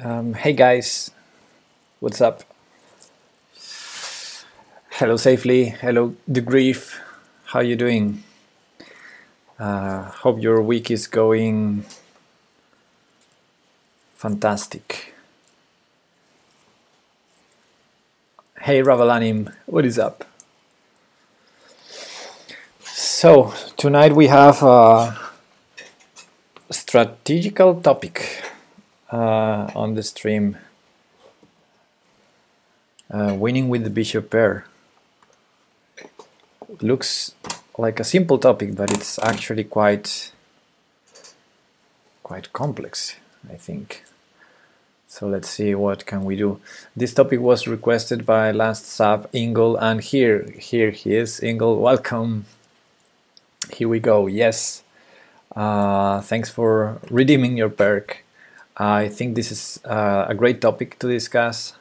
Um, hey guys, what's up? Hello safely, hello the grief. How you doing? Uh, hope your week is going fantastic. Hey Ravalanim, what is up? So tonight we have a strategical topic uh, on the stream. Uh, winning with the bishop pair looks like a simple topic, but it's actually quite quite complex, I think. So let's see what can we do. This topic was requested by last sub Ingle, and here here he is. Ingle, welcome. Here we go. Yes. Uh, thanks for redeeming your perk. I think this is uh, a great topic to discuss.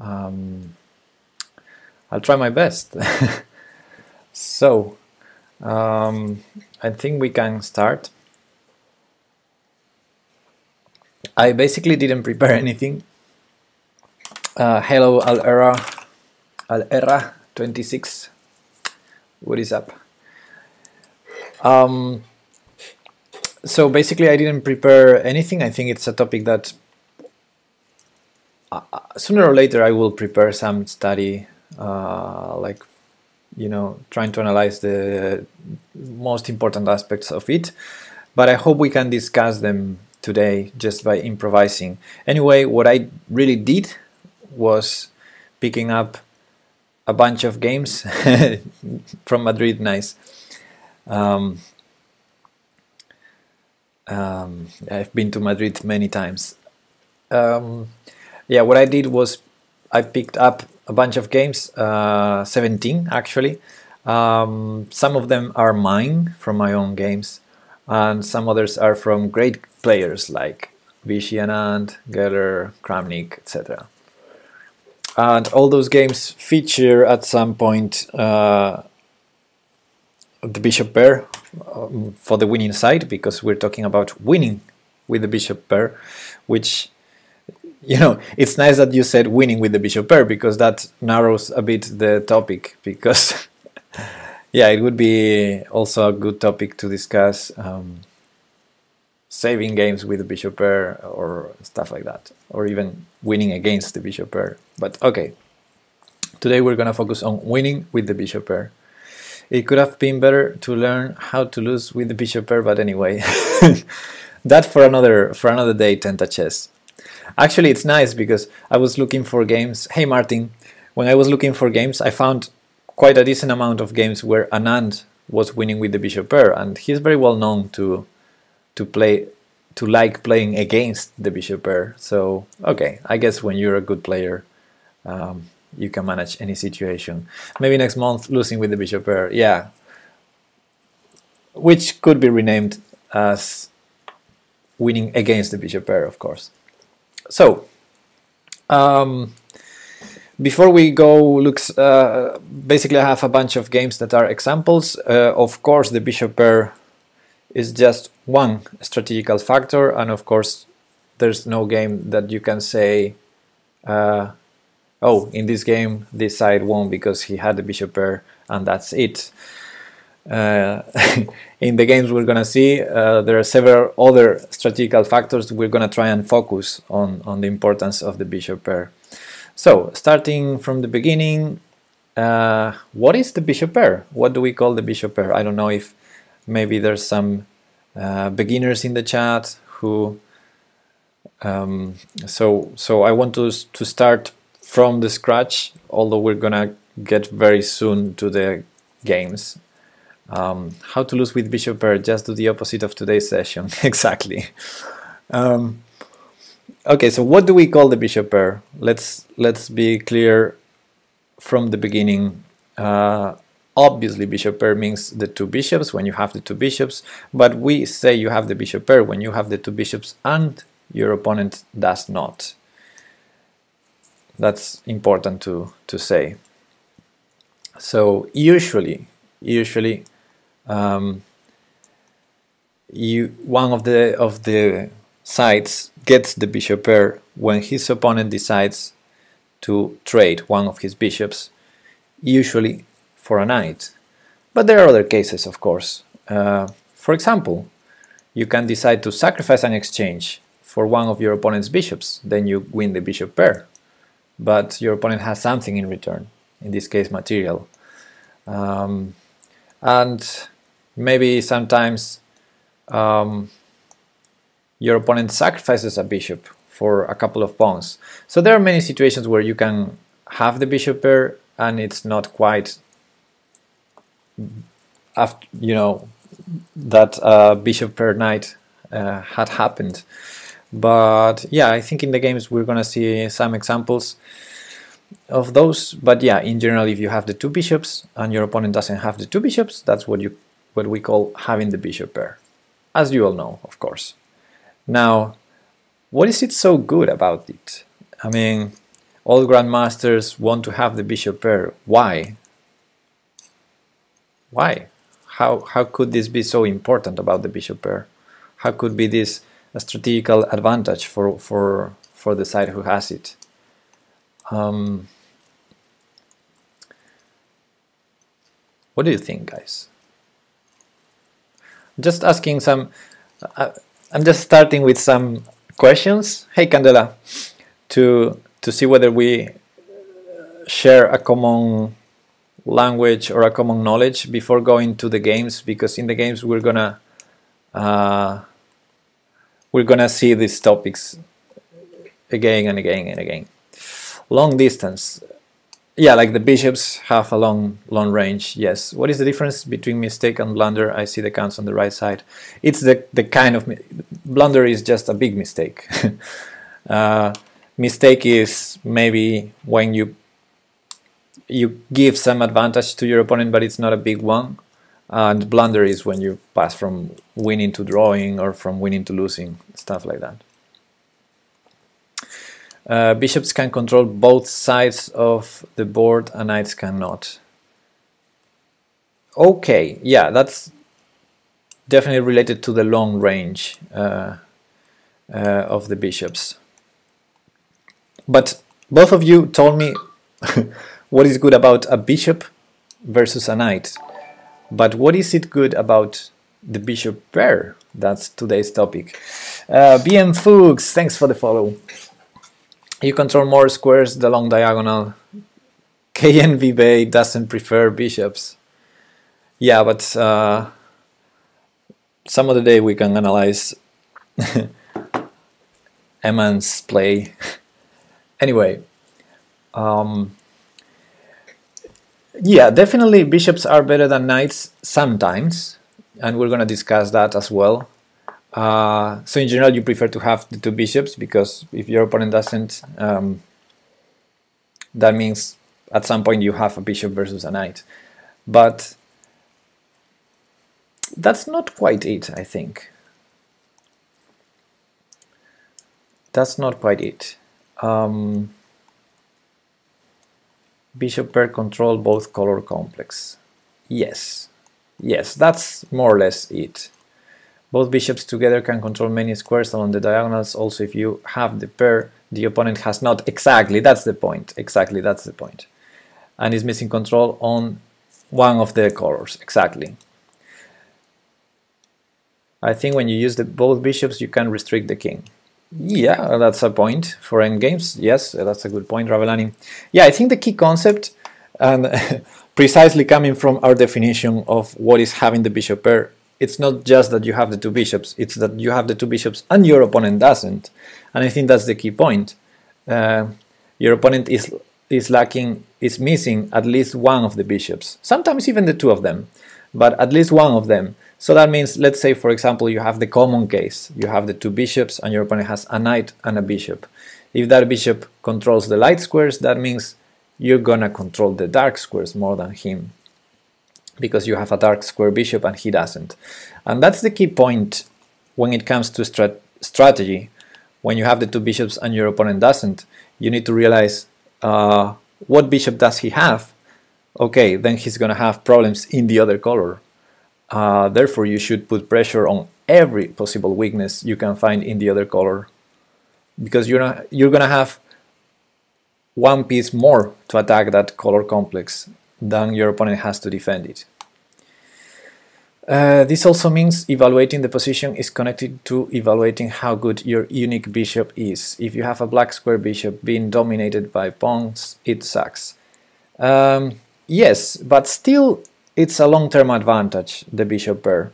Um, I'll try my best. so, um, I think we can start. I basically didn't prepare anything. Uh, hello, Al Era, Al Era 26. What is up? Um, so basically, I didn't prepare anything. I think it's a topic that uh, uh, sooner or later I will prepare some study, uh, like you know, trying to analyze the most important aspects of it. But I hope we can discuss them today just by improvising. Anyway, what I really did was picking up a bunch of games from Madrid. Nice. Um, um, I've been to Madrid many times. Um, yeah, what I did was I picked up a bunch of games, uh, 17 actually. Um, some of them are mine from my own games, and some others are from great players like Vishy Anand, Geller, Kramnik, etc. And all those games feature at some point uh, the bishop pair um, for the winning side because we're talking about winning with the bishop pair, which you know it's nice that you said winning with the bishop pair because that narrows a bit the topic because yeah it would be also a good topic to discuss um, saving games with the bishop pair or stuff like that or even winning against the bishop pair. But okay. Today we're gonna focus on winning with the bishop pair it could have been better to learn how to lose with the bishop pair, but anyway, that for another for another day. Tenta chess. Actually, it's nice because I was looking for games. Hey, Martin, when I was looking for games, I found quite a decent amount of games where Anand was winning with the bishop pair, and he's very well known to to play to like playing against the bishop pair. So okay, I guess when you're a good player. Um, you can manage any situation. Maybe next month losing with the bishop pair, yeah. Which could be renamed as winning against the bishop pair, of course. So, um, before we go, looks uh, basically I have a bunch of games that are examples. Uh, of course, the bishop pair is just one strategical factor, and of course, there's no game that you can say uh, oh, in this game, this side won because he had the bishop pair, and that's it. Uh, in the games we're gonna see, uh, there are several other strategical factors. We're gonna try and focus on on the importance of the bishop pair. So, starting from the beginning, uh, what is the bishop pair? What do we call the bishop pair? I don't know if maybe there's some uh, beginners in the chat who. Um, so, so I want to to start from the scratch, although we're gonna get very soon to the games. Um, how to lose with bishop pair, just do the opposite of today's session, exactly. Um, okay, so what do we call the bishop pair? Let's, let's be clear from the beginning. Uh, obviously bishop pair means the two bishops when you have the two bishops, but we say you have the bishop pair when you have the two bishops and your opponent does not. That's important to, to say. So usually, usually, um, you one of the of the sides gets the bishop pair when his opponent decides to trade one of his bishops, usually for a knight. But there are other cases, of course. Uh, for example, you can decide to sacrifice an exchange for one of your opponent's bishops, then you win the bishop pair. But your opponent has something in return, in this case material. Um, and maybe sometimes um, your opponent sacrifices a bishop for a couple of pawns. So there are many situations where you can have the bishop pair and it's not quite after you know that uh, bishop pair knight uh, had happened but yeah I think in the games we're gonna see some examples of those. But yeah in general if you have the two bishops and your opponent doesn't have the two bishops that's what you what we call having the bishop pair as you all know of course. Now what is it so good about it? I mean all grandmasters want to have the bishop pair. Why? Why? How how could this be so important about the bishop pair? How could be this a strategical advantage for for for the side who has it um, what do you think, guys? Just asking some. Uh, I'm just starting with some questions. Hey, Candela, to to see whether we share a common language or a common knowledge before going to the games, because in the games we're gonna uh, we're gonna see these topics again and again and again. Long distance. Yeah like the bishops have a long long range yes. What is the difference between mistake and blunder? I see the counts on the right side. It's the the kind of blunder is just a big mistake. Uh, mistake is maybe when you you give some advantage to your opponent but it's not a big one and blunder is when you pass from winning to drawing or from winning to losing stuff like that uh, bishops can control both sides of the board and knights cannot. Okay, yeah, that's definitely related to the long range uh, uh, of the bishops. But both of you told me what is good about a bishop versus a knight. But what is it good about the bishop pair? That's today's topic. Uh, BM Fuchs, thanks for the follow you control more squares the long diagonal. KNV Bay doesn't prefer bishops. Yeah, but uh, some other day we can analyze Eman's play. anyway, um, yeah, definitely bishops are better than knights sometimes, and we're going to discuss that as well. Uh, so in general, you prefer to have the two bishops because if your opponent doesn't, um, that means at some point you have a bishop versus a knight. But that's not quite it, I think. That's not quite it. Um, bishop pair control both color complex. Yes, yes, that's more or less it. Both bishops together can control many squares along the diagonals. Also, if you have the pair, the opponent has not. Exactly, that's the point. Exactly, that's the point. And is missing control on one of the colors. Exactly. I think when you use the, both bishops, you can restrict the king. Yeah, that's a point for endgames. Yes, that's a good point, Ravelani. Yeah, I think the key concept, and precisely coming from our definition of what is having the bishop pair, it's not just that you have the two bishops, it's that you have the two bishops and your opponent doesn't. And I think that's the key point. Uh, your opponent is is lacking, is missing at least one of the bishops, sometimes even the two of them, but at least one of them. So that means, let's say, for example, you have the common case. You have the two bishops and your opponent has a knight and a bishop. If that bishop controls the light squares, that means you're gonna control the dark squares more than him because you have a dark square bishop and he doesn't. And that's the key point when it comes to strat strategy. When you have the two bishops and your opponent doesn't, you need to realize uh, what bishop does he have. Okay, then he's gonna have problems in the other color. Uh, therefore, you should put pressure on every possible weakness you can find in the other color, because you're not, you're gonna have one piece more to attack that color complex than your opponent has to defend it. Uh, this also means evaluating the position is connected to evaluating how good your unique bishop is. If you have a black square bishop being dominated by pawns, it sucks. Um, yes, but still it's a long-term advantage, the bishop pair.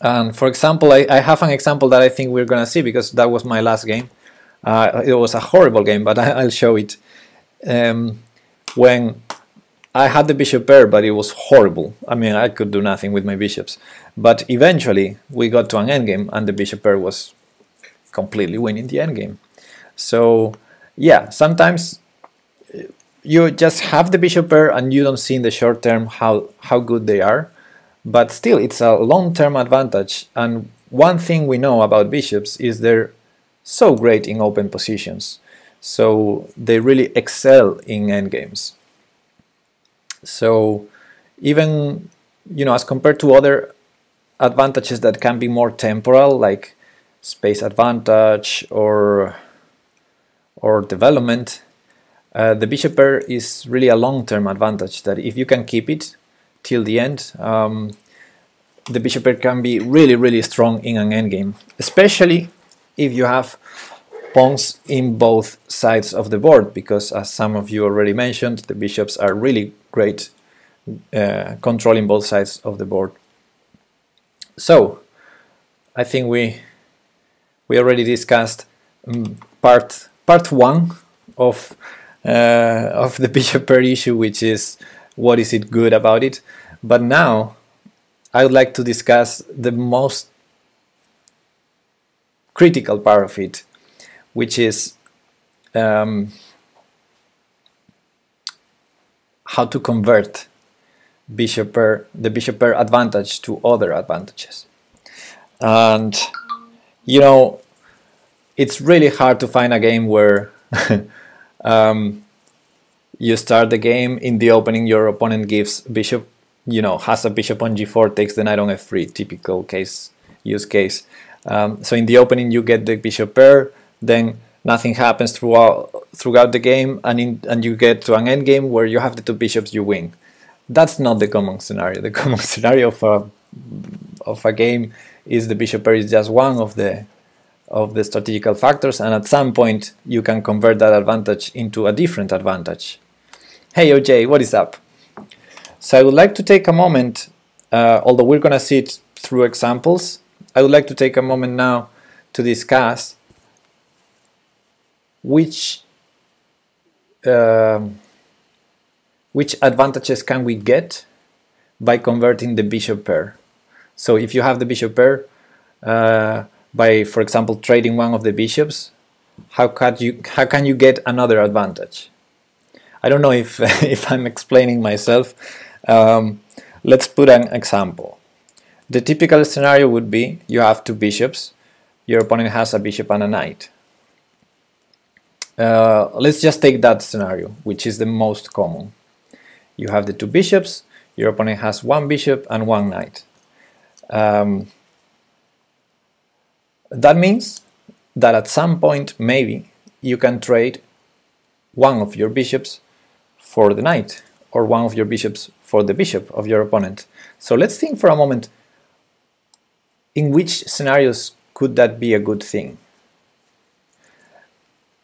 And for example, I, I, have an example that I think we're gonna see because that was my last game. Uh, it was a horrible game, but I, will show it. Um, when I had the bishop pair, but it was horrible. I mean, I could do nothing with my bishops. But eventually, we got to an endgame, and the bishop pair was completely winning the endgame. So, yeah, sometimes you just have the bishop pair, and you don't see in the short term how, how good they are. But still, it's a long-term advantage. And one thing we know about bishops is they're so great in open positions. So they really excel in endgames. So even you know as compared to other advantages that can be more temporal like space advantage or or development uh, the bishop pair is really a long-term advantage that if you can keep it till the end um, the bishop pair can be really really strong in an endgame especially if you have pawns in both sides of the board because as some of you already mentioned the bishops are really great uh, controlling both sides of the board. So I think we we already discussed um, part part one of uh, of the bishop pair issue which is what is it good about it but now I would like to discuss the most critical part of it which is um, how to convert bishop pair, the bishop pair advantage to other advantages. And you know, it's really hard to find a game where um, you start the game in the opening, your opponent gives bishop, you know, has a bishop on g4, takes the knight on f3, typical case, use case. Um, so in the opening, you get the bishop pair, then nothing happens throughout throughout the game, and in, and you get to an end game where you have the two bishops, you win. That's not the common scenario. The common scenario a of a game is the bishop pair is just one of the of the strategical factors, and at some point you can convert that advantage into a different advantage. Hey OJ, what is up? So I would like to take a moment, uh, although we're gonna see it through examples, I would like to take a moment now to discuss which um, which advantages can we get by converting the bishop pair. So if you have the bishop pair, uh, by for example trading one of the bishops, how can you how can you get another advantage? I don't know if if I'm explaining myself. Um, let's put an example. The typical scenario would be you have two bishops, your opponent has a bishop and a knight. Uh, let's just take that scenario, which is the most common. You have the two bishops, your opponent has one bishop and one knight. Um, that means that at some point, maybe, you can trade one of your bishops for the knight, or one of your bishops for the bishop of your opponent. So let's think for a moment, in which scenarios could that be a good thing?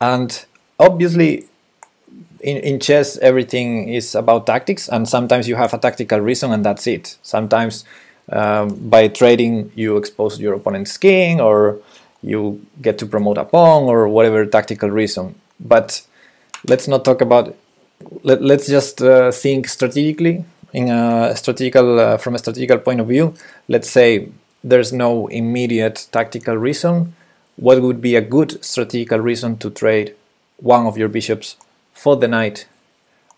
And obviously, in, in chess, everything is about tactics, and sometimes you have a tactical reason, and that's it. Sometimes um, by trading, you expose your opponent's king, or you get to promote a pawn, or whatever tactical reason. But let's not talk about. Let, let's just uh, think strategically in a strategical uh, from a strategical point of view. Let's say there's no immediate tactical reason what would be a good strategical reason to trade one of your bishops for the knight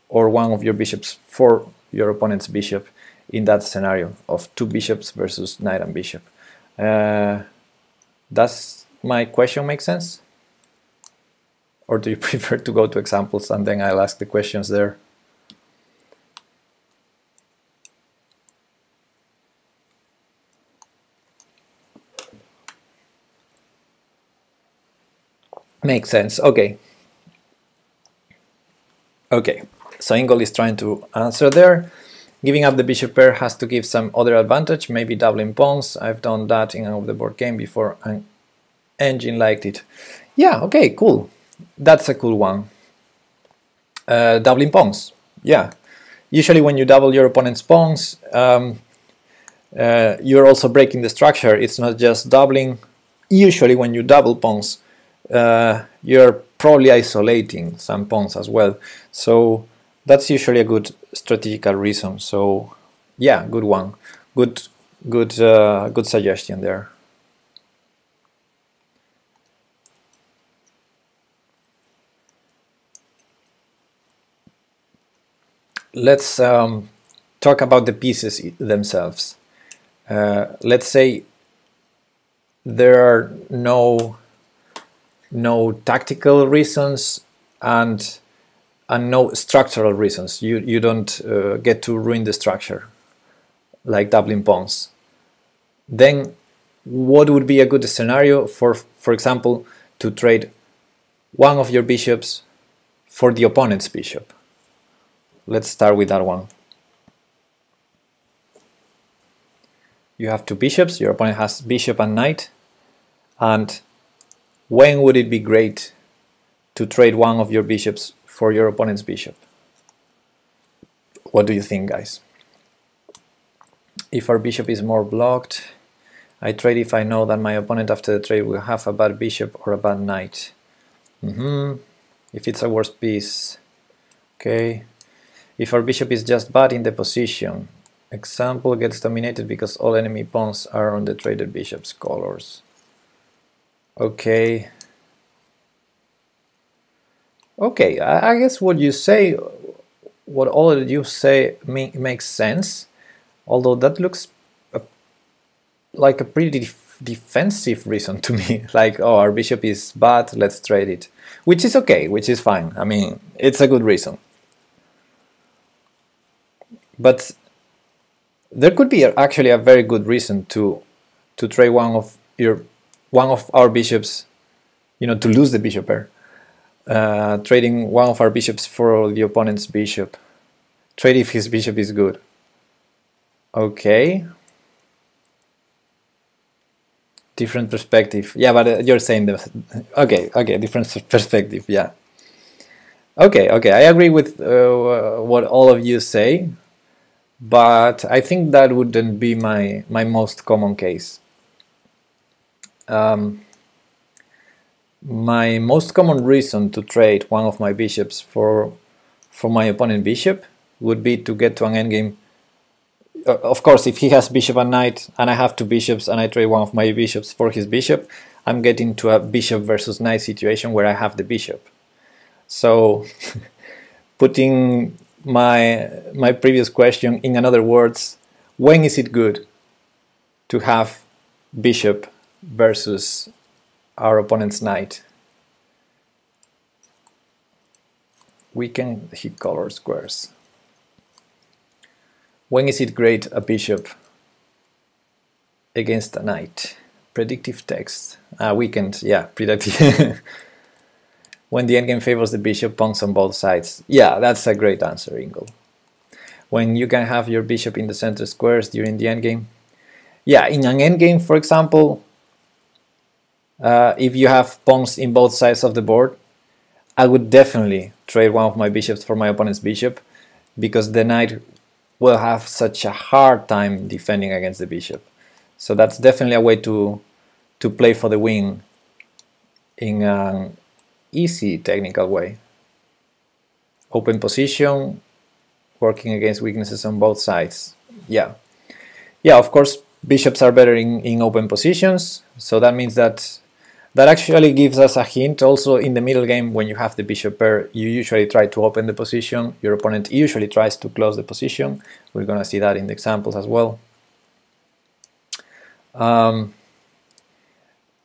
or one of your bishops for your opponent's bishop in that scenario of two bishops versus knight and bishop. Uh, does my question make sense? Or do you prefer to go to examples and then I'll ask the questions there? Makes sense, okay. Okay, so Ingol is trying to answer there. Giving up the bishop pair has to give some other advantage, maybe doubling pawns. I've done that in of the board game before and engine liked it. Yeah, okay, cool. That's a cool one. Uh, doubling pawns. Yeah. Usually when you double your opponent's pawns, um, uh, you're also breaking the structure. It's not just doubling. Usually when you double pawns, uh, you're probably isolating some pawns as well. So that's usually a good strategical reason. So yeah, good one. Good, good, uh, good suggestion there. Let's um, talk about the pieces themselves. Uh, let's say there are no no tactical reasons and and no structural reasons. You you don't uh, get to ruin the structure like doubling pawns. Then what would be a good scenario for for example to trade one of your bishops for the opponent's bishop? Let's start with that one. You have two bishops, your opponent has bishop and knight, and when would it be great to trade one of your bishops for your opponent's bishop? What do you think, guys? If our bishop is more blocked, I trade if I know that my opponent after the trade will have a bad bishop or a bad knight. Mm -hmm. If it's a worse piece, okay. If our bishop is just bad in the position, example gets dominated because all enemy pawns are on the traded bishop's colors. Okay. Okay, I, guess what you say, what all of you say makes sense, although that looks a, like a pretty def defensive reason to me. like, oh, our bishop is bad, let's trade it. Which is okay, which is fine. I mean, it's a good reason. But there could be actually a very good reason to to trade one of your one of our bishops, you know, to lose the bishop pair. Uh, trading one of our bishops for the opponent's bishop. Trade if his bishop is good. Okay. Different perspective. Yeah, but uh, you're saying the okay, okay, different perspective. Yeah. Okay, okay, I agree with uh, what all of you say, but I think that wouldn't be my my most common case. Um, my most common reason to trade one of my bishops for for my opponent bishop would be to get to an endgame. Uh, of course, if he has bishop and knight, and I have two bishops, and I trade one of my bishops for his bishop, I'm getting to a bishop versus knight situation where I have the bishop. So, putting my my previous question in another words, when is it good to have bishop versus our opponent's knight. We can hit color squares. When is it great a bishop against a knight? Predictive text. Ah, weekend, yeah, predictive. when the endgame favors the bishop, pawns on both sides. Yeah, that's a great answer, Ingle. When you can have your bishop in the center squares during the endgame. Yeah, in an endgame, for example, uh, if you have pawns in both sides of the board, I would definitely trade one of my bishops for my opponent's bishop because the knight will have such a hard time defending against the bishop. So that's definitely a way to to play for the win in an easy technical way. Open position, working against weaknesses on both sides. Yeah. Yeah, of course, bishops are better in, in open positions, so that means that that actually gives us a hint also in the middle game when you have the bishop pair you usually try to open the position your opponent usually tries to close the position. We're gonna see that in the examples as well. Um,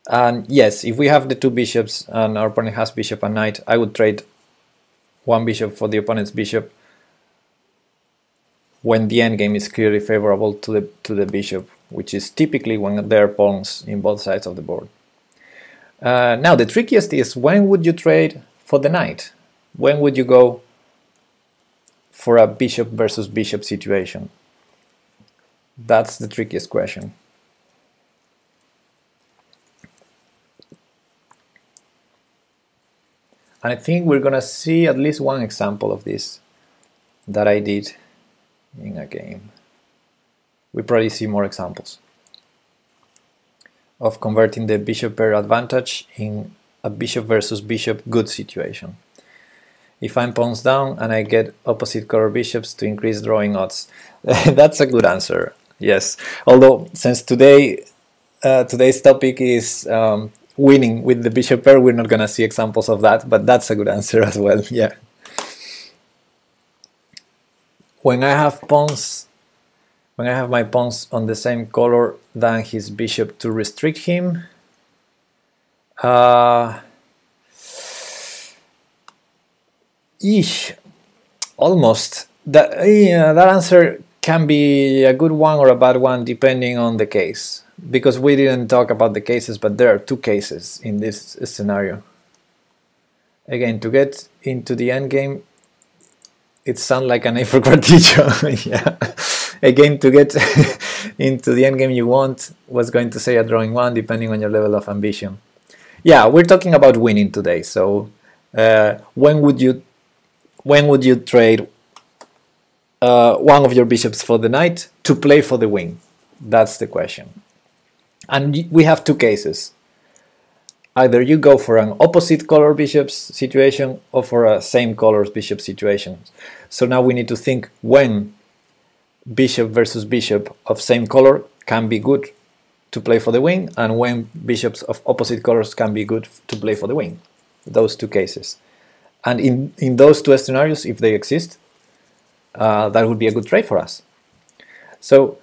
and yes if we have the two bishops and our opponent has bishop and knight I would trade one bishop for the opponent's bishop when the endgame is clearly favorable to the to the bishop which is typically when there are pawns in both sides of the board Uh, now the trickiest is when would you trade for the knight? When would you go for a bishop versus bishop situation? That's the trickiest question. And I think we're gonna see at least one example of this that I did in a game. We probably see more examples of converting the bishop pair advantage in a bishop versus bishop good situation. If I'm pawns down and I get opposite color bishops to increase drawing odds, that's a good answer. Yes, although since today uh, today's topic is um, winning with the bishop pair, we're not gonna see examples of that, but that's a good answer as well. Yeah. When I have pawns when I have my pawns on the same color than his bishop to restrict him. Uh, eesh, almost. That, yeah, that answer can be a good one or a bad one depending on the case. Because we didn't talk about the cases, but there are two cases in this scenario. Again, to get into the endgame, it sounds like an A for yeah again to get into the end game you want was going to say a drawing one depending on your level of ambition. Yeah we're talking about winning today so uh, when would you when would you trade uh, one of your bishops for the knight to play for the win that's the question. And we have two cases. Either you go for an opposite color bishops situation or for a same colors bishop situation. So now we need to think when bishop versus bishop of same color can be good to play for the wing, and when bishops of opposite colors can be good to play for the wing. Those two cases. And in, in those two scenarios, if they exist, uh, that would be a good trade for us. So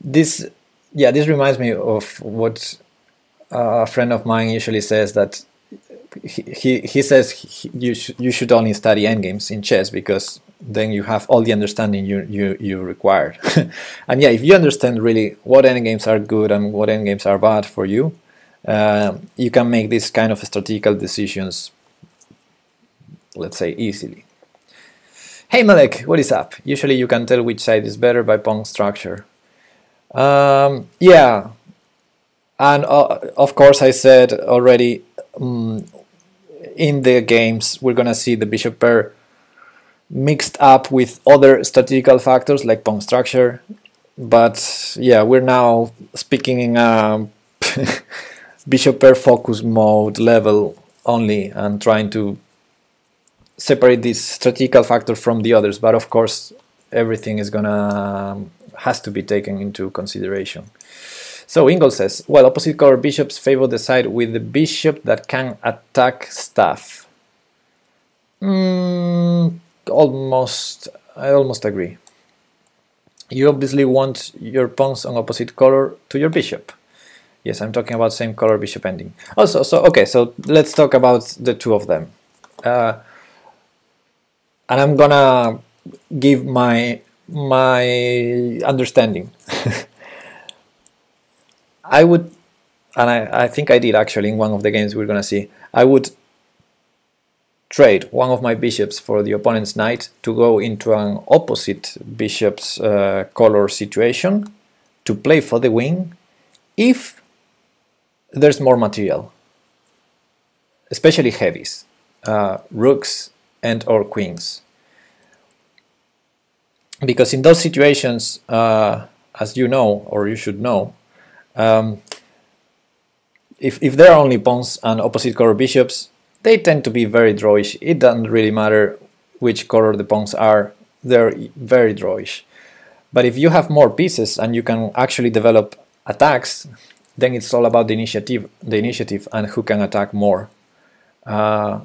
this, yeah, this reminds me of what a friend of mine usually says that he, he, he says he, you, sh you should only study endgames in chess because then you have all the understanding you you, you require. and yeah, if you understand really what endgames are good and what endgames are bad for you, uh, you can make these kind of strategical decisions, let's say, easily. Hey Malek, what is up? Usually you can tell which side is better by pawn structure. Um, yeah, and uh, of course I said already um, in the games we're gonna see the bishop pair mixed up with other strategical factors like pawn structure. But yeah, we're now speaking in a bishop pair focus mode level only and trying to separate this strategical factor from the others. But of course, everything is gonna has to be taken into consideration. So Ingold says, well, opposite color bishops favor the side with the bishop that can attack stuff. Mm, almost I almost agree. You obviously want your pawns on opposite color to your bishop. Yes, I'm talking about same color bishop ending. Also, so okay, so let's talk about the two of them. Uh, and I'm gonna give my my understanding. I would, and I, I think I did actually in one of the games we're gonna see. I would trade one of my bishops for the opponent's knight to go into an opposite bishop's uh, color situation to play for the wing if there's more material, especially heavies, uh, rooks and or queens. Because in those situations, uh, as you know, or you should know, um, if, if there are only pawns and opposite color bishops, they tend to be very drawish. It doesn't really matter which color the pawns are, they're very drawish. But if you have more pieces and you can actually develop attacks, then it's all about the initiative, the initiative and who can attack more. Uh,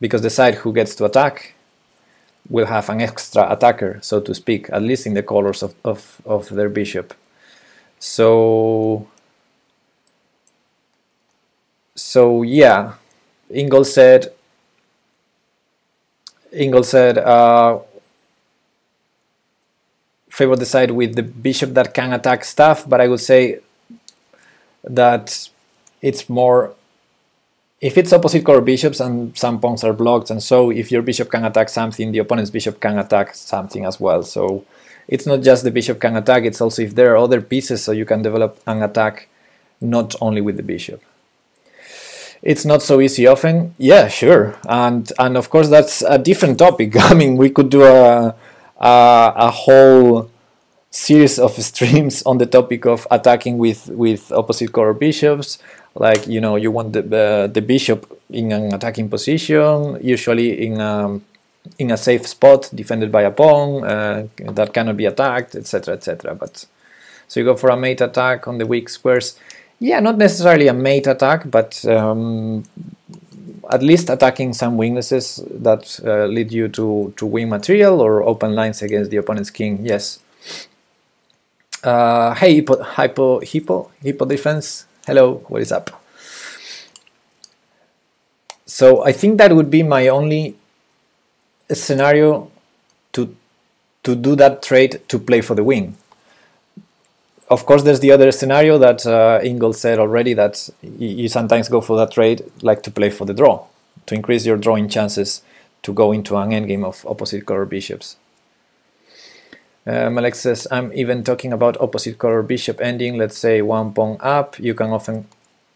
because the side who gets to attack will have an extra attacker, so to speak, at least in the colors of, of, of their bishop. So, so yeah, Ingold said, Ingold said, uh, favor the side with the bishop that can attack stuff, but I would say that it's more if it's opposite color bishops and some pawns are blocked and so if your bishop can attack something the opponent's bishop can attack something as well. So it's not just the bishop can attack it's also if there are other pieces so you can develop an attack not only with the bishop it's not so easy often. Yeah sure. And and of course that's a different topic. I mean we could do a a, a whole series of streams on the topic of attacking with with opposite color bishops. Like you know you want the the, bishop in an attacking position usually in a, in a safe spot defended by a pawn uh, that cannot be attacked etc etc but so you go for a mate attack on the weak squares yeah not necessarily a mate attack but um, at least attacking some weaknesses that uh, lead you to to win material or open lines against the opponent's king yes uh, hey, Hippo, Hypo, Hippo, Hippo Defense. Hello, what is up? So I think that would be my only scenario to to do that trade to play for the win. Of course, there's the other scenario that uh, Ingol said already that you sometimes go for that trade like to play for the draw, to increase your drawing chances to go into an endgame of opposite color bishops. Uh, says, I'm even talking about opposite color bishop ending, let's say one pawn up, you can often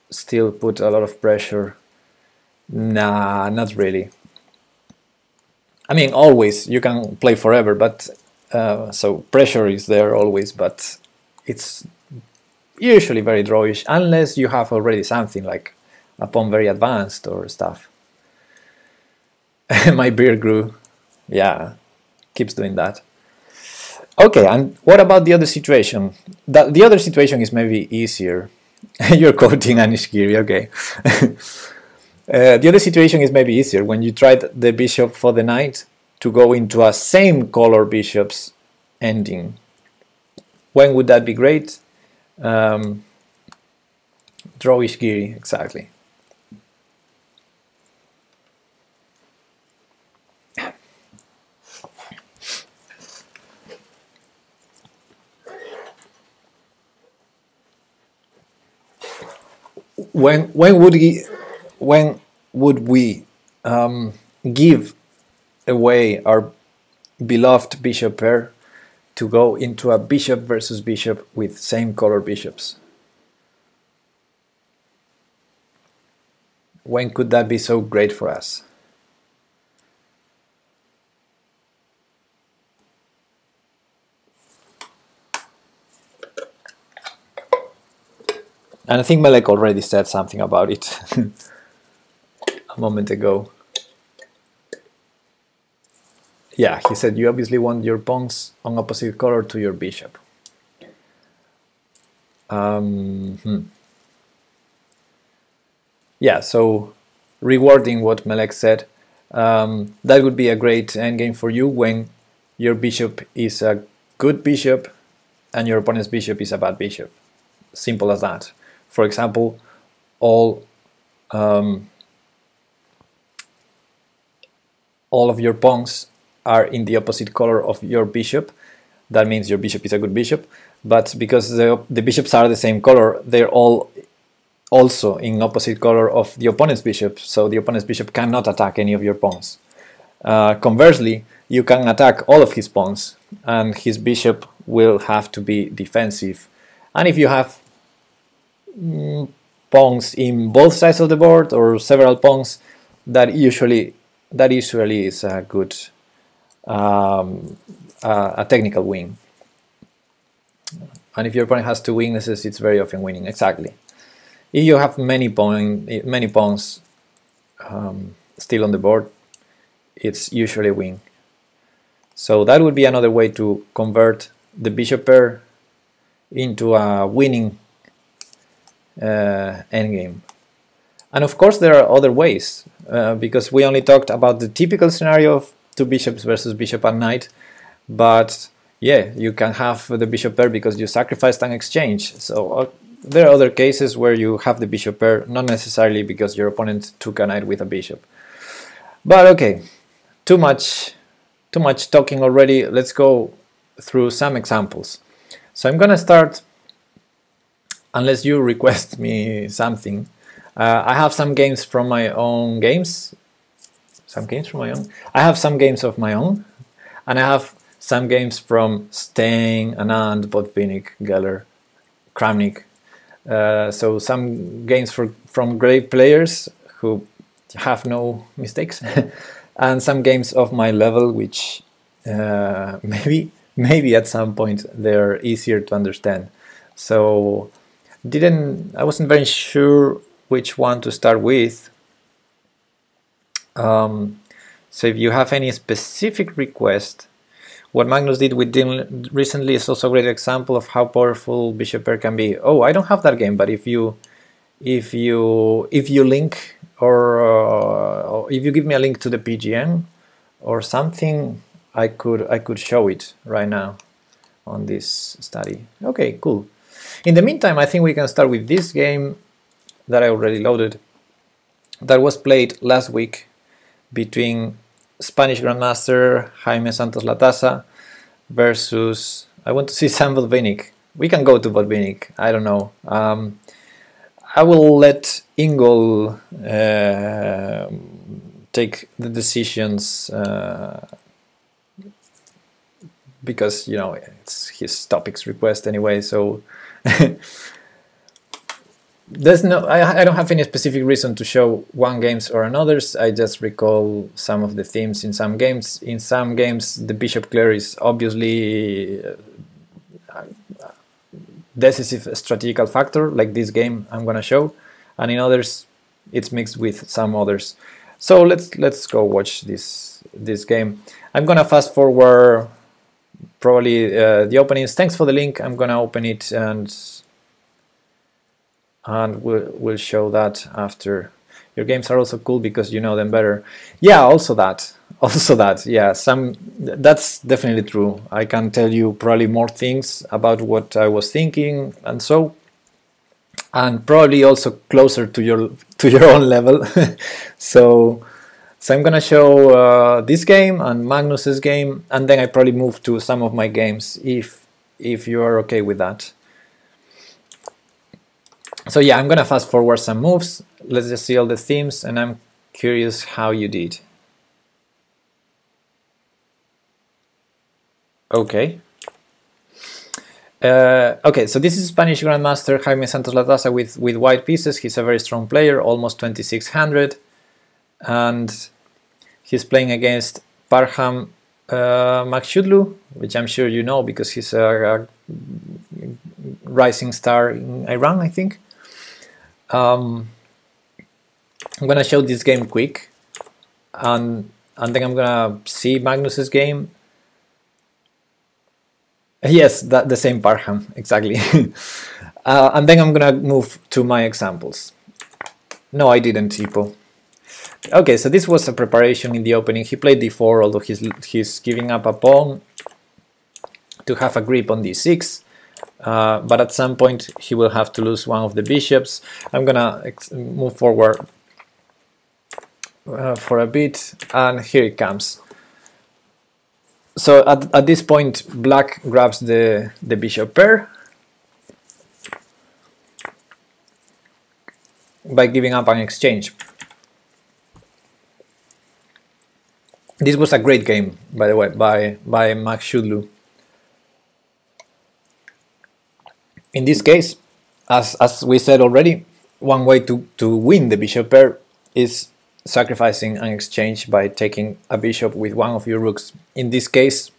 still put a lot of pressure. Nah, not really. I mean, always, you can play forever, but uh, so pressure is there always, but it's usually very drawish, unless you have already something like a pawn very advanced or stuff. My beard grew. Yeah, keeps doing that. Okay, and what about the other situation? The, the other situation is maybe easier. You're quoting Anish Giri, okay. uh, the other situation is maybe easier when you tried the bishop for the knight to go into a same color bishop's ending. When would that be great? Um, drawish Giri, exactly. when when would we when would we um, give away our beloved bishop pair to go into a bishop versus bishop with same color bishops? When could that be so great for us? And I think Malek already said something about it a moment ago. Yeah, he said you obviously want your pawns on opposite color to your bishop. Um, hmm. Yeah, so rewarding what Malek said, um, that would be a great endgame for you when your bishop is a good bishop and your opponent's bishop is a bad bishop. Simple as that for example, all um, all of your pawns are in the opposite color of your bishop. That means your bishop is a good bishop. But because the, the bishops are the same color, they're all also in opposite color of the opponent's bishop. So the opponent's bishop cannot attack any of your pawns. Uh, conversely, you can attack all of his pawns and his bishop will have to be defensive. And if you have mm, pawns in both sides of the board or several pawns, that usually that usually is a good um, uh, a technical win. And if your opponent has two weaknesses, it's very often winning. Exactly. If you have many pawn, many pawns um, still on the board, it's usually win. So that would be another way to convert the bishop pair into a winning uh, endgame. And of course there are other ways, uh, because we only talked about the typical scenario of two bishops versus bishop and knight, but yeah, you can have the bishop pair because you sacrificed an exchange. So uh, there are other cases where you have the bishop pair, not necessarily because your opponent took a knight with a bishop. But okay, too much, too much talking already. Let's go through some examples. So I'm gonna start unless you request me something, Uh, I have some games from my own games. Some games from my own. I have some games of my own, and I have some games from Stein, Anand, Botvinnik, Geller, Kramnik. Uh, so some games for, from great players who have no mistakes, and some games of my level which uh, maybe maybe at some point they're easier to understand. So didn't I wasn't very sure which one to start with. Um, so if you have any specific request, what Magnus did with recently is also a great example of how powerful bishop pair can be. Oh, I don't have that game, but if you if you if you link or, uh, or if you give me a link to the PGN or something, I could I could show it right now on this study. Okay, cool. In the meantime, I think we can start with this game that I already loaded that was played last week between Spanish Grandmaster Jaime Santos Latasa versus I want to see Sam Botvinnik. We can go to Botvinnik. I don't know. Um, I will let Ingol uh, take the decisions uh, because you know it's his topics request anyway. So there's no I, I, don't have any specific reason to show one games or another's. I just recall some of the themes in some games. In some games, the bishop clear is obviously uh, decisive strategical factor, like this game I'm gonna show, and in others, it's mixed with some others. So let's let's go watch this this game. I'm gonna fast forward probably uh, the openings. Thanks for the link. I'm gonna open it and and we'll, we'll show that after. Your games are also cool because you know them better. Yeah, also that. Also that. Yeah, some that's definitely true. I can tell you probably more things about what I was thinking and so and probably also closer to your to your own level. so so I'm gonna show uh, this game and Magnus's game, and then I probably move to some of my games if if you are okay with that. So yeah, I'm gonna fast forward some moves. Let's just see all the themes, and I'm curious how you did. Okay. Uh, okay, so this is Spanish Grandmaster Jaime Santos Latasa with, with white pieces. He's a very strong player, almost 2600 and he's playing against Parham uh, Maghsoodloo, which I'm sure you know because he's a, a rising star in Iran, I think. Um, I'm gonna show this game quick, and and then I'm gonna see Magnus's game. Yes, that the same Parham exactly. uh, and then I'm gonna move to my examples. No, I didn't, Tipo. Okay, so this was a preparation in the opening. He played d4, although he's, he's giving up a pawn to have a grip on d6. Uh, but at some point he will have to lose one of the bishops. I'm gonna move forward uh, for a bit, and here it comes. So at, at this point, black grabs the, the bishop pair by giving up an exchange. This was a great game, by the way, by, by Maghsoodloo. In this case, as, as we said already, one way to, to win the bishop pair is sacrificing an exchange by taking a bishop with one of your rooks. In this case,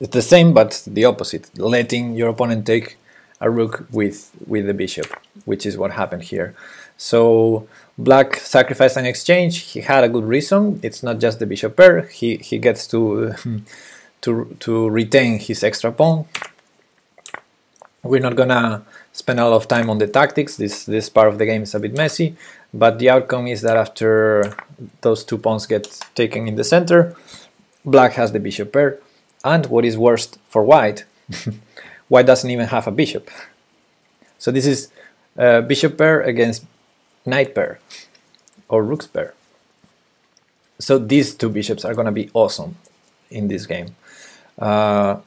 it's the same but the opposite, letting your opponent take a rook with, with the bishop, which is what happened here. So Black sacrificed an exchange. He had a good reason. It's not just the bishop pair. He he gets to to to retain his extra pawn. We're not gonna spend a lot of time on the tactics. This this part of the game is a bit messy, but the outcome is that after those two pawns get taken in the center, Black has the bishop pair. And what is worst for White, White doesn't even have a bishop. So this is uh, bishop pair against knight pair or rook pair. So these two bishops are to be awesome in this game. Uh,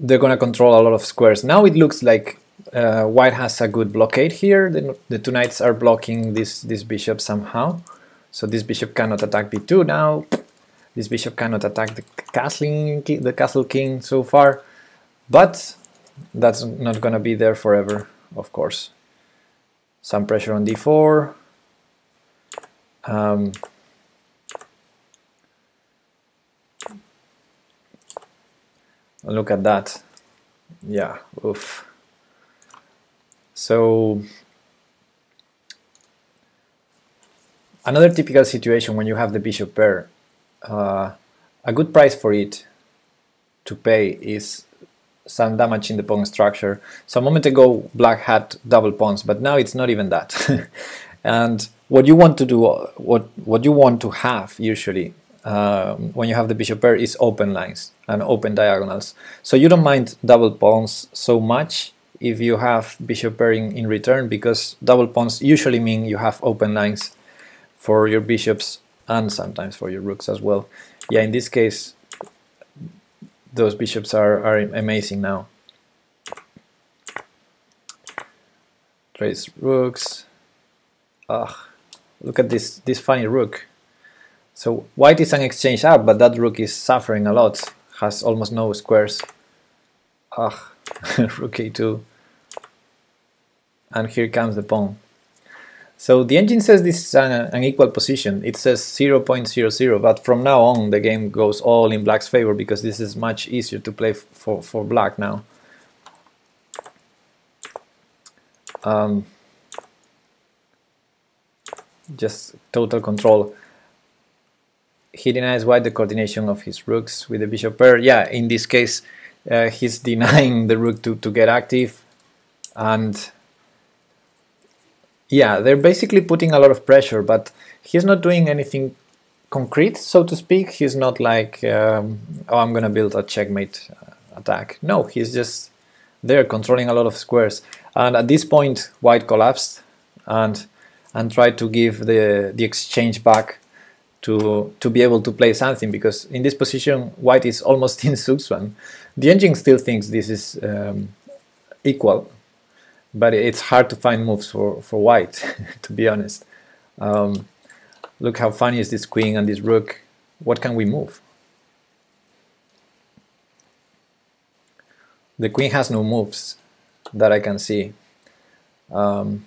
they're going to control a lot of squares. Now it looks like uh, white has a good blockade here. The, the two knights are blocking this, this bishop somehow. So this bishop cannot attack b2 now. This bishop cannot attack the castle, the castle king so far. But that's not going to be there forever, of course. Some pressure on d4. Um, look at that. Yeah, oof. So another typical situation when you have the bishop pair, uh, a good price for it to pay is some damage in the pawn structure. So a moment ago, black had double pawns, but now it's not even that. and what you want to do, what what you want to have usually um, when you have the bishop pair is open lines and open diagonals. So you don't mind double pawns so much if you have bishop pairing in return because double pawns usually mean you have open lines for your bishops and sometimes for your rooks as well. Yeah, in this case, those bishops are, are amazing now. Trace rooks. Ugh, look at this this funny rook. So white is an exchange up, but that rook is suffering a lot. Has almost no squares. Ugh, rook a2. And here comes the pawn. So the engine says this is an, an equal position. It says 0.00, but from now on the game goes all in black's favor because this is much easier to play for, for black now. Um, just total control. He denies white the coordination of his rooks with the bishop pair. Yeah, in this case, uh, he's denying the rook to, to get active and yeah, they're basically putting a lot of pressure, but he's not doing anything concrete, so to speak. He's not like, um, oh, I'm gonna build a checkmate uh, attack. No, he's just there controlling a lot of squares. And at this point, white collapsed and and tried to give the the exchange back to to be able to play something because in this position, white is almost in Zugzwang. The engine still thinks this is um, equal but it's hard to find moves for, for white, to be honest. Um, look how funny is this queen and this rook. What can we move? The queen has no moves that I can see. Um,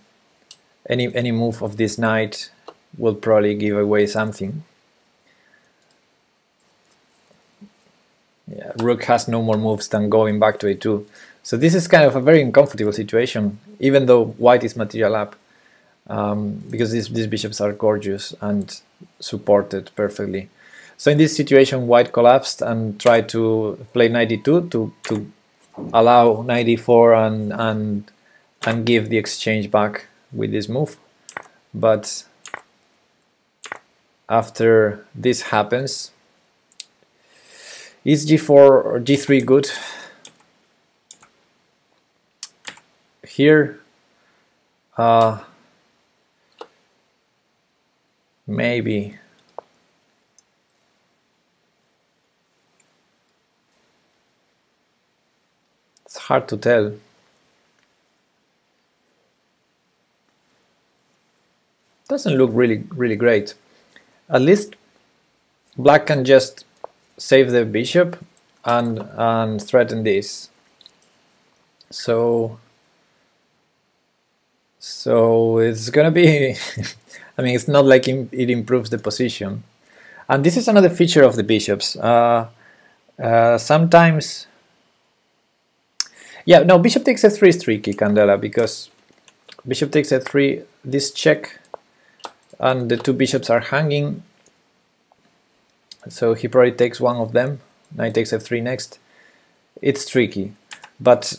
any any move of this knight will probably give away something. Yeah, rook has no more moves than going back to a2. So this is kind of a very uncomfortable situation, even though white is material up, um, because these, these bishops are gorgeous and supported perfectly. So in this situation, white collapsed and tried to play knight e2 to, to allow knight e4 and, and, and give the exchange back with this move. But after this happens, is g4 or g3 good? here uh, maybe. It's hard to tell. Doesn't look really really great at least black can just save the bishop and and threaten this so so it's gonna be, I mean, it's not like it improves the position. And this is another feature of the bishops. Uh, uh, sometimes, yeah, no, bishop takes f3 is tricky, Candela, because bishop takes f3, this check, and the two bishops are hanging. So he probably takes one of them. Knight takes f3 next. It's tricky, but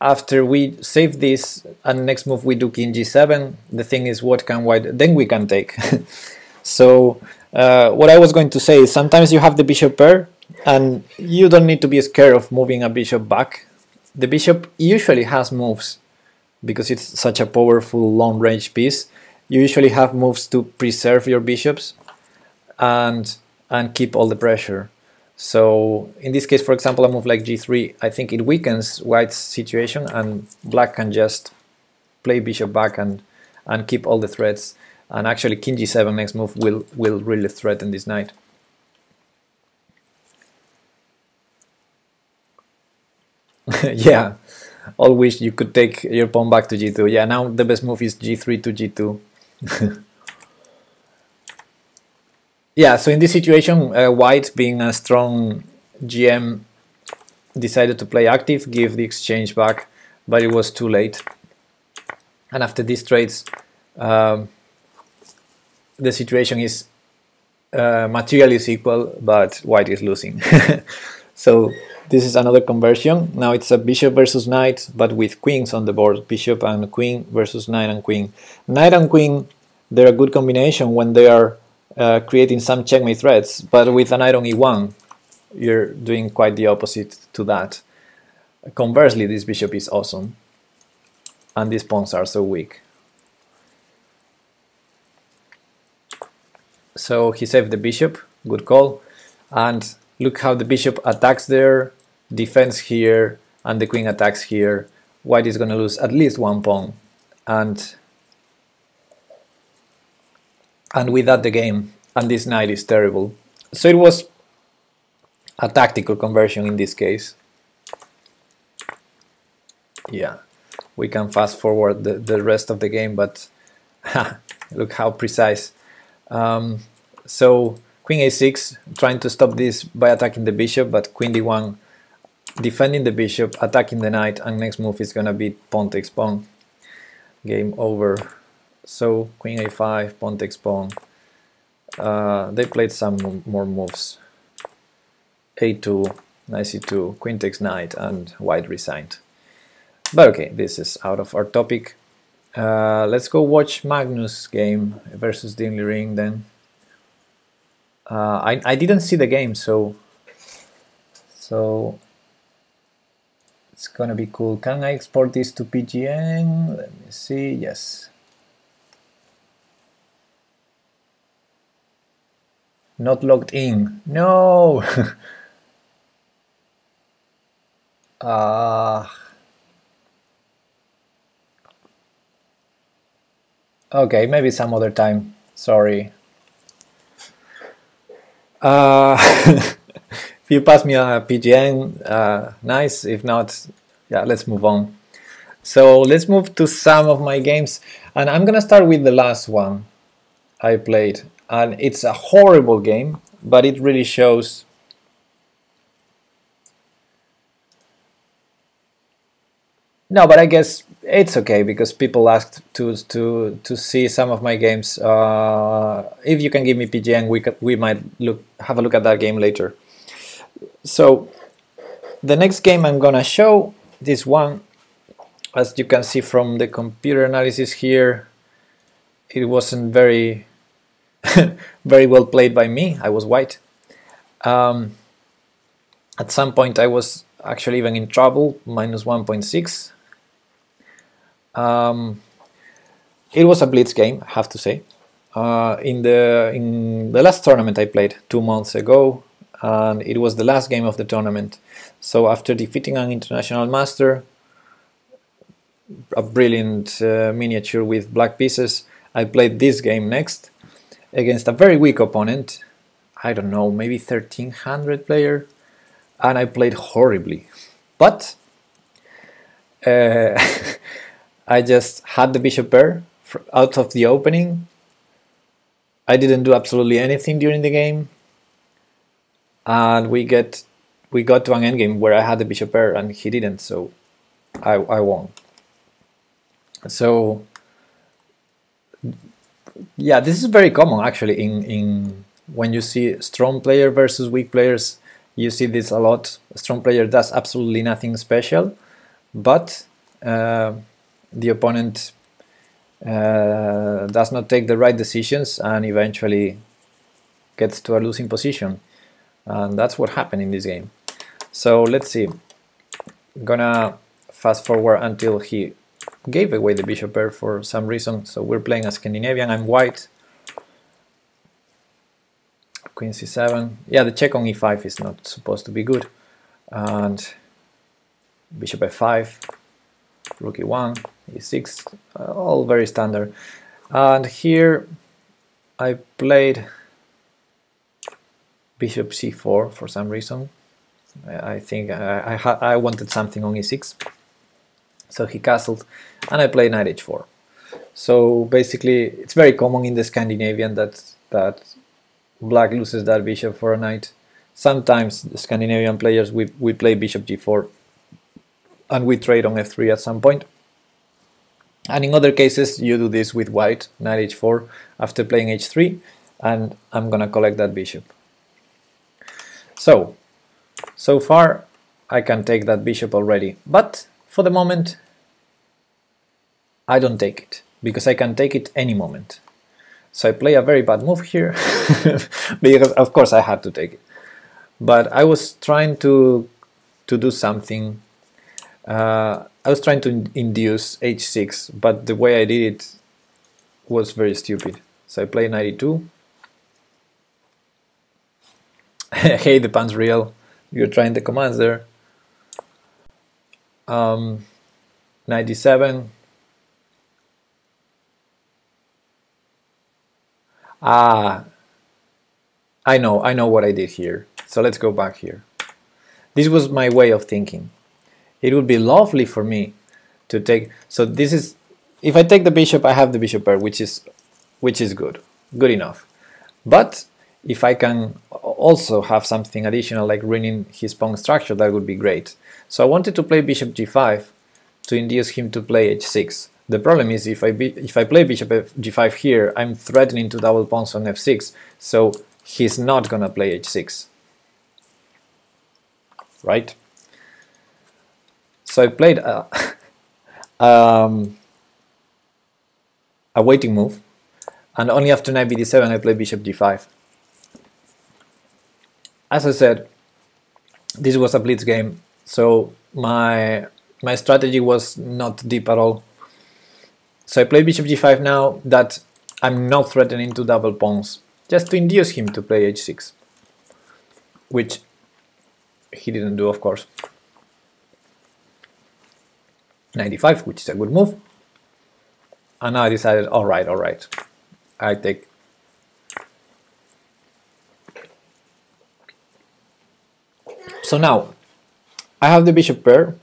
after we save this and next move we do king g7 the thing is what can white then we can take so uh, what I was going to say is sometimes you have the bishop pair and you don't need to be scared of moving a bishop back the bishop usually has moves because it's such a powerful long range piece you usually have moves to preserve your bishops and and keep all the pressure So in this case, for example, a move like g3, I think it weakens white's situation and black can just play bishop back and, and keep all the threats. And actually king g7 next move will, will really threaten this knight. yeah, wish you could take your pawn back to g2. Yeah, now the best move is g3 to g2. yeah, so in this situation, uh, white being a strong GM decided to play active, give the exchange back, but it was too late. And after these trades, um, the situation is uh, material is equal, but white is losing. so this is another conversion. Now it's a bishop versus knight, but with queens on the board. Bishop and queen versus knight and queen. Knight and queen, they're a good combination when they are uh, creating some checkmate threats, but with an iron e1, you're doing quite the opposite to that. Conversely, this bishop is awesome, and these pawns are so weak. So he saved the bishop, good call, and Look how the bishop attacks there, defends here, and the queen attacks here. White is going to lose at least one pawn. And, and with that the game. And this knight is terrible. So it was a tactical conversion in this case. Yeah, we can fast forward the, the rest of the game, but look how precise. Um, so Queen a6, trying to stop this by attacking the bishop, but queen d1, defending the bishop, attacking the knight, and next move is gonna be pawn takes pawn. Game over. So queen a5, pawn takes pawn. Uh, they played some more moves. a2, knight c2, queen takes knight, and white resigned. But okay, this is out of our topic. Uh, let's go watch Magnus game versus Ding Liren then. Uh, I, I didn't see the game, so so it's gonna be cool. Can I export this to PGN? Let me see. Yes. Not logged in. No. Ah. uh, okay, maybe some other time. Sorry. Uh, if you pass me a PGN, uh, nice. If not, yeah, let's move on. So let's move to some of my games, and I'm gonna start with the last one I played, and it's a horrible game, but it really shows. No, but I guess it's okay because people asked to to to see some of my games. Uh, if you can give me PGN, we could, we might look have a look at that game later. So the next game I'm gonna show this one, as you can see from the computer analysis here, it wasn't very very well played by me. I was white. Um, at some point, I was actually even in trouble, minus 1.6 um, it was a blitz game, I have to say. Uh, in the in the last tournament I played two months ago, and it was the last game of the tournament. So after defeating an international master, a brilliant uh, miniature with black pieces, I played this game next against a very weak opponent. I don't know, maybe 1300 player, and I played horribly. But uh, I just had the bishop pair out of the opening. I didn't do absolutely anything during the game, and we get we got to an endgame where I had the bishop pair and he didn't, so I I won. So yeah, this is very common actually in in when you see strong player versus weak players. You see this a lot. A strong player does absolutely nothing special, but uh, the opponent uh, does not take the right decisions and eventually gets to a losing position. And that's what happened in this game. So let's see. I'm gonna fast forward until he gave away the bishop pair for some reason. So we're playing a Scandinavian, I'm white. queen c7. Yeah, the check on e5 is not supposed to be good. And bishop f5, rook e1, e6, uh, all very standard. And here I played bishop c4 for some reason. I think I, I, I wanted something on e6. So he castled and I played knight h4. So basically it's very common in the Scandinavian that, that black loses that bishop for a knight. Sometimes the Scandinavian players we, we play bishop g4 and we trade on f3 at some point. And in other cases you do this with white, knight h4 after playing h3 and I'm gonna collect that bishop. So, so far I can take that bishop already, but for the moment I don't take it, because I can take it any moment. So I play a very bad move here, because of course I had to take it. But I was trying to, to do something, uh, I was trying to induce h6, but the way I did it was very stupid. So I play 92. hey, the pun's real. You're trying the commands there. Um, 97. Ah, I know, I know what I did here. So let's go back here. This was my way of thinking. It would be lovely for me to take, so this is, if I take the bishop, I have the bishop pair, which is, which is good, good enough. But if I can also have something additional like ruining his pawn structure, that would be great. So I wanted to play bishop g5 to induce him to play h6. The problem is if I if I play bishop g5 here, I'm threatening to double pawns on f6, so he's not gonna play h6. Right? So I played a, um, a waiting move, and only after knight bd7 I play bishop g5. As I said, this was a blitz game, so my my strategy was not deep at all. So I play bishop g5 now that I'm not threatening to double pawns, just to induce him to play h6, which he didn't do of course. 95, which is a good move. And now I decided, alright, alright, I take So now, I have the bishop pair,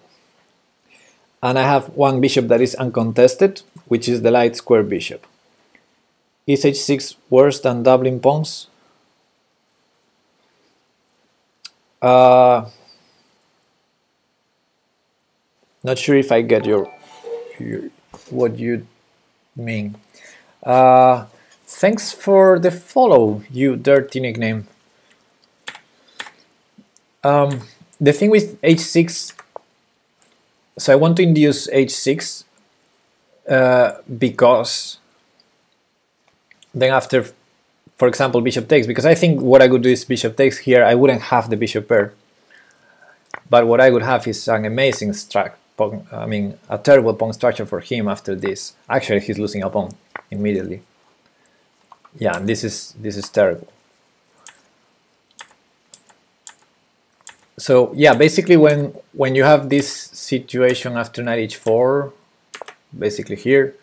and I have one bishop that is uncontested, which is the light square bishop. Is h6 worse than doubling pawns? Uh, not sure if I get your, your what you mean. Uh, thanks for the follow, you dirty nickname. Um, the thing with h6, so I want to induce h6 uh, because then after, for example, bishop takes, because I think what I could do is bishop takes here, I wouldn't have the bishop pair. But what I would have is an amazing struct, I mean, a terrible pawn structure for him after this. Actually, he's losing a pawn immediately. Yeah, and this is this is terrible. So yeah, basically when when you have this situation after knight h4, basically here.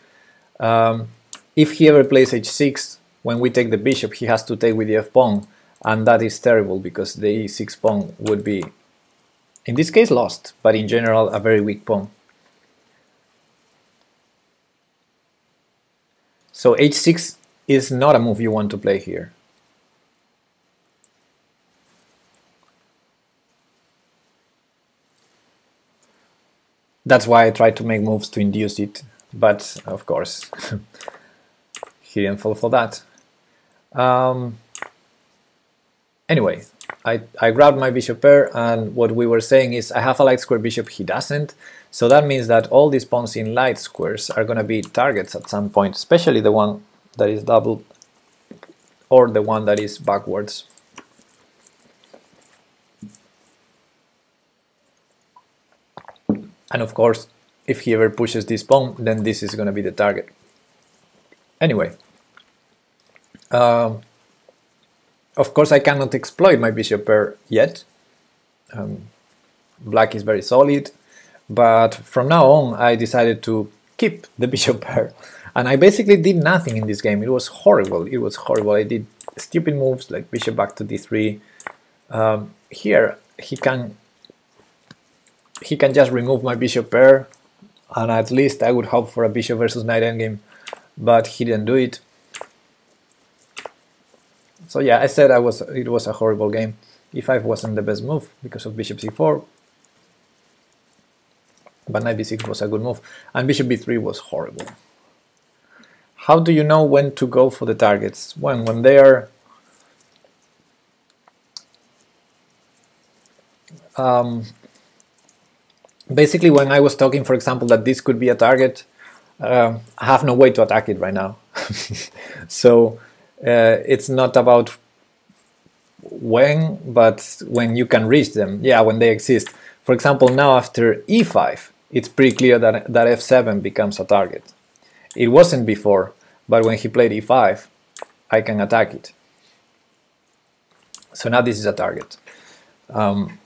Um, if he ever plays h6, when we take the bishop, he has to take with the f pawn, and that is terrible because the e6 pawn would be, in this case, lost, but in general, a very weak pawn. So h6 is not a move you want to play here. That's why I tried to make moves to induce it, but of course he didn't fall for that. Um, anyway, I, I grabbed my bishop pair and what we were saying is I have a light square bishop, he doesn't, so that means that all these pawns in light squares are going to be targets at some point, especially the one that is double or the one that is backwards. And of course, if he ever pushes this pawn, then this is going to be the target. Anyway, um, of course, I cannot exploit my bishop pair yet. Um, black is very solid, but from now on, I decided to keep the bishop pair. And I basically did nothing in this game. It was horrible. It was horrible. I did stupid moves like bishop back to d3. Um, here, he can he can just remove my bishop pair, and at least I would hope for a bishop versus knight endgame, but he didn't do it. So yeah, I said I was it was a horrible game. e5 wasn't the best move because of bishop c4, but knight b6 was a good move, and bishop b3 was horrible. How do you know when to go for the targets? When when they are um, basically when I was talking, for example, that this could be a target, uh, I have no way to attack it right now. so uh, it's not about when, but when you can reach them. Yeah, when they exist. For example, now after e5, it's pretty clear that, that f7 becomes a target. It wasn't before, but when he played e5, I can attack it. So now this is a target. Um,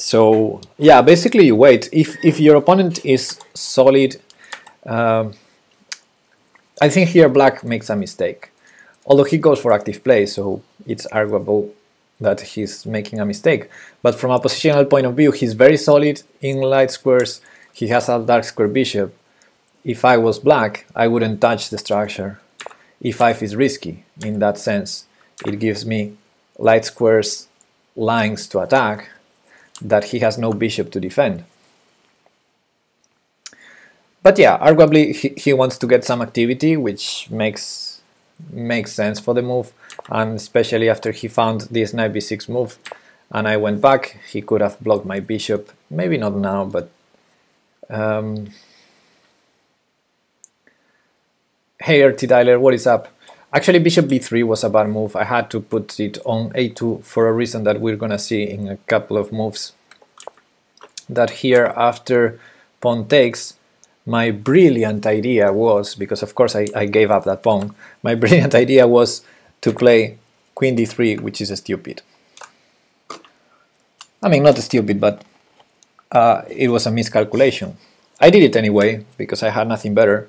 so yeah, basically you wait. If if your opponent is solid, um, I think here black makes a mistake. Although he goes for active play, so it's arguable that he's making a mistake. But from a positional point of view, he's very solid in light squares. He has a dark square bishop. If I was black, I wouldn't touch the structure. e5 is risky in that sense. It gives me light squares lines to attack that he has no bishop to defend. But yeah, arguably he, he wants to get some activity, which makes makes sense for the move, and especially after he found this knight b6 move, and I went back, he could have blocked my bishop. Maybe not now, but um, hey RT Dialer, what is up? Actually, bishop b3 was a bad move. I had to put it on a2 for a reason that we're gonna see in a couple of moves. That here, after pawn takes, my brilliant idea was, because of course I, I gave up that pawn, my brilliant idea was to play queen d3, which is a stupid. I mean, not stupid, but uh, it was a miscalculation. I did it anyway, because I had nothing better.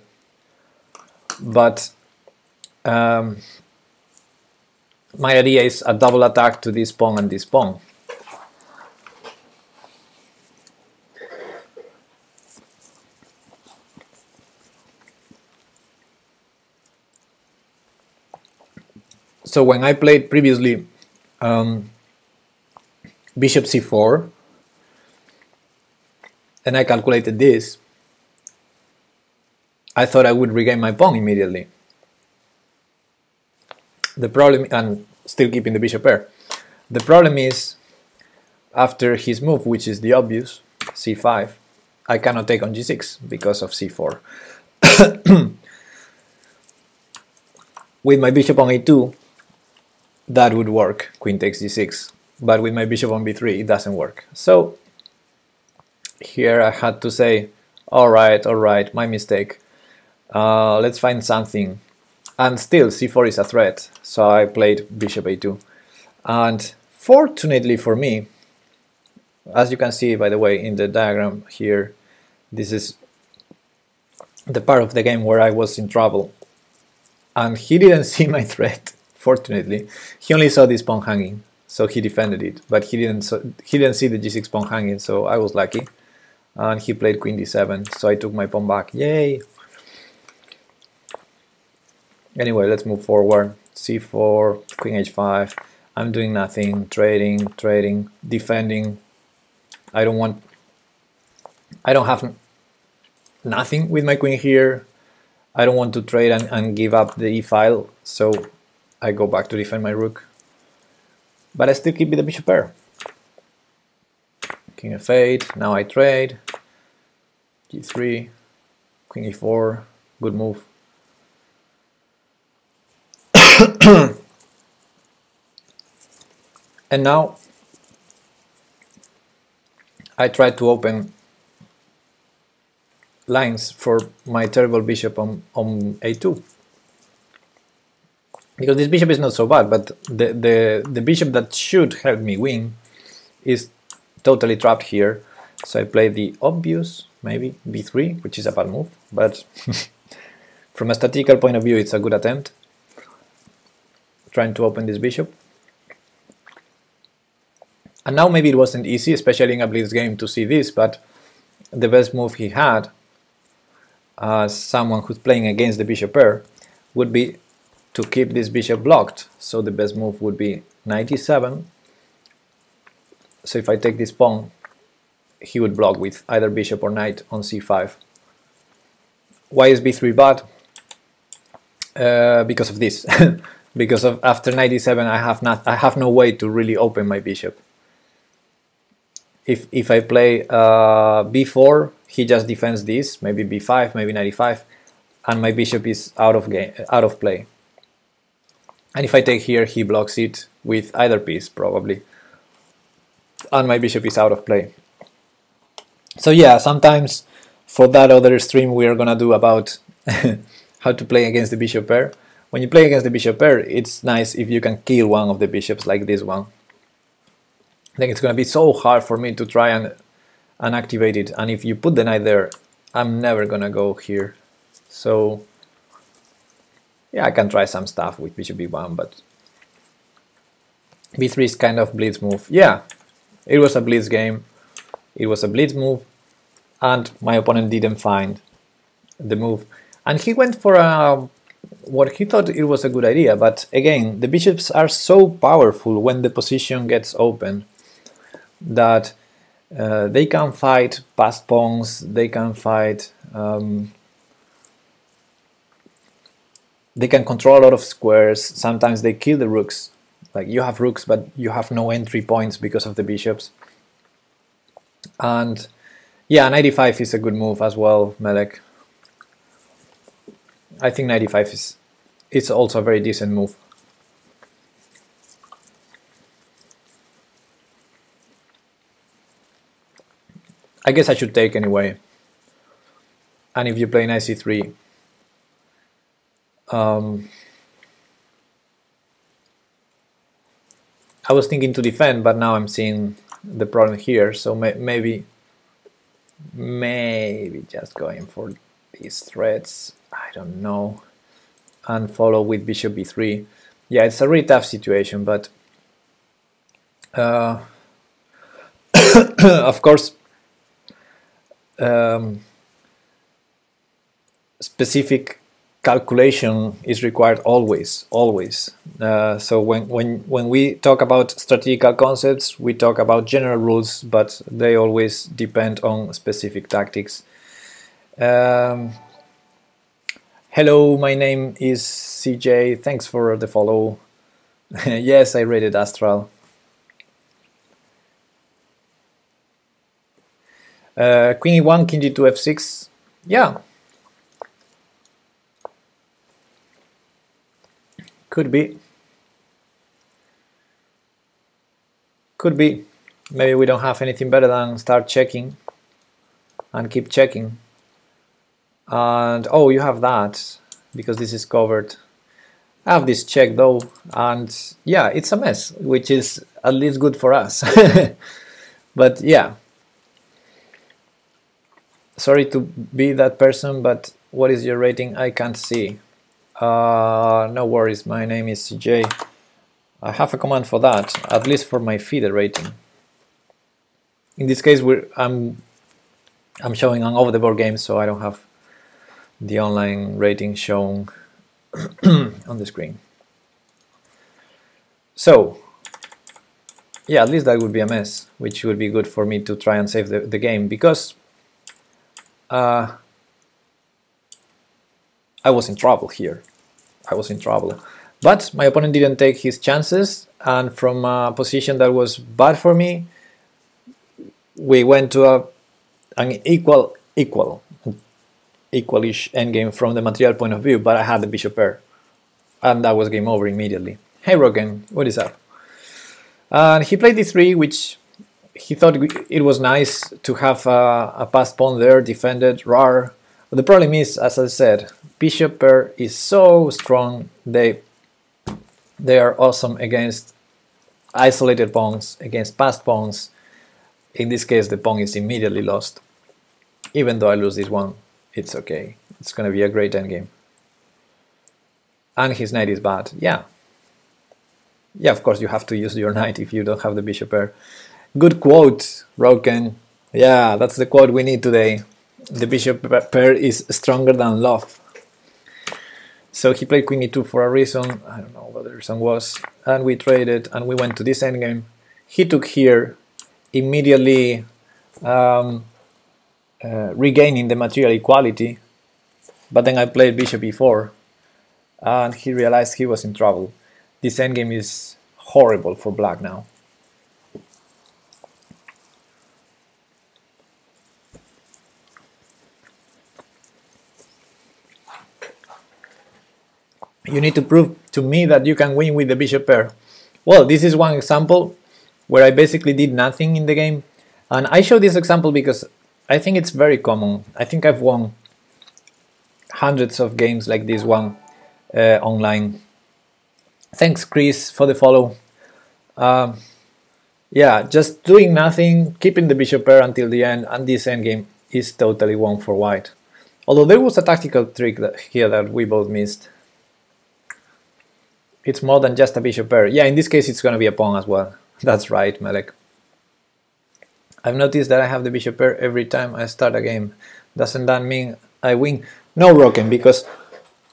But um, my idea is a double attack to this pawn and this pawn. So when I played previously um, bishop c4 and I calculated this, I thought I would regain my pawn immediately. The problem, and still keeping the bishop pair. The problem is, after his move, which is the obvious, c5, I cannot take on g6 because of c4. With my bishop on a2, that would work, queen takes g6. But with my bishop on b3, it doesn't work. So here I had to say, alright, alright, my mistake. Uh, let's find something and still c4 is a threat, so I played bishop a2. And fortunately for me, as you can see by the way in the diagram here, this is the part of the game where I was in trouble. And he didn't see my threat, fortunately. He only saw this pawn hanging, so he defended it. But he didn't so, he didn't see the g6 pawn hanging, so I was lucky. And he played queen d7, so I took my pawn back. Yay! Anyway, let's move forward. c4, queen h5. I'm doing nothing, trading, trading, defending. I don't want, I don't have nothing with my queen here. I don't want to trade and, and give up the e-file, so I go back to defend my rook. But I still keep the bishop pair. King f8, now I trade. g3, queen e4, good move. and now I try to open lines for my terrible bishop on, on a2. because this bishop is not so bad, but the, the, the bishop that should help me win is totally trapped here. So I play the obvious, maybe b3, which is a bad move, but from a statistical point of view, it's a good attempt. Trying to open this bishop. And now maybe it wasn't easy, especially in a blitz game, to see this, but the best move he had as someone who's playing against the bishop pair would be to keep this bishop blocked. So the best move would be 97. So if I take this pawn, he would block with either bishop or knight on c5. Why is b3 bad? Uh, because of this. because of after 97 I have not I have no way to really open my bishop. If if I play uh, b4, he just defends this, maybe b5, maybe 95, and my bishop is out of game out of play. And if I take here, he blocks it with either piece, probably. And my bishop is out of play. So yeah, sometimes for that other stream we are gonna do about how to play against the bishop pair. When you play against the bishop pair, it's nice if you can kill one of the bishops like this one. I think it's gonna be so hard for me to try and, and activate it. And if you put the knight there, I'm never gonna go here. So yeah, I can try some stuff with bishop b1, but b3 is kind of blitz move. Yeah, it was a blitz game. It was a blitz move, and my opponent didn't find the move. And he went for a what he thought it was a good idea, but again, the bishops are so powerful when the position gets open that uh, they can fight passed pawns, they can fight um, they can control a lot of squares. Sometimes they kill the rooks. Like you have rooks, but you have no entry points because of the bishops. And yeah, 95 is a good move as well, Melek. I think 95 is it's also a very decent move. I guess I should take anyway. And if you play knight c3, um, I was thinking to defend, but now I'm seeing the problem here. So may maybe, maybe just going for these threats. I don't know, and follow with bishop b3. Yeah, it's a really tough situation, but uh, of course, um, specific calculation is required always, always. Uh, so when, when, when we talk about strategical concepts, we talk about general rules, but they always depend on specific tactics. Um, hello, my name is CJ. Thanks for the follow. yes, I rated Astral. Uh, Queen e1, King g2, f6. Yeah, Could be. Could be. Maybe we don't have anything better than start checking and keep checking. And oh, you have that because this is covered. I have this check though, and yeah, it's a mess, which is at least good for us. but yeah, sorry to be that person, but what is your rating? I can't see. Uh, no worries, my name is CJ. I have a command for that, at least for my FIDE rating. In this case, we're, I'm I'm showing an over-the-board game, so I don't have the online rating shown on the screen. So, yeah, at least that would be a mess, which would be good for me to try and save the, the game, because uh, I was in trouble here. I was in trouble. But my opponent didn't take his chances, and from a position that was bad for me, we went to a, an equal, equal, equalish endgame from the material point of view, but I had the bishop pair, and that was game over immediately. Hey Rogan, what is up? And he played d3, which he thought it was nice to have a, a passed pawn there, defended, rar. But the problem is, as I said, bishop pair is so strong, they They are awesome against isolated pawns, against passed pawns. In this case, the pawn is immediately lost. Even though I lose this one, it's okay. It's going to be a great endgame. And his knight is bad. Yeah. Yeah, of course, you have to use your knight if you don't have the bishop pair. Good quote, Roken. Yeah, that's the quote we need today. The bishop pair is stronger than love. So he played queen e2 for a reason, I don't know what the reason was, and we traded and we went to this endgame. He took here, immediately um, uh, regaining the material equality, but then I played bishop e4 and he realized he was in trouble. This endgame is horrible for black now. you need to prove to me that you can win with the bishop pair. Well, this is one example where I basically did nothing in the game. And I show this example because I think it's very common. I think I've won hundreds of games like this one uh, online. Thanks, Chris, for the follow. Um, yeah, just doing nothing, keeping the bishop pair until the end, and this endgame is totally won for white. Although there was a tactical trick that, here that we both missed it's more than just a bishop pair. Yeah, in this case it's going to be a pawn as well. That's right, Melek. I've noticed that I have the bishop pair every time I start a game. Doesn't that mean I win? No, Roken, because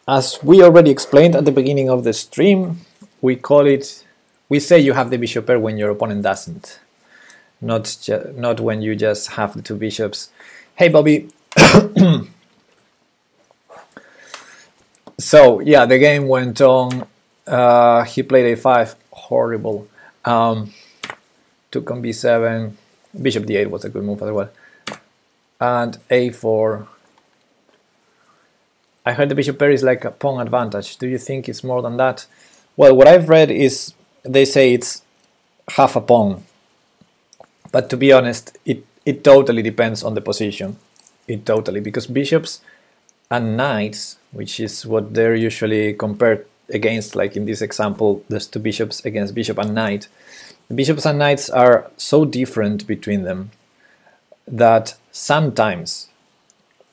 as we already explained at the beginning of the stream, we call it, we say you have the bishop pair when your opponent doesn't. Not, not when you just have the two bishops. Hey, Bobby. so, yeah, the game went on uh, he played a5, horrible. Um, took on b7, bishop d8 was a good move as well. And a4. I heard the bishop pair is like a pawn advantage. Do you think it's more than that? Well, what I've read is they say it's half a pawn. But to be honest, it, it totally depends on the position. It totally, because bishops and knights, which is what they're usually compared against, like in this example, there's two bishops against bishop and knight. The bishops and knights are so different between them that sometimes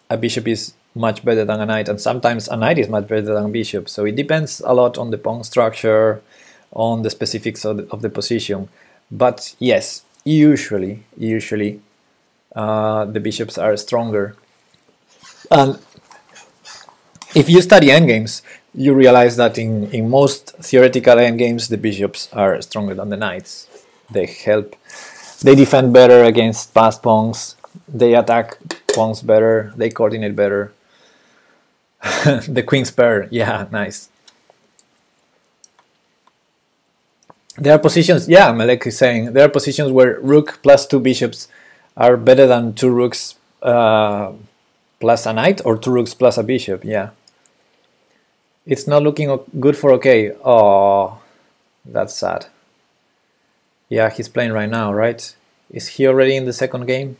a bishop is much better than a knight and sometimes a knight is much better than a bishop. So it depends a lot on the pawn structure, on the specifics of the, of the position. But yes, usually, usually uh, the bishops are stronger. And if you study endgames, you realize that in, in most theoretical endgames, the bishops are stronger than the knights. They help, they defend better against passed pawns, they attack pawns better, they coordinate better. the queen's pair, yeah, nice. There are positions, yeah, Malek is saying, there are positions where rook plus two bishops are better than two rooks uh, plus a knight or two rooks plus a bishop, yeah. It's not looking good for OK. Oh, that's sad. Yeah, he's playing right now, right? Is he already in the second game?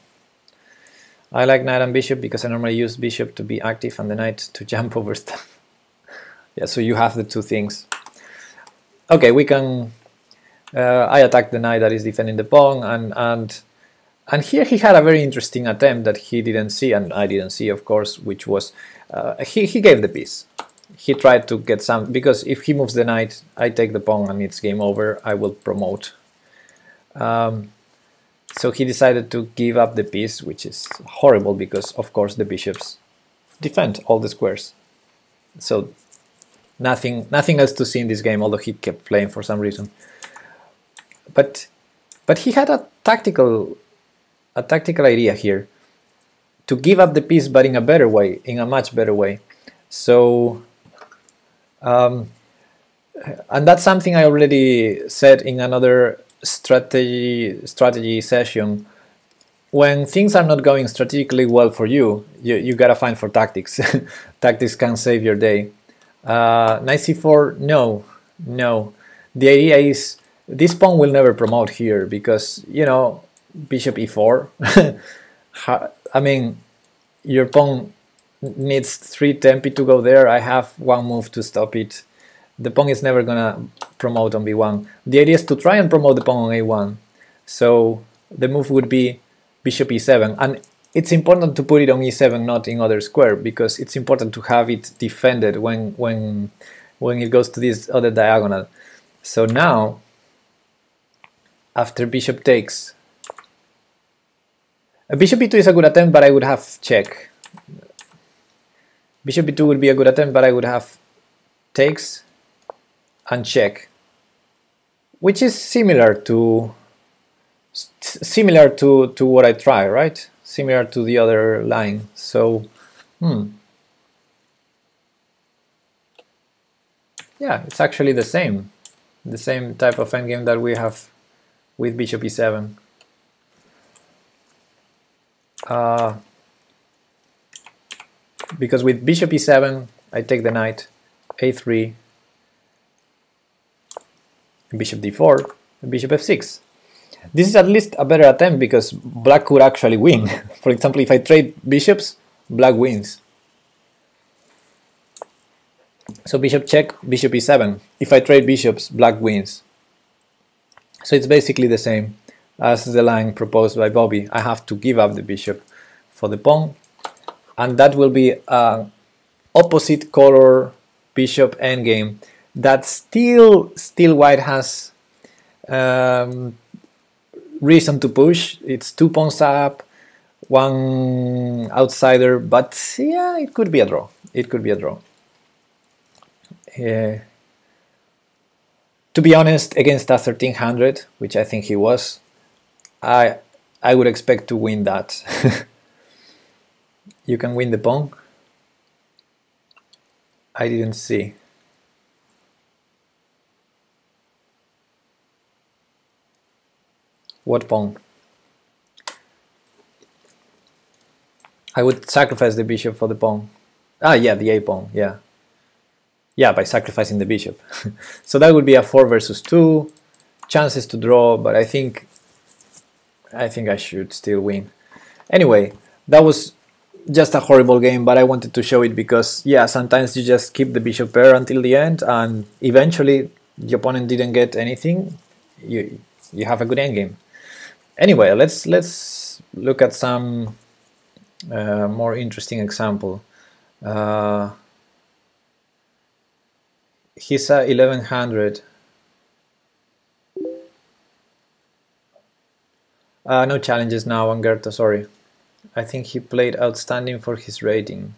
I like knight and bishop because I normally use bishop to be active and the knight to jump over stuff. yeah, so you have the two things. Okay, we can... Uh, I attack the knight that is defending the pawn and, and and here he had a very interesting attempt that he didn't see and I didn't see of course which was uh, he, he gave the piece he tried to get some because if he moves the knight, I take the pawn and it's game over. I will promote. Um, so he decided to give up the piece, which is horrible because of course the bishops defend all the squares. So nothing nothing else to see in this game, although he kept playing for some reason. But but he had a tactical a tactical idea here to give up the piece, but in a better way, in a much better way. So um, and that's something I already said in another strategy strategy session. When things are not going strategically well for you, you, you gotta find for tactics. tactics can save your day. Uh, knight c4, no, no. The idea is this pawn will never promote here because, you know, bishop e4. I mean, your pawn needs three tempi to go there. I have one move to stop it. the pawn is never gonna promote on b1. The idea is to try and promote the pawn on a1. So the move would be bishop e7, and it's important to put it on e7, not in other square, because it's important to have it defended when when when it goes to this other diagonal. So now, after bishop takes, a bishop e2 is a good attempt, but I would have check. Bishop e2 would be a good attempt, but I would have takes and check, which is similar to similar to to what I try, right? Similar to the other line. So, hmm. Yeah, it's actually the same, the same type of endgame that we have with bishop e7. Uh, because with bishop e7, I take the knight, a3, bishop d4, bishop f6. This is at least a better attempt because black could actually win. For example, if I trade bishops, black wins. So bishop check, bishop e7. If I trade bishops, black wins. So it's basically the same as the line proposed by Bobby. I have to give up the bishop for the pawn, and that will be an opposite color bishop endgame that still still white has um, reason to push. It's two pawns up, one outsider, but yeah, it could be a draw. It could be a draw. Uh, to be honest, against a 1300, which I think he was, I I would expect to win that. you can win the pawn. I didn't see. What pawn? I would sacrifice the bishop for the pawn. Ah, yeah, the a pawn, yeah. Yeah, by sacrificing the bishop. so that would be a 4 versus 2, chances to draw, but I think I think I should still win. Anyway, that was just a horrible game, but I wanted to show it because, yeah, sometimes you just keep the bishop pair until the end, and eventually the opponent didn't get anything. You you have a good endgame anyway, let's let's look at some uh, more interesting example. Uh, he's a 1100. Uh, no challenges now, Angerto, sorry. I think he played outstanding for his rating.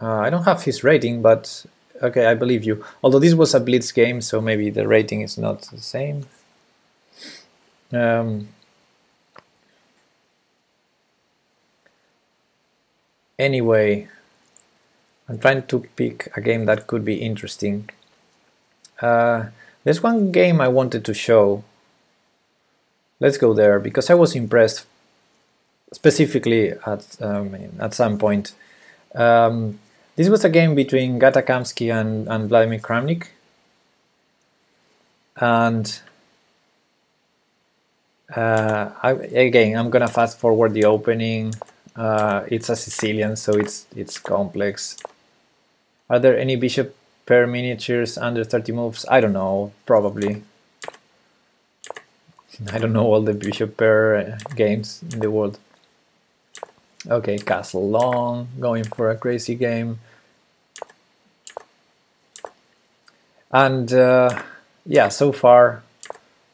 Uh, I don't have his rating, but okay, I believe you. Although this was a blitz game, so maybe the rating is not the same. Um, anyway, I'm trying to pick a game that could be interesting. Uh, there's one game I wanted to show. Let's go there because I was impressed specifically at um, at some point. Um, this was a game between Gata Kamsky and, and Vladimir Kramnik. And uh, I, again, I'm gonna fast forward the opening. Uh, it's a Sicilian, so it's it's complex. Are there any bishop pair miniatures under 30 moves? I don't know, probably. I don't know all the bishop pair uh, games in the world. Okay, castle long, going for a crazy game. And uh, yeah, so far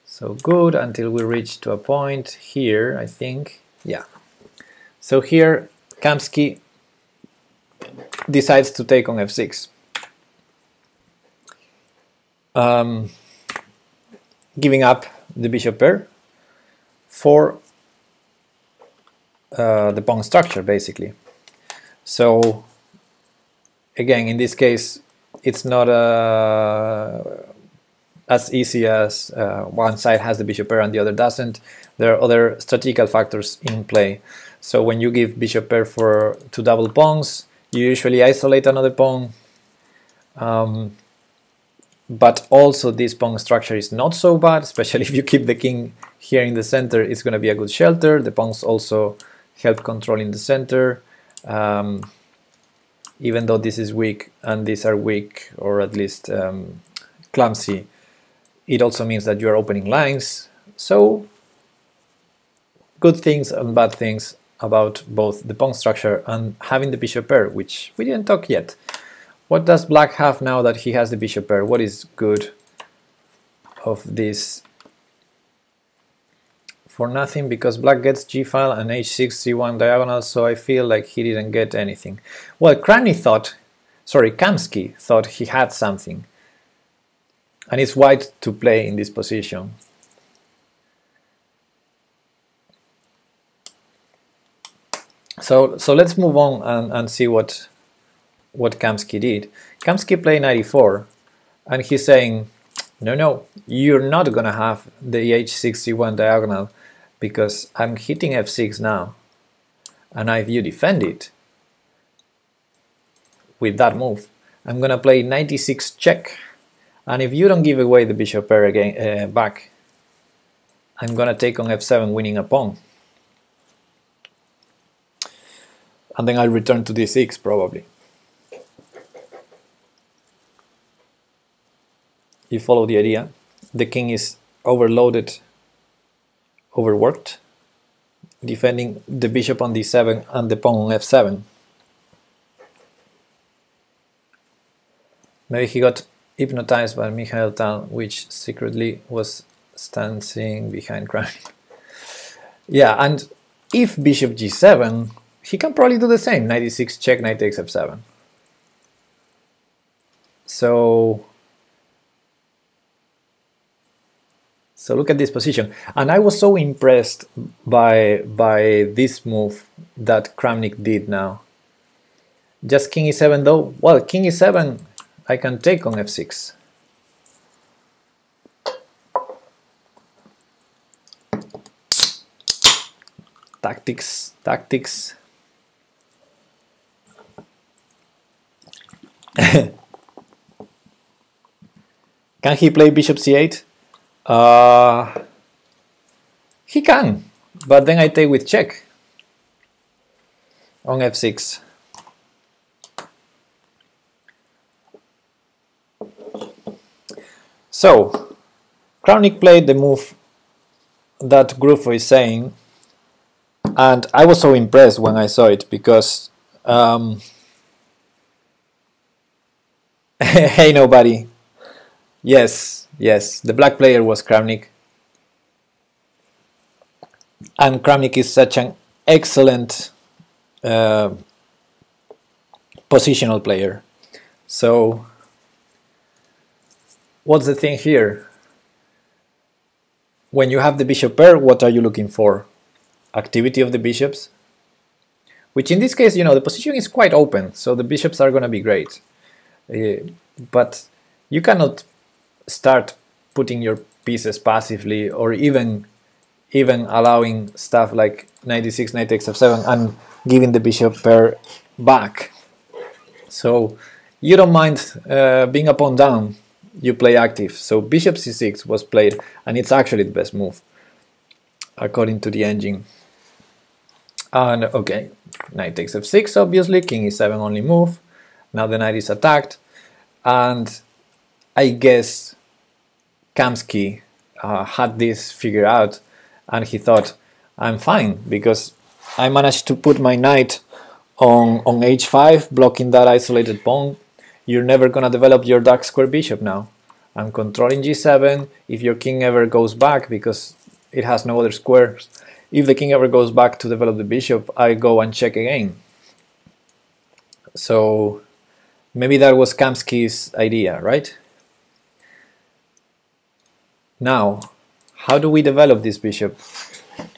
so good until we reach to a point here, I think. Yeah. So here Kamsky decides to take on f6. Um, giving up the bishop pair for uh, the pawn structure basically. So again, in this case, it's not uh, as easy as uh, one side has the bishop pair and the other doesn't. There are other strategical factors in play. So when you give bishop pair for two double pawns, you usually isolate another pawn. Um, but also this pawn structure is not so bad, especially if you keep the king here in the center, it's going to be a good shelter. The pawns also help controlling the center. Um, even though this is weak and these are weak or at least um, clumsy, it also means that you are opening lines. So good things and bad things about both the pawn structure and having the bishop pair, which we didn't talk yet. What does black have now that he has the bishop pair? What is good of this? For nothing, because black gets g-file and h6, c1 diagonal, so I feel like he didn't get anything. Well, Kramnik thought, sorry, Kamsky thought he had something. And it's white to play in this position. So, so let's move on and, and see what what Kamsky did. Kamsky played 94 and he's saying, no, no, you're not gonna have the h61 diagonal because I'm hitting f6 now and if you defend it with that move, I'm gonna play 96 check and if you don't give away the bishop pair again uh, back, I'm gonna take on f7 winning a pawn. And then I'll return to d6 probably. You follow the idea. The king is overloaded, overworked, defending the bishop on d7 and the pawn on f7. Maybe he got hypnotized by Mikhail Tal, which secretly was standing behind Kramnik. yeah, and if bishop g7, he can probably do the same, knight e6, check, knight takes f7. So So look at this position. And I was so impressed by, by this move that Kramnik did now. Just king e7 though? Well, king e7 I can take on f6. Tactics, tactics. can he play bishop c8? Uh, he can, but then I take with check on f6. So, Kramnik played the move that Grufo is saying, and I was so impressed when I saw it because um, hey nobody yes Yes, the black player was Kramnik. And Kramnik is such an excellent uh, positional player. So, what's the thing here? When you have the bishop pair, what are you looking for? Activity of the bishops? Which in this case, you know, the position is quite open, so the bishops are going to be great. Uh, but you cannot start putting your pieces passively or even even allowing stuff like 96 knight takes f7 and giving the bishop pair back. So you don't mind uh, being a pawn down. You play active. So bishop c6 was played and it's actually the best move according to the engine. And okay knight takes f6 obviously. King e7 only move. Now the knight is attacked. And I guess Kamsky uh, had this figured out and he thought, I'm fine because I managed to put my knight on, on h5, blocking that isolated pawn. You're never gonna develop your dark square bishop now. I'm controlling g7. If your king ever goes back, because it has no other squares, if the king ever goes back to develop the bishop, I go and check again. So maybe that was Kamsky's idea, right? Now, how do we develop this bishop?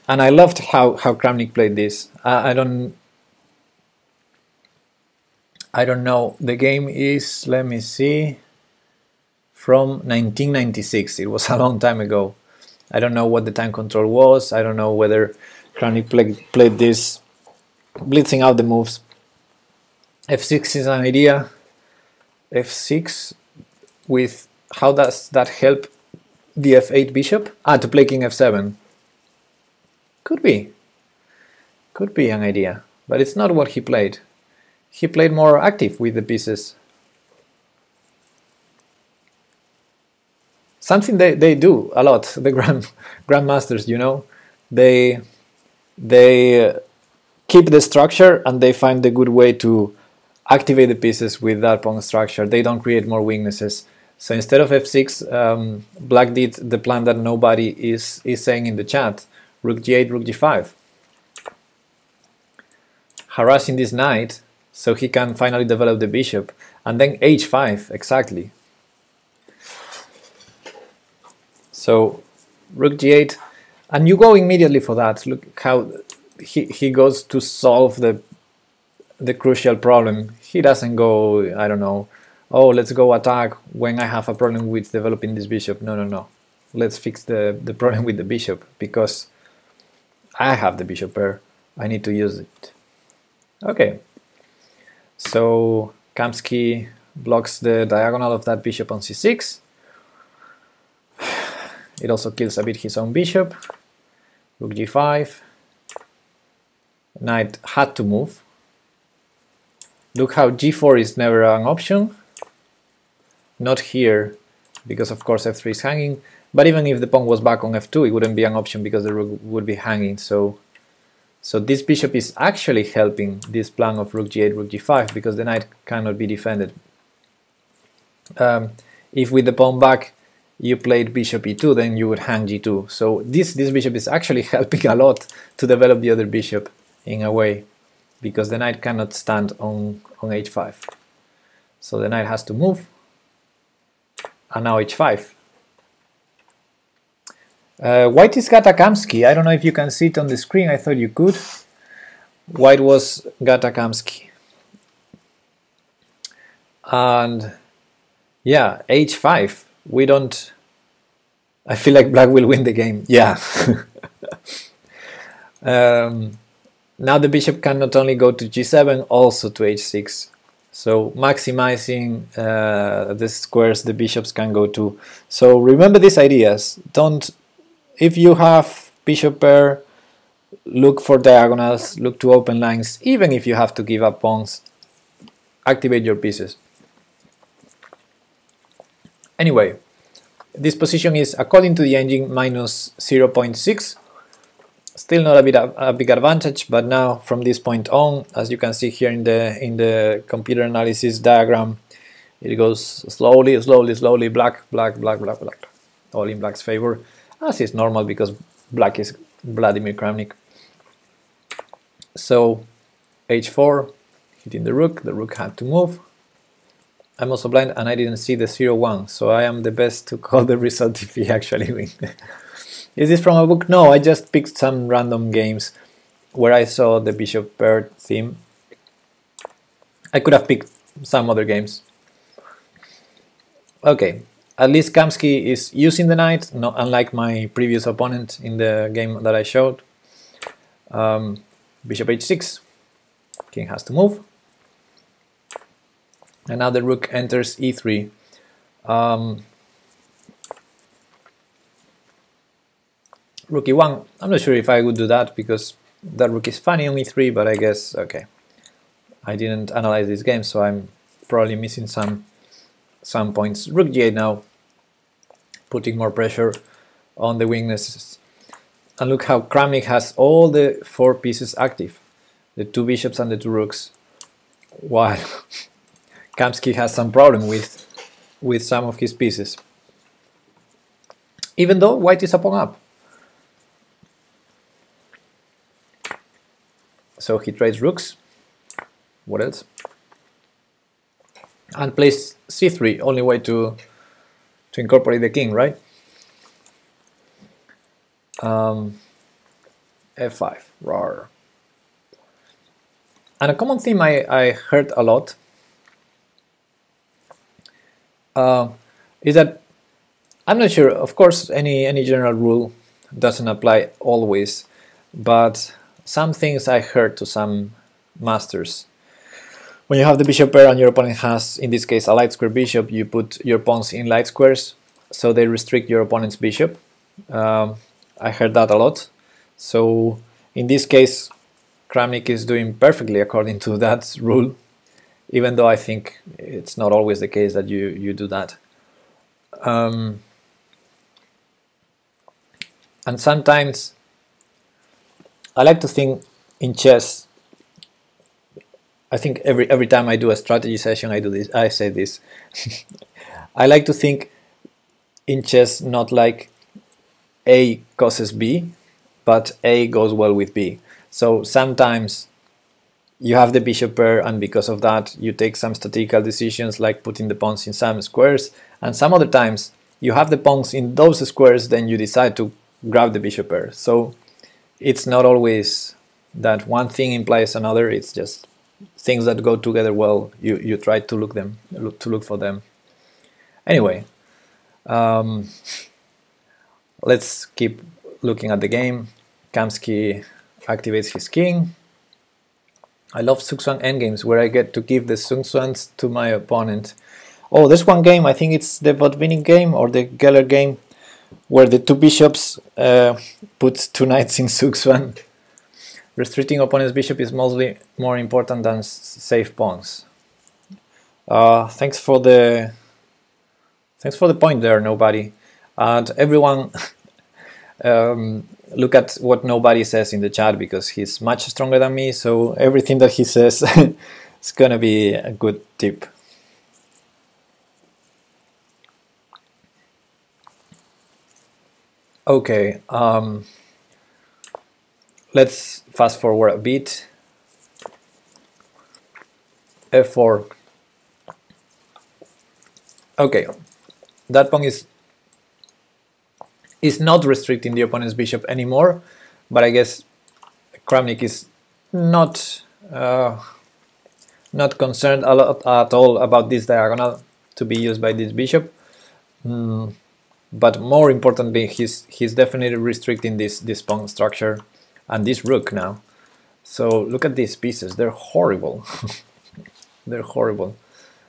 And I loved how, how Kramnik played this. I don't I don't know. The game is, let me see, from 1996. It was a long time ago. I don't know what the time control was. I don't know whether Kramnik play, played this blitzing out the moves. f6 is an idea. f6 with how does that help the f8 bishop? Ah, to play king f7. Could be. Could be an idea, but it's not what he played. he played more active with the pieces. Something they, they do a lot, the grand grandmasters, you know, they they keep the structure and they find a good way to activate the pieces with that pawn structure. They don't create more weaknesses. So instead of f6, um, black did the plan that nobody is, is saying in the chat, rook g8, rook g5. Harassing this knight so he can finally develop the bishop. And then h5, exactly. So rook g8, and you go immediately for that. Look how he, he goes to solve the the crucial problem. He doesn't go, I don't know, oh, let's go attack when I have a problem with developing this bishop. No, no, no. Let's fix the, the problem with the bishop because I have the bishop pair. I need to use it. Okay. So Kamsky blocks the diagonal of that bishop on c6. It also kills a bit his own bishop. Rook g5. Knight had to move. Look how g4 is never an option. Not here, because of course f3 is hanging. But even if the pawn was back on f2, it wouldn't be an option because the rook would be hanging. So, so this bishop is actually helping this plan of rook g8, rook g5, because the knight cannot be defended. Um, if with the pawn back you played bishop e2, then you would hang g2. So this, this bishop is actually helping a lot to develop the other bishop in a way, because the knight cannot stand on, on h5. So the knight has to move, and now h5. Uh, white is Gata Kamsky. I don't know if you can see it on the screen. I thought you could. White was Gata Kamsky. And yeah, h5. We don't... I feel like black will win the game. Yeah. um, now the bishop can not only go to g7, also to h6. So maximizing uh, the squares the bishops can go to. So remember these ideas. Don't, if you have bishop pair, look for diagonals, look to open lines, even if you have to give up pawns, activate your pieces. Anyway, this position is, according to the engine, minus 0.6 Still not a, bit a big advantage, but now from this point on, as you can see here in the in the computer analysis diagram, it goes slowly, slowly, slowly, black, black, black, black, black, all in black's favor, as is normal because black is Vladimir Kramnik. So h4, hitting the rook, the rook had to move. I'm also blind and I didn't see the 0-1, so I am the best to call the result if he actually wins. Is this from a book? No, I just picked some random games where I saw the bishop pair theme. I could have picked some other games. Okay, at least Kamsky is using the knight, not unlike my previous opponent in the game that I showed. Um, bishop h6, king has to move. And now the rook enters e3. Um, rook e1. I'm not sure if I would do that because that rook is funny on e3, but I guess, okay. I didn't analyze this game, so I'm probably missing some some points. Rook g8 now, putting more pressure on the weaknesses. And look how Kramnik has all the four pieces active, the two bishops and the two rooks, while Kamsky has some problem with, with some of his pieces. Even though white is a pawn up. So he trades rooks. What else? And plays c3, only way to to incorporate the king, right? Um, f5, rar. And a common theme I, I heard a lot uh, is that I'm not sure, of course, any, any general rule doesn't apply always, but some things I heard to some masters. When you have the bishop pair and your opponent has, in this case, a light square bishop, you put your pawns in light squares, so they restrict your opponent's bishop. Um, I heard that a lot. So in this case, Kramnik is doing perfectly according to that rule. even though I think it's not always the case that you, you do that. Um, and sometimes I like to think in chess. I think every every time I do a strategy session, I do this. I say this. I like to think in chess not like A causes B, but A goes well with B. So sometimes you have the bishop pair and because of that you take some strategical decisions like putting the pawns in some squares and some other times you have the pawns in those squares then you decide to grab the bishop pair so it's not always that one thing implies another it's just things that go together well you you try to look them look to look for them. Anyway um, let's keep looking at the game. Kamsky activates his king. I love Zugzwang endgames where I get to give the Zugzwangs to my opponent. Oh, there's one game, I think it's the Botvinnik game or the Geller game, where the two bishops uh, put two knights in Zugzwang. Restricting opponent's bishop is mostly more important than safe pawns. Uh, thanks for the thanks for the point there, nobody. And everyone um, look at what nobody says in the chat because he's much stronger than me. So everything that he says is gonna be a good tip. Okay, um, let's fast forward a bit. F4. Okay, that pawn is is not restricting the opponent's bishop anymore, but I guess Kramnik is not uh, not concerned a lot at all about this diagonal to be used by this bishop. Mm, but more importantly, he's he's definitely restricting this this pawn structure and this rook now. So look at these pieces; they're horrible. they're horrible.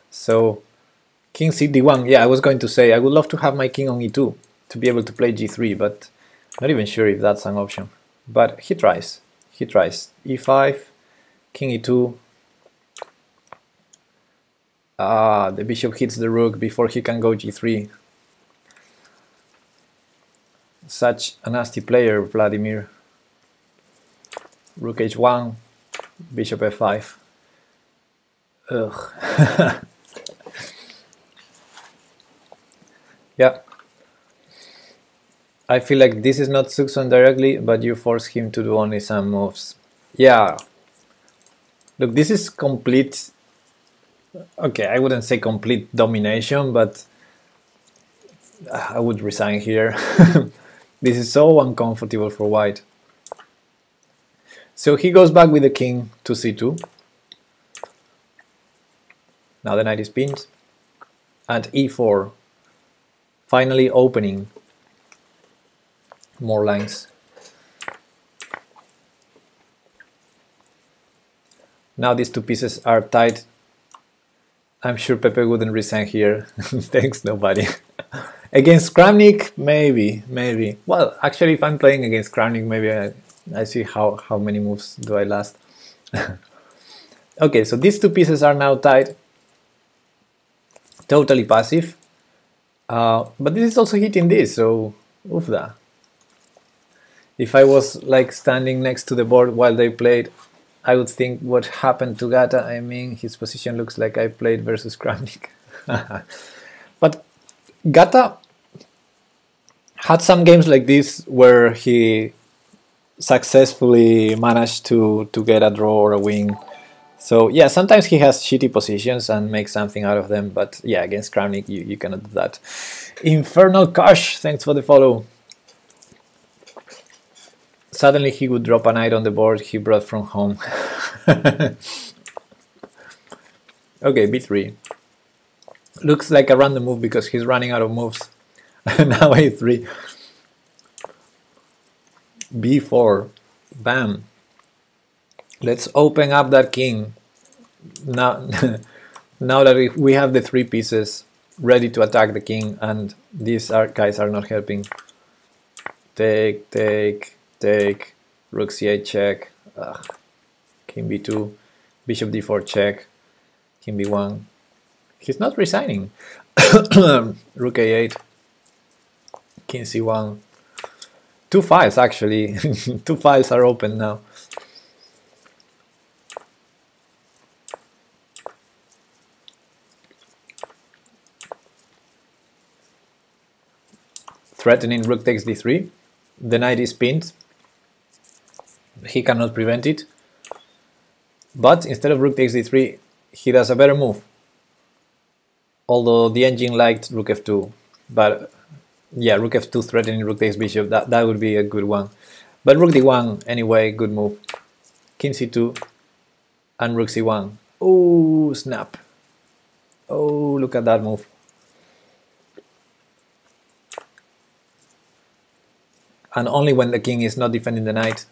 So king cd1. Yeah, I was going to say I would love to have my king on e2 to be able to play g3, but not even sure if that's an option. But he tries. He tries. e5, king e2. Ah, the bishop hits the rook before he can go g3. Such a nasty player, Vladimir. Rook h1, bishop f5. Ugh. yeah. I feel like this is not Zugzwang directly, but you force him to do only some moves. Yeah. Look, this is complete... Okay, I wouldn't say complete domination, but I would resign here. this is so uncomfortable for white. So he goes back with the king to c2. Now the knight is pinned. And e4, finally opening more lines. Now these two pieces are tied. I'm sure Pepe wouldn't resign here. Thanks, nobody. against Kramnik, maybe, maybe. Well, actually, if I'm playing against Kramnik, maybe I, I see how, how many moves do I last. okay, so these two pieces are now tied. Totally passive. Uh, but this is also hitting this, so oofda if I was like standing next to the board while they played, I would think what happened to Gata. I mean, his position looks like I played versus Kramnik. but Gata had some games like this where he successfully managed to to get a draw or a win. So yeah, sometimes he has shitty positions and makes something out of them, but yeah, against Kramnik you, you cannot do that. Infernal Cash, thanks for the follow. Suddenly he would drop a knight on the board he brought from home. okay, b3. Looks like a random move because he's running out of moves. now a3. b4. Bam. Let's open up that king. Now, now that we have the three pieces ready to attack the king and these guys are not helping. Take, take, take, rook c8 check, Ugh. king b2, bishop d4 check. King b1. He's not resigning. Rook a8. King c1. Two files actually. Two files are open now. Threatening rook takes d3. The knight is pinned. He cannot prevent it. But instead of rook takes d3, he does a better move. Although the engine liked rook f2. But yeah, rook f2 threatening rook takes bishop, that, that would be a good one. But rook d1, anyway, good move. King c2 and rook c1. Oh, snap. Oh, look at that move. And only when the king is not defending the knight,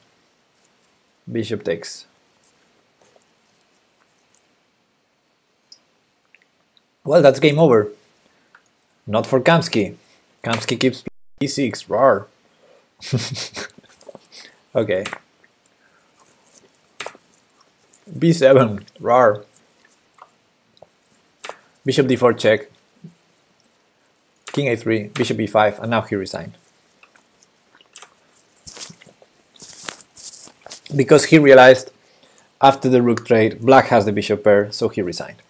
bishop takes. Well, that's game over. Not for Kamsky. Kamsky keeps e6, rar. okay. b7, rar. Bishop d4 check. King a3, bishop b5, and now he resigned. Because he realized after the rook trade, black has the bishop pair, so he resigned.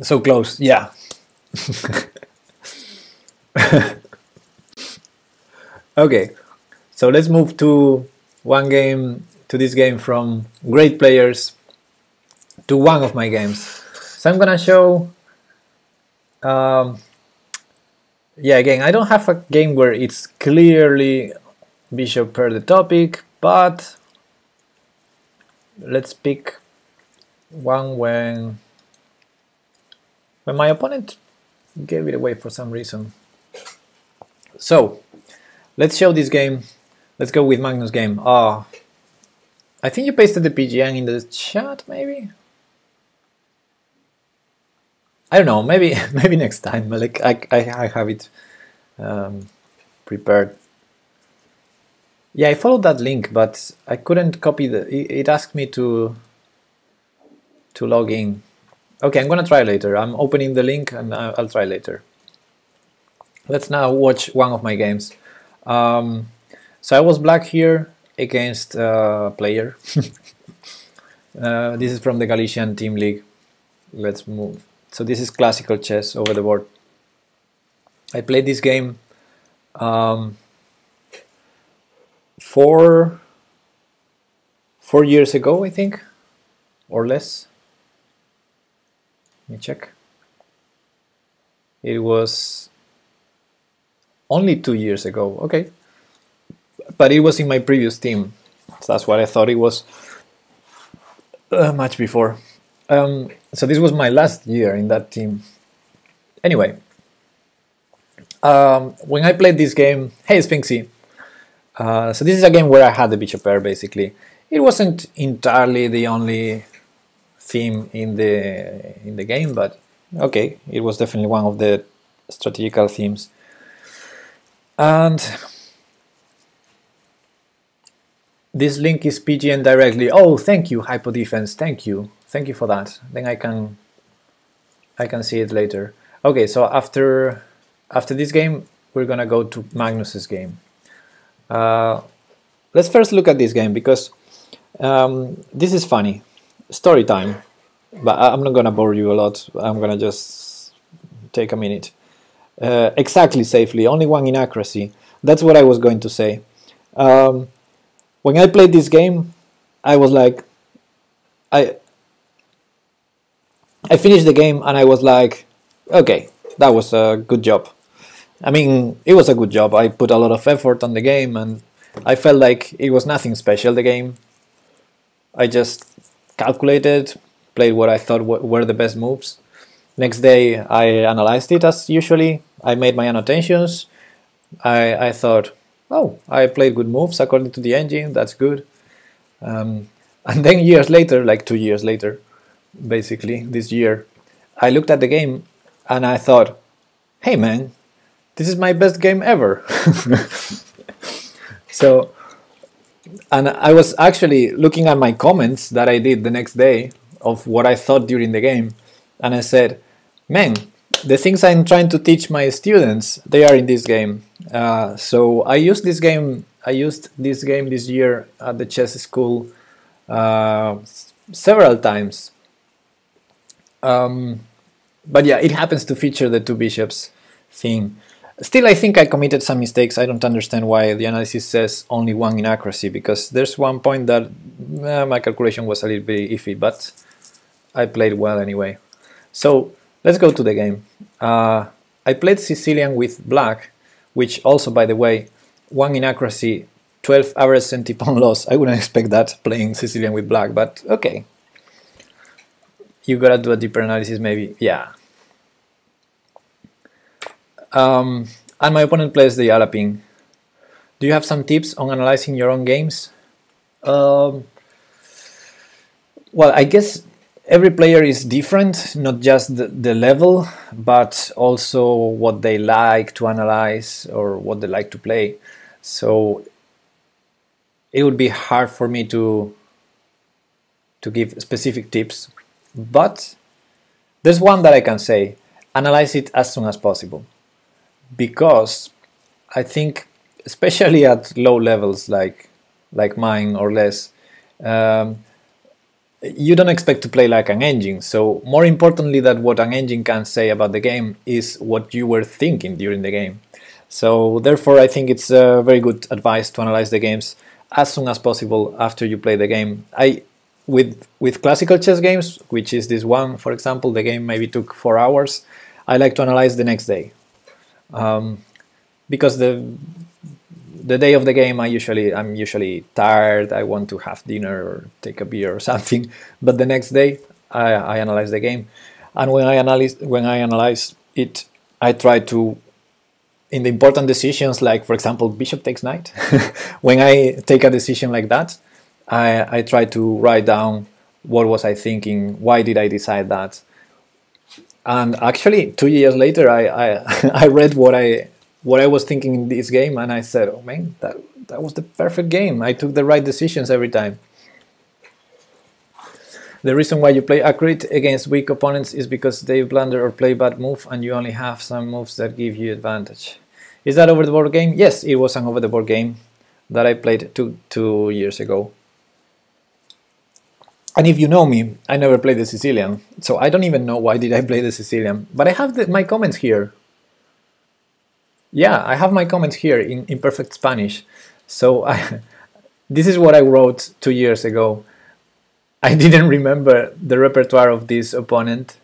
So close, yeah. okay, so let's move to one game, to this game from great players to one of my games. So I'm gonna show, um, yeah, again, I don't have a game where it's clearly bishop pair the topic, but let's pick one when but my opponent gave it away for some reason. So, let's show this game. Let's go with Magnus game. Ah, oh, I think you pasted the PGN in the chat, maybe? I don't know, maybe maybe next time, like I, I, I have it um, prepared. Yeah, I followed that link, but I couldn't copy the. It asked me to to log in. Okay, I'm gonna try later. I'm opening the link and I'll try later. Let's now watch one of my games. Um, so I was black here against a uh, player. uh, this is from the Galician Team League. Let's move. So this is classical chess over the board. I played this game um, four four years ago, I think, or less. Let me check. It was only two years ago. Okay. But it was in my previous team. So that's what I thought it was uh, much before. Um, so this was my last year in that team. Anyway, um, when I played this game, hey Sphinxy. Uh, so this is a game where I had the bishop pair basically. It wasn't entirely the only theme in the in the game, but okay, it was definitely one of the strategical themes. And this link is PGN directly. Oh, thank you, Hypo Defense. Thank you, thank you for that. Then I can I can see it later. Okay, so after after this game, we're gonna go to Magnus's game. Uh, let's first look at this game because um, this is funny story time. But I'm not gonna bore you a lot. I'm gonna just take a minute. Uh, exactly safely, only one inaccuracy. That's what I was going to say. Um, when I played this game, I was like, I I finished the game and I was like, okay, that was a good job. I mean, it was a good job. I put a lot of effort on the game and I felt like it was nothing special, the game. I just calculated, played what I thought were the best moves. Next day, I analyzed it as usually. I made my annotations. I, I thought, oh, I played good moves according to the engine, that's good. Um, and then years later, like two years later, basically, this year, I looked at the game and I thought, hey man, this is my best game ever. so and I was actually looking at my comments that I did the next day of what I thought during the game, and I said, "Man, the things I'm trying to teach my students, they are in this game." Uh, so I used this game. I used this game this year at the chess school uh, several times. Um, but yeah, it happens to feature the two bishops thing. Still, I think I committed some mistakes. I don't understand why the analysis says only one inaccuracy because there's one point that eh, my calculation was a little bit iffy, but I played well anyway. So let's go to the game. Uh, I played Sicilian with black, which also, by the way, one inaccuracy, 12 average centi-pawn loss. I wouldn't expect that playing Sicilian with black, but okay. You gotta do a deeper analysis, maybe. Yeah, um, and my opponent plays the Alapin. Do you have some tips on analyzing your own games? Um, well, I guess every player is different, not just the, the, level, but also what they like to analyze or what they like to play. So it would be hard for me to to give specific tips, but there's one that I can say: analyze it as soon as possible because I think, especially at low levels like like mine or less, um, you don't expect to play like an engine. So more importantly that what an engine can say about the game is what you were thinking during the game. So therefore, I think it's a very good advice to analyze the games as soon as possible after you play the game. I with with classical chess games, which is this one, for example, the game maybe took four hours. I like to analyze the next day um, because the the day of the game I usually I'm usually tired I want to have dinner or take a beer or something but the next day I, I analyze the game and when I analyze when I analyze it I try to in the important decisions like for example bishop takes knight when I take a decision like that I, I try to write down what was I thinking why did I decide that? And actually two years later I, I, I read what I what I was thinking in this game and I said oh man that that was the perfect game. I took the right decisions every time. The reason why you play accurate against weak opponents is because they blunder or play bad move and you only have some moves that give you advantage. Is that over the board game? Yes it was an over the board game that I played two two years ago and if you know me, I never played the Sicilian, so I don't even know why did I play the Sicilian. But I have the, my comments here. Yeah, I have my comments here in, in perfect Spanish. So I, this is what I wrote two years ago. I didn't remember the repertoire of this opponent,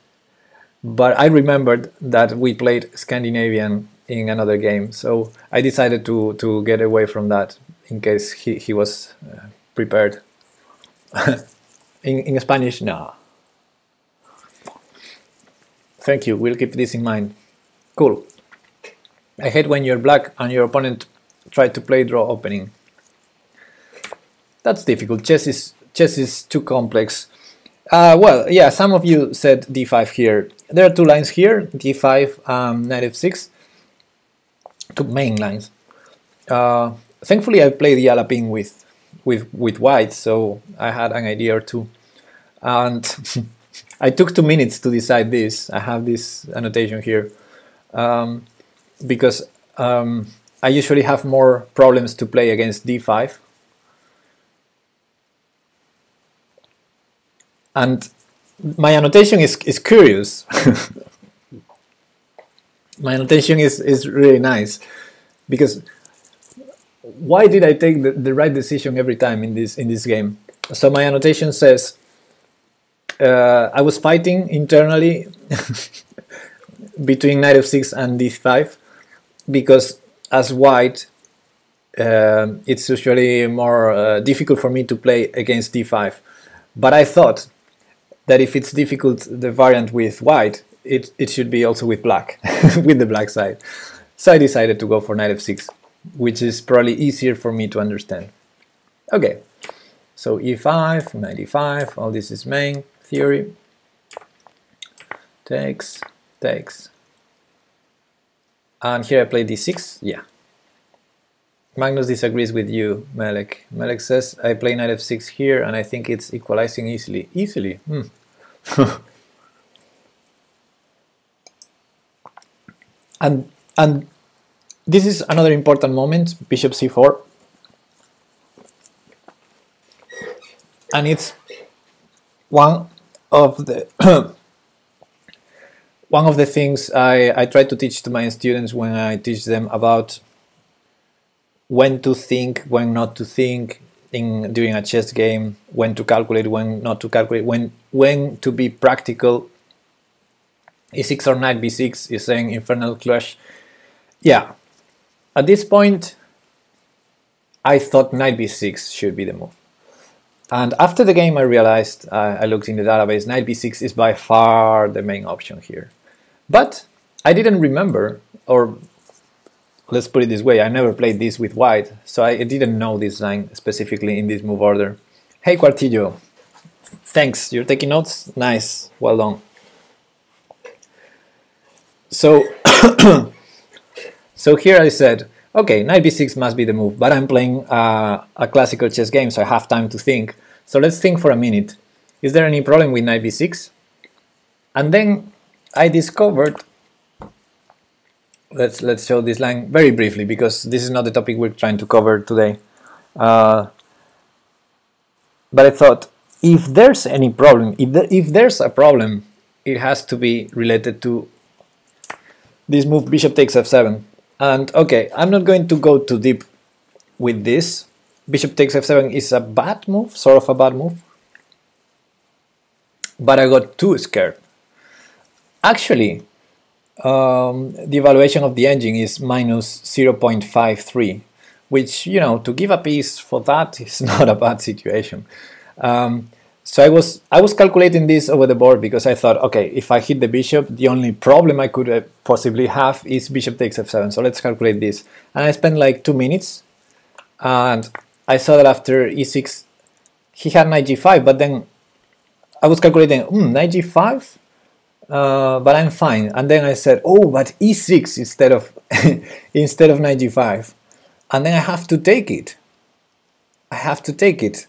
but I remembered that we played Scandinavian in another game. So I decided to, to get away from that in case he, he was uh, prepared. In, in Spanish, no. Thank you, we'll keep this in mind. Cool. I hate when you're black and your opponent try to play draw opening. That's difficult. Chess is chess is too complex. Uh, well, yeah, some of you said d5 here. There are two lines here, d5, um, knight f6, two main lines. Uh, thankfully, I played the Alapin with with with white, so I had an idea or two. And I took two minutes to decide this. I have this annotation here um, because um, I usually have more problems to play against d5. And my annotation is, is curious. my annotation is, is really nice because why did I take the, the right decision every time in this in this game? So my annotation says uh, I was fighting internally between knight f6 and d5 because as white uh, it's usually more uh, difficult for me to play against d5 but I thought that if it's difficult the variant with white it, it should be also with black with the black side. So I decided to go for knight f6 which is probably easier for me to understand. Okay, so e5, 95, all this is main theory. Takes, takes. And here I play d6, yeah. Magnus disagrees with you, Melek. Melek says, I play knight f6 here and I think it's equalizing easily. Easily? Hmm. and and this is another important moment, bishop c4. And it's one of the one of the things I, I try to teach to my students when I teach them about when to think, when not to think in during a chess game, when to calculate, when not to calculate, when when to be practical. E6 or knight b6 is saying infernal clash. Yeah, at this point, I thought knight b6 should be the move. And after the game, I realized, uh, I looked in the database, knight b6 is by far the main option here. But I didn't remember, or let's put it this way, I never played this with white, so I didn't know this line specifically in this move order. Hey Quartillo, thanks, you're taking notes? Nice, well done. So, so here I said, okay, knight b6 must be the move, but I'm playing uh, a classical chess game, so I have time to think. So let's think for a minute. Is there any problem with knight b6? And then I discovered let's let's show this line very briefly because this is not the topic we're trying to cover today. Uh, but I thought if there's any problem, if if there's a problem, it has to be related to this move bishop takes f7. And okay, I'm not going to go too deep with this. Bishop takes f7 is a bad move, sort of a bad move. But I got too scared. Actually, um, the evaluation of the engine is minus 0.53, which, you know, to give a piece for that is not a bad situation. Um, so I was I was calculating this over the board because I thought, okay, if I hit the bishop, the only problem I could uh, possibly have is bishop takes f7. So let's calculate this. And I spent like two minutes, and I saw that after e6, he had knight g5, but then I was calculating, hmm, knight g5? Uh, but I'm fine. And then I said, oh, but e6 instead of instead of knight g5, and then I have to take it. I have to take it.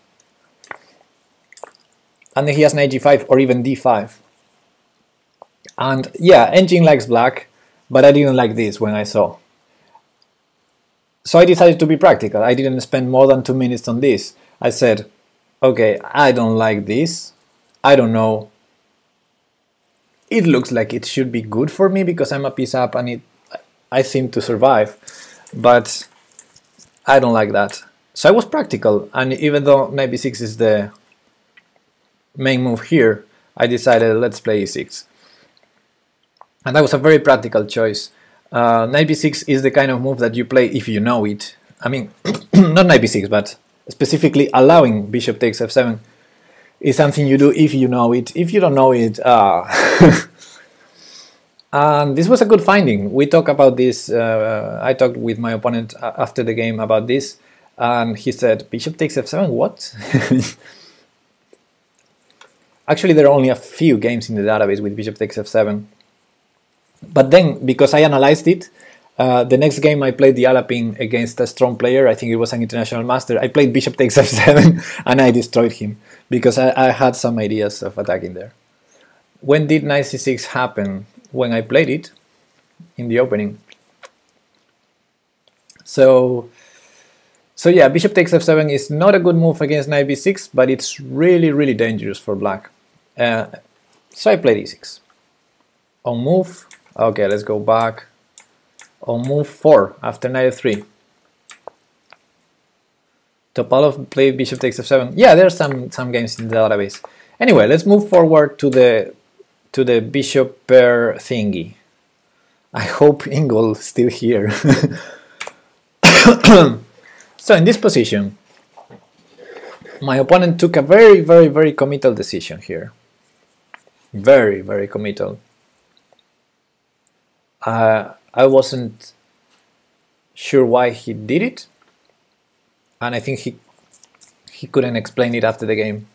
And then he has knight g5 or even d5. And yeah, engine likes black, but I didn't like this when I saw. So I decided to be practical. I didn't spend more than two minutes on this. I said, okay, I don't like this. I don't know it looks like it should be good for me because I'm a piece up and it I seem to survive but I don't like that so I was practical and even though knight b6 is the main move here I decided let's play e6 and that was a very practical choice uh, knight b6 is the kind of move that you play if you know it I mean not knight b6 but specifically allowing bishop takes f7 is something you do if you know it. If you don't know it, uh, and this was a good finding. We talked about this. Uh, I talked with my opponent after the game about this, and he said, "Bishop takes f7. What?" Actually, there are only a few games in the database with bishop takes f7. But then, because I analyzed it, uh, the next game I played the Alapin against a strong player, I think it was an international master. I played bishop takes f7 and I destroyed him because I, I, had some ideas of attacking there. When did knight c6 happen? When I played it in the opening. So, so yeah, bishop takes f7 is not a good move against knight b6, but it's really, really dangerous for black. Uh, so I played e6. On move, okay, let's go back on move 4 after knight f3. Topalov played bishop takes f7. Yeah, there's some some games in the database. Anyway, let's move forward to the to the bishop pair thingy. I hope Ingol still here. so in this position, my opponent took a very, very, very committal decision here. Very, very committal. Uh, I wasn't sure why he did it, and I think he he couldn't explain it after the game.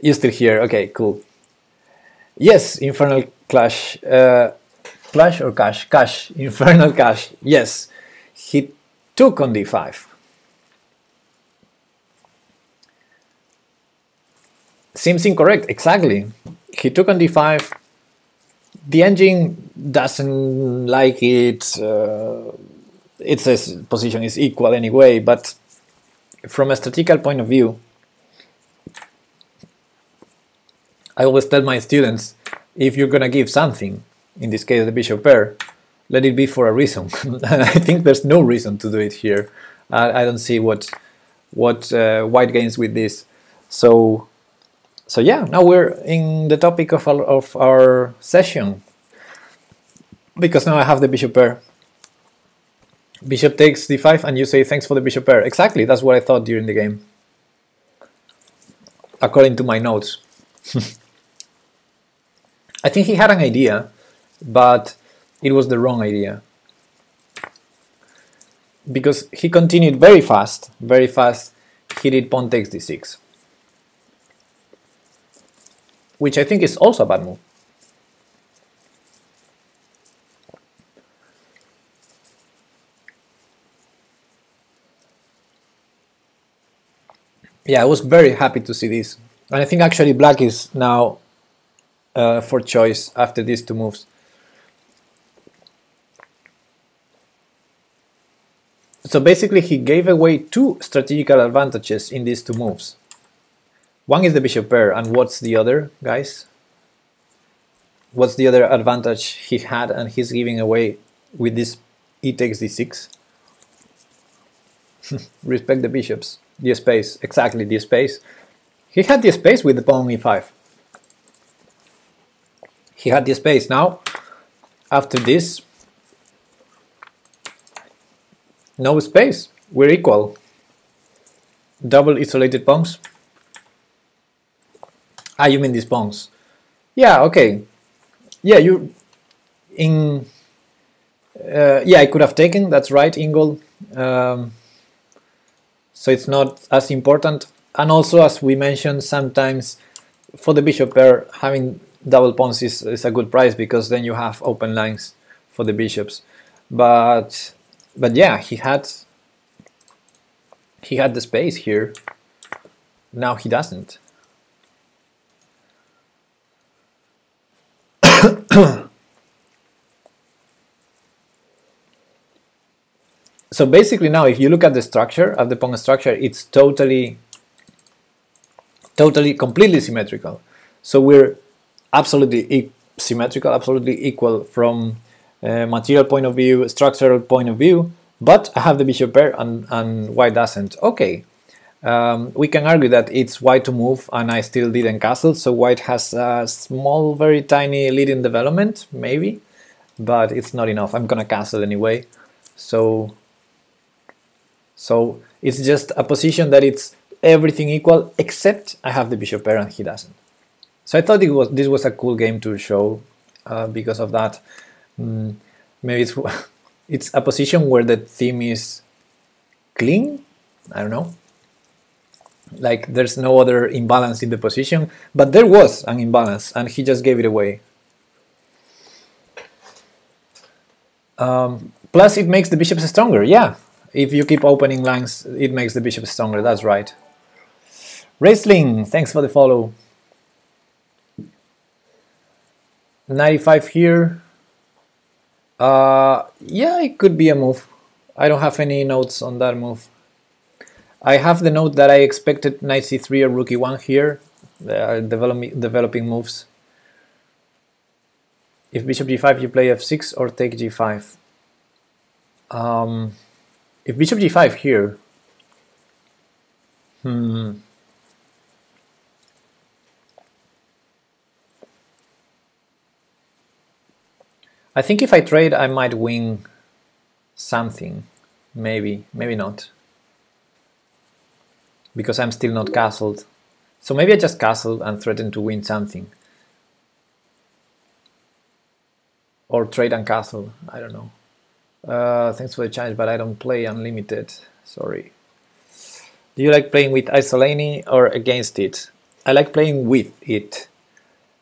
You still here? Okay, cool. Yes, Infernal Clash. Uh, clash or Cash? Cash. Infernal Cash. Yes. He took on d5. Seems incorrect, exactly. He took on d5. The engine doesn't like it. Uh, it says position is equal anyway, but from a statistical point of view, I always tell my students if you're gonna give something, in this case the bishop pair, let it be for a reason. I think there's no reason to do it here. I, I don't see what what uh, white gains with this. So so yeah, now we're in the topic of our, of our session because now I have the bishop pair. Bishop takes d5 and you say thanks for the bishop pair. Exactly, that's what I thought during the game. According to my notes. I think he had an idea, but it was the wrong idea. Because he continued very fast, very fast, he did pawn takes d6. Which I think is also a bad move. Yeah, I was very happy to see this. And I think actually black is now uh, for choice after these two moves. So basically he gave away two strategical advantages in these two moves. One is the bishop pair, and what's the other, guys? What's the other advantage he had and he's giving away with this e takes d6? Respect the bishops. The space, exactly the space. He had the space with the pawn e5. He had the space. Now, after this, no space. We're equal. Double isolated pawns. Ah, you mean these pawns? Yeah, okay. Yeah, you in. Uh, yeah, I could have taken. That's right, Ingol. Um, so it's not as important. And also, as we mentioned, sometimes for the bishop pair, having double pawns is, is a good price because then you have open lines for the bishops. But but yeah, he had he had the space here. Now he doesn't. so basically now if you look at the structure of the pawn structure it's totally totally completely symmetrical. So we're absolutely e symmetrical absolutely equal from a material point of view structural point of view but I have the bishop pair and, and white doesn't. Okay um, we can argue that it's white to move and I still didn't castle so white has a small very tiny lead in development maybe but it's not enough I'm gonna castle anyway so so it's just a position that it's everything equal except I have the bishop pair and he doesn't. So I thought it was this was a cool game to show uh, because of that. Mm, maybe it's it's a position where the theme is clean. I don't know. Like there's no other imbalance in the position, but there was an imbalance, and he just gave it away. Um, plus, it makes the bishops stronger. Yeah, if you keep opening lines, it makes the bishop stronger, that's right. Wrestling, thanks for the follow. 95 here. Uh, yeah, it could be a move. I don't have any notes on that move. I have the note that I expected knight c3 or rook e1 here. They are developing, developing moves. If bishop g5, you play f6 or take g5. Um, if bishop g5 here, hmm, I think if I trade, I might win something. Maybe, maybe not. Because I'm still not castled. So maybe I just castle and threaten to win something. Or trade and castle, I don't know. Uh, thanks for the challenge, but I don't play unlimited. Sorry. Do you like playing with Isolani or against it? I like playing with it,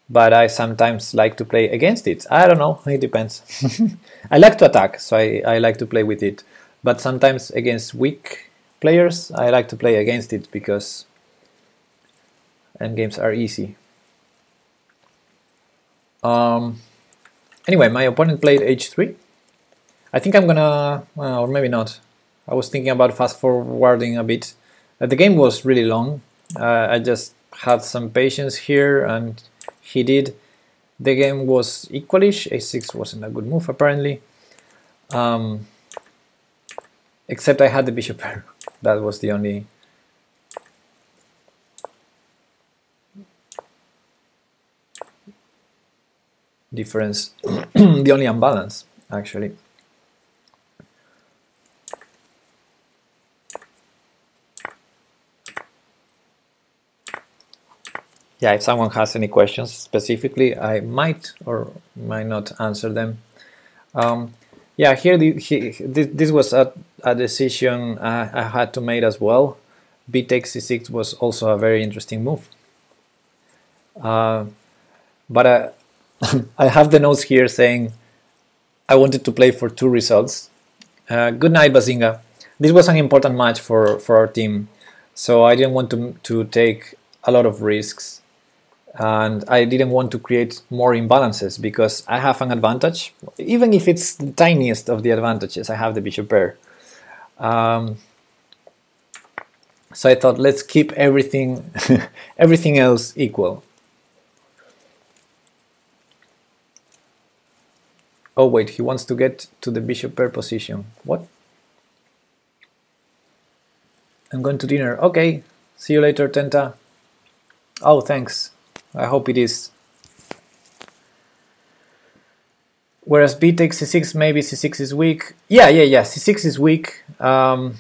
but I sometimes like to play against it. I don't know, it depends. I like to attack, so I, I like to play with it. but sometimes against weak players, I like to play against it because endgames are easy. Um, anyway, my opponent played h3. I think I'm gonna, well, or maybe not. I was thinking about fast forwarding a bit. Uh, the game was really long. Uh, I just had some patience here and he did. The game was equalish. a6 wasn't a good move apparently. Um, except I had the bishop pair. That was the only difference, the only unbalance actually. yeah, if someone has any questions specifically, I might or might not answer them. Um, yeah, here the, he, this, this, was a, a decision I, I, had to make as well. B takes c6 was also a very interesting move. Uh, but uh, I have the notes here saying I wanted to play for two results. Uh, good night, Bazinga. This was an important match for, for our team, so I didn't want to, to take a lot of risks and I didn't want to create more imbalances because I have an advantage, even if it's the tiniest of the advantages. I have the bishop pair. Um, so I thought, let's keep everything, everything else equal. Oh wait, he wants to get to the bishop pair position. What? I'm going to dinner. Okay, see you later, Tenta. Oh, thanks. I hope it is. Whereas b takes c6, maybe c6 is weak. Yeah, yeah, yeah, c6 is weak. Um,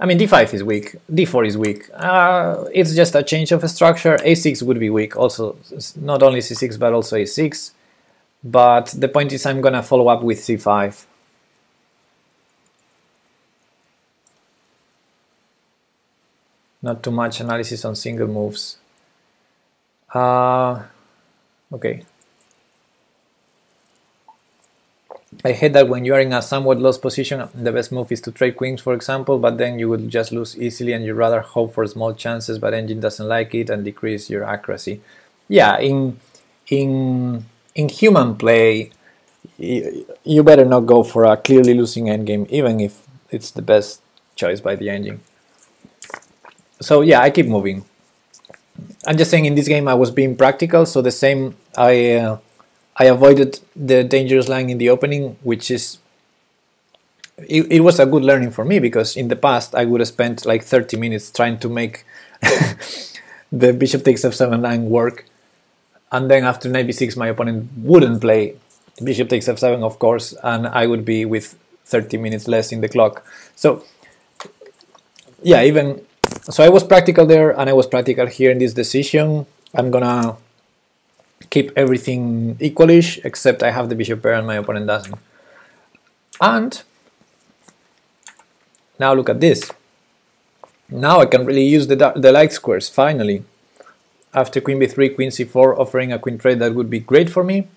I mean, d5 is weak, d4 is weak. Uh, it's just a change of a structure. a6 would be weak, also not only c6 but also a6. But the point is I'm gonna follow up with c5. Not too much analysis on single moves. Uh, okay. I hate that when you are in a somewhat lost position, the best move is to trade queens, for example, but then you will just lose easily and you rather hope for small chances, but engine doesn't like it and decrease your accuracy. Yeah, in in in human play, you better not go for a clearly losing endgame, even if it's the best choice by the engine. So yeah, I keep moving. I'm just saying in this game I was being practical, so the same I uh, I avoided the dangerous line in the opening, which is it, it, was a good learning for me because in the past I would have spent like 30 minutes trying to make the bishop takes f7 line work, and then after knight b6 my opponent wouldn't play bishop takes f7 of course, and I would be with 30 minutes less in the clock. So yeah, even so I was practical there and I was practical here in this decision. I'm gonna keep everything equalish except I have the bishop pair and my opponent doesn't. And now look at this. Now I can really use the, the light squares, finally. After queen b3, queen c4, offering a queen trade that would be great for me.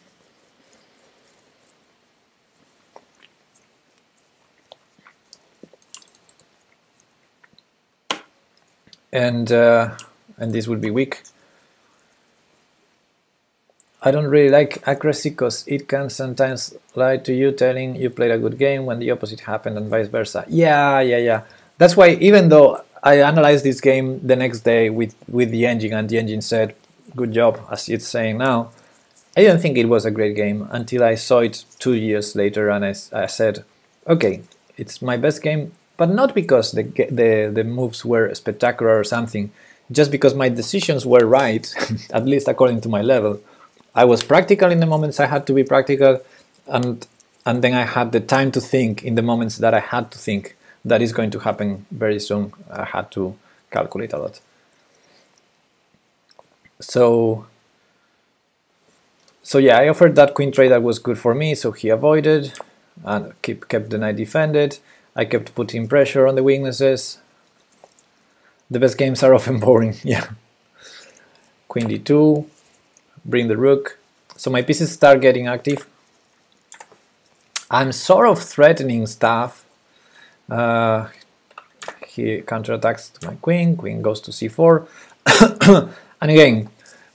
and uh, and this would be weak. I don't really like accuracy because it can sometimes lie to you telling you played a good game when the opposite happened and vice versa. Yeah, yeah, yeah. That's why even though I analyzed this game the next day with, with the engine and the engine said, good job, as it's saying now, I didn't think it was a great game until I saw it two years later and I, I said, okay, it's my best game but not because the, the, the moves were spectacular or something, just because my decisions were right, at least according to my level. I was practical in the moments I had to be practical, and and then I had the time to think in the moments that I had to think that is going to happen very soon. I had to calculate a lot. So so yeah, I offered that queen trade that was good for me, so he avoided and keep kept the knight defended. I kept putting pressure on the weaknesses. The best games are often boring, yeah. Queen d2, bring the rook. So my pieces start getting active. I'm sort of threatening stuff Uh, he counterattacks to my queen, queen goes to c4. and again,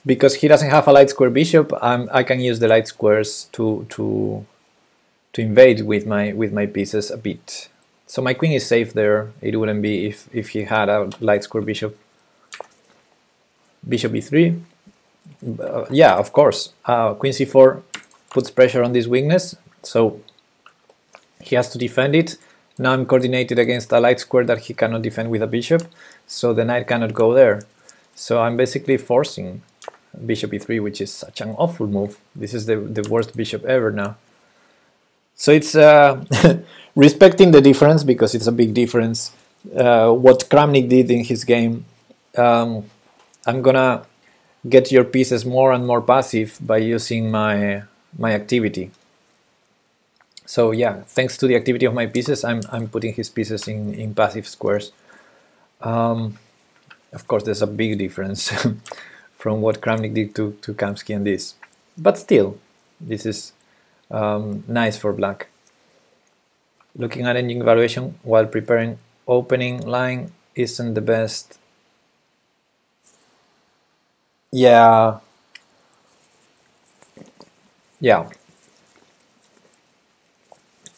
because he doesn't have a light square bishop, I can use the light squares to, to, to invade with my, with my pieces a bit. So my queen is safe there. It wouldn't be if, if he had a light square bishop. Bishop e3. Uh, yeah, of course. Uh, queen c4 puts pressure on this weakness. So he has to defend it. Now I'm coordinated against a light square that he cannot defend with a bishop. So the knight cannot go there. So I'm basically forcing bishop e3, which is such an awful move. This is the, the worst bishop ever now. So it's uh, respecting the difference because it's a big difference. Uh, what Kramnik did in his game, um, I'm gonna get your pieces more and more passive by using my my activity. So yeah, thanks to the activity of my pieces, I'm I'm putting his pieces in in passive squares. Um, of course, there's a big difference from what Kramnik did to to Kamsky and this, but still, this is um, nice for black. Looking at engine evaluation while preparing opening line isn't the best. Yeah. Yeah.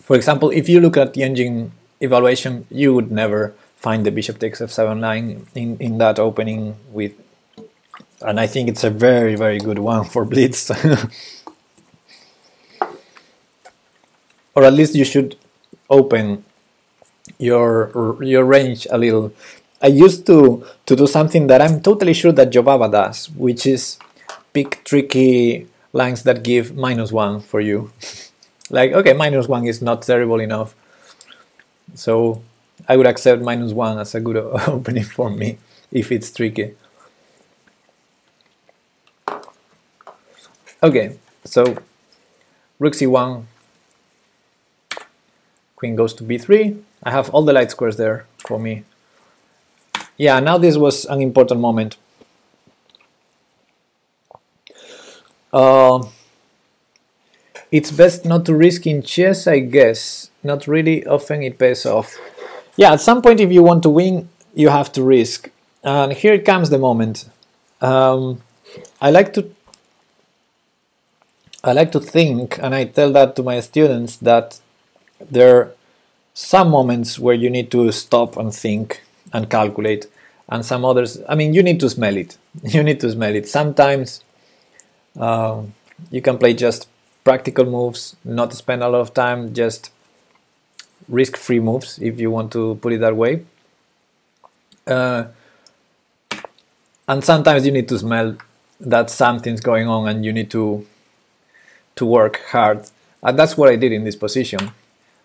For example, if you look at the engine evaluation, you would never find the bishop takes f7 line in, in that opening with and I think it's a very very good one for blitz or at least you should open your your range a little. I used to to do something that I'm totally sure that Jobava does, which is pick tricky lines that give minus one for you. like okay, minus one is not terrible enough, so I would accept minus one as a good opening for me if it's tricky. Okay, so rook c1 Queen goes to b3. I have all the light squares there for me. Yeah, now this was an important moment. Uh, it's best not to risk in chess, I guess. Not really often it pays off. Yeah, at some point if you want to win, you have to risk. And here comes the moment. Um, I like to I like to think, and I tell that to my students, that there are some moments where you need to stop and think and calculate and some others i mean you need to smell it. You need to smell it. Sometimes um, you can play just practical moves not spend a lot of time just risk free moves if you want to put it that way. Uh, and sometimes you need to smell that something's going on and you need to to work hard. And that's what i did in this position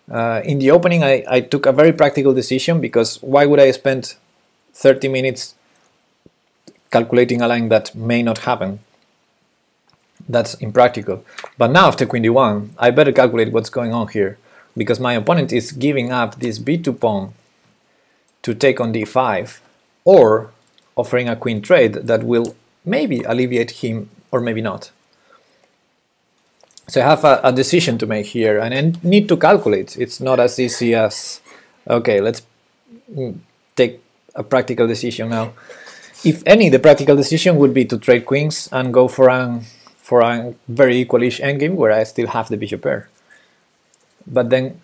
uh, in the opening, I, I took a very practical decision because why would I spend 30 minutes calculating a line that may not happen? That's impractical. But now after queen d1, I better calculate what's going on here because my opponent is giving up this b2 pawn to take on d5 or offering a queen trade that will maybe alleviate him or maybe not. So I have a, a, decision to make here and I need to calculate. It's not as easy as, okay, let's mm, take a practical decision now. If any, the practical decision would be to trade queens and go for a, for a very equalish endgame where I still have the bishop pair. But then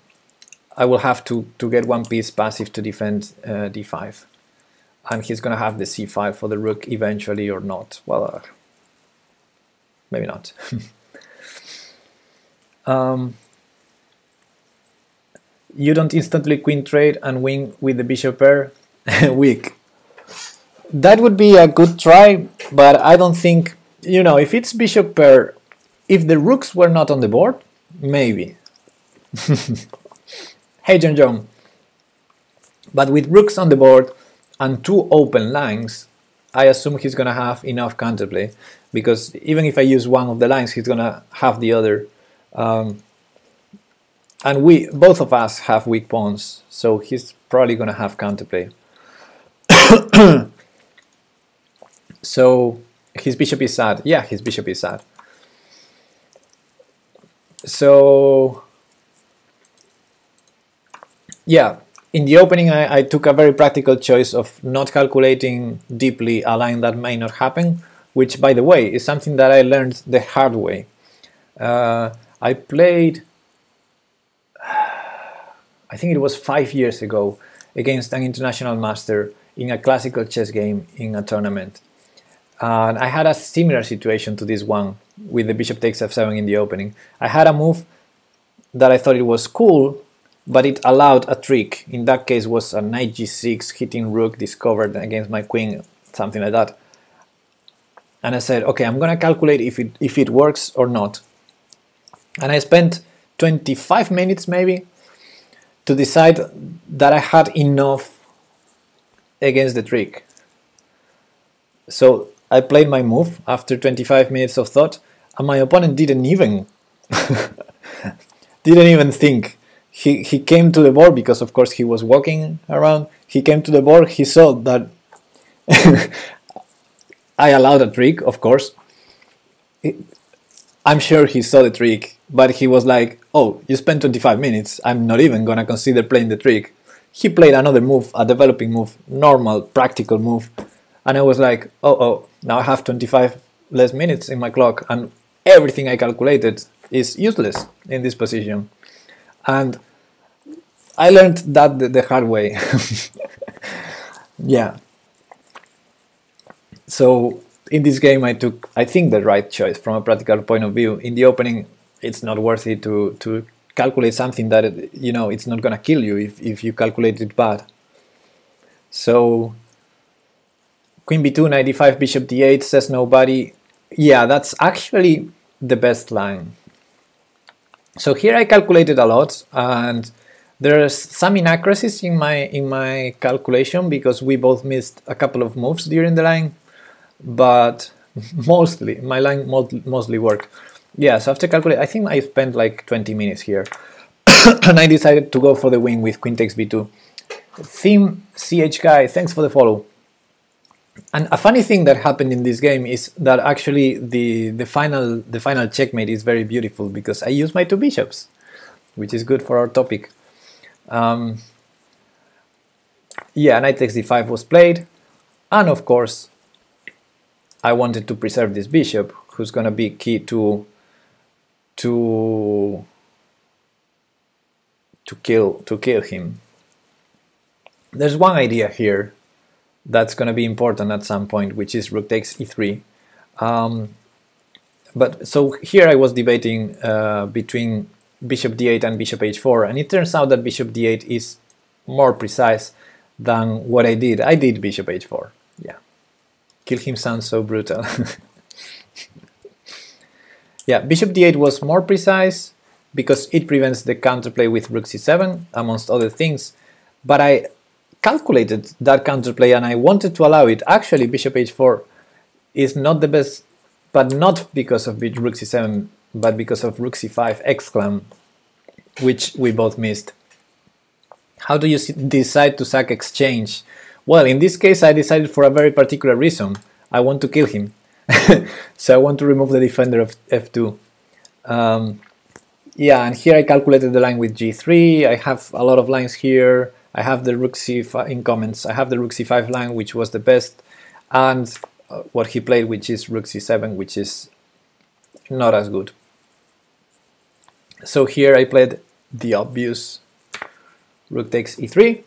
I will have to, to get one piece passive to defend uh, d5. And he's going to have the c5 for the rook eventually or not. Well, uh, maybe not. um, you don't instantly queen trade and win with the bishop pair weak. That would be a good try, but I don't think, you know, if it's bishop pair, if the rooks were not on the board, maybe. hey John John. But with rooks on the board and two open lines, I assume he's gonna have enough counterplay because even if I use one of the lines, he's gonna have the other um, and we both of us have weak pawns, so he's probably going to have counterplay. so his bishop is sad. Yeah, his bishop is sad. So yeah, in the opening, I, I, took a very practical choice of not calculating deeply a line that may not happen, which, by the way, is something that I learned the hard way. Uh, I played, I think it was five years ago, against an international master in a classical chess game in a tournament. And I had a similar situation to this one with the bishop takes f7 in the opening. I had a move that I thought it was cool, but it allowed a trick. In that case was a knight g6 hitting rook discovered against my queen, something like that. And I said, okay, I'm gonna calculate if it if it works or not. And I spent 25 minutes maybe to decide that I had enough against the trick. So I played my move after 25 minutes of thought, and my opponent didn't even didn't even think. He, he came to the board because of course he was walking around. He came to the board he saw that I allowed a trick of course. I'm sure he saw the trick but he was like oh you spent 25 minutes I'm not even gonna consider playing the trick he played another move a developing move normal practical move and I was like oh oh now I have 25 less minutes in my clock and everything I calculated is useless in this position and I learned that the, the hard way. yeah. So in this game, I took, I think, the right choice from a practical point of view. In the opening, it's not worthy to to calculate something that you know it's not gonna kill you if if you calculate it bad. So Queen b2, knight d5, bishop d8 says nobody. Yeah, that's actually the best line. So here I calculated a lot and there's some inaccuracies in my in my calculation because we both missed a couple of moves during the line, but mostly my line mostly worked. Yeah, so after calculate, I think I spent like 20 minutes here, and I decided to go for the win with queen takes b2. Theme ch guy, thanks for the follow. And a funny thing that happened in this game is that actually the the final the final checkmate is very beautiful because I use my two bishops, which is good for our topic. Um, yeah, knight takes d5 was played, and of course, I wanted to preserve this bishop, who's gonna be key to to to kill to kill him. There's one idea here that's gonna be important at some point, which is rook takes e3. Um, but so here I was debating uh, between bishop d8 and bishop h4 and it turns out that bishop d8 is more precise than what I did. I did bishop h4, yeah. Kill him sounds so brutal. yeah, bishop d8 was more precise because it prevents the counterplay with rook c7 amongst other things, but I calculated that counterplay and I wanted to allow it. Actually, bishop h4 is not the best, but not because of rook c7 but because of rook c5 exclam, which we both missed. How do you decide to sack exchange? Well, in this case, I decided for a very particular reason. I want to kill him. so I want to remove the defender of f2. Um, yeah, and here I calculated the line with g3. I have a lot of lines here. I have the rook c5 in comments. I have the rook c5 line, which was the best, and uh, what he played, which is rook c7, which is not as good. So here I played the obvious rook takes e3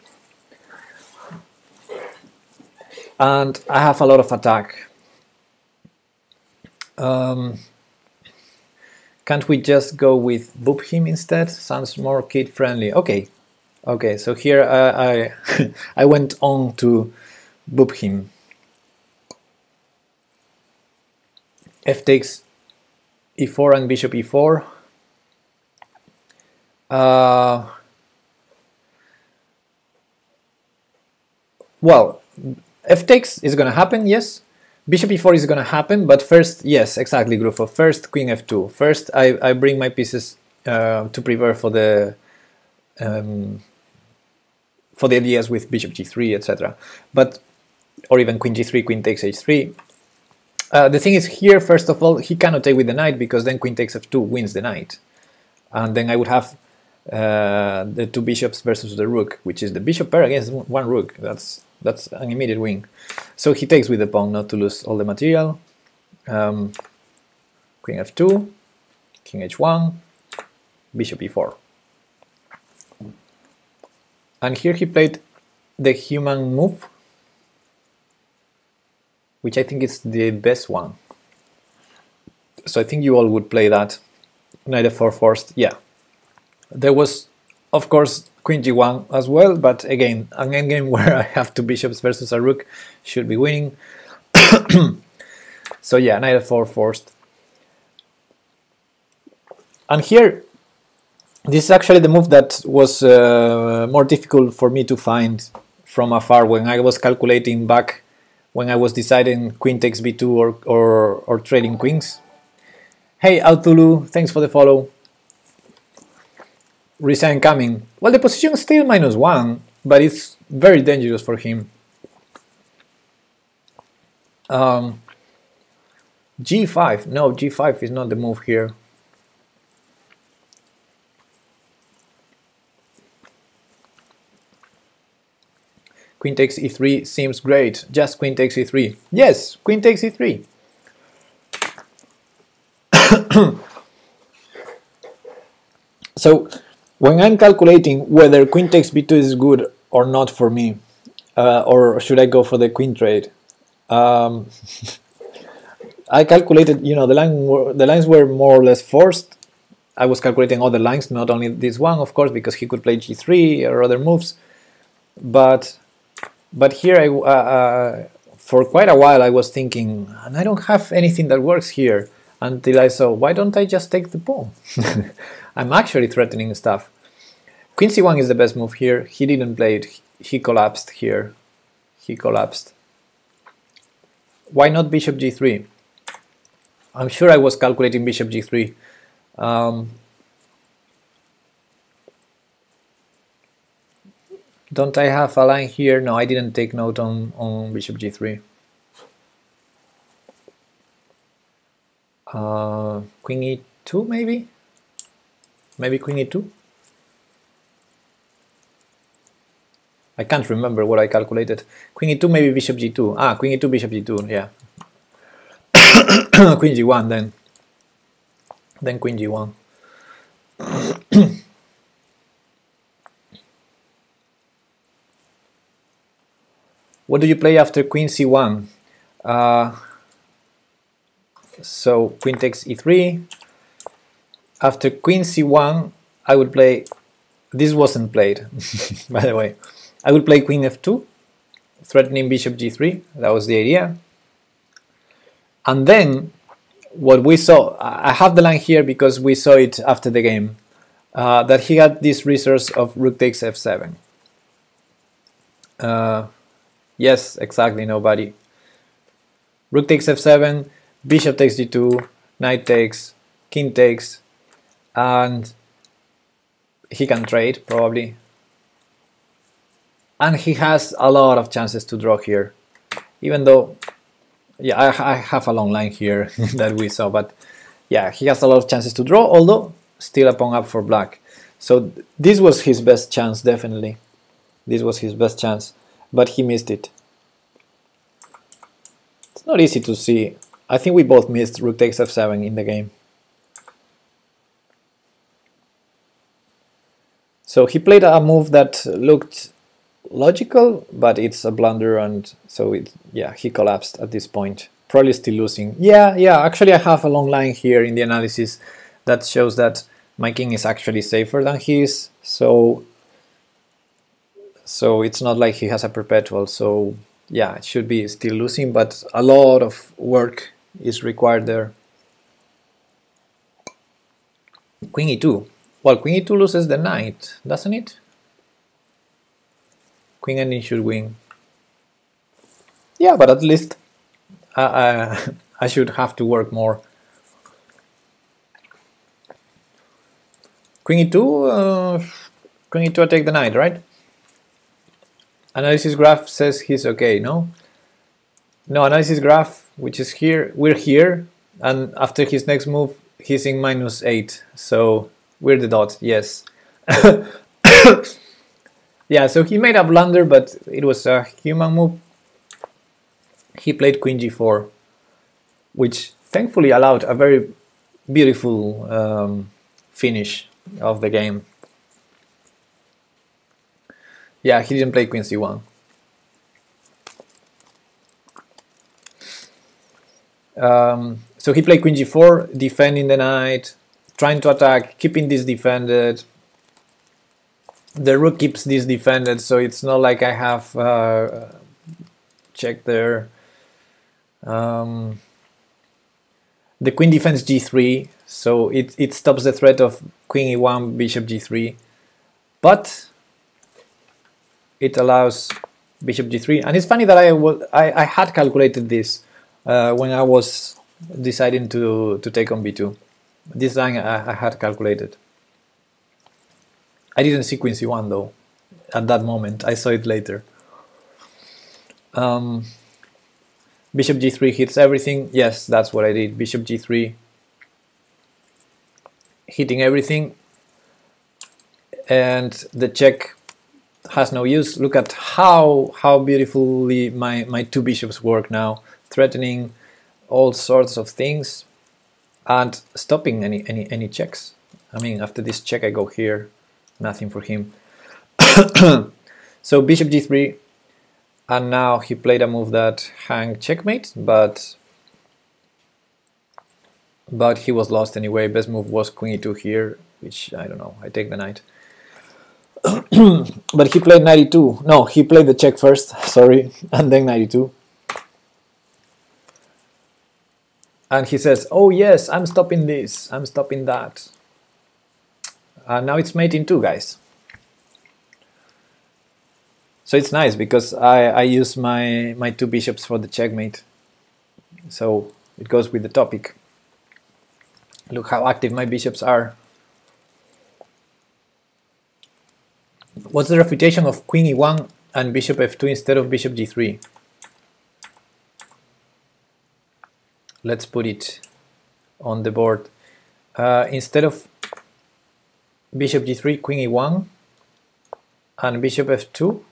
and I have a lot of attack. Um, can't we just go with boop him instead? Sounds more kid friendly. Okay, okay. So here uh, I I went on to boop him. F takes e4 and bishop e4. Uh, well, f takes is going to happen, yes. Bishop e4 is going to happen, but first, yes, exactly, Grufo. First, queen f2. First, I, I bring my pieces uh, to prepare for the um, for the ideas with bishop g3, etc. But or even queen g3, queen takes h3. Uh, the thing is here, first of all, he cannot take with the knight because then queen takes f2 wins the knight. And then I would have uh, the two bishops versus the rook, which is the bishop pair against one rook. That's that's an immediate win. So he takes with the pawn not to lose all the material. Um, queen f2, king h1, bishop e4. And here he played the human move, which I think is the best one. So I think you all would play that. Knight f4 forced, yeah. There was, of course, queen g1 as well, but again, an endgame where I have two bishops versus a rook should be winning. so yeah, knight f4 forced. And here, this is actually the move that was uh, more difficult for me to find from afar when I was calculating back when I was deciding queen takes b2 or, or, or trading queens. Hey, Autulu, thanks for the follow. Resign coming. Well, the position is still minus one, but it's very dangerous for him. Um, g5. No, g5 is not the move here. Queen takes e3 seems great. Just queen takes e3. Yes, queen takes e3. so when I'm calculating whether queen takes b2 is good or not for me, uh, or should I go for the queen trade, um, I calculated, you know, the line were, the lines were more or less forced. I was calculating other lines, not only this one, of course, because he could play g3 or other moves. But but here I, uh, uh, for quite a while I was thinking, and I don't have anything that works here until I saw, why don't I just take the pawn? I'm actually threatening stuff. Queen c1 is the best move here. He didn't play it. He collapsed here. He collapsed. Why not bishop g3? I'm sure I was calculating bishop g3. Um, Don't I have a line here? No, I didn't take note on, on bishop g3. Uh, queen e2 maybe? Maybe queen e2? I can't remember what I calculated. Queen e2, maybe bishop g2. Ah, queen e2, bishop g2, yeah. queen g1 then. Then queen g1. What do you play after queen c1? Uh, so queen takes e3. After queen c1, I would play. This wasn't played, by the way. I would play queen f2, threatening bishop g3. That was the idea. And then what we saw, I have the line here because we saw it after the game, uh, that he had this resource of rook takes f7. Uh, Yes, exactly, nobody. Rook takes f7, bishop takes d2, knight takes, king takes, and he can trade, probably. And he has a lot of chances to draw here, even though, yeah, I, I have a long line here that we saw, but yeah, he has a lot of chances to draw, although still a pawn up for black. So this was his best chance, definitely. This was his best chance but he missed it. It's not easy to see. I think we both missed rook takes f7 in the game. So he played a move that looked logical, but it's a blunder, and so it, yeah, he collapsed at this point. Probably still losing. Yeah, yeah, actually I have a long line here in the analysis that shows that my king is actually safer than his, so so it's not like he has a perpetual so yeah it should be still losing but a lot of work is required there queen e2 well queen e2 loses the knight doesn't it? Queen and should win. Yeah but at least I, I, should have to work more. Queen e2 uh, queen e2 take the knight right? Analysis graph says he's okay, no? No, analysis graph, which is here, we're here, and after his next move, he's in minus 8, so we're the dot, yes. yeah, so he made a blunder, but it was a human move. He played queen g4, which thankfully allowed a very beautiful um, finish of the game. Yeah, he didn't play queen c1. Um, so he played queen g4, defending the knight, trying to attack, keeping this defended. The rook keeps this defended, so it's not like I have uh, check there. Um, the queen defends g3, so it, it stops the threat of queen e1, bishop g3. But it allows bishop g3. And it's funny that I, I, I had calculated this uh, when I was deciding to, to take on b2. This time I, I had calculated. I didn't see queen c1 though at that moment. I saw it later. Um, bishop g3 hits everything. Yes, that's what I did. Bishop g3 hitting everything. And the check has no use. Look at how how beautifully my, my two bishops work now, threatening all sorts of things and stopping any, any, any checks. I mean, after this check I go here, nothing for him. so bishop g3, and now he played a move that hang checkmate, but but he was lost anyway. Best move was queen e2 here, which I don't know, I take the knight. but he played 92. No, he played the check first, sorry, and then 92. And he says, oh yes, I'm stopping this, I'm stopping that. And now it's mate in two, guys. So it's nice because I, I use my, my two bishops for the checkmate. So it goes with the topic. Look how active my bishops are. What's the refutation of queen e1 and bishop f2 instead of bishop g3? Let's put it on the board. Uh, instead of bishop g3, queen e1 and bishop f2,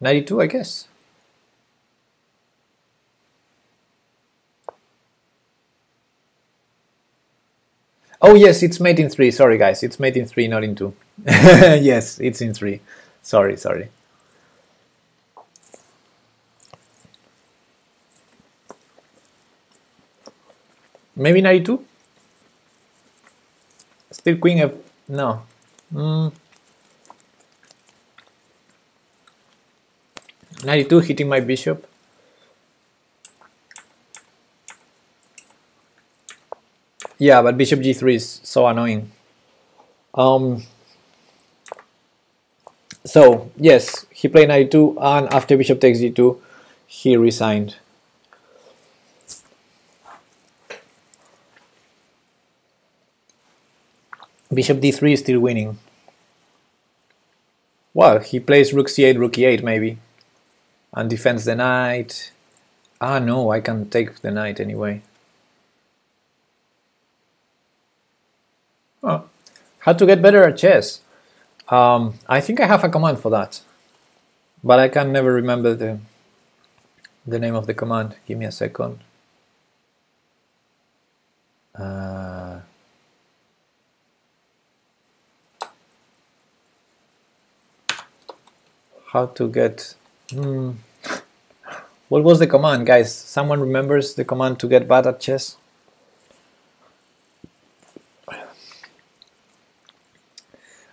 92 I guess. Oh yes, it's made in 3. Sorry guys, it's made in 3, not in 2. yes, it's in 3. Sorry, sorry. Maybe 92? Still queen of... no. Mm. 92 hitting my bishop. Yeah, but bishop g3 is so annoying. Um, so, yes, he played knight 2 and after bishop takes g2, he resigned. Bishop d3 is still winning. Well, he plays rook c8, rook e8 maybe. And defends the knight. Ah no, I can take the knight anyway. Oh, how to get better at chess? Um, I think I have a command for that, but I can never remember the the name of the command. Give me a second. Uh, how to get hmm. what was the command guys? Someone remembers the command to get bad at chess?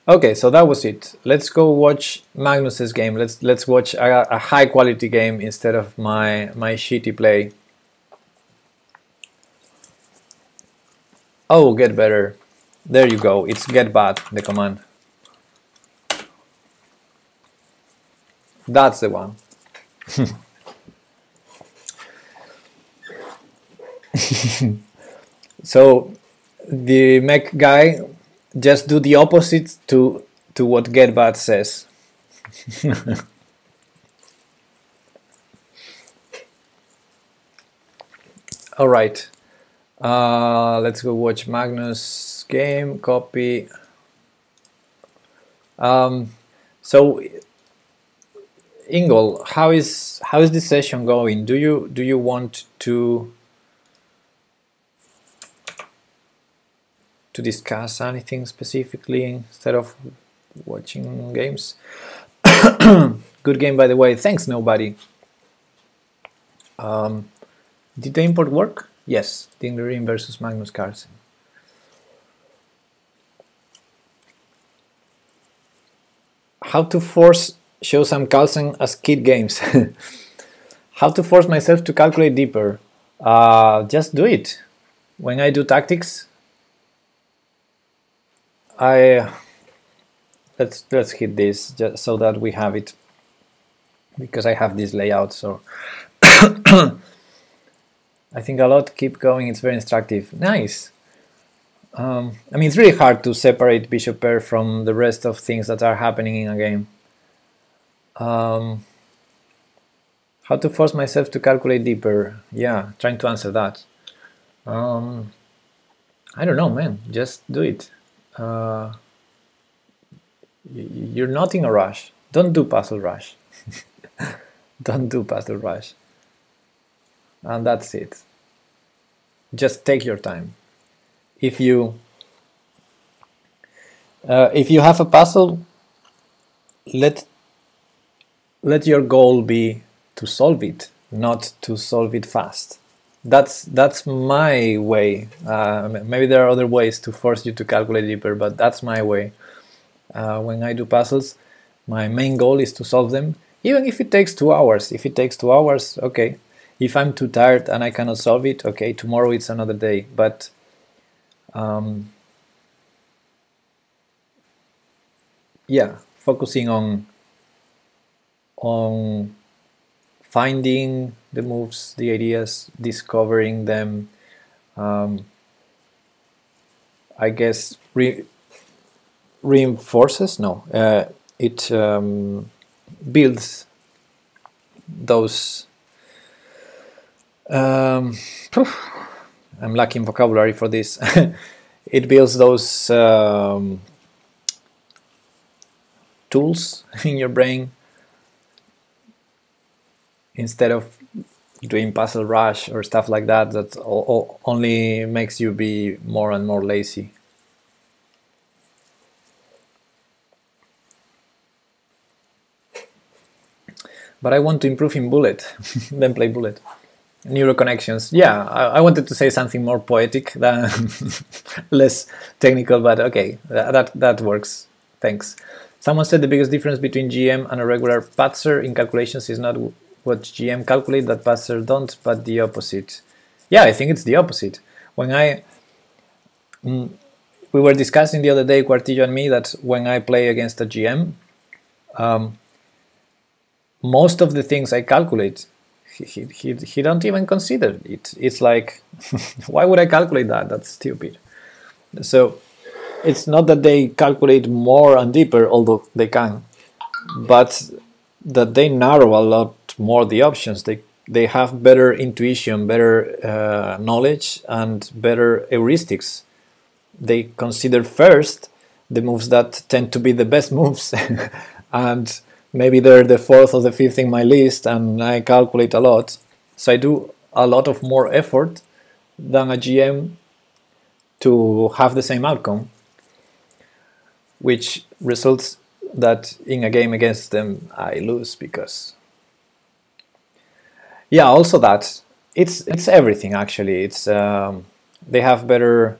Okay so that was it. Let's go watch Magnus's game. Let's let's watch a, a high quality game instead of my my shitty play. Oh get better. There you go. It's get bad the command That's the one. so the mech guy just do the opposite to to what GetBad says. All right. Uh, let's go watch Magnus game, copy. Um, so Ingol, how is how is this session going? Do you do you want to to discuss anything specifically instead of watching games? Good game, by the way. Thanks, nobody. Um, did the import work? Yes, Ding Liren versus Magnus Carlsen. How to force show some Carlsen as kid games. How to force myself to calculate deeper? Uh, just do it. When I do tactics, I let's let's hit this just so that we have it because I have this layout. So I think a lot. Keep going. It's very instructive. Nice. Um, I mean, it's really hard to separate bishop pair from the rest of things that are happening in a game. Um, how to force myself to calculate deeper? Yeah, trying to answer that. Um, I don't know, man. Just do it. Uh, you're not in a rush. Don't do puzzle rush. don't do puzzle rush. And that's it. Just take your time. If you uh, if you have a puzzle, let let your goal be to solve it, not to solve it fast. That's that's my way. Uh, maybe there are other ways to force you to calculate deeper, but that's my way. Uh, when I do puzzles, my main goal is to solve them, even if it takes two hours. If it takes two hours, okay. If I'm too tired and I cannot solve it, okay, tomorrow it's another day. But um, yeah, focusing on on finding the moves, the ideas, discovering them. Um, I guess re reinforces. No, uh, it um, builds those. Um, I'm lacking vocabulary for this. it builds those um, tools in your brain instead of doing puzzle rush or stuff like that that only makes you be more and more lazy but I want to improve in Bullet, then play Bullet. Neuroconnections. Yeah, I, I, wanted to say something more poetic than less technical, but okay, that that works. Thanks. Someone said the biggest difference between GM and a regular patzer in calculations is not what GM calculate that patzers don't, but the opposite. Yeah, I think it's the opposite. When I mm, we were discussing the other day, Quartillo and me, that when I play against a GM, um, most of the things I calculate, he, he, he don't even consider it. It's like, why would I calculate that? That's stupid. So it's not that they calculate more and deeper, although they can, but that they narrow a lot more the options. They they have better intuition, better uh, knowledge, and better heuristics. They consider first the moves that tend to be the best moves, and maybe they're the fourth or the fifth in my list, and I calculate a lot. So I do a lot of more effort than a GM to have the same outcome, which results that in a game against them I lose because yeah also that it's it's everything actually. It's um, they have better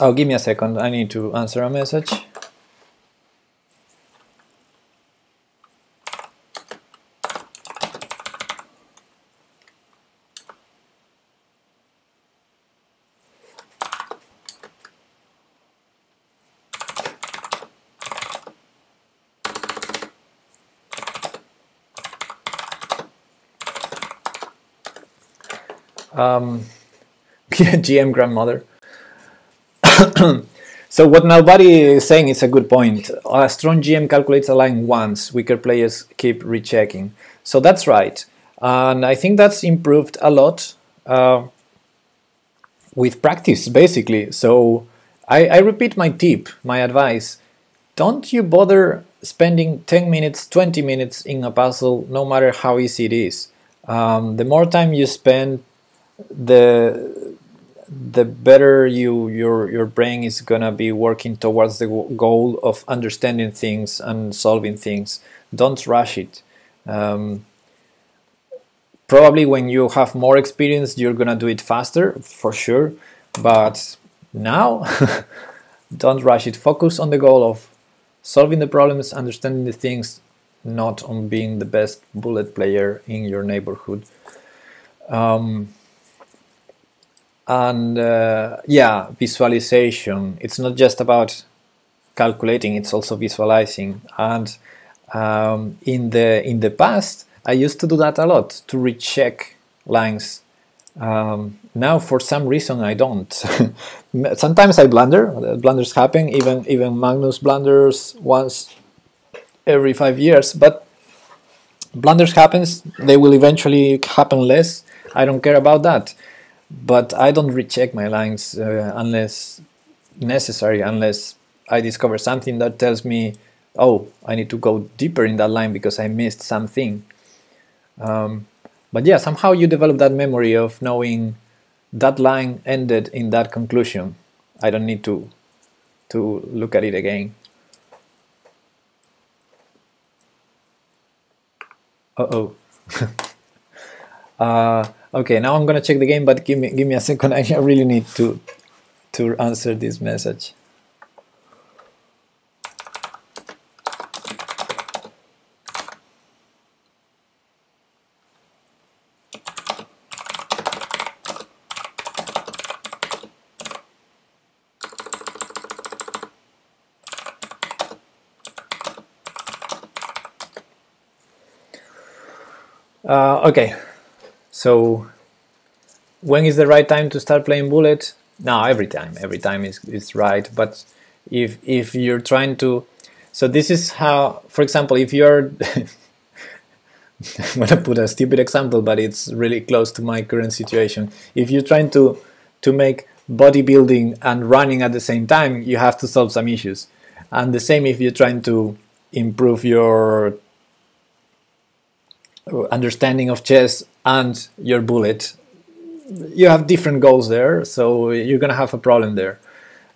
oh give me a second. I need to answer a message um, GM grandmother. so what nobody is saying is a good point. A strong GM calculates a line once, weaker players keep rechecking. So that's right. And I think that's improved a lot uh, with practice, basically. So I, I repeat my tip, my advice. Don't you bother spending 10 minutes, 20 minutes in a puzzle, no matter how easy it is. Um, the more time you spend, the the better you your your brain is gonna be working towards the goal of understanding things and solving things. Don't rush it. Um, probably when you have more experience, you're gonna do it faster for sure. But now, don't rush it. Focus on the goal of solving the problems, understanding the things, not on being the best bullet player in your neighborhood. Um, and uh, yeah visualization. It's not just about calculating it's also visualizing. And um, in the in the past i used to do that a lot to recheck lines. Um, now for some reason i don't. Sometimes i blunder blunders happen even even magnus blunders once every five years but blunders happens they will eventually happen less. I don't care about that but I don't recheck my lines uh, unless necessary, unless I discover something that tells me, oh, I need to go deeper in that line because I missed something. Um, but yeah, somehow you develop that memory of knowing that line ended in that conclusion. I don't need to to look at it again. Uh oh. uh, Okay, now I'm gonna check the game, but give me give me a second. I really need to to answer this message. Uh, okay, so when is the right time to start playing bullet? No, every time. Every time is, is right. But if if you're trying to so this is how for example if you're I'm gonna put a stupid example, but it's really close to my current situation. If you're trying to to make bodybuilding and running at the same time, you have to solve some issues. And the same if you're trying to improve your understanding of chess and your bullet you have different goals there so you're going to have a problem there.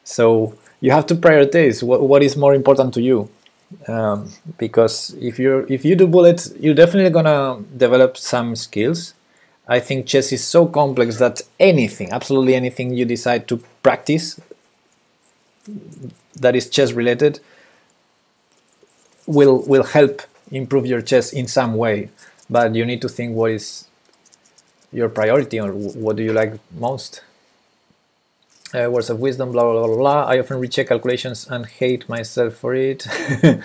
So you have to prioritize what, what is more important to you. Um, because if you if you do bullets you're definitely going to develop some skills. I think chess is so complex that anything absolutely anything you decide to practice that is chess related will will help improve your chess in some way but you need to think what is your priority or what do you like most. Uh, words of wisdom, blah, blah, blah, blah. I often recheck calculations and hate myself for it.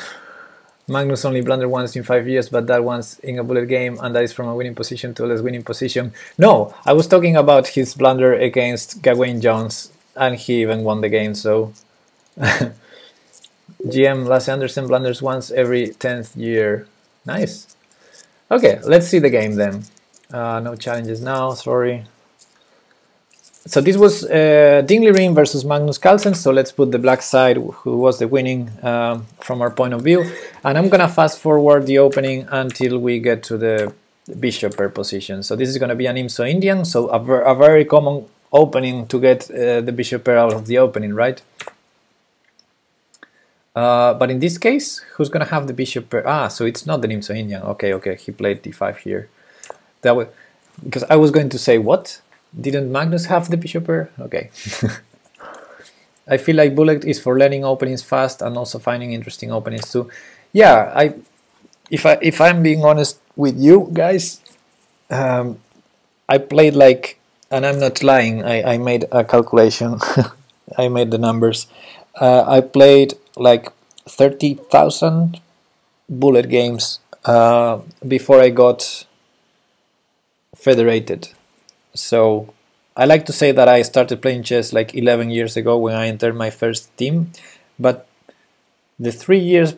Magnus only blundered once in five years, but that once in a bullet game, and that is from a winning position to a less winning position. No, I was talking about his blunder against Gawain Jones, and he even won the game, so. GM Lasse Anderson blunders once every 10th year. Nice. Okay, let's see the game then. Uh, no challenges now, sorry. So this was uh, Ding Liren versus Magnus Carlsen. So let's put the black side, who was the winning um, from our point of view. And I'm gonna fast forward the opening until we get to the bishop pair position. So this is gonna be an Nimzo Indian, so a, ver a very common opening to get uh, the bishop pair out of the opening, right? Uh, but in this case, who's gonna have the bishop pair? Ah, so it's not the Nimzo Indian. Okay, okay, he played d5 here. That was because I was going to say what? Didn't Magnus have the bishop pair? Okay. I feel like Bullet is for learning openings fast and also finding interesting openings too. Yeah, I if I if I'm being honest with you guys, um, I played like, and I'm not lying. I I made a calculation. I made the numbers. Uh, I played like 30,000 bullet games uh, before I got federated. So I like to say that I started playing chess like 11 years ago when I entered my first team, but the three years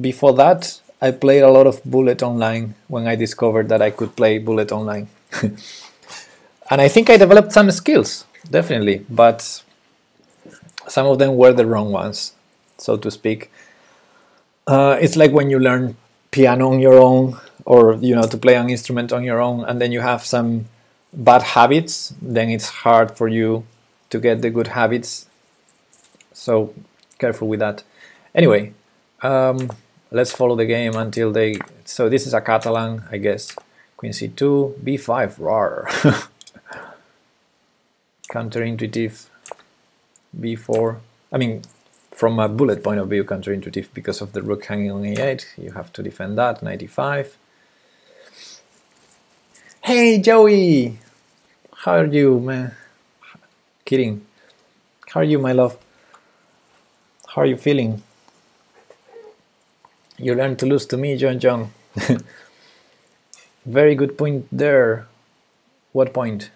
before that, I played a lot of Bullet Online when I discovered that I could play Bullet Online. and I think I developed some skills, definitely, but some of them were the wrong ones, so to speak. Uh, it's like when you learn piano on your own, or you know, to play an instrument on your own, and then you have some bad habits. Then it's hard for you to get the good habits. So careful with that. Anyway, um, let's follow the game until they. So this is a Catalan, I guess. Queen c2, b5, rar. counterintuitive b4 I mean from a bullet point of view counterintuitive because of the rook hanging on e8 you have to defend that 95 hey Joey! How are you man kidding. How are you my love? How are you feeling? You learn to lose to me John John. Very good point there. What point?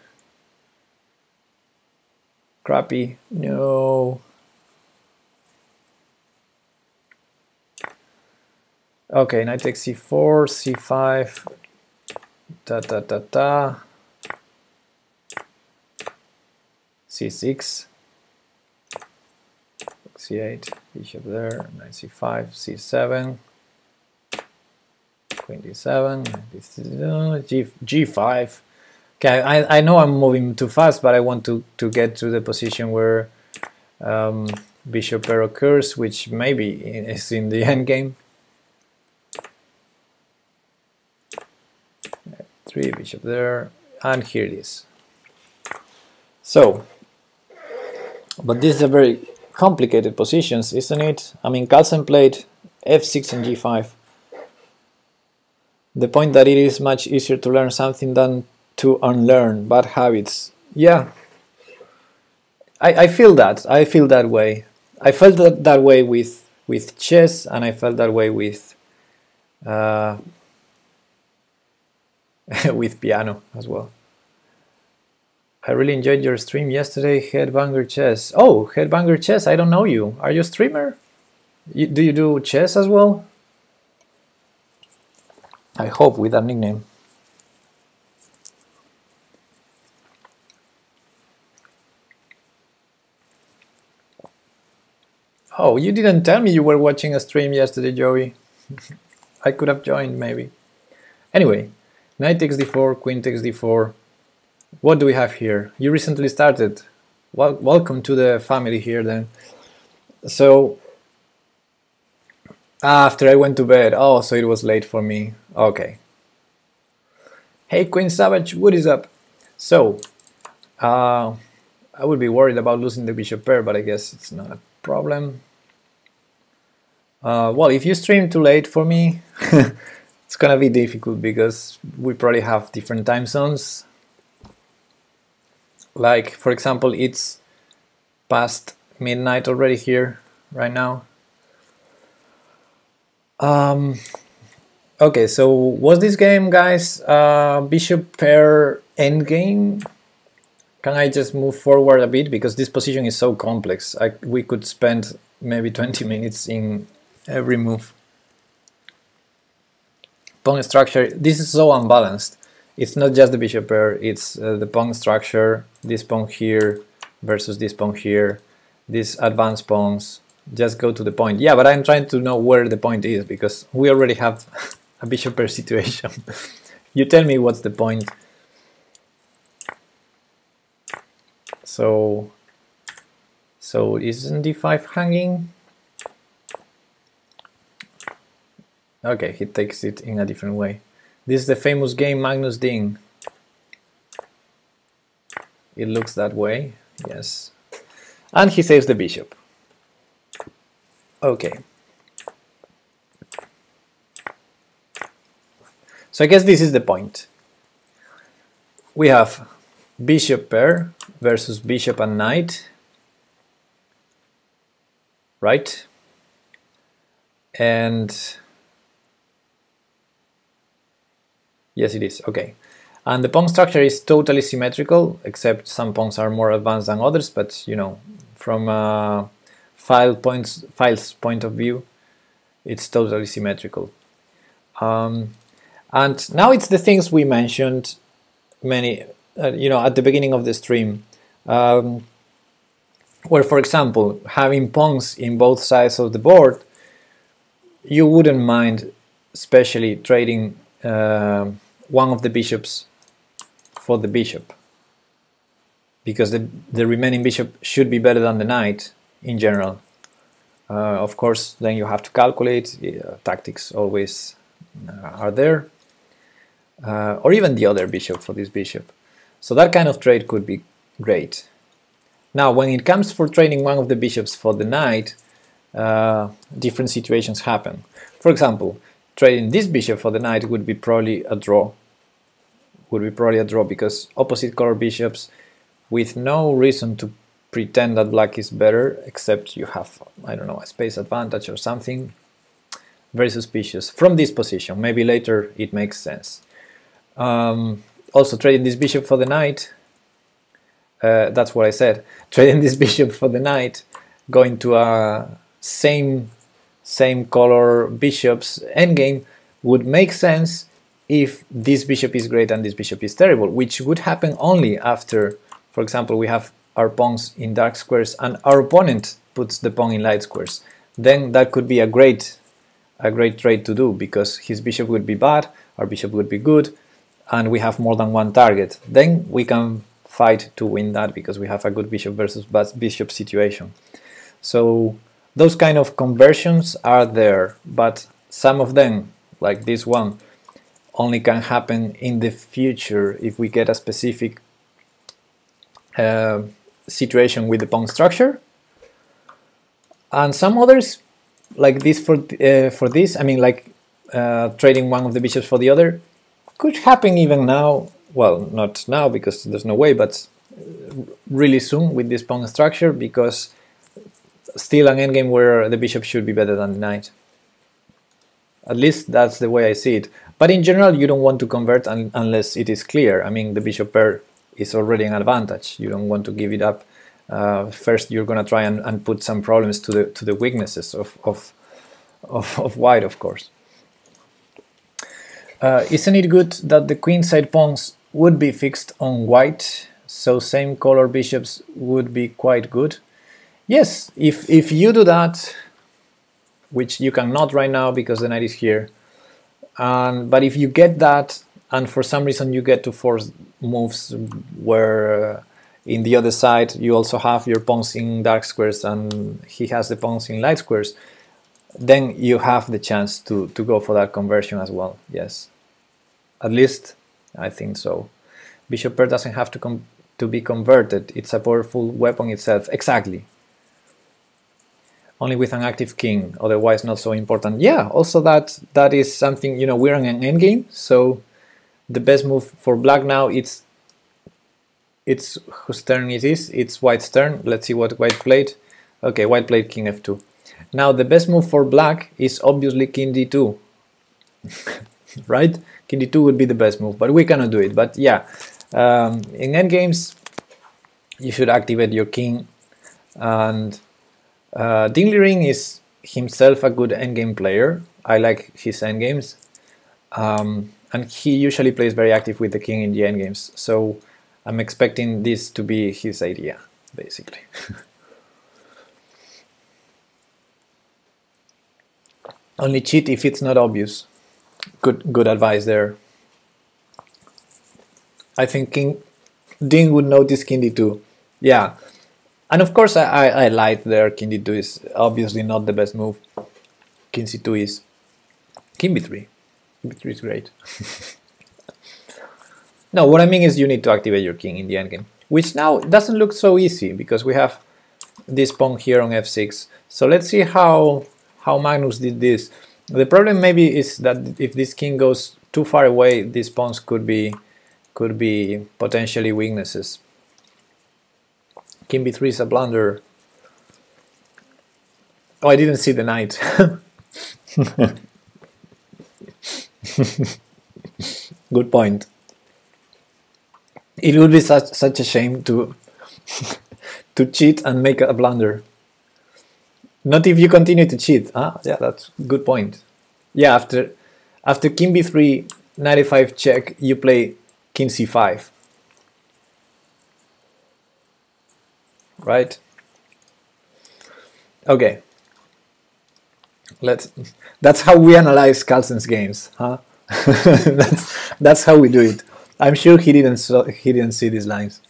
Crappy. No. Okay, knight takes c4, c5, da da da da, c6, c8, bishop there, knight c5, c7, queen d7, this is, uh, g, g5, Okay, I, I know I'm moving too fast, but I want to, to get to the position where um, bishop pair occurs, which maybe is in the endgame. Three bishop there, and here it is. So, but this is a very complicated positions, isn't it? I mean, Carlsen played f6 and g5. The point that it is much easier to learn something than to unlearn bad habits. Yeah, I, I feel that. I feel that way. I felt that, that way with with chess, and I felt that way with uh, with piano as well. I really enjoyed your stream yesterday, Headbanger Chess. Oh, Headbanger Chess, I don't know you. Are you a streamer? You, do you do chess as well? I hope with that nickname. Oh, you didn't tell me you were watching a stream yesterday, Joey. I could have joined, maybe. Anyway, knight takes d4, queen takes d4. What do we have here? You recently started. Well, welcome to the family here, then. So, after I went to bed. Oh, so it was late for me. Okay. Hey, Queen Savage, what is up? So, uh, I would be worried about losing the bishop pair, but I guess it's not a problem. Uh, well, if you stream too late for me, it's gonna be difficult because we probably have different time zones. Like, for example, it's past midnight already here right now. Um, okay, so was this game, guys, uh, bishop pair endgame? Can I just move forward a bit because this position is so complex? I, we could spend maybe 20 minutes in every move. Pawn structure, this is so unbalanced. It's not just the bishop pair, it's uh, the pawn structure, this pawn here versus this pawn here, these advanced pawns. Just go to the point. Yeah, but I'm trying to know where the point is because we already have a bishop pair situation. you tell me what's the point. So, so isn't d5 hanging? Okay, he takes it in a different way. This is the famous game Magnus Ding. It looks that way, yes. And he saves the bishop. Okay. So I guess this is the point. We have bishop pair versus bishop and knight right and yes it is. Okay. And the pawn structure is totally symmetrical except some pawns are more advanced than others but you know from a file points files point of view it's totally symmetrical. Um, and now it's the things we mentioned many uh, you know, at the beginning of the stream, um, where, for example, having pawns in both sides of the board, you wouldn't mind, especially trading uh, one of the bishops for the bishop, because the the remaining bishop should be better than the knight in general. Uh, of course, then you have to calculate. Tactics always uh, are there, uh, or even the other bishop for this bishop. So that kind of trade could be great. Now, when it comes for trading one of the bishops for the knight, uh, different situations happen. For example, trading this bishop for the knight would be probably a draw. Would be probably a draw because opposite color bishops, with no reason to pretend that black is better, except you have, I don't know, a space advantage or something, very suspicious from this position. Maybe later it makes sense. Um, also, trading this bishop for the knight uh, that's what I said. Trading this bishop for the knight, going to a same same color bishops endgame would make sense if this bishop is great and this bishop is terrible, which would happen only after, for example, we have our pawns in dark squares and our opponent puts the pawn in light squares. Then that could be a great a great trade to do because his bishop would be bad, our bishop would be good, and we have more than one target. Then we can fight to win that because we have a good bishop versus bad bishop situation. So those kind of conversions are there, but some of them, like this one, only can happen in the future if we get a specific uh, situation with the pawn structure. And some others, like this for uh, for this, I mean, like uh, trading one of the bishops for the other, could happen even now well, not now because there's no way, but really soon with this pawn structure because still an endgame where the bishop should be better than the knight. At least that's the way I see it. But in general, you don't want to convert un unless it is clear. I mean, the bishop pair is already an advantage. You don't want to give it up. Uh, first, you're going to try and, and, put some problems to the to the weaknesses of of, of, of white, of course. Uh, isn't it good that the queenside pawns would be fixed on white, so same color bishops would be quite good. Yes, if, if you do that, which you cannot right now because the knight is here, um, but if you get that and for some reason you get to force moves where uh, in the other side you also have your pawns in dark squares and he has the pawns in light squares, then you have the chance to, to go for that conversion as well, yes. At least I think so. Bishop pair doesn't have to come to be converted. It's a powerful weapon itself. Exactly. Only with an active king, otherwise not so important. Yeah, also that that is something, you know, we're in an endgame, so the best move for black now it's it's whose turn it is, it's white's turn. Let's see what white played. Okay, white played king f2. Now the best move for black is obviously king d2. right? King d2 would be the best move, but we cannot do it. But yeah, um, in endgames, you should activate your king, and uh, Ding Liren is himself a good endgame player. I like his endgames, um, and he usually plays very active with the king in the endgames. So I'm expecting this to be his idea, basically. Only cheat if it's not obvious good good advice there. I think King Ding would notice King D2. Yeah. And of course I, I, I lied there. King D2 is obviously not the best move. King C2 is. King B3. King B3 is great. no, what I mean is you need to activate your king in the endgame. Which now doesn't look so easy because we have this pawn here on f6. So let's see how how Magnus did this. The problem maybe is that if this king goes too far away, these pawns could be could be potentially weaknesses. King b3 is a blunder. Oh, I didn't see the knight. Good point. It would be such such a shame to to cheat and make a blunder. Not if you continue to cheat. Ah, yeah, that's good point. Yeah, after after king b3, 95 check, you play king c5. Right? Okay. Let's. That's how we analyze Carlsen's games, huh? that's that's how we do it. I'm sure he didn't he didn't see these lines.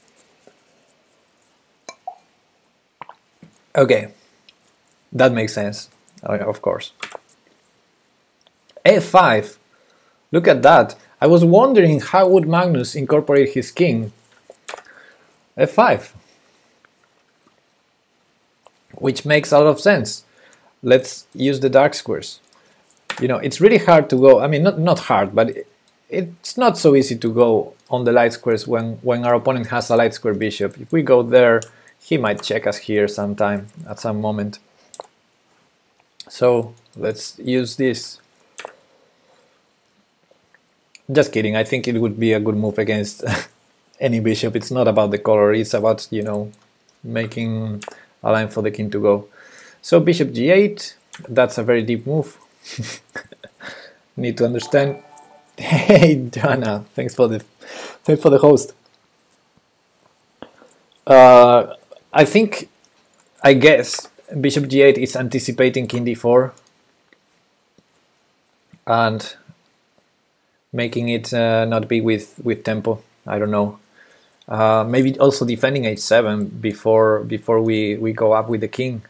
Okay, that makes sense. Oh, of course. A5. Look at that. I was wondering how would Magnus incorporate his king. F5. Which makes a lot of sense. Let's use the dark squares. You know, it's really hard to go, I mean, not, not hard, but it, it's not so easy to go on the light squares when, when our opponent has a light square bishop. If we go there, he might check us here sometime, at some moment. So let's use this. Just kidding, I think it would be a good move against any bishop. It's not about the color, it's about, you know, making a line for the king to go. So bishop g8, that's a very deep move. Need to understand. Hey, Joanna, thanks for the thanks for the host. Uh, I think, I guess, bishop g8 is anticipating king d4 and making it uh, not be with with tempo. I don't know. Uh, maybe also defending h7 before before we we go up with the king.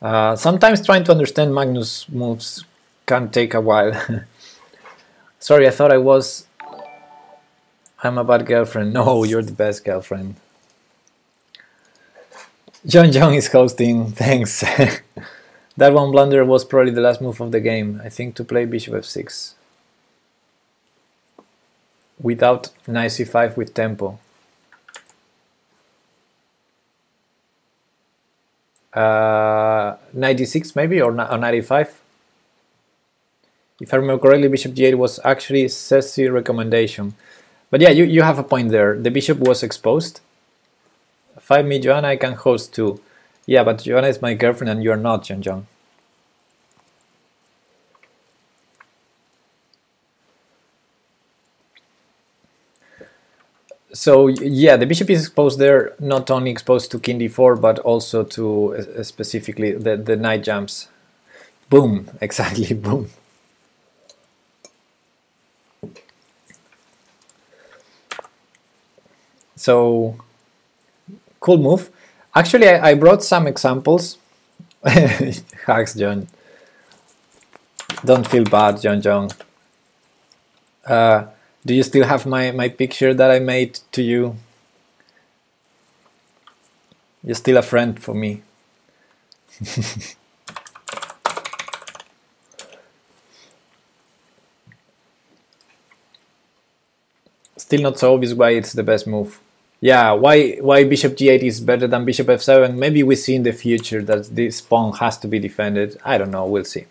Uh, sometimes trying to understand Magnus moves can take a while. Sorry, I thought I was. I'm a bad girlfriend. No, you're the best girlfriend. John John is hosting. Thanks. that one blunder was probably the last move of the game. I think to play bishop f6 without knight c5 with tempo. Uh, 96 maybe or, or 95 if I remember correctly bishop g8 was actually Ceci recommendation. But yeah you, you have a point there. The bishop was exposed. 5 me Joanna I can host too. Yeah but Joanna is my girlfriend and you're not John John so yeah, the bishop is exposed there, not only exposed to king d4, but also to uh, specifically the, the knight jumps. Boom, exactly, boom. So, cool move. Actually, I, I brought some examples. Hacks, John. Don't feel bad, John John. Uh, do you still have my, my picture that I made to you? You're still a friend for me. still not so obvious why it's the best move. Yeah, why why bishop g8 is better than bishop f7? Maybe we see in the future that this pawn has to be defended. I don't know, we'll see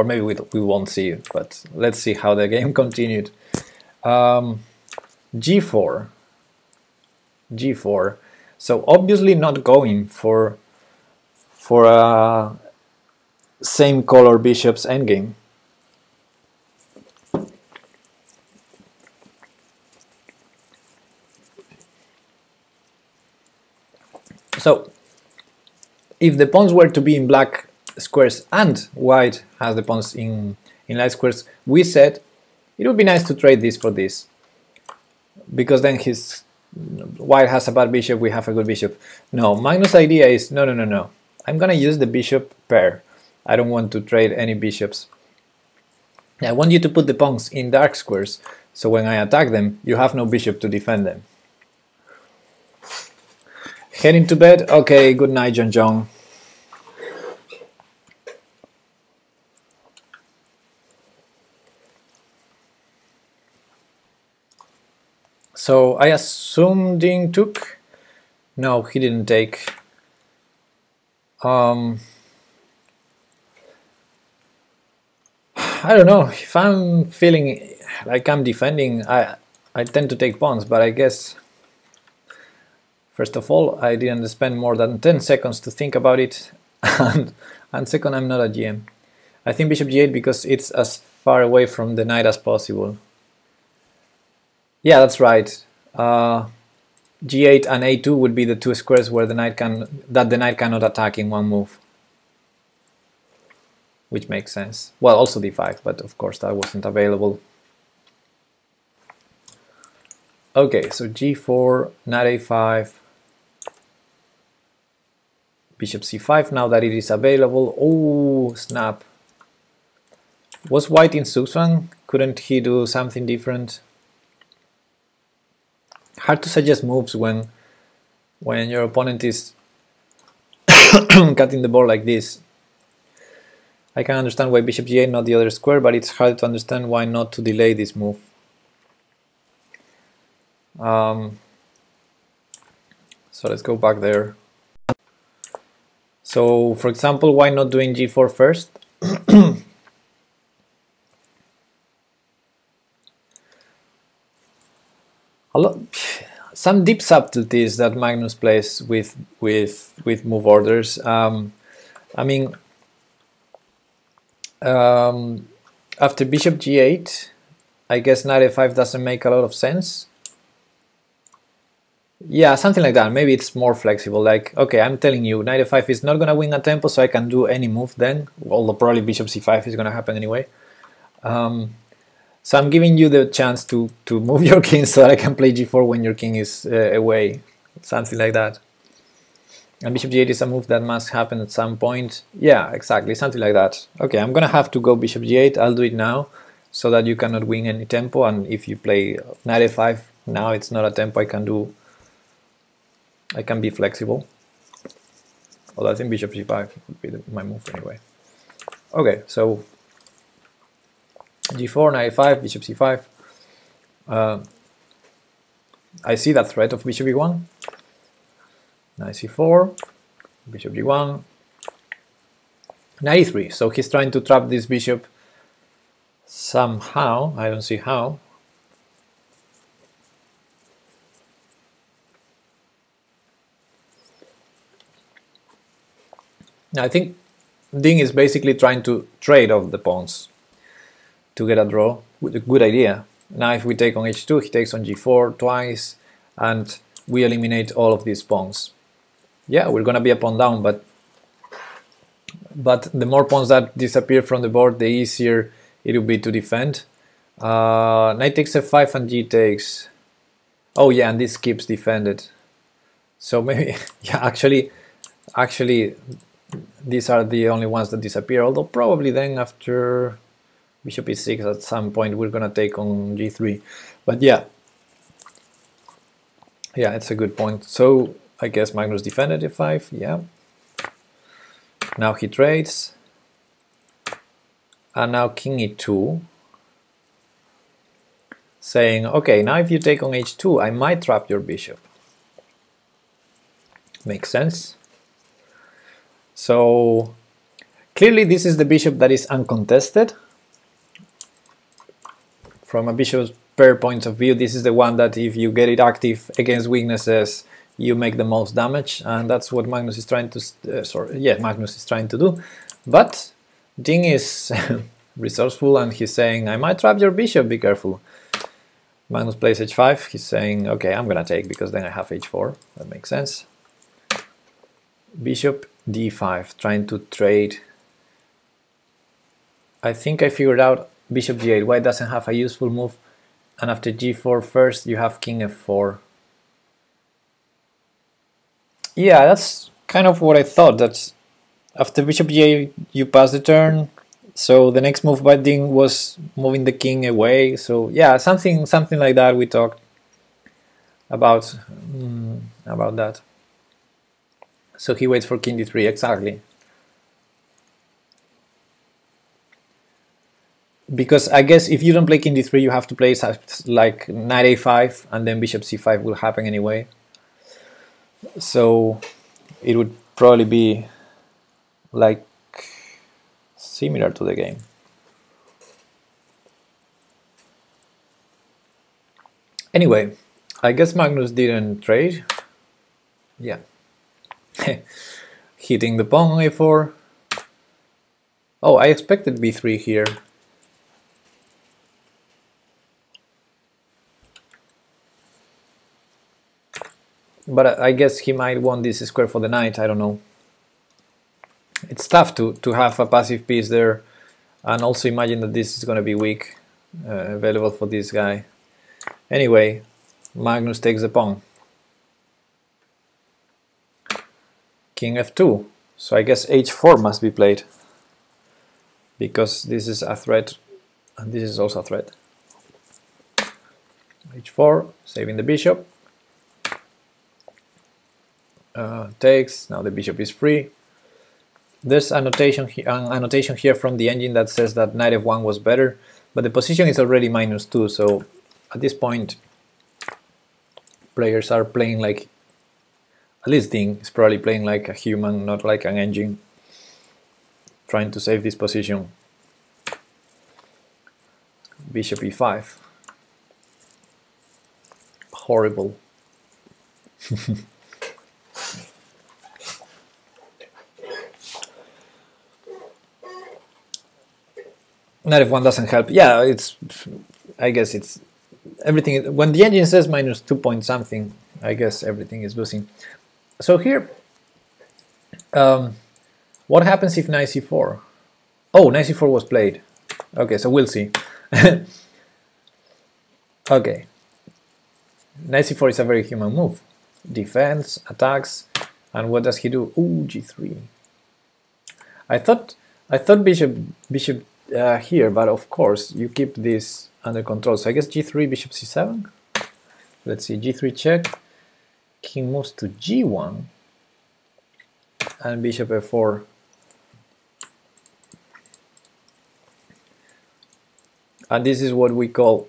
or maybe we, we won't see it, but let's see how the game continued. Um, g4, g4. So obviously not going for for a same color bishop's endgame. So if the pawns were to be in black squares and white has the pawns in, in light squares, we said it would be nice to trade this for this. Because then his white has a bad bishop, we have a good bishop. No, Magnus' idea is, no, no, no, no. I'm gonna use the bishop pair. I don't want to trade any bishops. I want you to put the pawns in dark squares, so when I attack them, you have no bishop to defend them. Heading to bed? Okay, good night, John John. So I assume Ding took. No, he didn't take. Um, I don't know if I'm feeling like I'm defending. I I tend to take pawns, but I guess first of all I didn't spend more than 10 seconds to think about it, and and second I'm not a GM. I think bishop g8 because it's as far away from the knight as possible. Yeah, that's right. Uh, g8 and a2 would be the two squares where the knight can that the knight cannot attack in one move. Which makes sense. Well also d5 but of course that wasn't available. Okay so g4 knight a5 bishop c5 now that it is available. Oh snap. Was white in Zugzwang couldn't he do something different hard to suggest moves when when your opponent is cutting the board like this. I can understand why bishop g8 not the other square, but it's hard to understand why not to delay this move. Um, so let's go back there. So for example, why not doing g4 first? lot, some deep subtleties that Magnus plays with with with move orders. Um, I mean, um, after Bishop G8, I guess Knight A5 doesn't make a lot of sense. Yeah, something like that. Maybe it's more flexible. Like, okay, I'm telling you, Knight A5 is not gonna win a tempo, so I can do any move then. Although probably Bishop C5 is gonna happen anyway. Um, so I'm giving you the chance to, to move your king so that I can play g4 when your king is uh, away, something like that. And bishop g8 is a move that must happen at some point. Yeah, exactly, something like that. Okay, I'm gonna have to go bishop g8, I'll do it now, so that you cannot win any tempo, and if you play knight a5, now it's not a tempo I can do, I can be flexible. Although I think bishop g5 would be the, my move anyway. Okay, so g4, knight 5 bishop c5. Uh, I see that threat of bishop e1. Knight c4, bishop g1, knight e3. So he's trying to trap this bishop somehow. I don't see how. I think Ding is basically trying to trade off the pawns to get a draw. With a good idea. Now if we take on h2, he takes on g4 twice, and we eliminate all of these pawns. Yeah, we're gonna be a pawn down, but but the more pawns that disappear from the board, the easier it will be to defend. Uh, knight takes f5 and g takes. Oh yeah, and this keeps defended. So maybe yeah, actually, actually, these are the only ones that disappear. Although probably then after bishop e6 at some point we're gonna take on g3 but yeah. Yeah it's a good point. So I guess Magnus defended e5 yeah. Now he trades. And now king e2 saying okay now if you take on h2 I might trap your bishop. Makes sense. So clearly this is the bishop that is uncontested from a bishop's pair point of view, this is the one that if you get it active against weaknesses, you make the most damage, and that's what Magnus is trying to. Uh, sorry, yeah, Magnus is trying to do. But Ding is resourceful, and he's saying, "I might trap your bishop. Be careful." Magnus plays h5. He's saying, "Okay, I'm gonna take because then I have h4. That makes sense." Bishop d5, trying to trade. I think I figured out bishop g8 white doesn't have a useful move? And after g4 first you have king f4 yeah that's kind of what I thought that after bishop g8 you pass the turn so the next move by Ding was moving the king away so yeah something something like that we talked about mm, about that. So he waits for king d3 exactly because I guess if you don't play king d3, you have to play like knight a5, and then bishop c5 will happen anyway. So it would probably be like similar to the game. Anyway, I guess Magnus didn't trade. Yeah. Hitting the pawn on a4. Oh, I expected b3 here. But I guess he might want this square for the knight, I don't know. It's tough to, to have a passive piece there and also imagine that this is going to be weak, uh, available for this guy. Anyway, Magnus takes the pawn. King f2, so I guess h4 must be played because this is a threat and this is also a threat. h4, saving the bishop. Uh, takes, now the bishop is free. There's annotation, an annotation here from the engine that says that knight f1 was better, but the position is already minus 2, so at this point players are playing like, at least Ding is probably playing like a human, not like an engine, trying to save this position. Bishop e5. Horrible. Knight f1 doesn't help. Yeah, it's. I guess it's everything. When the engine says minus two point something, I guess everything is losing. So here, um, what happens if knight c4? Oh, knight c4 was played. Okay, so we'll see. okay. Knight c4 is a very human move. Defense, attacks, and what does he do? Ooh, g3. I thought I thought bishop bishop uh, here, but of course you keep this under control. So I guess g3, bishop c7. Let's see, g3 check. King moves to g1, and bishop f4 and this is what we call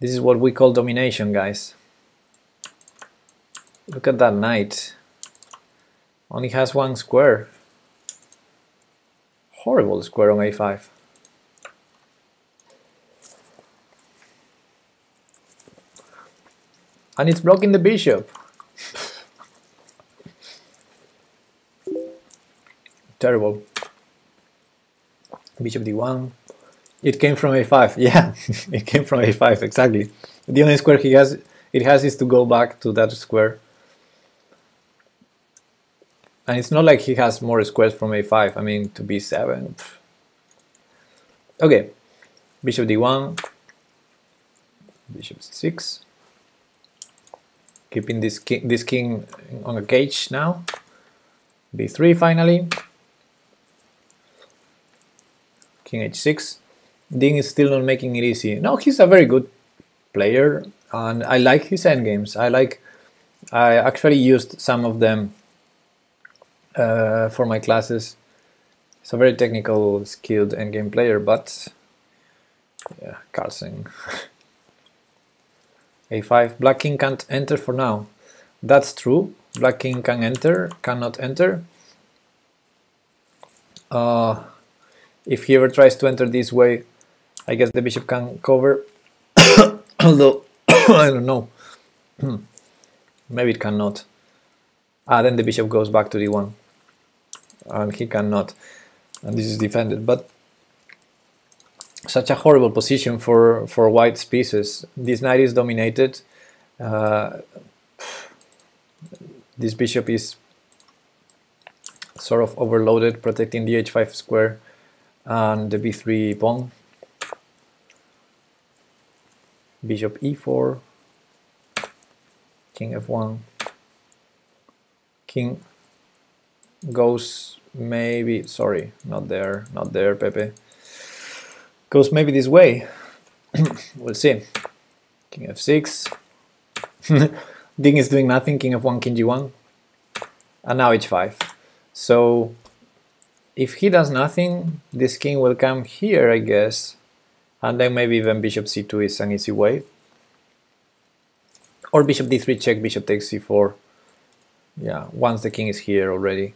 this is what we call domination guys look at that knight only has one square horrible square on a5 and it's blocking the bishop. Terrible. Bishop d1 it came from a5 yeah it came from a5 exactly. The only square he has it has is to go back to that square and it's not like he has more squares from a5 I mean to b7 okay bishop d1 bishop c6 keeping this king, this king on a cage now b3 finally king h6. Ding is still not making it easy. No, he's a very good player, and I like his endgames. I like. I actually used some of them uh, for my classes. He's a very technical, skilled endgame player, but yeah, Carlsen. a5. Black king can't enter for now. That's true. Black king can enter, cannot enter. Uh, if he ever tries to enter this way, I guess the bishop can cover. Although, I don't know. Maybe it cannot. Ah, then the bishop goes back to d1. And he cannot. And this is defended. But such a horrible position for, for white's pieces. This knight is dominated. Uh, this bishop is sort of overloaded, protecting the h5 square and the b3 pawn bishop e4 king f1 king goes maybe sorry not there not there Pepe. Goes maybe this way. We'll see. King f6 Ding is doing nothing king f1 king g1 and now h5 so if he does nothing, this king will come here, I guess, and then maybe even bishop c2 is an easy way. Or bishop d3 check, bishop takes c4. Yeah, once the king is here already.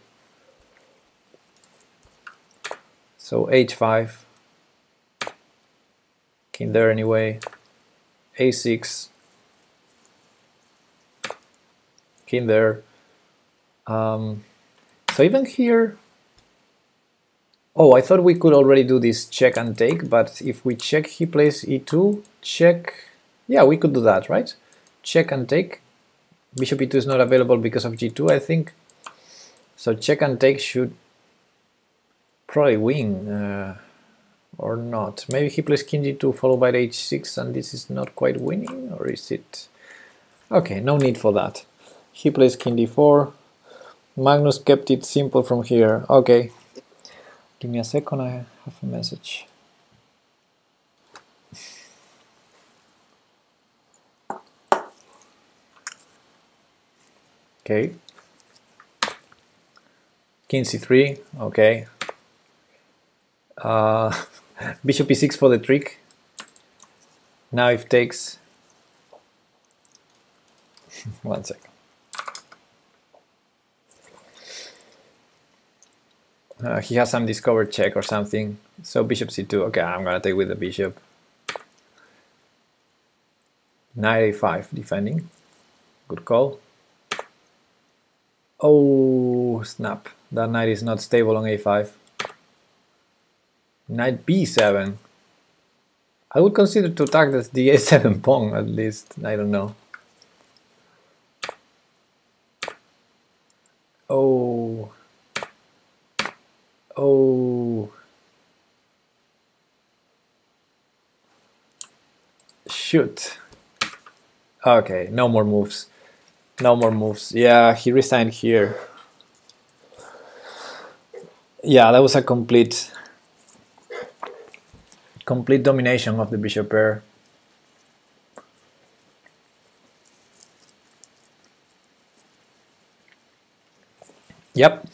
So h5, king there anyway, a6, king there. Um, so even here, Oh, I thought we could already do this check and take, but if we check, he plays e2, check, Yeah, we could do that, right? Check and take. Bishop e2 is not available because of g2, I think. So check and take should probably win. Uh, or not. Maybe he plays king g2 followed by h6 and this is not quite winning, or is it? Okay, no need for that. He plays king d4. Magnus kept it simple from here. Okay. Give me a second, I have a message. Okay. King c3, okay. Uh, Bishop e6 for the trick. Now if takes... One second. Uh, he has some discovered check or something. So bishop c2. Okay, I'm gonna take with the bishop. Knight a5 defending. Good call. Oh, snap. That knight is not stable on a5. Knight b7. I would consider to attack this the a7 pawn at least. I don't know. Oh. Oh. Shoot. Okay, no more moves. No more moves. Yeah, he resigned here. Yeah, that was a complete complete domination of the bishop pair. Yep.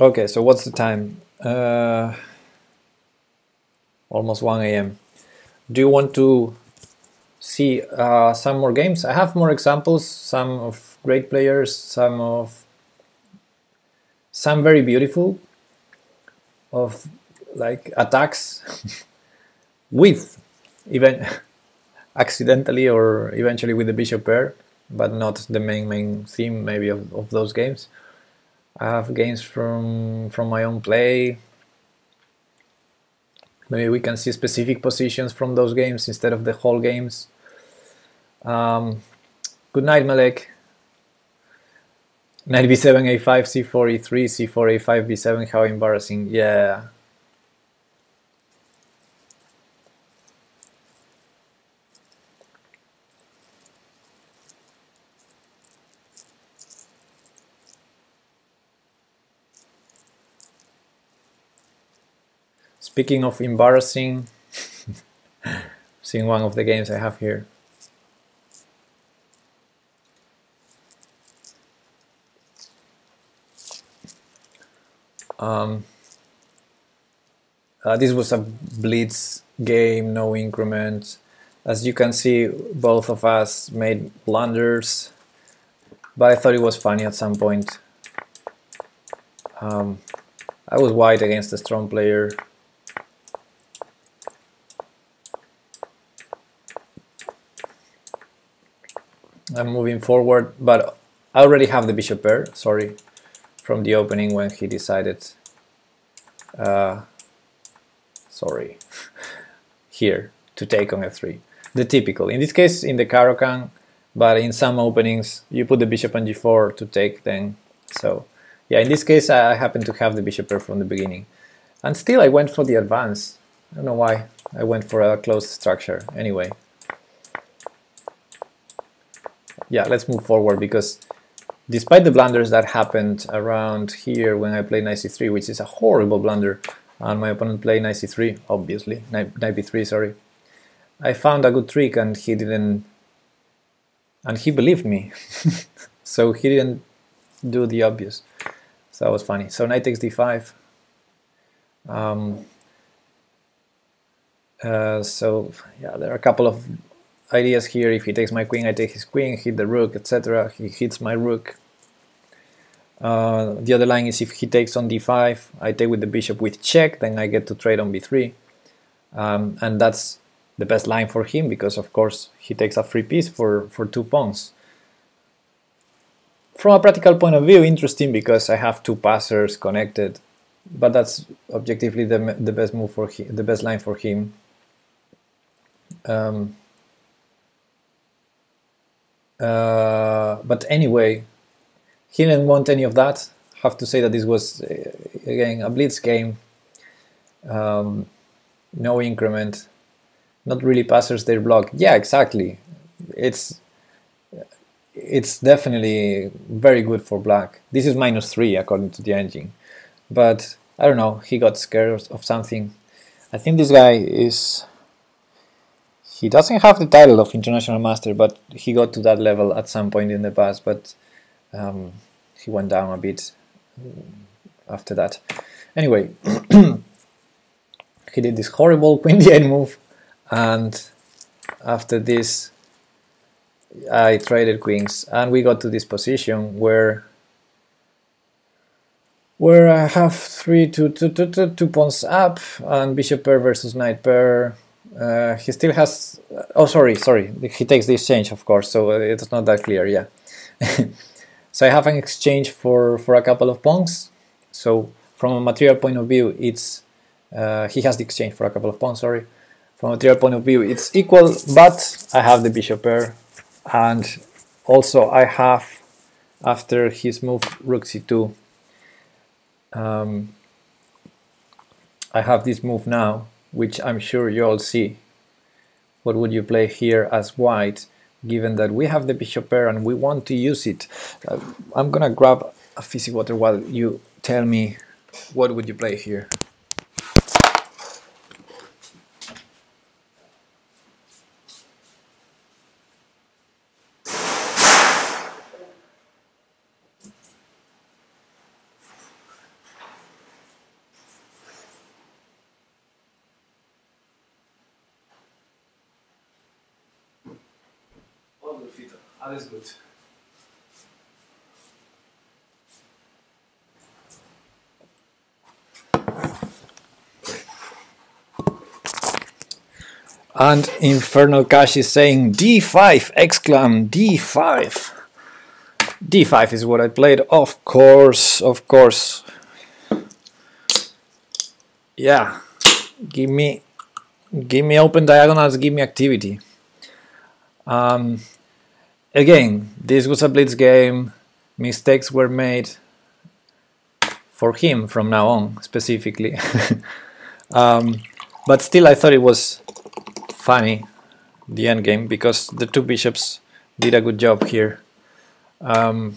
Okay, so what's the time? Uh, almost 1 a.m. Do you want to see uh, some more games? I have more examples, some of great players, some of some very beautiful, of like attacks with even accidentally or eventually with the bishop pair but not the main main theme maybe of, of those games I have games from from my own play maybe we can see specific positions from those games instead of the whole games um, good night Malek Knight b7, a5, c4, e3, c4, a5, b7, how embarrassing. Yeah. Speaking of embarrassing, seeing one of the games I have here. Um, uh, this was a blitz game, no increment. As you can see, both of us made blunders, but I thought it was funny at some point. Um, I was white against a strong player. I'm moving forward, but I already have the bishop pair, sorry from the opening when he decided uh, sorry here to take on f3 the typical. In this case in the Caro-Kann but in some openings you put the bishop on g4 to take then so yeah in this case I happen to have the bishop pair from the beginning. And still I went for the advance. I don't know why I went for a closed structure. Anyway yeah let's move forward because despite the blunders that happened around here when I played knight c3, which is a horrible blunder, and my opponent played knight c3, obviously, knight, knight b3, sorry, I found a good trick and he didn't, and he believed me, so he didn't do the obvious. So that was funny. So knight takes d5. Um, uh, so yeah, there are a couple of ideas here. If he takes my queen, I take his queen, hit the rook, etc. He hits my rook. Uh, the other line is if he takes on d5, I take with the bishop with check, then I get to trade on b3. Um, and that's the best line for him because, of course, he takes a free piece for, for two pawns. From a practical point of view, interesting because I have two passers connected, but that's objectively the, the best move for him, the best line for him. Um, uh, but anyway, he didn't want any of that. Have to say that this was uh, again a blitz game. Um, no increment, not really passers their block. Yeah, exactly. It's it's definitely very good for black. This is minus three according to the engine, but I don't know. He got scared of something. I think this guy is. He doesn't have the title of international master, but he got to that level at some point in the past. But um, he went down a bit after that. Anyway, he did this horrible queen d8 move, and after this, I traded queens, and we got to this position where where I have three two, two, two, two, two pawns up and bishop pair versus knight pair. Uh, he still has. Oh, sorry, sorry. He takes the exchange, of course, so it's not that clear. Yeah. so I have an exchange for for a couple of pawns. So from a material point of view, it's uh, he has the exchange for a couple of pawns. Sorry. From a material point of view, it's equal, but I have the bishop pair, and also I have after his move rook c2 um, I have this move now, which I'm sure you all see. What would you play here as white, given that we have the bishop pair and we want to use it? Uh, I'm gonna grab a fizzy water while you tell me what would you play here. And Infernal Cash is saying D5, exclam, D5. D5 is what I played, of course, of course. Yeah, give me, give me open diagonals, give me activity. Um, again, this was a blitz game. Mistakes were made for him from now on, specifically. um, but still, I thought it was funny, the end game, because the two bishops did a good job here. Um,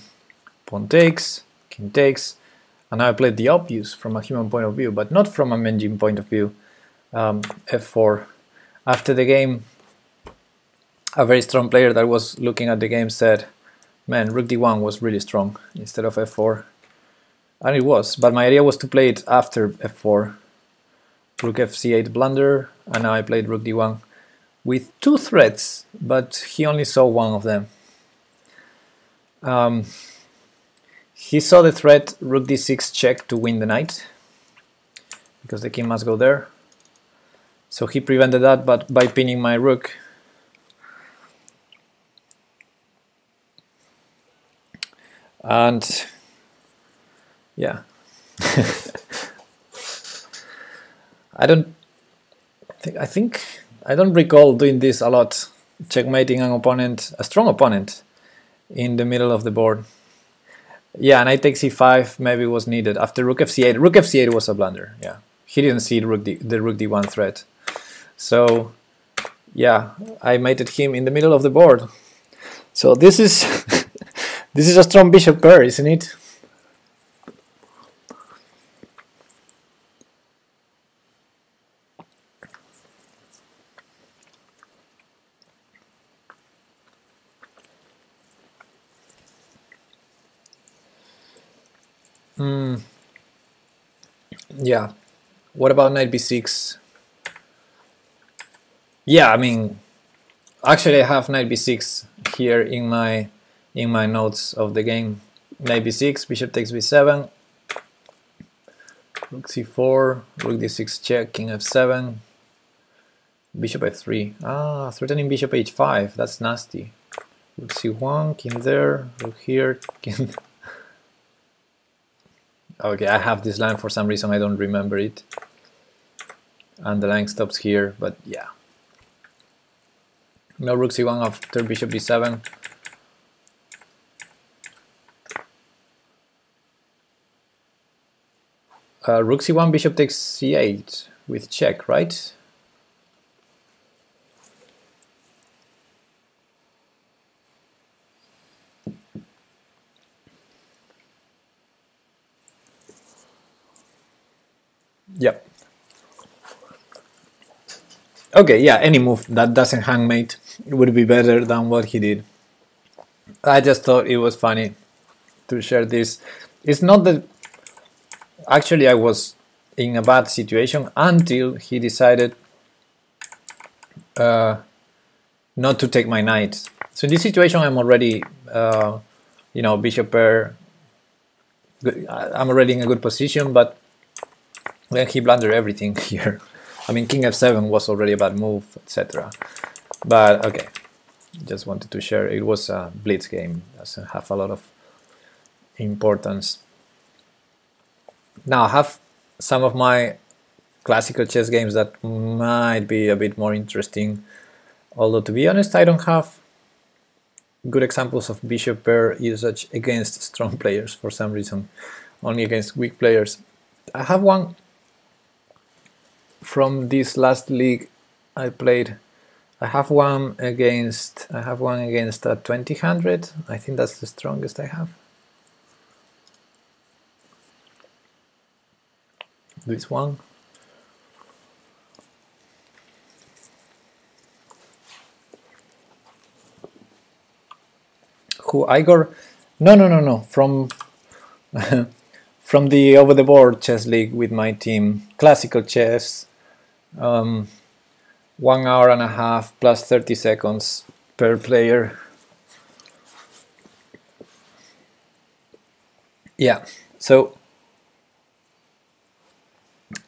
pawn takes, king takes, and I played the obvious from a human point of view, but not from a engine point of view. Um, f4. After the game, a very strong player that was looking at the game said, man, rook d1 was really strong instead of f4. And it was, but my idea was to play it after f4. Rook fc8 blunder, and now I played rook d1 with two threats, but he only saw one of them. Um, he saw the threat rook d6 check to win the knight, because the king must go there. So he prevented that but by pinning my rook and yeah I don't think I think I don't recall doing this a lot checkmating an opponent a strong opponent in the middle of the board. Yeah knight takes c5 maybe was needed after rook fc8 rook fc8 was a blunder yeah. He didn't see the rook, D, the rook d1 threat. So yeah I mated him in the middle of the board. So this is This is a strong bishop pair, isn't it? Hmm. Yeah. What about knight b6? Yeah, I mean, actually I have knight b6 here in my in my notes of the game. Knight b6, bishop takes b7, rook c4, rook d6 check, king f7, bishop f3. Ah, threatening bishop h5, that's nasty. Rook c1, king there, rook here, king... okay, I have this line for some reason, I don't remember it. And the line stops here, but yeah. No rook c1 after bishop d7. Uh, rook c1, bishop takes c8 with check, right? Yep. Okay, yeah, any move that doesn't hang mate would be better than what he did. I just thought it was funny to share this. It's not that actually I was in a bad situation until he decided uh, not to take my knight. So in this situation I'm already, uh, you know, bishop pair, I'm already in a good position, but then he blundered everything here. I mean, king f7 was already a bad move, etc. But okay, just wanted to share. It was a blitz game, doesn't have a lot of importance. Now I have some of my classical chess games that might be a bit more interesting. Although to be honest, I don't have good examples of bishop pair usage against strong players for some reason, only against weak players. I have one from this last league I played. I have one against I have one against a 2000. I think that's the strongest I have. This one. Who Igor? No, no, no, no. From from the over the board chess league with my team, classical chess um, one hour and a half plus 30 seconds per player. Yeah, so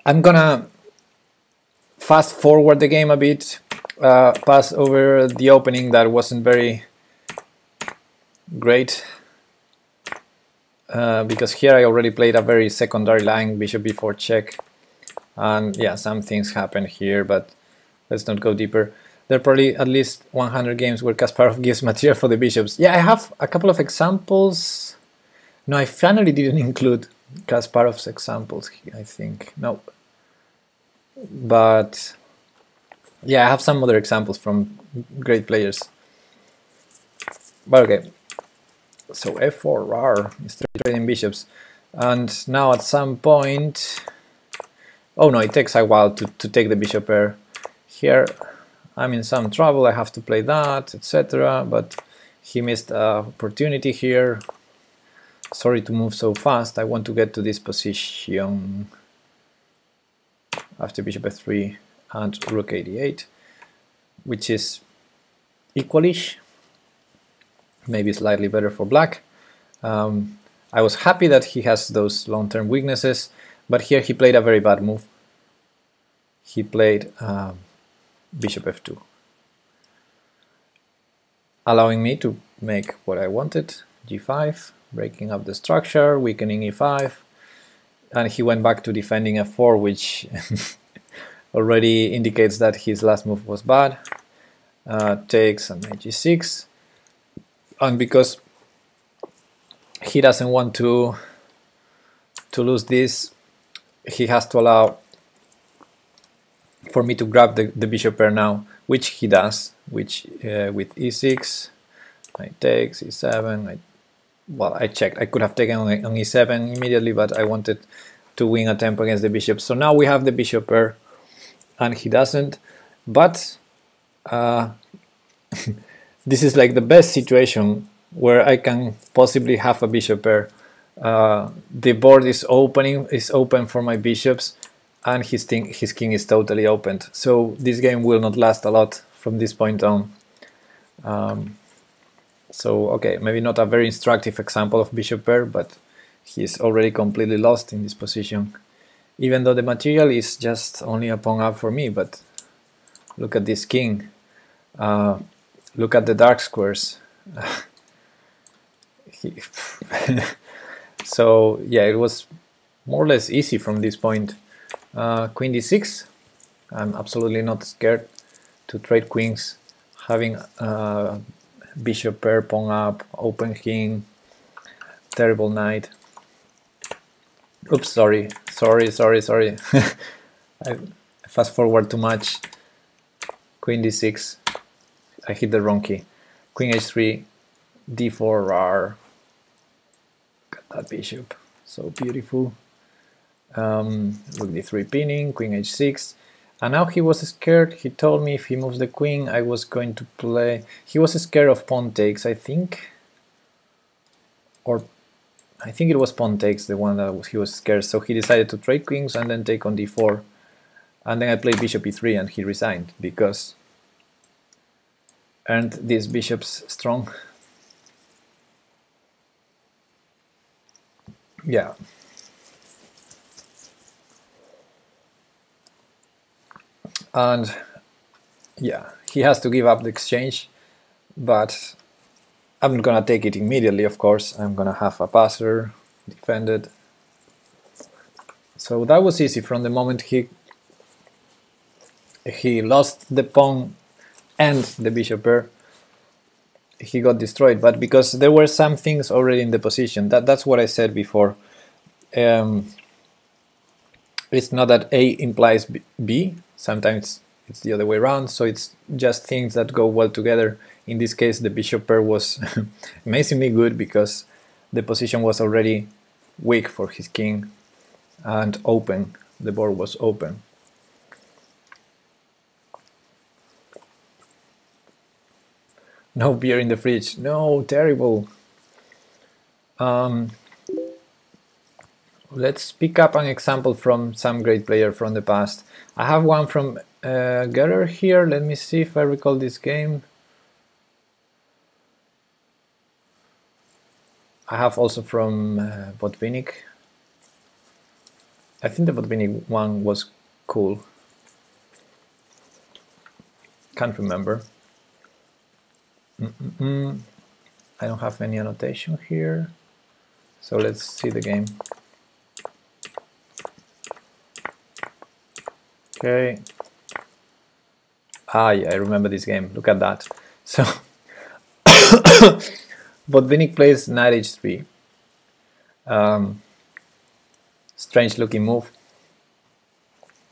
I'm gonna fast forward the game a bit, uh, pass over the opening that wasn't very great. Uh, because here I already played a very secondary line, bishop before check and yeah some things happen here but let's not go deeper. There are probably at least 100 games where Kasparov gives material for the bishops. Yeah I have a couple of examples. No I finally didn't include Kasparov's examples I think. No but yeah I have some other examples from great players. But okay. So f4 is trading bishops. And now at some point Oh no, it takes a while to, to take the bishop pair. Here I'm in some trouble, I have to play that, etc. But he missed an opportunity here. Sorry to move so fast, I want to get to this position after bishop f3 and rook a8, which is equalish, maybe slightly better for black. Um, I was happy that he has those long-term weaknesses. But here he played a very bad move. He played um, bishop f2, allowing me to make what I wanted, g5, breaking up the structure, weakening e5, and he went back to defending f4, which already indicates that his last move was bad. Uh, takes and knight g6, and because he doesn't want to to lose this he has to allow for me to grab the, the bishop pair now, which he does, which uh, with e6, I take e7, I, well, I checked, I could have taken on, on e7 immediately, but I wanted to win a tempo against the bishop. So now we have the bishop pair, and he doesn't, but uh, this is like the best situation where I can possibly have a bishop pair uh, the board is opening is open for my bishops and his, thing, his king is totally opened. So this game will not last a lot from this point on. Um, so okay maybe not a very instructive example of bishop pair but he's already completely lost in this position. Even though the material is just only a pawn up for me but look at this king. Uh, look at the dark squares. He So yeah, it was more or less easy from this point. Uh, queen d6, I'm absolutely not scared to trade queens. having uh, bishop pair, pawn up, open king, terrible knight. Oops, sorry, sorry, sorry, sorry. I fast forward too much. Queen d6. I hit the wrong key. Queen h3, d4 r. Bishop. So beautiful. Um, rook d3 pinning, queen h6. And now he was scared. He told me if he moves the queen, I was going to play. He was scared of pawn takes, I think. Or I think it was pawn takes, the one that he was scared. So he decided to trade queens and then take on d4. And then I played bishop e3 and he resigned because aren't these bishops strong? Yeah. And yeah, he has to give up the exchange, but I'm not gonna take it immediately, of course. I'm gonna have a passer, defended. So that was easy from the moment he he lost the pawn and the bishop pair he got destroyed but because there were some things already in the position that that's what I said before. Um, it's not that A implies B sometimes it's the other way around so it's just things that go well together. In this case the bishop pair was amazingly good because the position was already weak for his king and open the board was open No beer in the fridge. No, terrible. Um, let's pick up an example from some great player from the past. I have one from uh, Geller here. Let me see if I recall this game. I have also from uh, Botvinnik. I think the Botvinnik one was cool. Can't remember. Mm -mm -mm. I don't have any annotation here. So let's see the game. Okay. Ah, yeah, I remember this game. Look at that. So, Botvinnik plays knight h3. Um, strange looking move.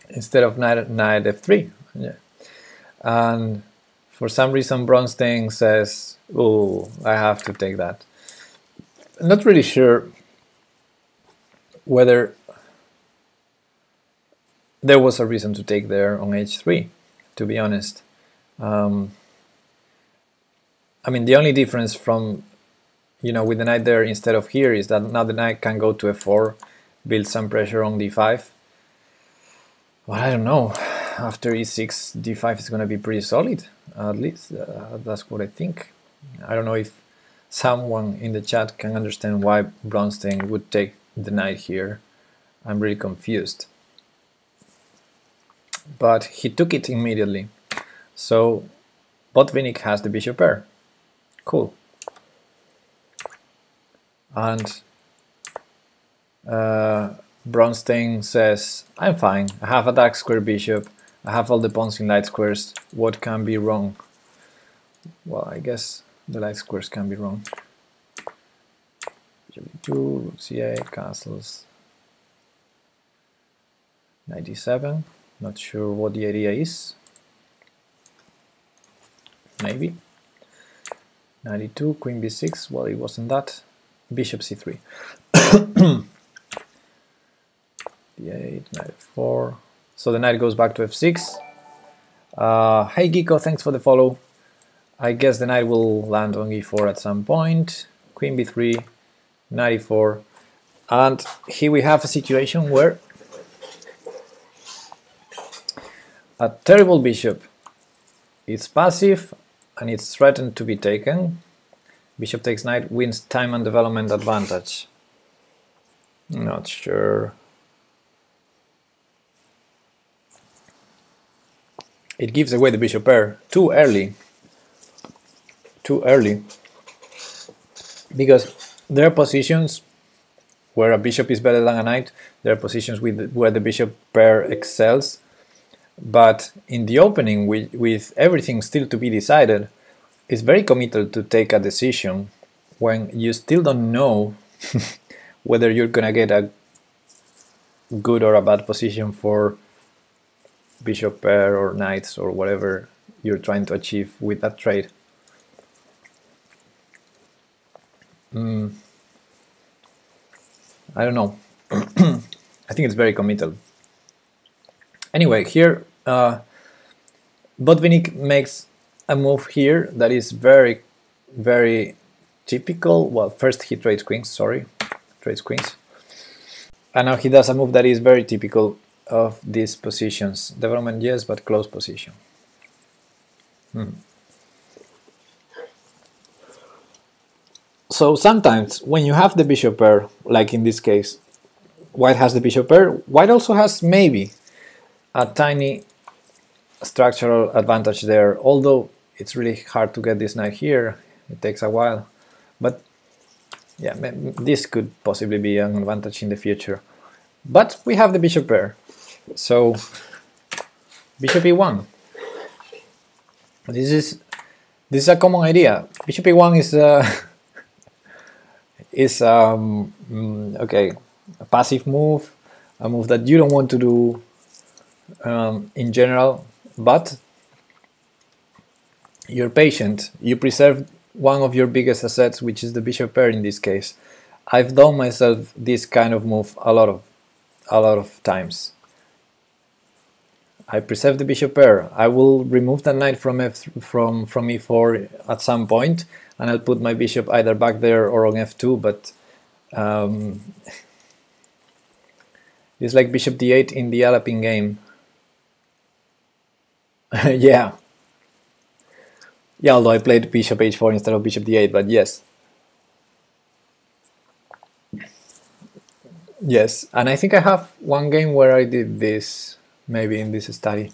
Instead of knight, knight f3. Yeah. And for some reason, Bronstein says, oh, I have to take that. I'm not really sure whether there was a reason to take there on h3, to be honest. Um, I mean, the only difference from, you know, with the knight there instead of here is that now the knight can go to f4, build some pressure on d5. Well, I don't know after e6, d5 is going to be pretty solid. At least uh, that's what I think. I don't know if someone in the chat can understand why Bronstein would take the knight here. I'm really confused. But he took it immediately. So Botvinnik has the bishop pair. Cool. And uh, Bronstein says, I'm fine, I have a dark square bishop, I have all the pawns in light squares. What can be wrong? Well, I guess the light squares can be wrong. Two, CA, castles. 97. Not sure what the idea is. Maybe. 92, queen b6. Well, it wasn't that. Bishop c3. d8, knight 4 so the knight goes back to f6. Uh, hey Giko, thanks for the follow. I guess the knight will land on e4 at some point. Queen b3, knight e4. And here we have a situation where a terrible bishop is passive and it's threatened to be taken. Bishop takes knight wins time and development advantage. Not sure. It gives away the bishop pair too early. Too early. Because there are positions where a bishop is better than a knight. There are positions with where the bishop pair excels. But in the opening, with, with everything still to be decided, it's very committal to take a decision when you still don't know whether you're gonna get a good or a bad position for bishop pair or knights or whatever you're trying to achieve with that trade. Mm. I don't know. I think it's very committal. Anyway, here uh, Botvinnik makes a move here that is very, very typical. Well, first he trades queens, sorry, trades queens. And now he does a move that is very typical of these positions. Development, yes, but close position. Hmm. So sometimes when you have the bishop pair, like in this case, white has the bishop pair, white also has maybe a tiny structural advantage there, although it's really hard to get this knight here, it takes a while, but yeah, this could possibly be an advantage in the future. But we have the bishop pair, so bishop e1. This is this is a common idea. Bishop e1 is uh, is um, mm, okay a passive move, a move that you don't want to do um, in general, but you're patient. You preserve one of your biggest assets, which is the bishop pair in this case. I've done myself this kind of move a lot of a lot of times. I preserve the bishop pair. I will remove that knight from f from from e4 at some point, and I'll put my bishop either back there or on f2. But um, it's like bishop d8 in the Alapin game. yeah. Yeah, although I played bishop h4 instead of bishop d8, but yes. Yes, and I think I have one game where I did this, maybe in this study.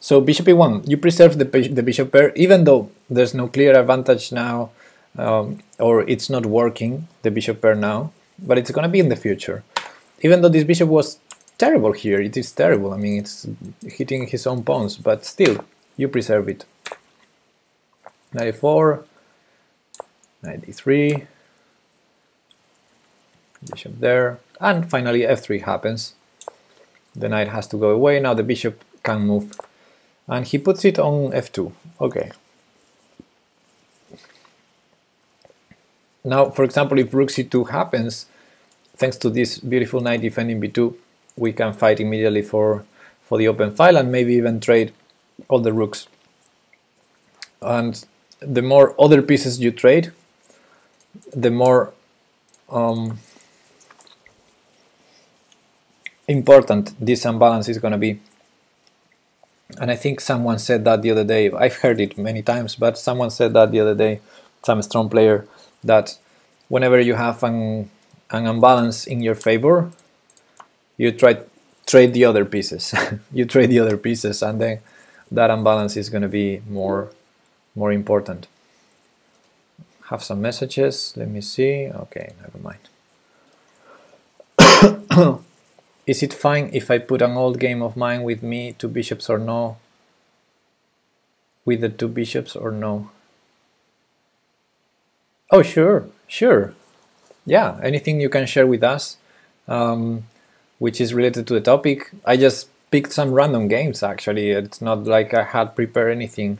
So bishop e1, you preserve the, the bishop pair, even though there's no clear advantage now, um, or it's not working, the bishop pair now, but it's gonna be in the future. Even though this bishop was terrible here. It is terrible. I mean, it's hitting his own pawns, but still, you preserve it. 94, 93, bishop there, and finally f3 happens. The knight has to go away, now the bishop can move, and he puts it on f2. Okay. Now, for example, if rook c2 happens, thanks to this beautiful knight defending b2, we can fight immediately for, for the open file and maybe even trade all the rooks. And the more other pieces you trade, the more um, important this imbalance is going to be. And I think someone said that the other day. I've heard it many times, but someone said that the other day, some strong player, that whenever you have an, an unbalance in your favor, you try trade the other pieces. you trade the other pieces, and then that imbalance is going to be more more important. Have some messages. Let me see. Okay, never mind. is it fine if I put an old game of mine with me, two bishops or no? With the two bishops or no? Oh, sure, sure. Yeah, anything you can share with us. Um, which is related to the topic. I just picked some random games actually. It's not like I had prepared anything.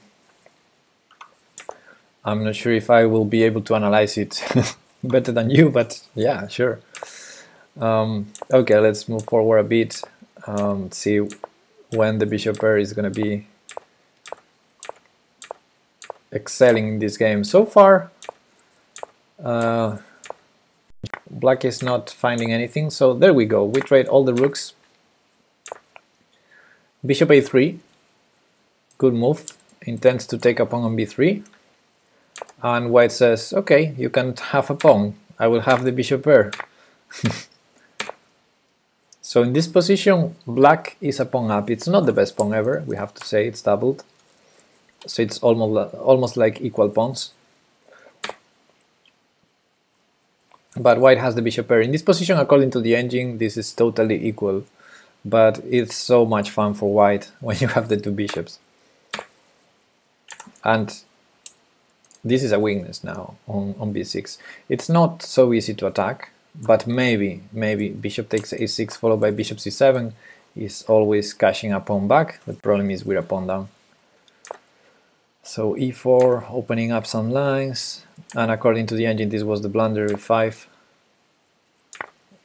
I'm not sure if I will be able to analyze it better than you, but yeah, sure. Um, okay, let's move forward a bit. Um, see when the bishop pair is going to be excelling in this game. So far, uh, Black is not finding anything, so there we go. We trade all the rooks. Bishop a3, good move, intends to take a pawn on b3. And white says, okay, you can't have a pawn, I will have the bishop pair. so in this position, black is a pawn up. It's not the best pawn ever, we have to say, it's doubled. So it's almost, almost like equal pawns. but white has the bishop pair. In this position, according to the engine, this is totally equal. but it's so much fun for white when you have the two bishops. And this is a weakness now on, on b6. It's not so easy to attack, but maybe, maybe bishop takes a6 followed by bishop c7 is always cashing a pawn back. The problem is we're a pawn down. So e4, opening up some lines, and according to the engine this was the blunder, e5.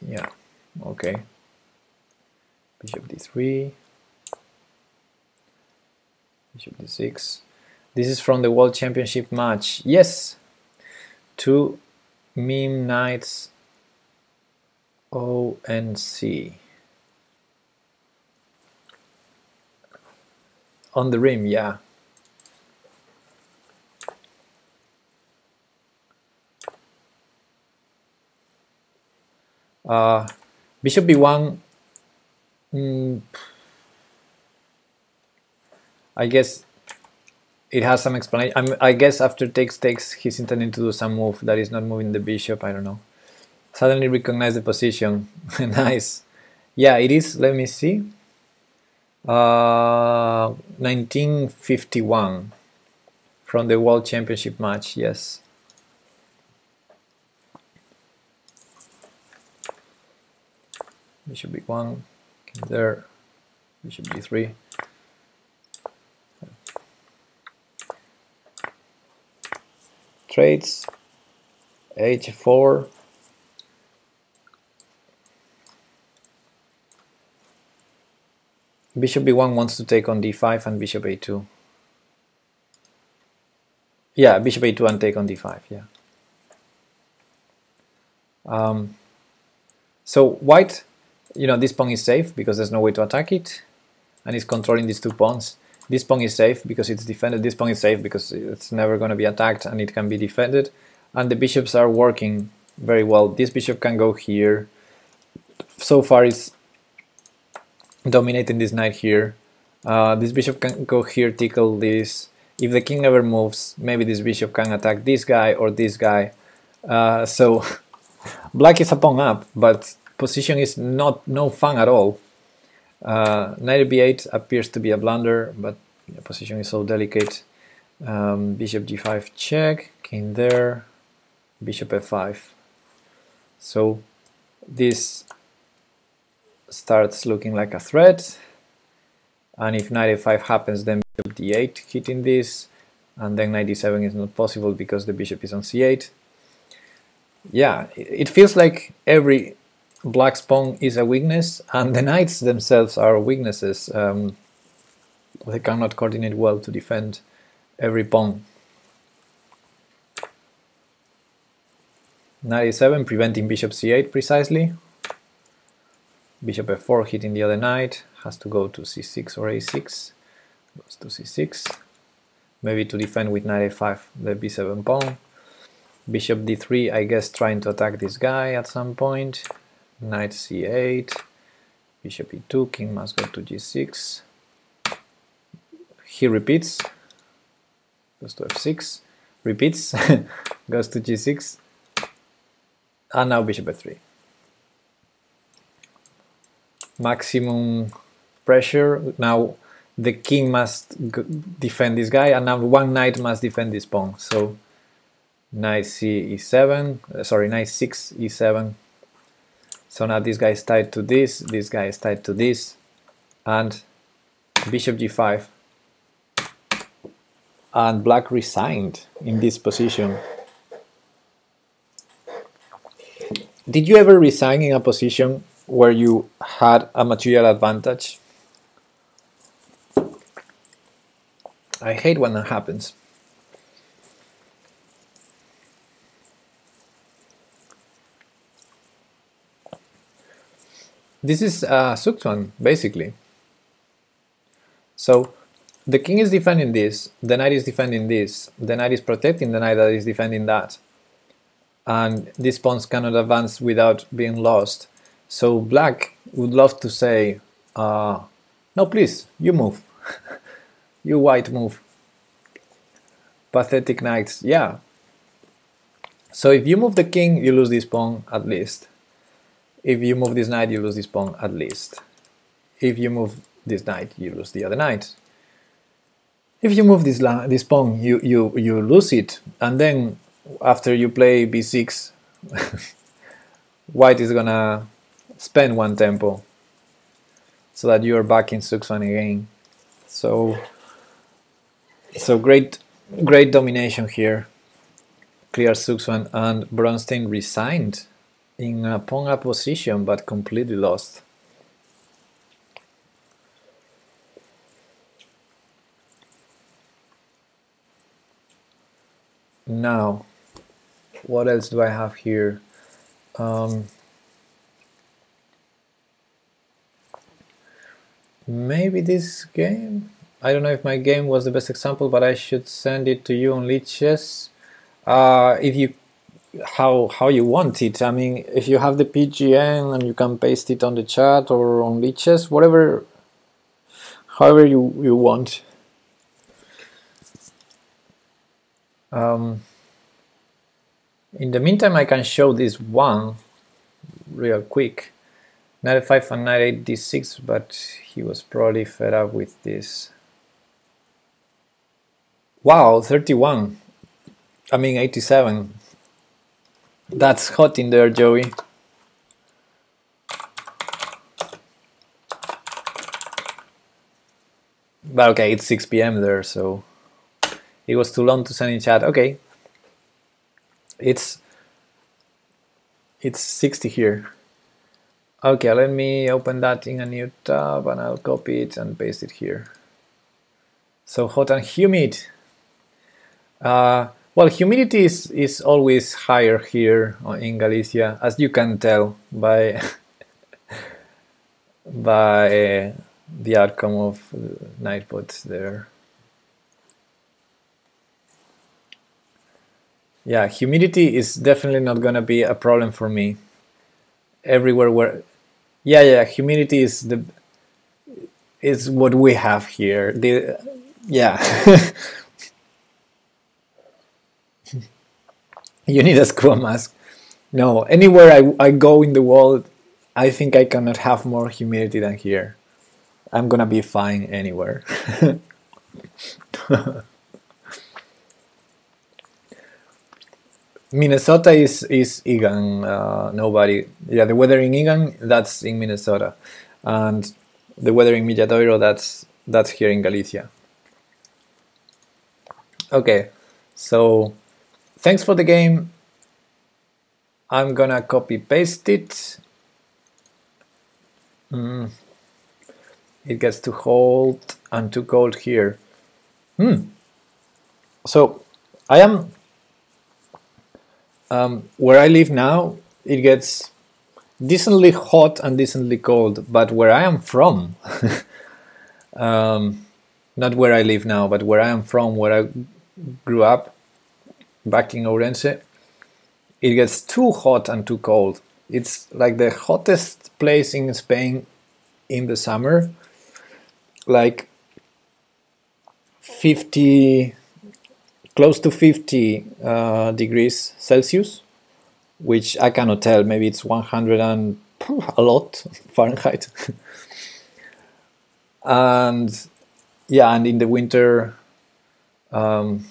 Yeah, okay. Bishop d3, Bishop d6. This is from the World Championship match. Yes! Two meme knights O and C. On the rim, yeah. Uh, bishop b1 mm, I guess it has some explanation I'm, i guess after takes takes he's intending to do some move that is not moving the bishop I don't know suddenly recognize the position. Nice. Yeah it is let me see. Uh, 1951 from the world championship match yes. Bishop b1 there. Bishop b3 trades h4 bishop b1 wants to take on d5 and bishop a2 yeah bishop a2 and take on d5 yeah um, so white you know, this pawn is safe because there's no way to attack it, and it's controlling these two pawns. This pawn is safe because it's defended. This pawn is safe because it's never going to be attacked and it can be defended. And the bishops are working very well. This bishop can go here. So far, it's dominating this knight here. Uh, this bishop can go here, tickle this. If the king never moves, maybe this bishop can attack this guy or this guy. Uh, so black is a pawn up, but position is not no fun at all. Uh, knight b8 appears to be a blunder, but the position is so delicate. Um, bishop g5 check, king there, bishop f5. So this starts looking like a threat. And if knight f5 happens, then bishop d8 hitting this, and then knight d7 is not possible because the bishop is on c8. Yeah, it feels like every black pawn is a weakness, and the knights themselves are weaknesses. Um, they cannot coordinate well to defend every pawn. Knight e7 preventing bishop c8 precisely. Bishop f4 hitting the other knight, has to go to c6 or a6, goes to c6. Maybe to defend with knight a5 the b7 pawn. Bishop d3, I guess trying to attack this guy at some point knight c8, bishop e2, king must go to g6. He repeats, goes to f6, repeats, goes to g6, and now bishop f3. Maximum pressure. Now the king must defend this guy, and now one knight must defend this pawn. So knight c e7, uh, sorry, knight 6 e7 so now this guy is tied to this, this guy is tied to this, and bishop g5. And black resigned in this position. Did you ever resign in a position where you had a material advantage? I hate when that happens. This is uh, zugzwang, basically. So the king is defending this, the knight is defending this, the knight is protecting the knight that is defending that. And these pawns cannot advance without being lost. So black would love to say, uh, no please, you move. you white move. Pathetic knights, yeah. So if you move the king, you lose this pawn at least if you move this knight, you lose this pawn at least. if you move this knight, you lose the other knight. If you move this this pawn, you, you, you lose it. And then after you play b6, white is gonna spend one tempo so that you're back in zugzwang again. So so great great domination here. Clear zugzwang and Bronstein resigned in a up position but completely lost. Now, what else do I have here? Um, maybe this game? I don't know if my game was the best example, but I should send it to you on lichess Uh, if you how how you want it. I mean, if you have the PGN and you can paste it on the chat or on lichess whatever, however you you want. Um, in the meantime, I can show this one real quick. 95 and 98 d6, but he was probably fed up with this. Wow, 31. I mean 87. That's hot in there, Joey. But okay, it's 6 p.m. there, so it was too long to send in chat. Okay, it's it's 60 here. Okay, let me open that in a new tab and I'll copy it and paste it here. So hot and humid. Uh, well, humidity is, is always higher here in Galicia, as you can tell by by uh, the outcome of Nightbot there. Yeah, humidity is definitely not gonna be a problem for me. Everywhere where, yeah, yeah, humidity is the is what we have here. The yeah. you need a scuba mask. No, anywhere I, I go in the world, I think I cannot have more humidity than here. I'm gonna be fine anywhere. Minnesota is is Eagan. Uh, nobody. Yeah, the weather in Eagan that's in Minnesota, and the weather in Milladoiro that's that's here in Galicia. Okay, so thanks for the game. I'm gonna copy paste it. Mm. It gets too hot and too cold here. Hmm. So I am um, where I live now, it gets decently hot and decently cold, but where I am from, um, not where I live now, but where I am from, where I grew up, back in Ourense, it gets too hot and too cold. It's like the hottest place in Spain in the summer, like 50 close to 50 uh, degrees Celsius, which I cannot tell. Maybe it's 100 and a lot Fahrenheit. and yeah, and in the winter, um,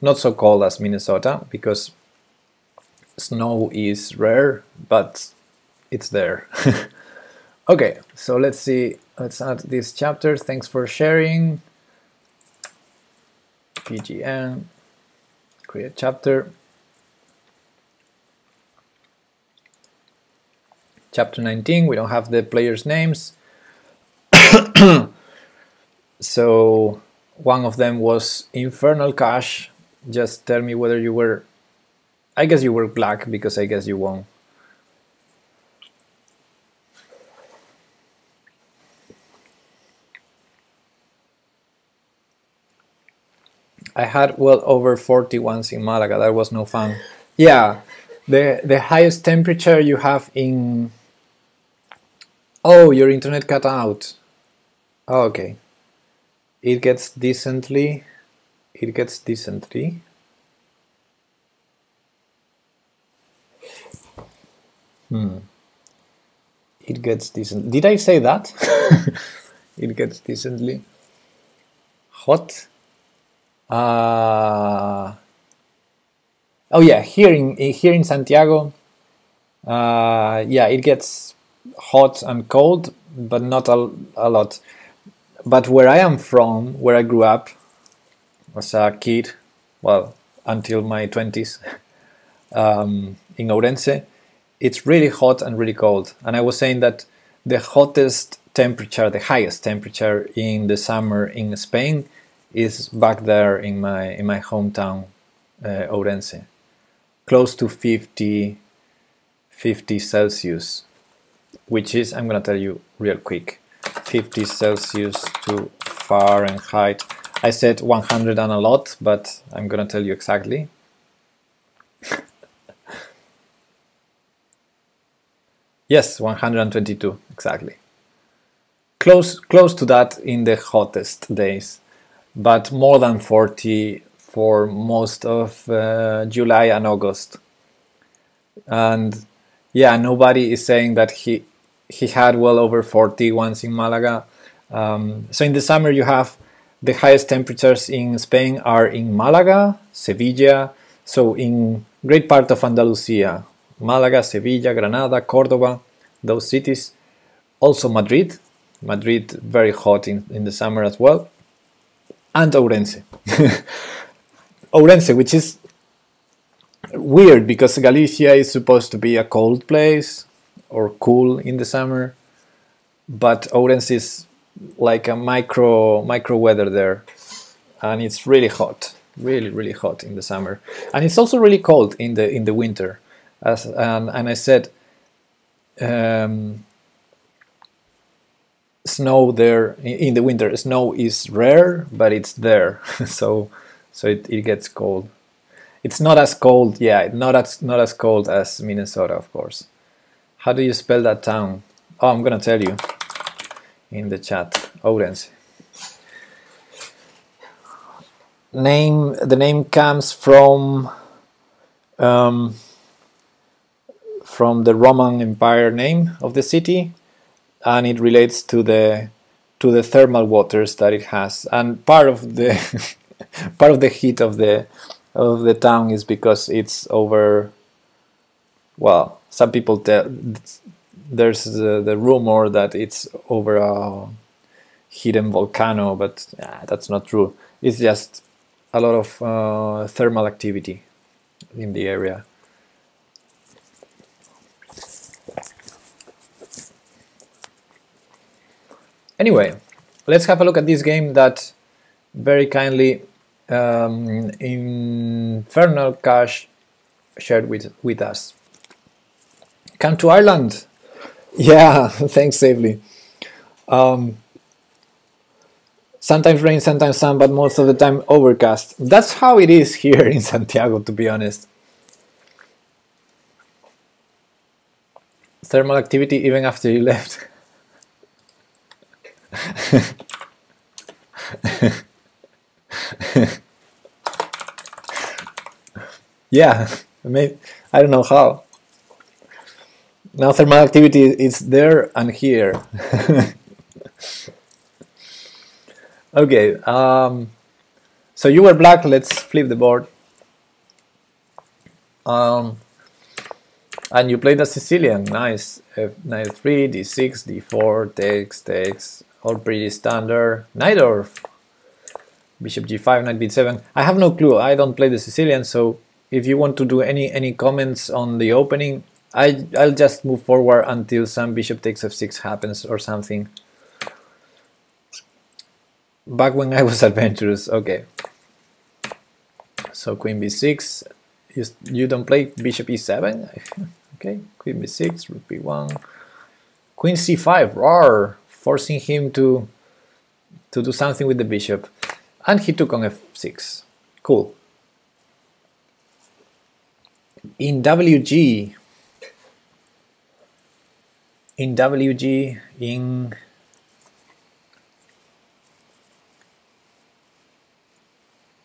not so cold as Minnesota because snow is rare, but it's there. okay, so let's see. Let's add this chapter. Thanks for sharing. PGN, create chapter. Chapter 19, we don't have the players' names. so one of them was Infernal Cash. Just tell me whether you were, I guess you were black because I guess you won. I had well over 40 once in Malaga. That was no fun. Yeah, the the highest temperature you have in. Oh, your internet cut out. Oh, okay. It gets decently. It gets decently. Hmm. it gets decent. Did I say that? it gets decently hot. Uh, oh yeah, here in here in Santiago, uh, yeah, it gets hot and cold, but not a, a lot. But where I am from, where I grew up, as a kid, well, until my twenties, um, in Ourense, it's really hot and really cold. And I was saying that the hottest temperature, the highest temperature in the summer in Spain, is back there in my in my hometown, uh, Ourense, close to 50, 50 Celsius, which is I'm gonna tell you real quick, 50 Celsius to Fahrenheit. I said 100 and a lot, but I'm gonna tell you exactly. Yes, 122 exactly. Close, close to that in the hottest days, but more than 40 for most of uh, July and August. And yeah, nobody is saying that he he had well over 40 once in Malaga. Um, so in the summer you have the highest temperatures in Spain are in Malaga, Sevilla, so in great part of Andalusia, Malaga, Sevilla, Granada, Cordoba, those cities. Also Madrid, Madrid very hot in, in the summer as well. And Ourense. Ourense, which is weird because Galicia is supposed to be a cold place or cool in the summer, but Ourense is like a micro micro weather there, and it's really hot, really really hot in the summer, and it's also really cold in the in the winter. As and, and I said, um, snow there in the winter. Snow is rare, but it's there, so so it, it gets cold. It's not as cold, yeah, not as not as cold as Minnesota, of course. How do you spell that town? Oh, I'm gonna tell you in the chat. Ourense. Name the name comes from um, from the Roman Empire name of the city, and it relates to the to the thermal waters that it has. And part of the part of the heat of the of the town is because it's over. Well, some people tell there's the, the rumor that it's over a hidden volcano, but yeah, that's not true. It's just a lot of uh, thermal activity in the area. Anyway, let's have a look at this game that very kindly um, Infernal Cash shared with, with us. Come to Ireland! Yeah, thanks, Safely. Um, sometimes rain, sometimes sun, but most of the time overcast. That's how it is here in Santiago, to be honest. Thermal activity even after you left. Yeah, I I don't know how. Now thermal activity is there and here. okay, um, so you were black, let's flip the board. Um, and you played a Sicilian, nice. F, knight 3, d6, d4, takes, takes, all pretty standard. Knight or bishop g5, knight b7. I have no clue. I don't play the Sicilian, so if you want to do any any comments on the opening, I I'll just move forward until some bishop takes f6 happens or something. Back when I was adventurous, okay. So queen b6. You, you don't play bishop e7? Okay, queen b6, rook b1. Queen c5, roar! Forcing him to to do something with the bishop. And he took on f6. Cool. In WG, in WG, in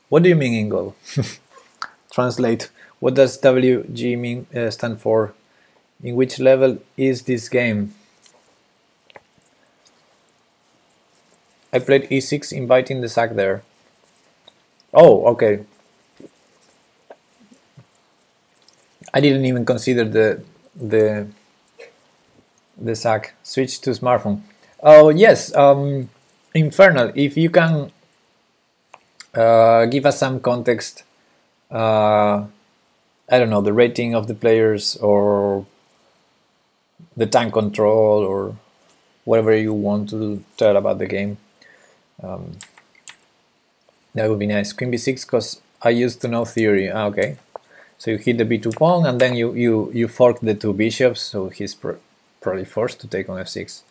What do you mean, Ingo? Translate. What does WG mean uh, stand for? In which level is this game? I played e6, inviting the sack there. Oh, okay. I didn't even consider the the the sack. Switch to smartphone. Oh yes, um, Infernal. If you can uh, give us some context, uh, I don't know the rating of the players or the time control or whatever you want to tell about the game. Um, that would be nice. Queen b6 because I used to know theory. Ah, okay. So you hit the b2 pawn and then you, you, you fork the two bishops, so he's pr probably forced to take on f6.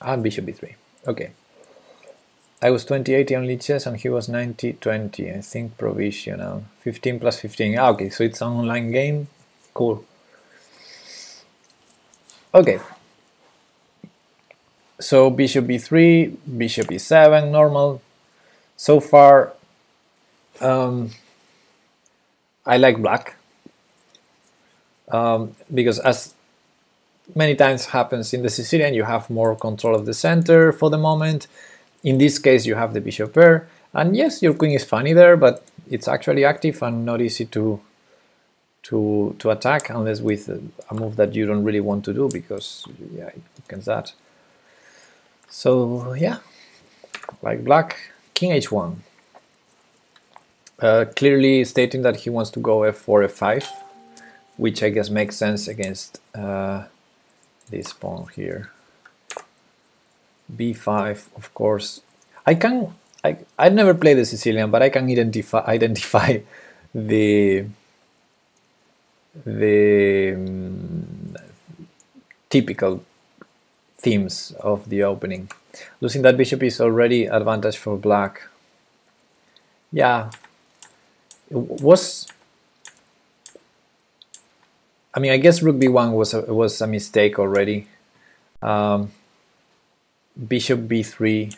And bishop b3. Okay. I was 2080 on Lichess and he was 90-20, I think provisional. 15 plus 15. Ah, okay, so it's an online game. Cool. Okay, so bishop b3, bishop e7, normal. So far, um, I like black um, because as many times happens in the Sicilian, you have more control of the center for the moment. In this case, you have the bishop pair, and yes, your queen is funny there, but it's actually active and not easy to to to attack unless with a move that you don't really want to do because yeah, it can that. So yeah, like black, king h1. Uh, clearly stating that he wants to go f4, f5, which I guess makes sense against uh, this pawn here. b5, of course. I can, I, I never played the Sicilian, but I can identify identify the the um, typical themes of the opening. Losing that bishop is already advantage for black. Yeah, it was. I mean, I guess rook b1 was a, was a mistake already. Um, bishop b3.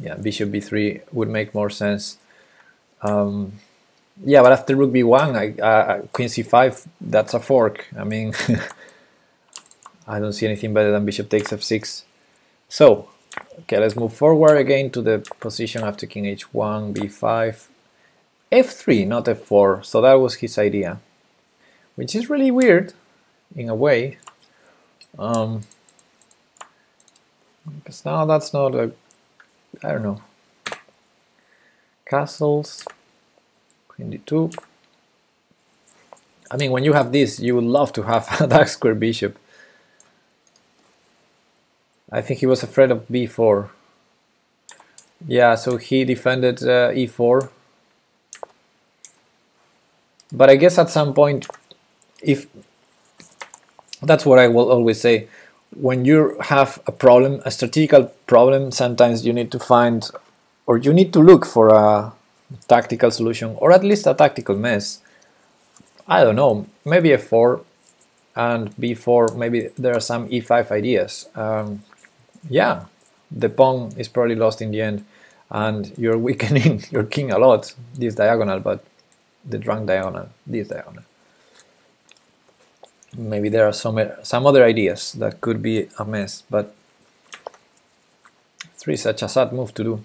Yeah, bishop b3 would make more sense. Um, yeah, but after rook b1, I, uh, queen c5, that's a fork. I mean, I don't see anything better than bishop takes f6. So, okay, let's move forward again to the position after king h1, b5, f3, not f4. So that was his idea, which is really weird in a way. Um, because now that's not a, I don't know, castles, queen d2. I mean, when you have this, you would love to have a dark square bishop. I think he was afraid of b4. Yeah, so he defended uh, e4. But I guess at some point, if that's what I will always say, when you have a problem, a strategical problem, sometimes you need to find or you need to look for a tactical solution or at least a tactical mess. I don't know, maybe f4 and b4, maybe there are some e5 ideas. Um, yeah, the pawn is probably lost in the end, and you're weakening your king a lot, this diagonal, but the drunk diagonal, this diagonal. Maybe there are some, some other ideas that could be a mess, but three such a sad move to do.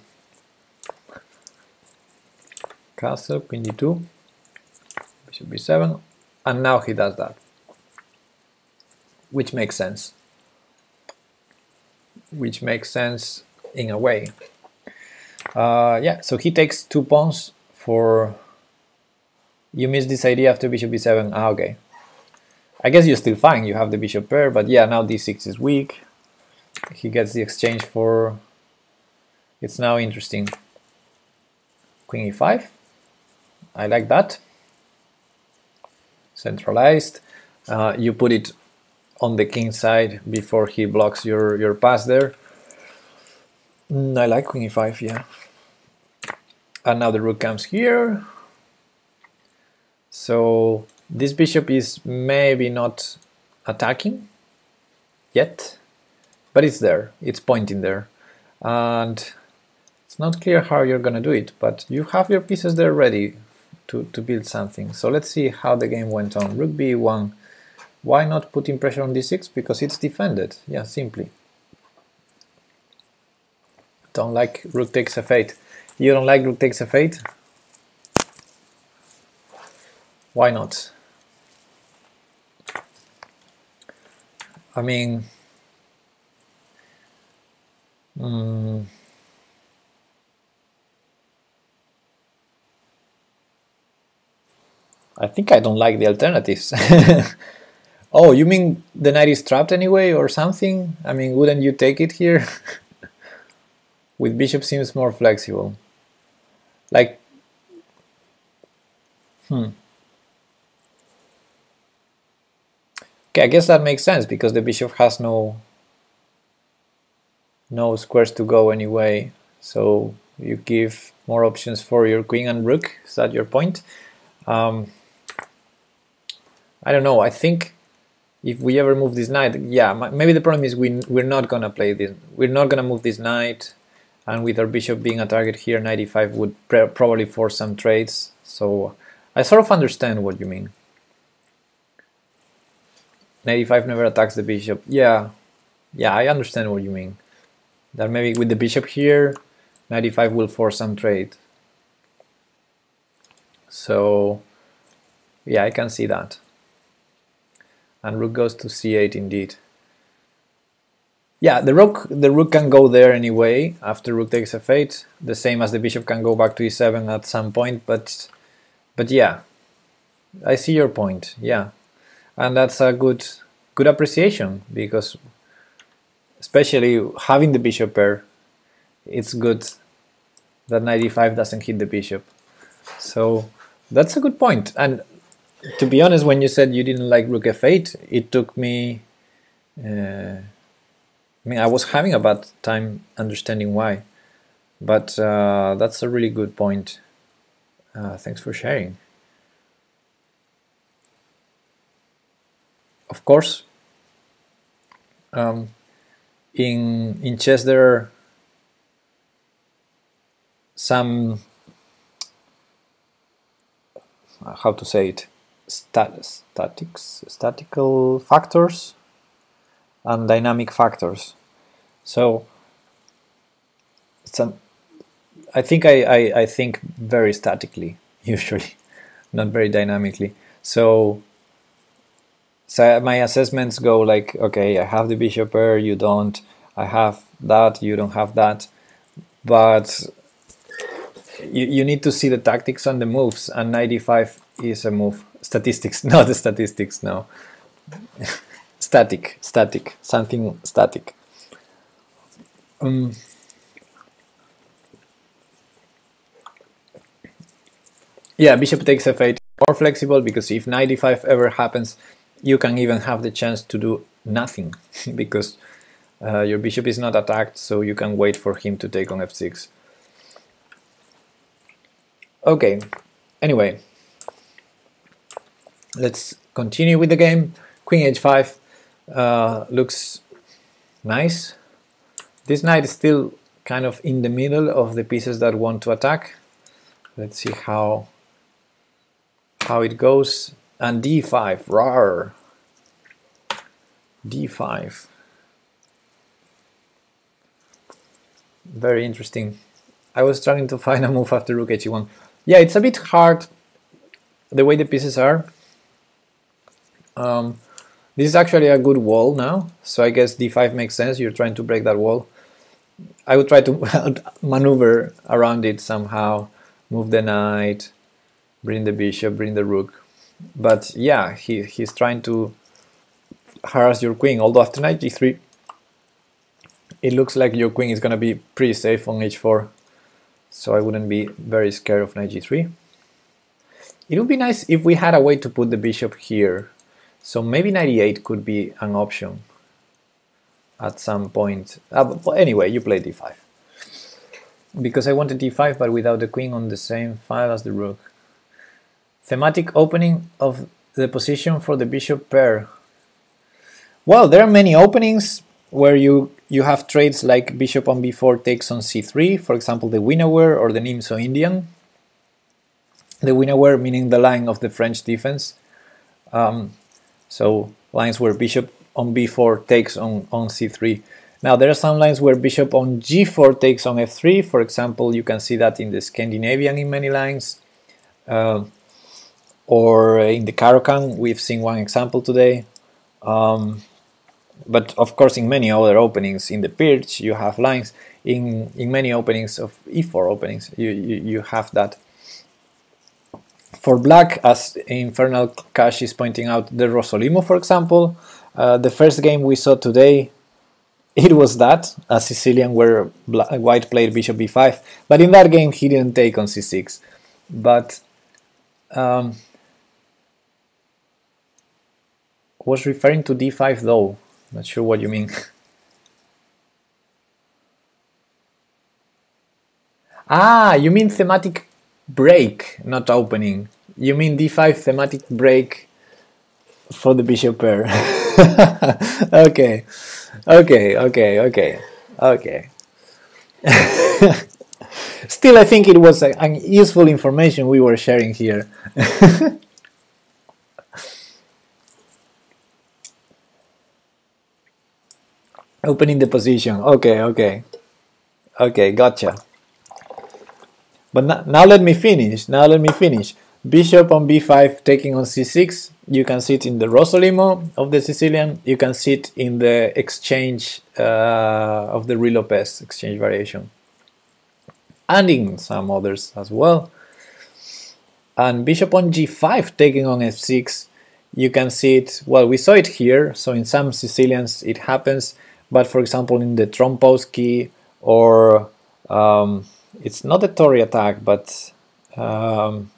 Castle, queen d2, bishop b7, and now he does that, which makes sense which makes sense in a way. Uh, yeah, so he takes two pawns for... You missed this idea after bishop b7. Ah, okay. I guess you're still fine. You have the bishop pair, but yeah, now d6 is weak. He gets the exchange for... It's now interesting. Queen e5. I like that. Centralized. Uh, you put it on the king side before he blocks your, your pass there. Mm, I like queen e5, yeah. And now the rook comes here. So this bishop is maybe not attacking yet, but it's there, it's pointing there. And it's not clear how you're gonna do it, but you have your pieces there ready to, to build something. So let's see how the game went on. Rook b1. Why not putting pressure on d6? Because it's defended. Yeah, simply. Don't like rook takes f8. You don't like rook takes f8? Why not? I mean, mm, I think I don't like the alternatives. oh, you mean the knight is trapped anyway or something? I mean, wouldn't you take it here? With bishop seems more flexible. Like, hmm. Okay, I guess that makes sense because the bishop has no no squares to go anyway. So you give more options for your queen and rook. Is that your point? Um, I don't know. I think if we ever move this knight, yeah, maybe the problem is we we're not gonna play this. We're not gonna move this knight, and with our bishop being a target here, 95 would probably force some trades. So I sort of understand what you mean. 95 never attacks the bishop. Yeah, yeah, I understand what you mean. That maybe with the bishop here, 95 will force some trade. So, yeah, I can see that. And rook goes to c8 indeed. Yeah, the rook the rook can go there anyway after rook takes f8, the same as the bishop can go back to e7 at some point, but but yeah, I see your point. Yeah, and that's a good good appreciation because especially having the bishop pair it's good that 95 doesn't hit the bishop so that's a good point and to be honest when you said you didn't like rook f8 it took me uh, I mean I was having a bad time understanding why but uh, that's a really good point. Uh, thanks for sharing. Of course, um, in in chess there are some how to say it stat statics statical factors and dynamic factors. So some I think I, I, I think very statically usually, not very dynamically. So so my assessments go like, okay, I have the bishop pair, you don't. I have that, you don't have that. But you, you need to see the tactics and the moves, and 95 is a move. Statistics, not the statistics, no. static, static, something static. Um, yeah, bishop takes f8 more flexible because if 95 ever happens, you can even have the chance to do nothing because uh, your bishop is not attacked so you can wait for him to take on f6 okay anyway let's continue with the game queen h5 uh, looks nice this knight is still kind of in the middle of the pieces that want to attack let's see how how it goes and d5, rar. d5. Very interesting. I was trying to find a move after rook h1. Yeah, it's a bit hard the way the pieces are. Um, this is actually a good wall now, so I guess d5 makes sense. You're trying to break that wall. I would try to maneuver around it somehow, move the knight, bring the bishop, bring the rook but yeah, he, he's trying to harass your queen, although after knight g3 it looks like your queen is going to be pretty safe on h4, so I wouldn't be very scared of knight g3. It would be nice if we had a way to put the bishop here, so maybe 98 could be an option at some point. Uh, anyway, you play d5. Because I wanted d5 but without the queen on the same file as the rook. Thematic opening of the position for the bishop pair. Well, there are many openings where you, you have trades like bishop on b4 takes on c3, for example the Winawer or the Nimzo Indian. the were meaning the line of the French defense. Um, so lines where bishop on b4 takes on, on c3. Now there are some lines where bishop on g4 takes on f3. For example, you can see that in the Scandinavian in many lines. Uh, or in the Caro-Kann, we've seen one example today. Um, but of course, in many other openings in the Pirc, you have lines. In in many openings of e4 openings, you, you, you have that. For black, as Infernal Cash is pointing out, the Rossolimo, for example, uh, the first game we saw today, it was that, a Sicilian where white played bishop b5, but in that game he didn't take on c6. But um, was referring to d5 though, not sure what you mean. ah, you mean thematic break, not opening. You mean d5 thematic break for the bishop pair. okay, okay, okay, okay, okay. Still, I think it was a, a useful information we were sharing here. Opening the position. Okay, okay. Okay, gotcha. But now, now let me finish. Now let me finish. Bishop on b5 taking on c6. You can see it in the Rossolimo of the Sicilian. You can see it in the exchange uh, of the Ruy Lopez exchange variation. And in some others as well. And bishop on g5 taking on f6. You can see it, well, we saw it here. So in some Sicilians it happens. But for example, in the Trompowsky or um, it's not a Torre attack, but um,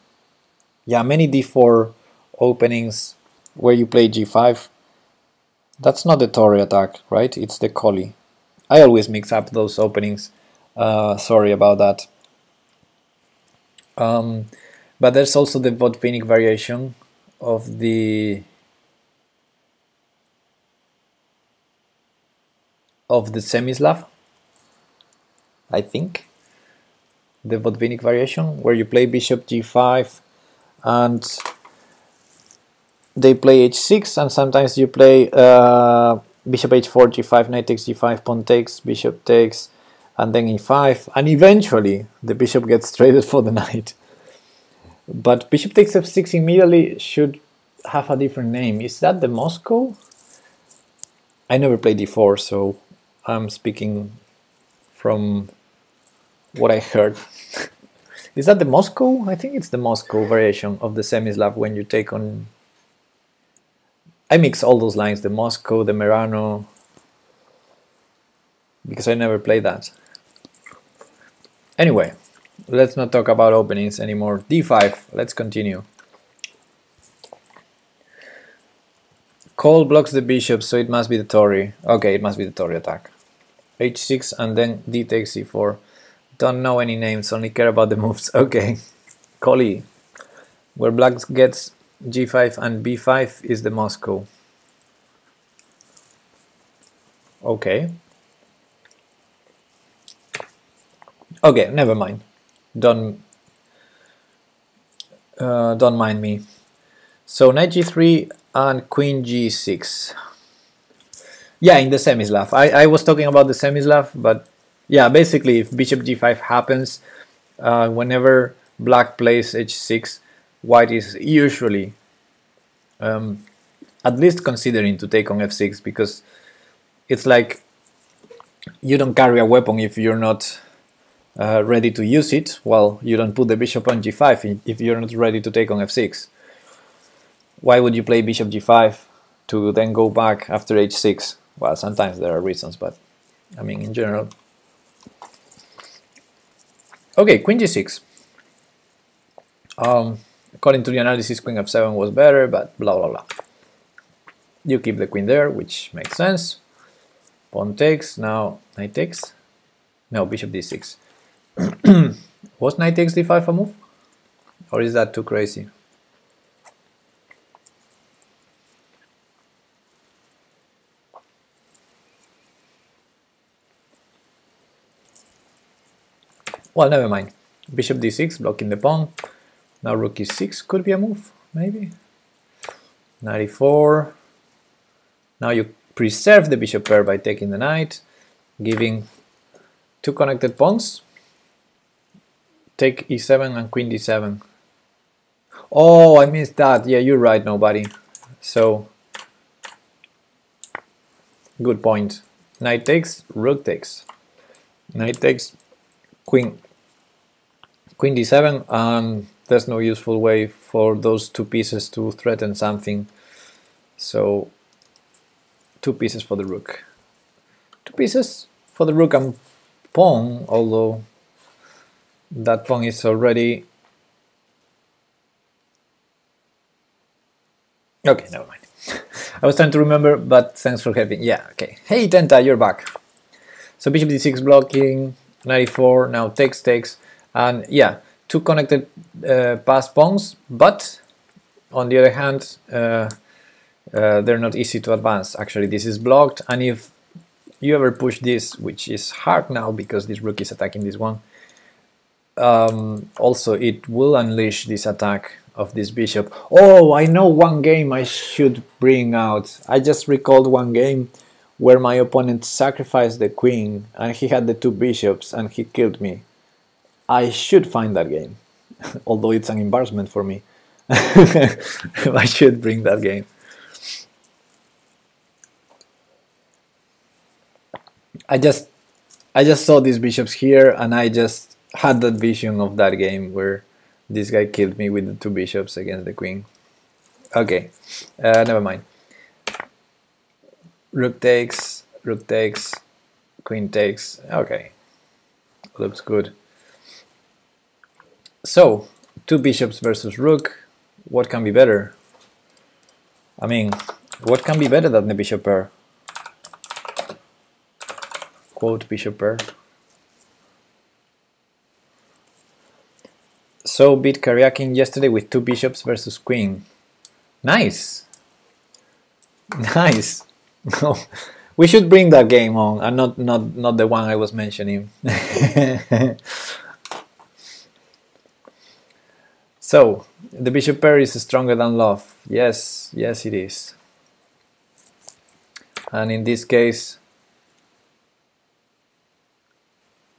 yeah, many d4 openings where you play g5. That's not the Torre attack, right? It's the Colle. I always mix up those openings. Uh, sorry about that. Um, but there's also the Botvinnik variation of the of the Semi-Slav, I think. The Botvinnik variation, where you play bishop g5 and they play h6 and sometimes you play uh, bishop h4, g5, knight takes g5, pawn takes, bishop takes, and then e5, and eventually the bishop gets traded for the knight. But bishop takes f6 immediately should have a different name. Is that the Moscow? I never played d4, so I'm speaking from what I heard. Is that the Moscow? I think it's the Moscow variation of the Semi-Slav when you take on... I mix all those lines, the Moscow, the Merano, because I never played that. Anyway, let's not talk about openings anymore. d5, let's continue. Colle blocks the bishop, so it must be the Torre. Okay, it must be the Torre attack. h6 and then d takes c4. Don't know any names, only care about the moves. Okay. Colle. Where black gets g5 and b5 is the Moscow. Okay. Okay, never mind. Don't uh, don't mind me. So knight g3 and queen g6. Yeah, in the Semi-Slav. I, I was talking about the Semi-Slav, but yeah, basically, if bishop g5 happens, uh, whenever black plays h6, white is usually um, at least considering to take on f6 because it's like you don't carry a weapon if you're not uh, ready to use it. Well, you don't put the bishop on g5 if you're not ready to take on f6. Why would you play bishop g5 to then go back after h6? Well, sometimes there are reasons, but I mean, in general, Okay, queen g6. Um, according to the analysis, queen f7 was better, but blah blah blah. You keep the queen there, which makes sense. Pawn takes, now knight takes. No, bishop d6. was knight takes d5 a move? Or is that too crazy? Well, never mind. Bishop d6, blocking the pawn. Now rook e6 could be a move, maybe. 94. Now you preserve the bishop pair by taking the knight, giving two connected pawns. Take e7 and queen d7. Oh, I missed that. Yeah, you're right, nobody. So, good point. Knight takes, rook takes. Knight takes, queen. Queen d7, and there's no useful way for those two pieces to threaten something. So, two pieces for the rook. Two pieces for the rook and pawn, although that pawn is already Okay, never mind. I was trying to remember, but thanks for helping. Yeah, okay. Hey, Tenta, you're back. So bishop d6 blocking, 94, now takes, takes, and yeah, two connected uh, pass pawns, but on the other hand, uh, uh, they're not easy to advance. Actually, this is blocked, and if you ever push this, which is hard now because this rook is attacking this one, um, also it will unleash this attack of this bishop. Oh, I know one game I should bring out. I just recalled one game where my opponent sacrificed the queen and he had the two bishops and he killed me. I should find that game, although it's an embarrassment for me. I should bring that game. I just I just saw these bishops here and I just had that vision of that game where this guy killed me with the two bishops against the queen. Okay, uh, never mind. Rook takes, rook takes, queen takes. Okay, looks good. So, two bishops versus rook. What can be better? I mean, what can be better than the bishop pair? Quote bishop pair. So beat Karyakin yesterday with two bishops versus queen. Nice. Nice. we should bring that game on and not not not the one I was mentioning. so the bishop pair is stronger than love. Yes, yes it is. And in this case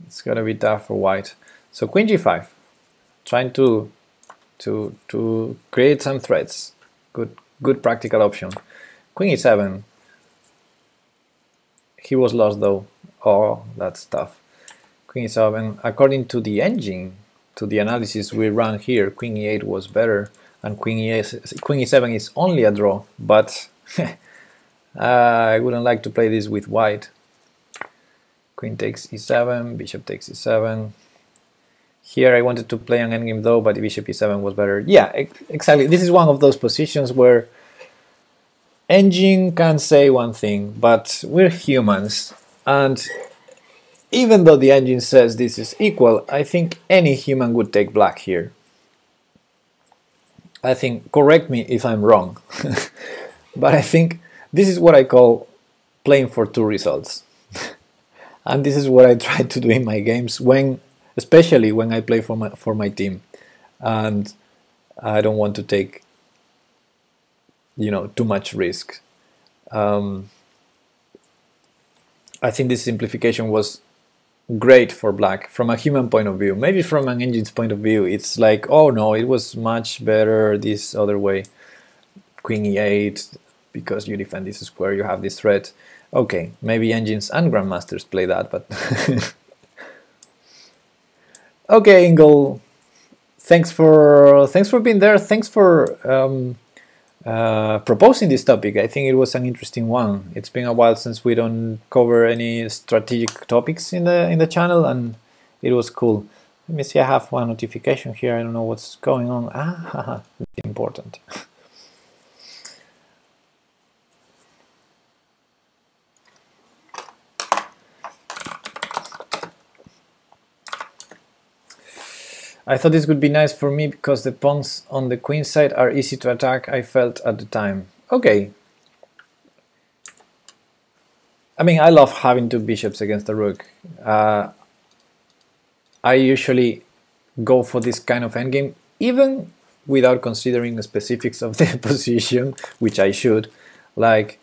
it's gonna be tough for white. So queen g5 trying to to to create some threats. Good good practical option. Queen e7. He was lost though. Oh, that's tough. Queen e7. According to the engine, to the analysis we ran here, Queen e8 was better, and Queen e8, Queen e7 is only a draw. But I wouldn't like to play this with white. Queen takes e7, bishop takes e7, here I wanted to play an endgame though, but bishop e7 was better. Yeah, exactly. This is one of those positions where engine can say one thing, but we're humans. And even though the engine says this is equal, I think any human would take black here. I think, correct me if I'm wrong, but I think this is what I call playing for two results. and this is what I try to do in my games when especially when I play for my for my team, and I don't want to take you know too much risk. Um, I think this simplification was great for black from a human point of view. Maybe from an engine's point of view, it's like, oh no, it was much better this other way. Queen e8, because you defend this square, you have this threat. Okay, maybe engines and grandmasters play that, but Okay, Ingol. Thanks for thanks for being there. Thanks for um, uh, proposing this topic. I think it was an interesting one. It's been a while since we don't cover any strategic topics in the in the channel, and it was cool. Let me see. I have one notification here. I don't know what's going on. Ah, important. I thought this would be nice for me because the pawns on the queen side are easy to attack, I felt at the time. Okay. I mean, I love having two bishops against the rook. Uh, I usually go for this kind of endgame even without considering the specifics of the position, which I should, like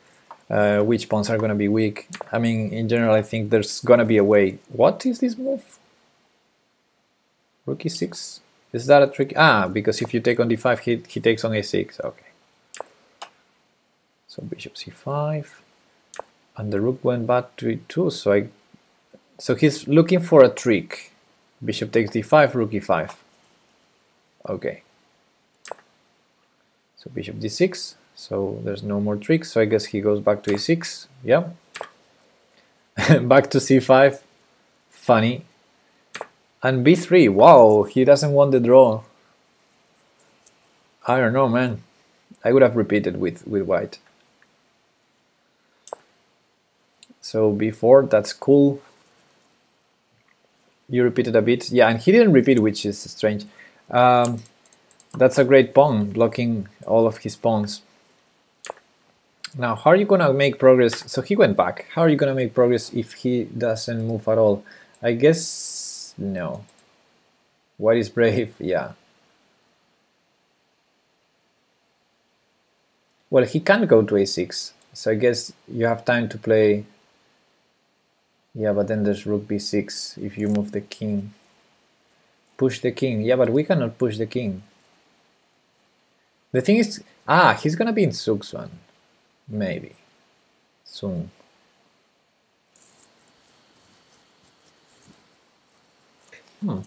uh, which pawns are going to be weak. I mean, in general, I think there's going to be a way. What is this move? Rook e6? Is that a trick? Ah, because if you take on d5, he, he takes on a6. Okay. So bishop c5. And the rook went back to e2, so I... So he's looking for a trick. Bishop takes d5, rook e5. Okay. So bishop d6. So there's no more tricks. So I guess he goes back to e6. Yeah. back to c5. Funny. And b3. Wow, he doesn't want the draw. I don't know, man. I would have repeated with, with white. So b4, that's cool. You repeated a bit. Yeah, and he didn't repeat, which is strange. Um, that's a great pawn, blocking all of his pawns. Now, how are you gonna make progress? So he went back. How are you gonna make progress if he doesn't move at all? I guess no. White is brave, yeah. Well, he can't go to a6, so I guess you have time to play. Yeah, but then there's rook b6 if you move the king. Push the king. Yeah, but we cannot push the king. The thing is, ah, he's gonna be in Zugzwang. Maybe. Soon. Hmm.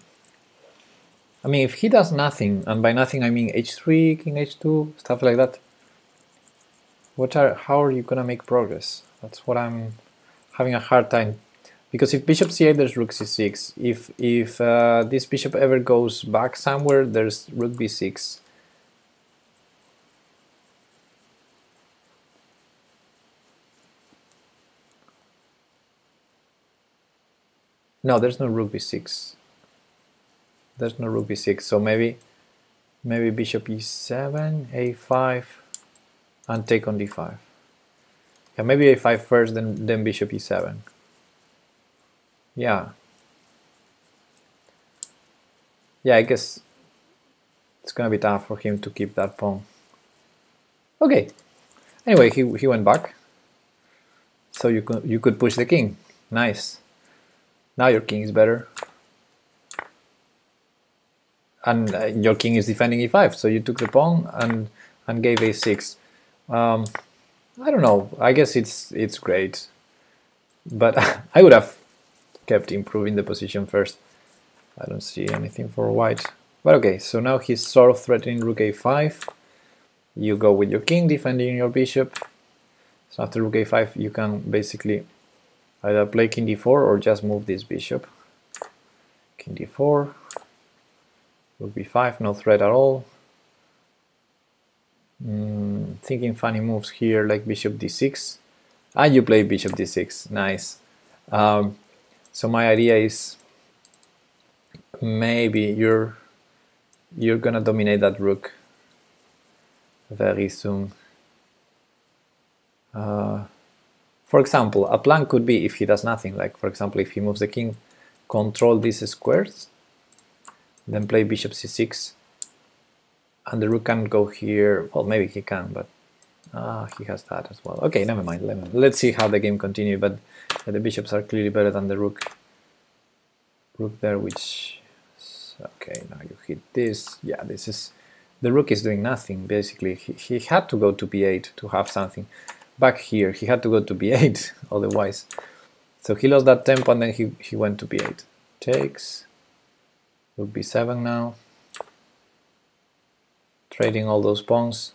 I mean, if he does nothing, and by nothing I mean h3, king h2, stuff like that, what are, how are you gonna make progress? That's what I'm having a hard time. Because if bishop c8, there's rook c6. If if uh, this bishop ever goes back somewhere, there's rook b6. No, there's no rook b6. There's no rook b6, so maybe maybe bishop e7, a5, and take on d5. Yeah, maybe a5 first, then then bishop e7. Yeah. Yeah, I guess it's gonna be tough for him to keep that pawn. Okay. Anyway, he he went back. So you could you could push the king. Nice. Now your king is better. And uh, your king is defending e5, so you took the pawn and and gave a6. Um, I don't know. I guess it's it's great, but I would have kept improving the position first. I don't see anything for white. But okay, so now he's sort of threatening rook a5. You go with your king, defending your bishop. So after rook a5, you can basically either play king d4 or just move this bishop. King d4, rook b5, no threat at all. Mm, thinking funny moves here like bishop d6. Ah, you play bishop d6, nice. Um, so my idea is maybe you're you're gonna dominate that rook very soon. Uh, for example, a plan could be if he does nothing, like for example if he moves the king, control these squares, then play bishop c6, and the rook can't go here, well maybe he can, but uh, he has that as well. Okay, never mind, let's see how the game continues, but the bishops are clearly better than the rook. Rook there, which, okay, now you hit this, yeah, this is, the rook is doing nothing, basically, he, he had to go to b8 to have something back here. He had to go to b8 otherwise. So he lost that tempo and then he, he went to b8. Takes. Would be 7 now. Trading all those pawns.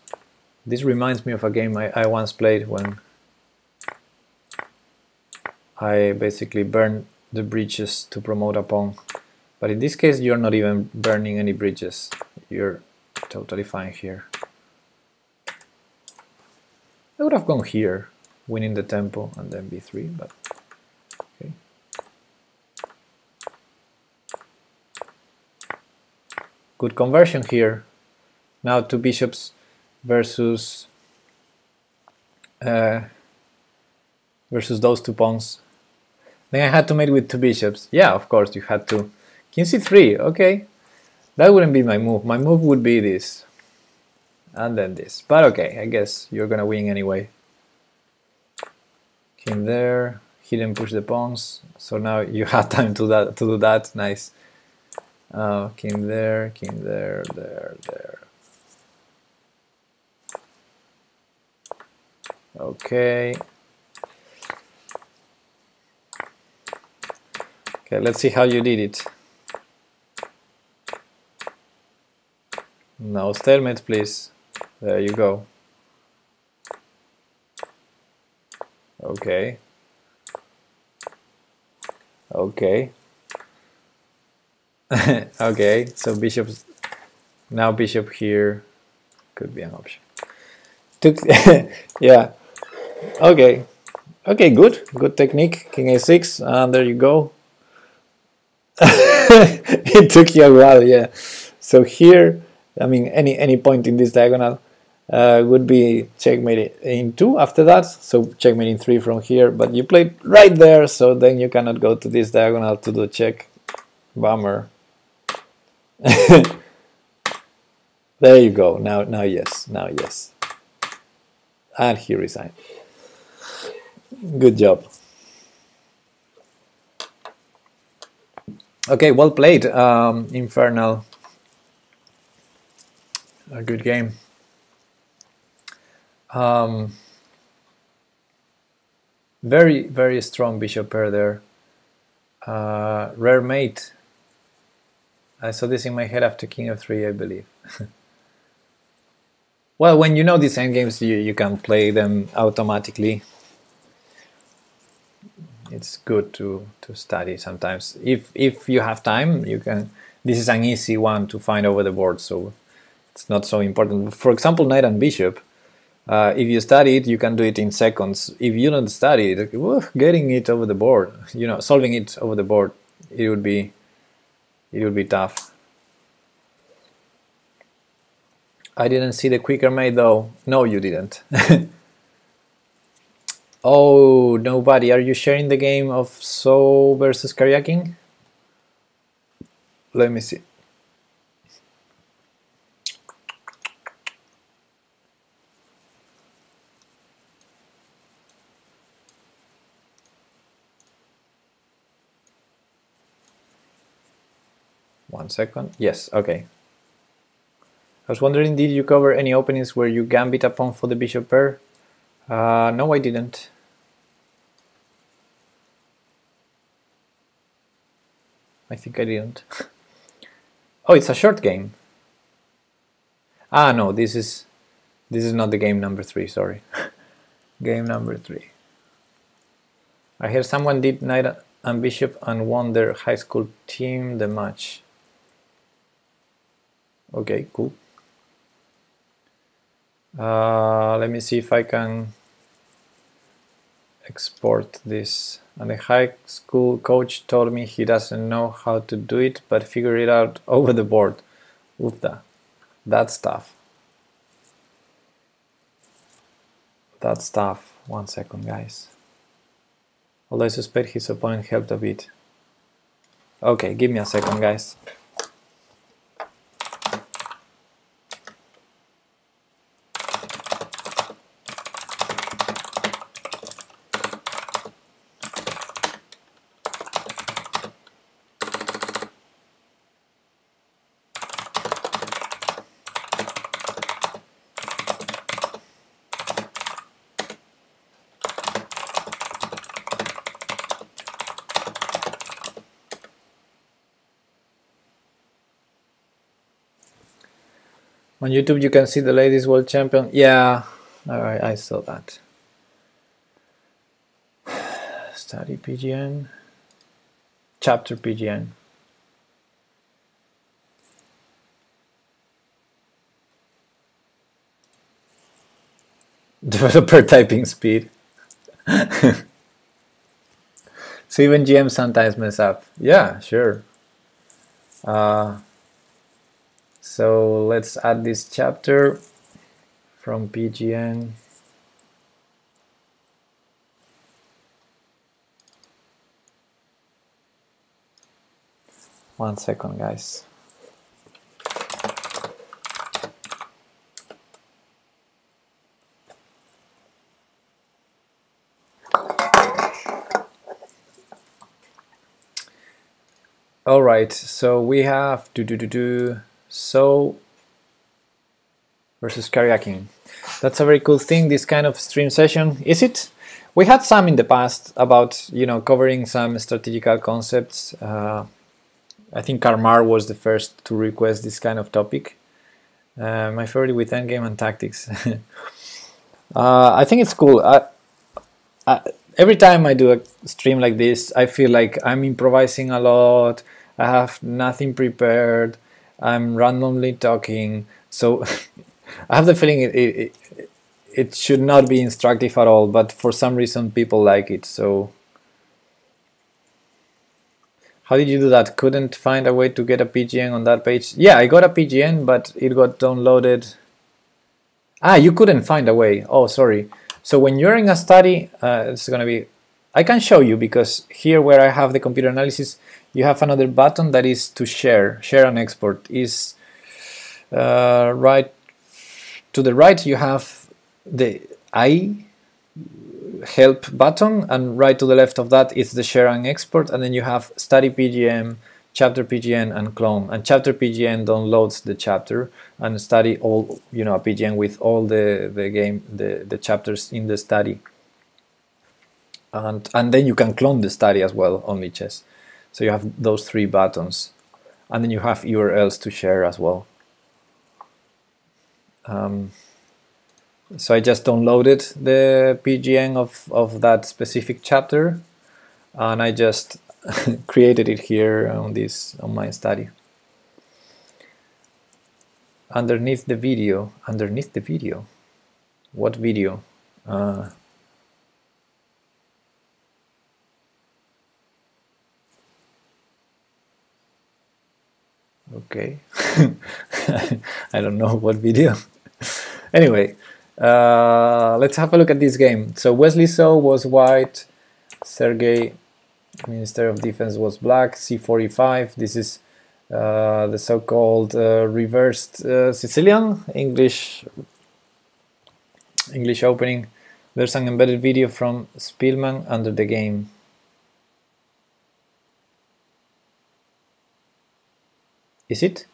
This reminds me of a game I, I once played when I basically burned the bridges to promote a pawn. But in this case you're not even burning any bridges. You're totally fine here. I would have gone here, winning the tempo and then b3, but okay. Good conversion here. Now two bishops versus uh, versus those two pawns. Then I had to mate with two bishops. Yeah, of course you had to. King c3, okay. That wouldn't be my move. My move would be this. And then this. But okay, I guess you're gonna win anyway. King there. He didn't push the pawns. So now you have time to that to do that. Nice. Uh, king there, came there, there, there. Okay. Okay, let's see how you did it. No stalemate, please. There you go. Okay. Okay. okay, so bishop now bishop here could be an option. Took yeah. Okay. Okay, good. Good technique. King a6 and there you go. it took you a while, yeah. So here, I mean, any any point in this diagonal uh, would be checkmate in two after that. So checkmate in three from here, but you played right there, so then you cannot go to this diagonal to do check. Bummer. there you go. Now, now yes. Now yes. And he resigned. Good job. Okay, well played, um, Infernal. A good game. Um, very, very strong bishop pair there. Uh, rare mate. I saw this in my head after king of 3, I believe. well, when you know these endgames, you, you can play them automatically it's good to to study sometimes. If if you have time, you can. This is an easy one to find over the board, so it's not so important. For example, knight and bishop. Uh, if you study it, you can do it in seconds. If you don't study it, getting it over the board, you know, solving it over the board, it would be it would be tough. I didn't see the quicker mate though. No, you didn't. Oh, nobody. Are you sharing the game of So versus Karyakin? Let me see. One second. Yes, okay. I was wondering, did you cover any openings where you gambit a pawn for the bishop pair? Uh, no, I didn't. I think I didn't. oh, it's a short game. Ah, no, this is this is not the game number three. Sorry, game number three. I hear someone did knight and bishop and won their high school team the match. Okay, cool. Uh, let me see if I can export this. And the high school coach told me he doesn't know how to do it, but figure it out over the board. Ufta. That's tough. That's tough. One second, guys. Although I suspect his opponent helped a bit. Okay, give me a second, guys. On YouTube, you can see the ladies world champion. Yeah, I, I saw that. Study PGN. Chapter PGN. Developer typing speed. so even GM sometimes mess up. Yeah, sure. Uh, so let's add this chapter from PGN. One second, guys. All right, so we have do do do do so versus Karyakin. That's a very cool thing. This kind of stream session, is it? We had some in the past about you know covering some strategical concepts. Uh, I think Karmar was the first to request this kind of topic. Uh, my favorite with endgame and tactics. uh, I think it's cool. I, I, every time I do a stream like this, I feel like I'm improvising a lot. I have nothing prepared. I'm randomly talking. So I have the feeling it, it, it should not be instructive at all, but for some reason people like it. So how did you do that? Couldn't find a way to get a PGN on that page? Yeah, I got a PGN, but it got downloaded. Ah, you couldn't find a way. Oh, sorry. So when you're in a study, uh, it's going to be... I can show you because here where I have the computer analysis, you have another button that is to share. Share and export is uh, right to the right. You have the I help button and right to the left of that is the share and export and then you have study PGN, chapter PGN and clone and chapter PGN downloads the chapter and study all you know a PGN with all the the game the the chapters in the study and and then you can clone the study as well on Lichess so you have those three buttons and then you have URLs to share as well um, so I just downloaded the PGN of, of that specific chapter and I just created it here on this on my study. Underneath the video, underneath the video. What video? Uh, okay. I don't know what video. anyway, uh, let's have a look at this game. So Wesley So was white, Sergey, Minister of Defense was black, C45. This is uh, the so-called uh, reversed uh, Sicilian English English opening. There's an embedded video from Spielman under the game. Is it?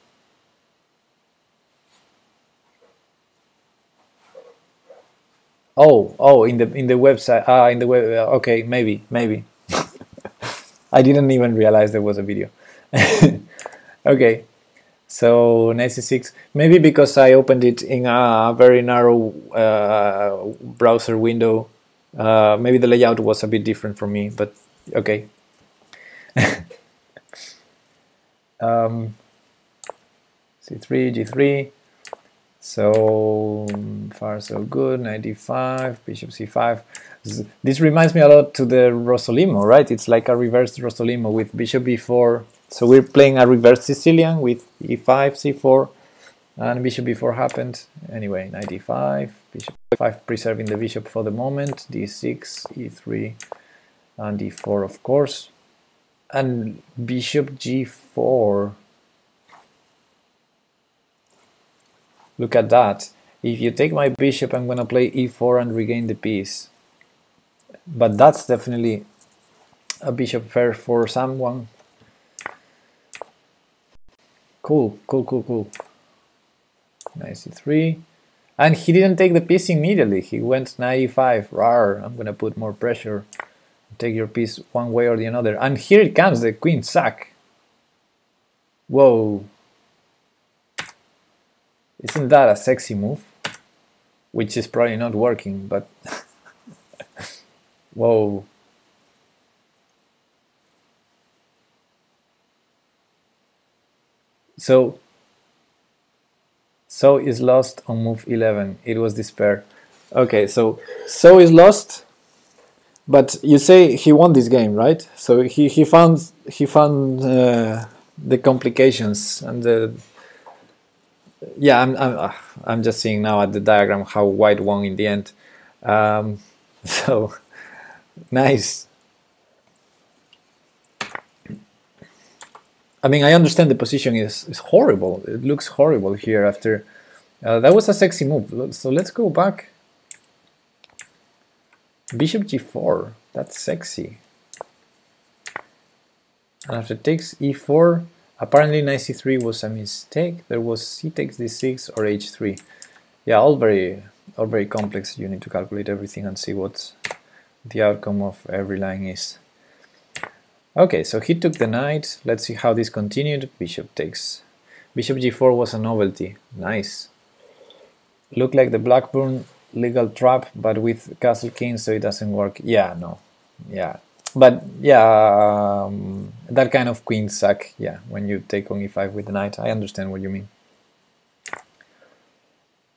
Oh, oh, in the in the website. Ah, in the web. Uh, okay, maybe, maybe. I didn't even realize there was a video. okay, so 96. Maybe because I opened it in a very narrow uh, browser window. Uh, maybe the layout was a bit different for me, but okay. um, C3, G3. So far so good, 95, bishop c5. This reminds me a lot to the Rossolimo, right? It's like a reversed Rossolimo with bishop b4. So we're playing a reversed Sicilian with e5, c4, and bishop b4 happened. Anyway, 95, bishop 5 preserving the bishop for the moment, d6, e3, and d4 of course. And bishop g4 Look at that. If you take my bishop, I'm going to play e4 and regain the piece. But that's definitely a bishop fair for someone. Cool, cool, cool, cool. Nice e3. And he didn't take the piece immediately. He went knight e5. Rar, I'm going to put more pressure. Take your piece one way or the other. And here it comes, the queen sac. Whoa. Isn't that a sexy move? Which is probably not working, but whoa. So, so is lost on move 11. It was despair. Okay, so so is lost, but you say he won this game, right? So he he found he found uh, the complications and the yeah, I'm, I'm, uh, I'm just seeing now at the diagram how white won in the end. Um, so nice. I mean, I understand the position is, is horrible. It looks horrible here after. Uh, that was a sexy move. So let's go back. Bishop g4. That's sexy. And after takes e4, apparently knight c3 was a mistake. There was c takes d6 or h3. Yeah, all very, all very complex. You need to calculate everything and see what the outcome of every line is. Okay, so he took the knight. Let's see how this continued. Bishop takes. Bishop g4 was a novelty. Nice. Looked like the Blackburne Legal trap, but with castle king, so it doesn't work. Yeah, no. Yeah. But yeah, um, that kind of queen sac. Yeah, when you take on e5 with the knight. I understand what you mean.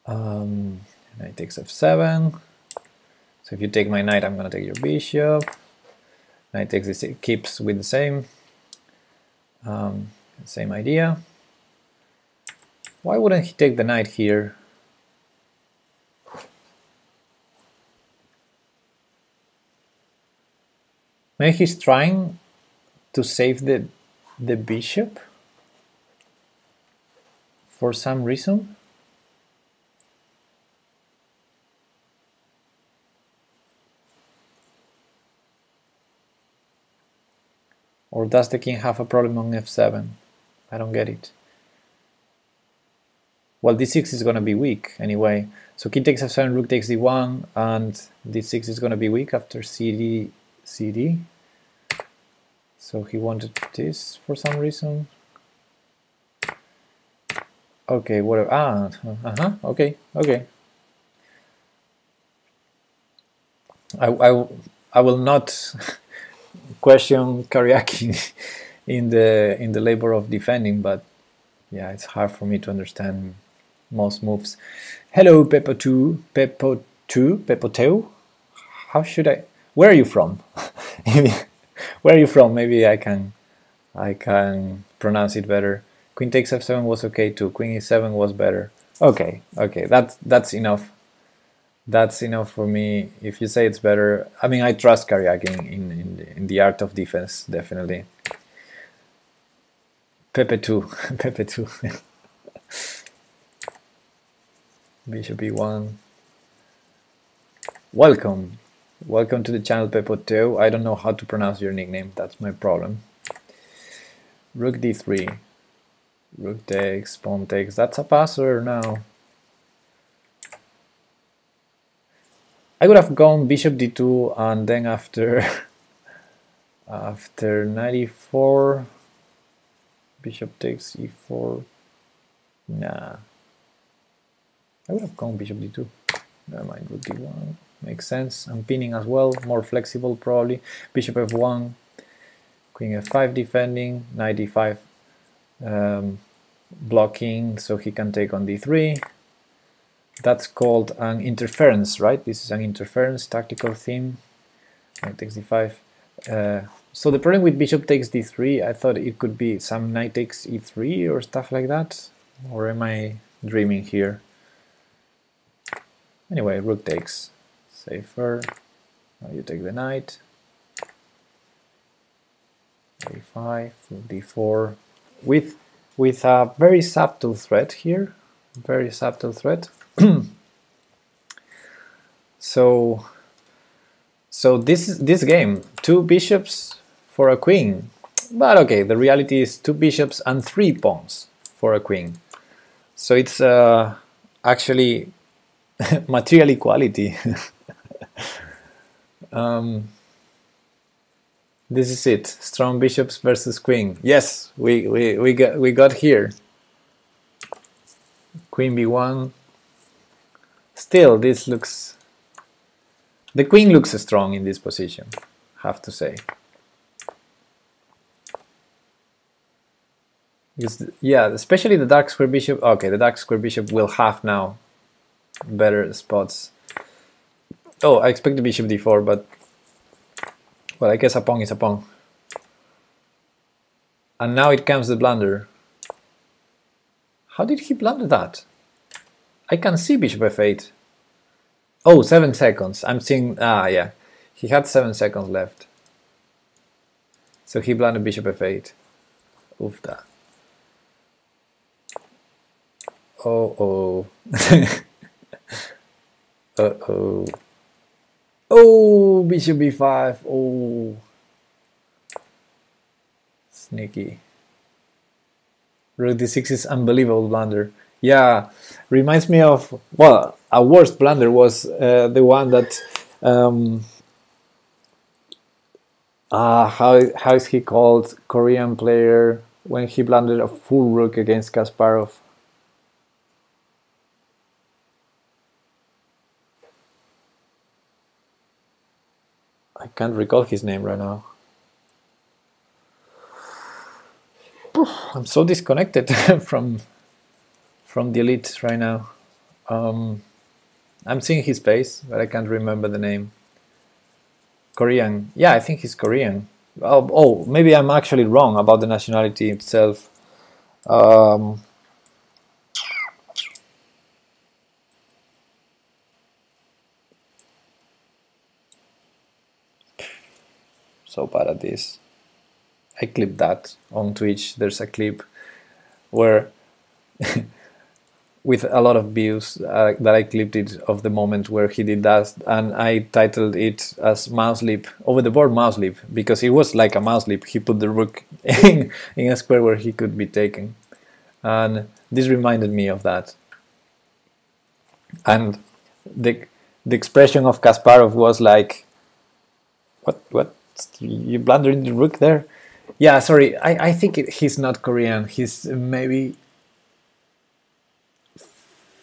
Um, knight takes f7. So if you take my knight, I'm to take your bishop. Knight takes this, it keeps with the same, um, same idea. Why wouldn't he take the knight here? Maybe he's trying to save the the bishop for some reason. Or does the king have a problem on f7? I don't get it. Well, d6 is going to be weak anyway. So king takes f7, rook takes d1, and d6 is going to be weak after cd, cd. So he wanted this for some reason. Okay, whatever. Ah, uh-huh, okay, okay. I, I, I will not question Karyakin in the in the labor of defending, but yeah, it's hard for me to understand most moves. Hello, Peppo2, Peppo2, Peppo2. How should I? Where are you from? Where are you from? Maybe I can I can pronounce it better. Queen takes f7 was okay too. Queen e7 was better. Okay, okay, that's that's enough that's enough for me. If you say it's better, I mean, I trust Karyakin in, in, the, in the art of defense, definitely. Pepe 2, Pepe 2. Bishop e1. Welcome. Welcome to the channel Pepe 2. I don't know how to pronounce your nickname, that's my problem. Rook d3. Rook takes, pawn takes. That's a passer now. I would have gone bishop d2 and then after after 94 bishop takes e4 nah I would have gone bishop d2 never mind rook d1 makes sense I'm pinning as well more flexible probably bishop f1 queen f5 defending knight d5 um, blocking so he can take on d3 that's called an interference, right? This is an interference tactical theme. Knight takes d5. Uh, so the problem with bishop takes d3, I thought it could be some knight takes e3 or stuff like that. Or am I dreaming here? Anyway, rook takes. Safer. Now you take the knight. a5, d4. With, with a very subtle threat here. Very subtle threat. so so this this game two bishops for a queen but okay the reality is two bishops and three pawns for a queen so it's uh, actually material equality um, this is it strong bishops versus queen yes we we, we got we got here queen b1 Still, this looks... The queen looks strong in this position, have to say. Because, yeah, especially the dark square bishop. Okay, the dark square bishop will have now better spots. Oh, I expect the bishop d4, but well, I guess a pawn is a pawn. And now it comes the blunder. How did he blunder that? I can see bishop f8. Oh, seven seconds. I'm seeing, ah, yeah. He had seven seconds left. So he blundered bishop f8. Oofda. Oh, oh. Uh-oh. Oh, bishop b5. Oh. Sneaky. Rook d6 is unbelievable blunder. Yeah, reminds me of well, a worst blunder was uh, the one that um, uh, how how is he called Korean player when he blundered a full rook against Kasparov. I can't recall his name right now. I'm so disconnected from from the elite right now. Um, I'm seeing his face, but I can't remember the name. Korean. Yeah, I think he's Korean. Oh, oh maybe I'm actually wrong about the nationality itself. Um, so bad at this. I clip that on Twitch. There's a clip where, with a lot of views, uh, that I clipped it of the moment where he did that, and I titled it as mouse leap over the board mouse leap because it was like a mouse leap. He put the rook in, in a square where he could be taken, and this reminded me of that. And the the expression of Kasparov was like, "What? What? You blundered the rook there?" Yeah, sorry. I, I think it, he's not Korean. He's maybe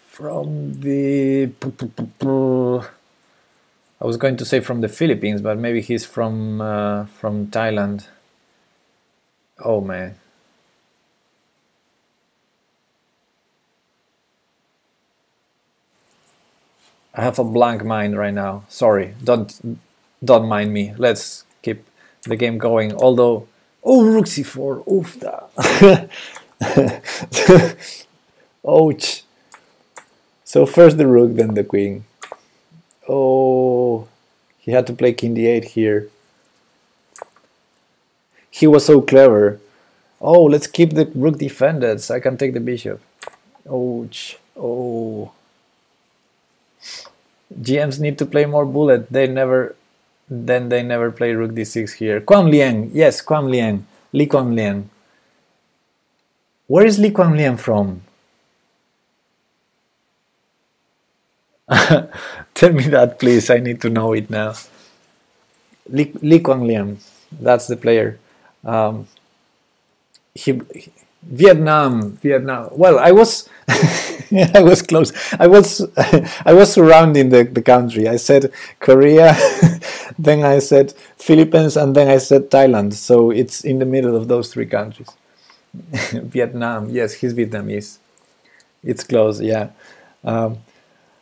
from the. I was going to say from the Philippines, but maybe he's from uh, from Thailand. Oh man. I have a blank mind right now. Sorry. Don't don't mind me. Let's the game going. Although Oh, rook c4. Oof. da. Ouch. So first the rook, then the queen. Oh, he had to play king d8 here. He was so clever. Oh, let's keep the rook defended so I can take the bishop. Ouch. Oh. GMs need to play more bullet. They never then they never play rook d6 here. Quang Liem, yes, Quang Liem, Li Quang Liem. Where is Li Quang Liem from? Tell me that, please. I need to know it now. Li, Li Quang Liem, that's the player. Um, he, he, Vietnam, Vietnam. Well, I was. I was close. I was I was surrounding the, the country. I said Korea, then I said Philippines, and then I said Thailand. So it's in the middle of those three countries. Vietnam, yes, he's Vietnamese. It's close, yeah. Um,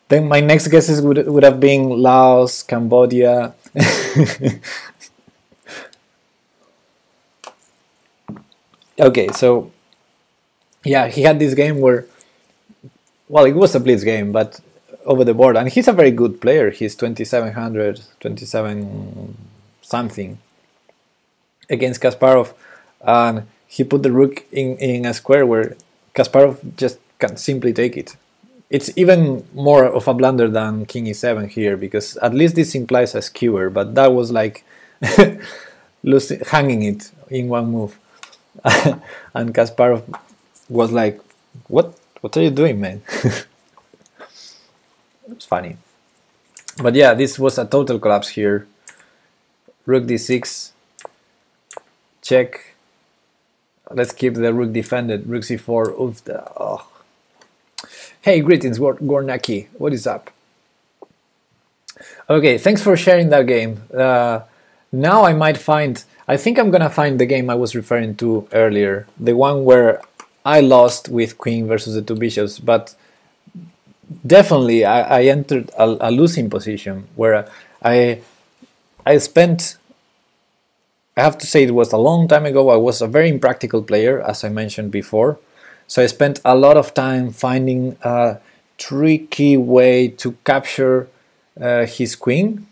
then my next guesses would would have been Laos, Cambodia. okay, so yeah, he had this game where well, it was a blitz game, but over the board, and he's a very good player. He's 2700, 27 something against Kasparov, and he put the rook in, in a square where Kasparov just can simply take it. It's even more of a blunder than King e7 here because at least this implies a skewer, but that was like losing, hanging it in one move, and Kasparov was like, "What? What are you doing, man? it's funny. But yeah, this was a total collapse here. Rook d6, check. Let's keep the rook defended. Rook c4. Oof, the, oh. Hey, greetings, Gornaki. What is up? Okay, thanks for sharing that game. Uh, now I might find. I think I'm gonna find the game I was referring to earlier, the one where I lost with queen versus the two bishops, but definitely I, I entered a, a, losing position where I I spent. I have to say it was a long time ago. I was a very impractical player, as I mentioned before. So I spent a lot of time finding a tricky way to capture uh, his queen.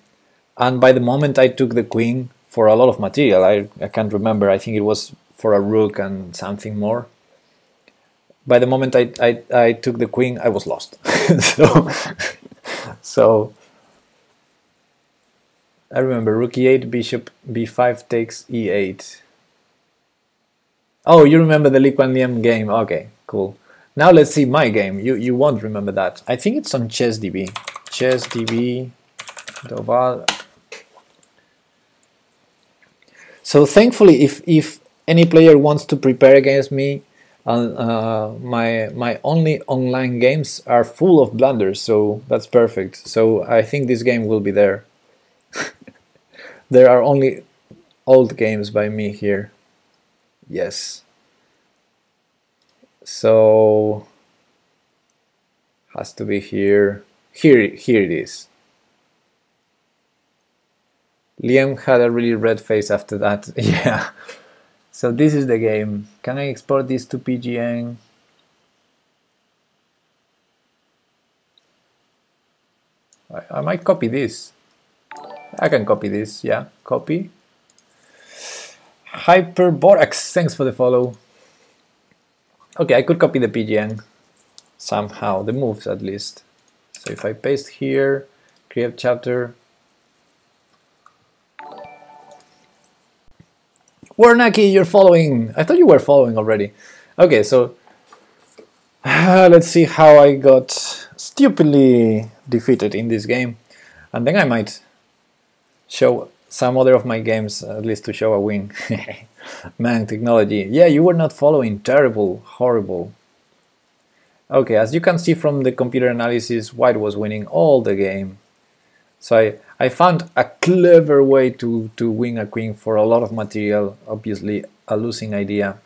And by the moment I took the queen for a lot of material, I, I can't remember. I think it was for a rook and something more by the moment I, I, I took the queen, I was lost. so, so I remember rook e8, bishop b5 takes e8. Oh, you remember the Lee Kuan Yew game? Okay, cool. Now let's see my game. You you won't remember that. I think it's on ChessDB. ChessDB. Doval. So thankfully, if if any player wants to prepare against me, uh, my my only online games are full of blunders, so that's perfect. So I think this game will be there. there are only old games by me here. Yes. So has to be here. Here, here it is. Liam had a really red face after that. yeah. So this is the game. Can I export this to PGN? I, I might copy this. I can copy this, yeah. Copy. Hyperborax, thanks for the follow. Okay, I could copy the PGN somehow, the moves at least. So if I paste here, create chapter. Warnaki, you're following. I thought you were following already. Okay, so uh, let's see how I got stupidly defeated in this game. And then I might show some other of my games, at least to show a win. Man, technology. Yeah, you were not following. Terrible, horrible. Okay, as you can see from the computer analysis, white was winning all the game. So I, I found a clever way to, to win a queen for a lot of material, obviously a losing idea.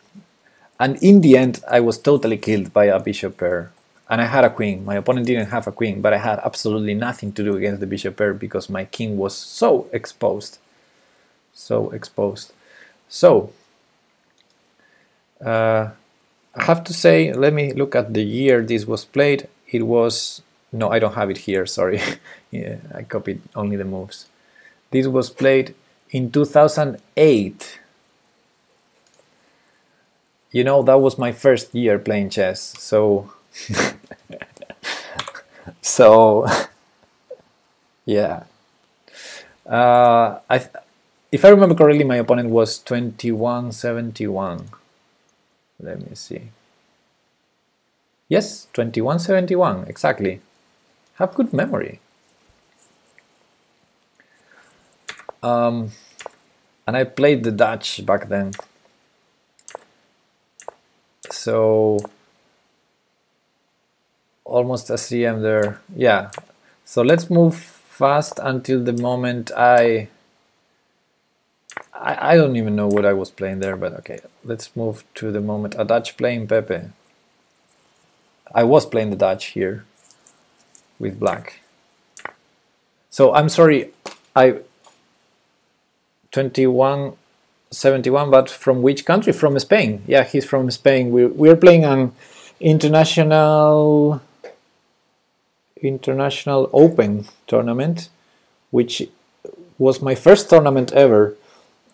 And in the end, I was totally killed by a bishop pair. And I had a queen. My opponent didn't have a queen, but I had absolutely nothing to do against the bishop pair because my king was so exposed. So exposed. So, uh, I have to say, let me look at the year this was played. It was, no, I don't have it here, sorry. yeah, I copied only the moves. This was played in 2008. You know, that was my first year playing chess, so. so. yeah. Uh, I, if I remember correctly, my opponent was 2171. Let me see. Yes, 2171, exactly. Have good memory. Um, and I played the Dutch back then. So almost a CM there. Yeah. So let's move fast until the moment I I, I don't even know what I was playing there, but okay, let's move to the moment. A Dutch playing Pepe. I was playing the Dutch here with black. So I'm sorry, I 21 71, but from which country? From Spain. Yeah, he's from Spain. We're, we're playing an international international open tournament, which was my first tournament ever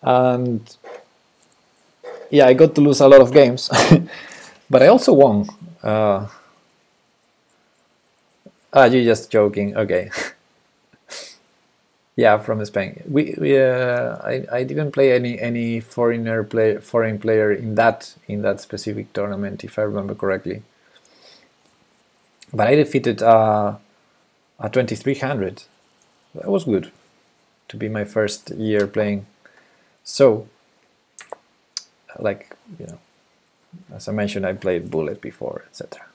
and yeah, I got to lose a lot of games, but I also won. Uh, ah, you're just joking. Okay. yeah, from Spain. We, we uh, I, I didn't play any any foreigner play foreign player in that in that specific tournament, if I remember correctly. But I defeated uh, a 2300. That was good to be my first year playing so, like, you know, as I mentioned, I played Bullet before, etc.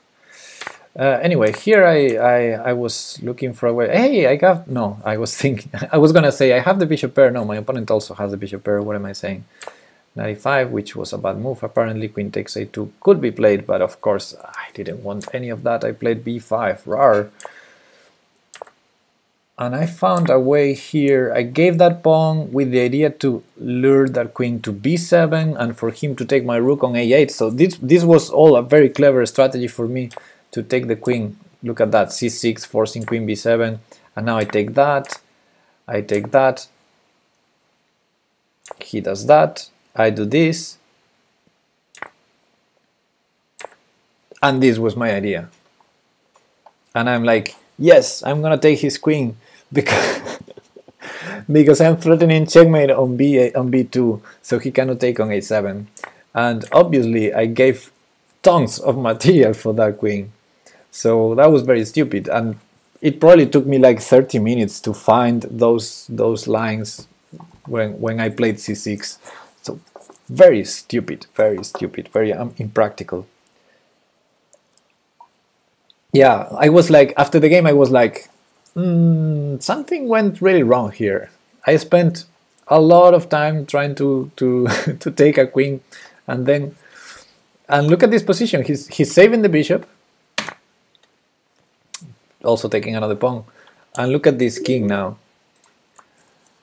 Uh, anyway, here I, I, I was looking for a way. Hey, I got no. I was thinking. I was gonna say I have the bishop pair. No, my opponent also has the bishop pair. What am I saying? 95, which was a bad move. Apparently, queen takes a2 could be played, but of course I didn't want any of that. I played b5. Rar and I found a way here. I gave that pawn with the idea to lure that queen to b7 and for him to take my rook on a8. So this this was all a very clever strategy for me to take the queen. Look at that, c6 forcing queen b7 and now I take that, I take that, he does that, I do this and this was my idea. And I'm like, yes, I'm gonna take his queen because because I'm threatening checkmate on b on b2, so he cannot take on a7. and obviously I gave tons of material for that queen. So that was very stupid, and it probably took me like 30 minutes to find those those lines when when I played c6. So very stupid, very stupid, very um, impractical. Yeah, I was like after the game, I was like, mm, something went really wrong here. I spent a lot of time trying to to to take a queen, and then and look at this position. He's he's saving the bishop, also taking another pawn, and look at this king now.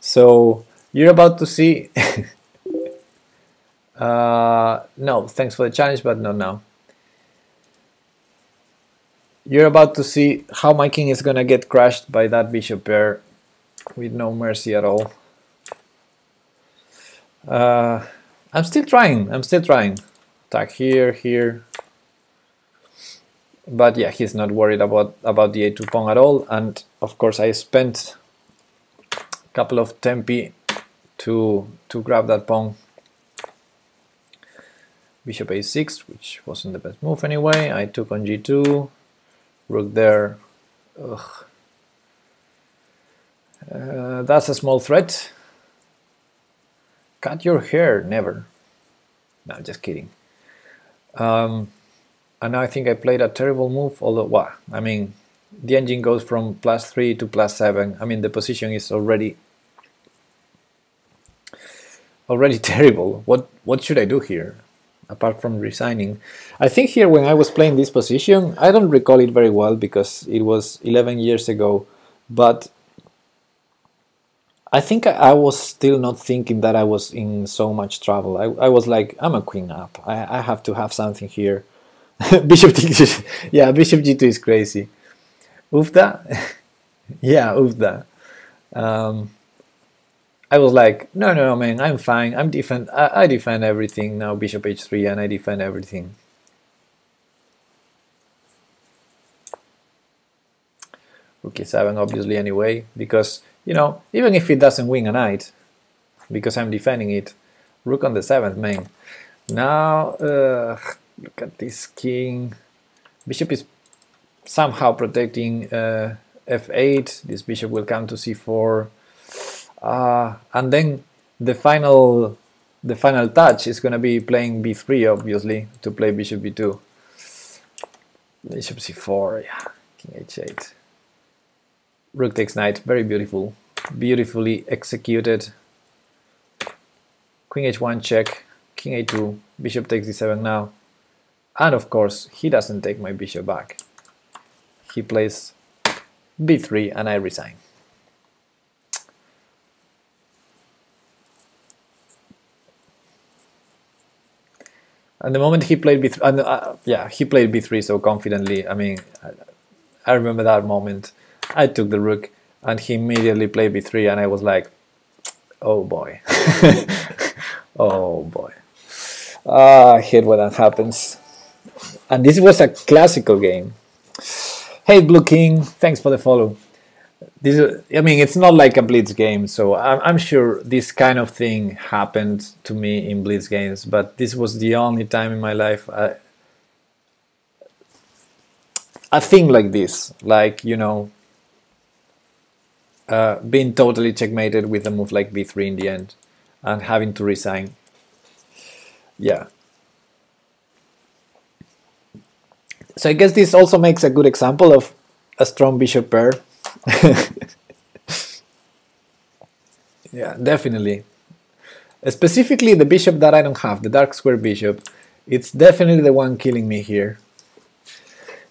So you're about to see. uh, no, thanks for the challenge, but not now. You're about to see how my king is gonna get crushed by that bishop pair with no mercy at all. Uh, I'm still trying, I'm still trying. Attack here, here. But yeah, he's not worried about, about the a2 pawn at all. And of course I spent a couple of tempi to, to grab that pawn. Bishop a6, which wasn't the best move anyway. I took on g2, rook there. Ugh. Uh, that's a small threat. Cut your hair, never. No, just kidding. Um, and I think I played a terrible move, although, well, I mean, the engine goes from plus 3 to plus 7. I mean, the position is already already terrible. What what should I do here? Apart from resigning. I think here when I was playing this position, I don't recall it very well because it was 11 years ago, but I think I, was still not thinking that I was in so much trouble. I, I was like, I'm a queen up. I, I have to have something here. bishop g2, yeah, bishop g2 is crazy. Ufda, yeah, Ufda. Um, I was like, no, no, no, man, I'm fine. I'm defend. I, I defend everything now. Bishop h3, and I defend everything. Rook e7, obviously, anyway, because you know, even if it doesn't win a knight, because I'm defending it, rook on the 7th main. Now, uh, look at this king. Bishop is somehow protecting uh, f8. This bishop will come to c4. Uh, and then the final the final touch is going to be playing b3, obviously, to play bishop b2. Bishop c4, yeah, king h8. Rook takes knight, very beautiful, beautifully executed. Queen h1 check, king a2, bishop takes d7 now. And of course, he doesn't take my bishop back. He plays b3 and I resign. And the moment he played b3, and, uh, yeah, he played b3 so confidently. I mean, I, remember that moment. I took the rook and he immediately played b3 and I was like, oh boy. oh boy. Ah, I hate when that happens. And this was a classical game. Hey Blue King, thanks for the follow. This, I mean, it's not like a Blitz game, so I'm, I'm sure this kind of thing happened to me in Blitz games, but this was the only time in my life I, a thing like this, like, you know, uh, being totally checkmated with a move like b3 in the end and having to resign. Yeah. So I guess this also makes a good example of a strong bishop pair. yeah, definitely. Specifically the bishop that I don't have, the dark square bishop, it's definitely the one killing me here.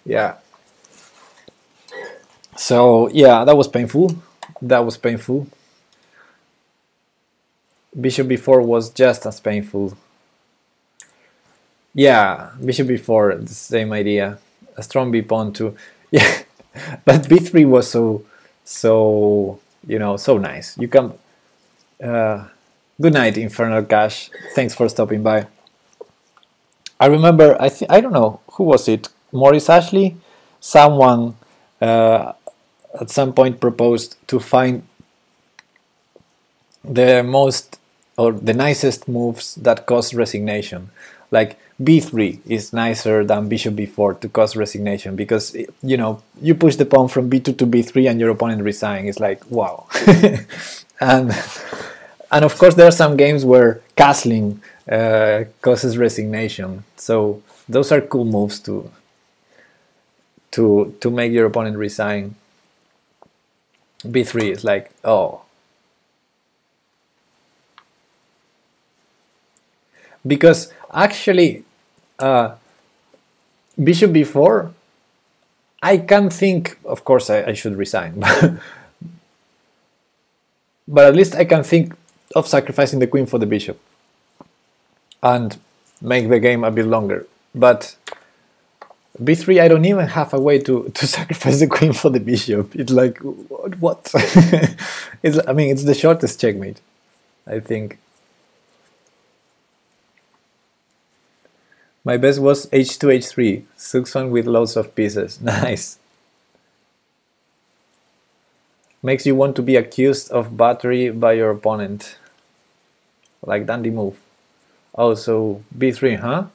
Yeah. So yeah, that was painful that was painful. Bishop b4 was just as painful. Yeah, bishop b4, the same idea. A strong b pawn too. Yeah, but b3 was so, so, you know, so nice. You can. Uh, good night, Infernal Cash. Thanks for stopping by. I remember, I think I don't know who was it, Maurice Ashley, someone uh, at some point proposed to find the most or the nicest moves that cause resignation. like b3 is nicer than bishop b4 to cause resignation because you know you push the pawn from b2 to b3 and your opponent resigns. It's like wow, and and of course there are some games where castling uh, causes resignation. So those are cool moves to to to make your opponent resign. b3 is like oh because actually uh, bishop b4 i can think of course i, I should resign but at least i can think of sacrificing the queen for the bishop and make the game a bit longer. But b3 i don't even have a way to, to sacrifice the queen for the bishop. It's like what? It's i mean it's the shortest checkmate i think My best was h2, h3, Suxon with loads of pieces. Nice. Makes you want to be accused of battery by your opponent. Like dandy move. Oh, so b3, huh?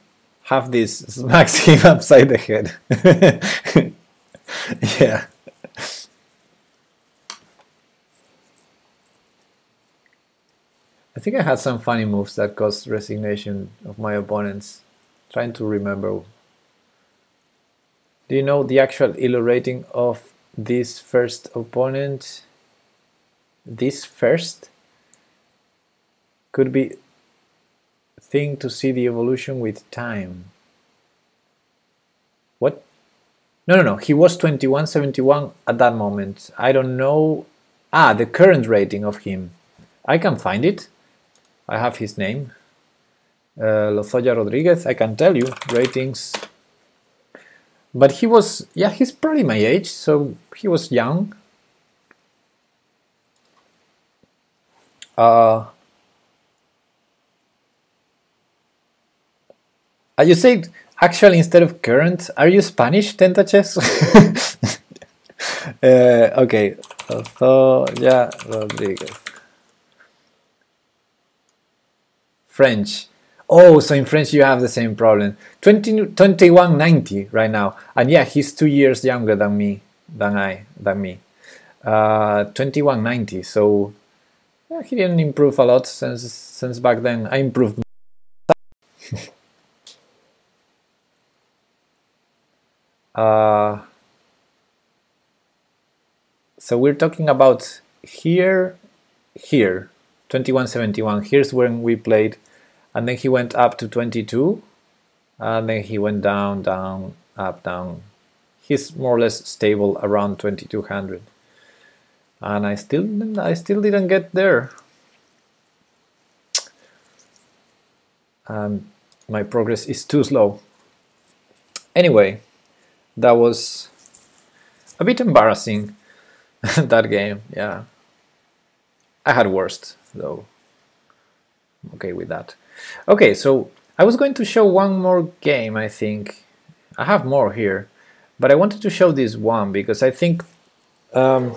Have this, smacks him upside the head. yeah. I think I had some funny moves that caused resignation of my opponents trying to remember. Do you know the actual elo rating of this first opponent? This first could be thing to see the evolution with time. What? No, no, no. He was 2171 at that moment. I don't know. Ah, the current rating of him. I can find it. I have his name uh, Lozoya Rodriguez, I can tell you, ratings. But he was, yeah, he's probably my age, so he was young. Uh, uh you said actually instead of current, are you Spanish, Tentachess? uh, okay, Lozoya Rodriguez. French. Oh, so in French you have the same problem. 20, 2190 right now. And yeah, he's two years younger than me, than I, than me. Uh, 2190. So yeah, he didn't improve a lot since since back then. I improved. uh, so we're talking about here, here, 2171. Here's when we played and then he went up to 22 and then he went down down up down. He's more or less stable around 2200 and I still I still didn't get there. And my progress is too slow. Anyway that was a bit embarrassing that game yeah. I had worst though. Okay with that Okay, so I was going to show one more game, I think. I have more here, but I wanted to show this one because I think um,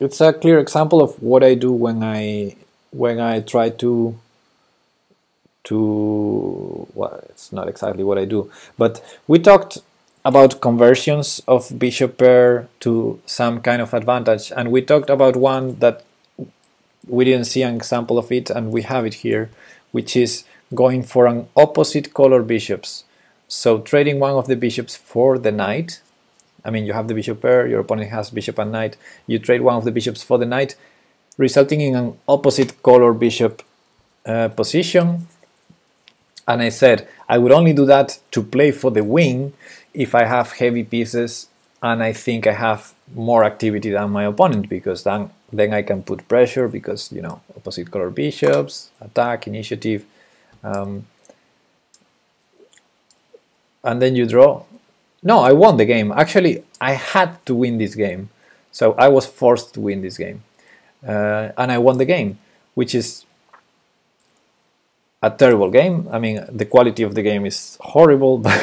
it's a clear example of what I do when I when I try to to well, it's not exactly what I do, but we talked about conversions of bishop pair to some kind of advantage, and we talked about one that we didn't see an example of it, and we have it here, which is going for an opposite color bishops. So trading one of the bishops for the knight. I mean, you have the bishop pair, your opponent has bishop and knight. You trade one of the bishops for the knight, resulting in an opposite color bishop uh, position. And I said I would only do that to play for the win if I have heavy pieces and I think I have more activity than my opponent because then then I can put pressure because you know opposite color bishops, attack, initiative, um, and then you draw. No, I won the game. Actually, I had to win this game. So I was forced to win this game. Uh, and I won the game, which is a terrible game. I mean, the quality of the game is horrible, but,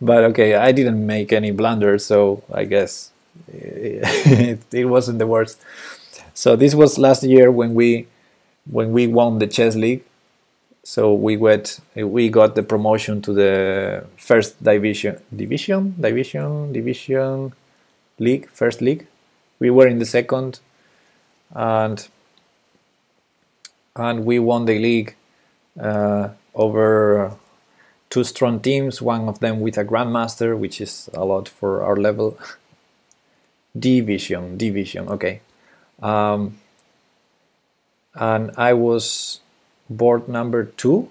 but okay, I didn't make any blunders, so I guess it, it wasn't the worst. So this was last year when we when we won the chess league So we went, we got the promotion to the first division, division, division, division league, first league. We were in the second, and and we won the league uh, over two strong teams. One of them with a grandmaster, which is a lot for our level. division, division, okay. Um, and I was board number two.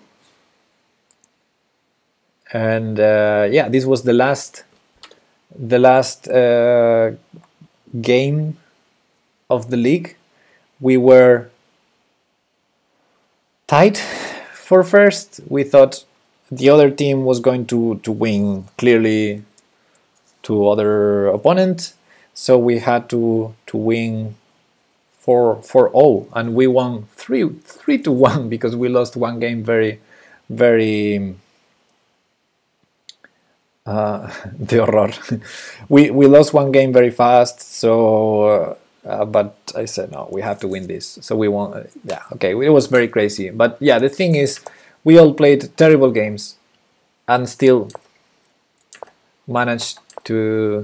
And uh, yeah, this was the last, the last uh, game of the league. We were tight for first. We thought the other team was going to to win clearly to other opponent, so we had to to win 4 4 0 and we won 3 3 to 1 because we lost one game very very uh, the horror. We we lost one game very fast so uh, but I said no we have to win this. So we won yeah okay it was very crazy. But yeah the thing is we all played terrible games and still managed to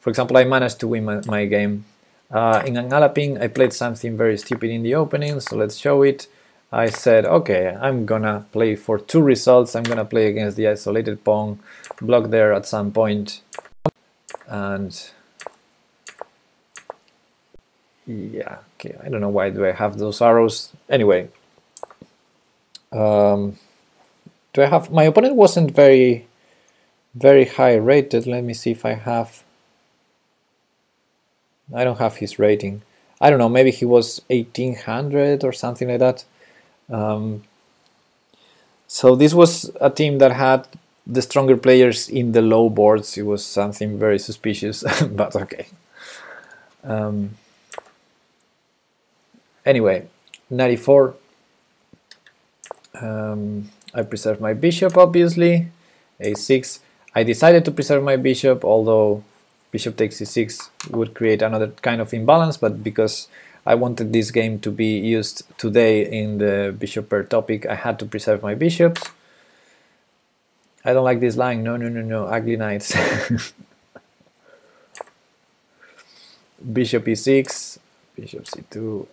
for example I managed to win my, my game uh, in Alapin, I played something very stupid in the opening, so let's show it. I said, okay, I'm gonna play for two results. I'm gonna play against the isolated pawn, block there at some point. point, and yeah, okay. I don't know why do I have those arrows. Anyway, um, do I have my opponent wasn't very, very high rated. Let me see if I have I don't have his rating. I don't know, maybe he was 1800 or something like that. Um, so this was a team that had the stronger players in the low boards. It was something very suspicious, but okay. Um, anyway, 94. Um, I preserved my bishop, obviously. a6. I decided to preserve my bishop, although bishop takes c6 would create another kind of imbalance, but because I wanted this game to be used today in the bishop pair topic, I had to preserve my bishops. I don't like this line, no, no, no, no, ugly knights. bishop e6, bishop c2,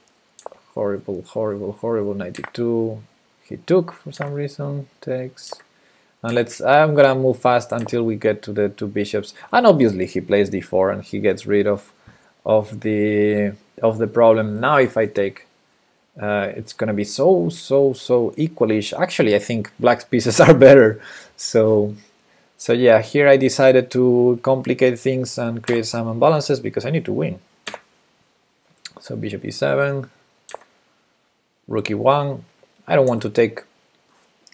horrible, horrible, horrible, knight e2, he took for some reason, takes, and let's, I'm gonna move fast until we get to the two bishops. And obviously he plays d4 and he gets rid of of the of the problem. Now if I take, uh, it's gonna be so so so equalish. Actually, I think black's pieces are better. So so yeah, here I decided to complicate things and create some imbalances because I need to win. So bishop e7, rook e1. I don't want to take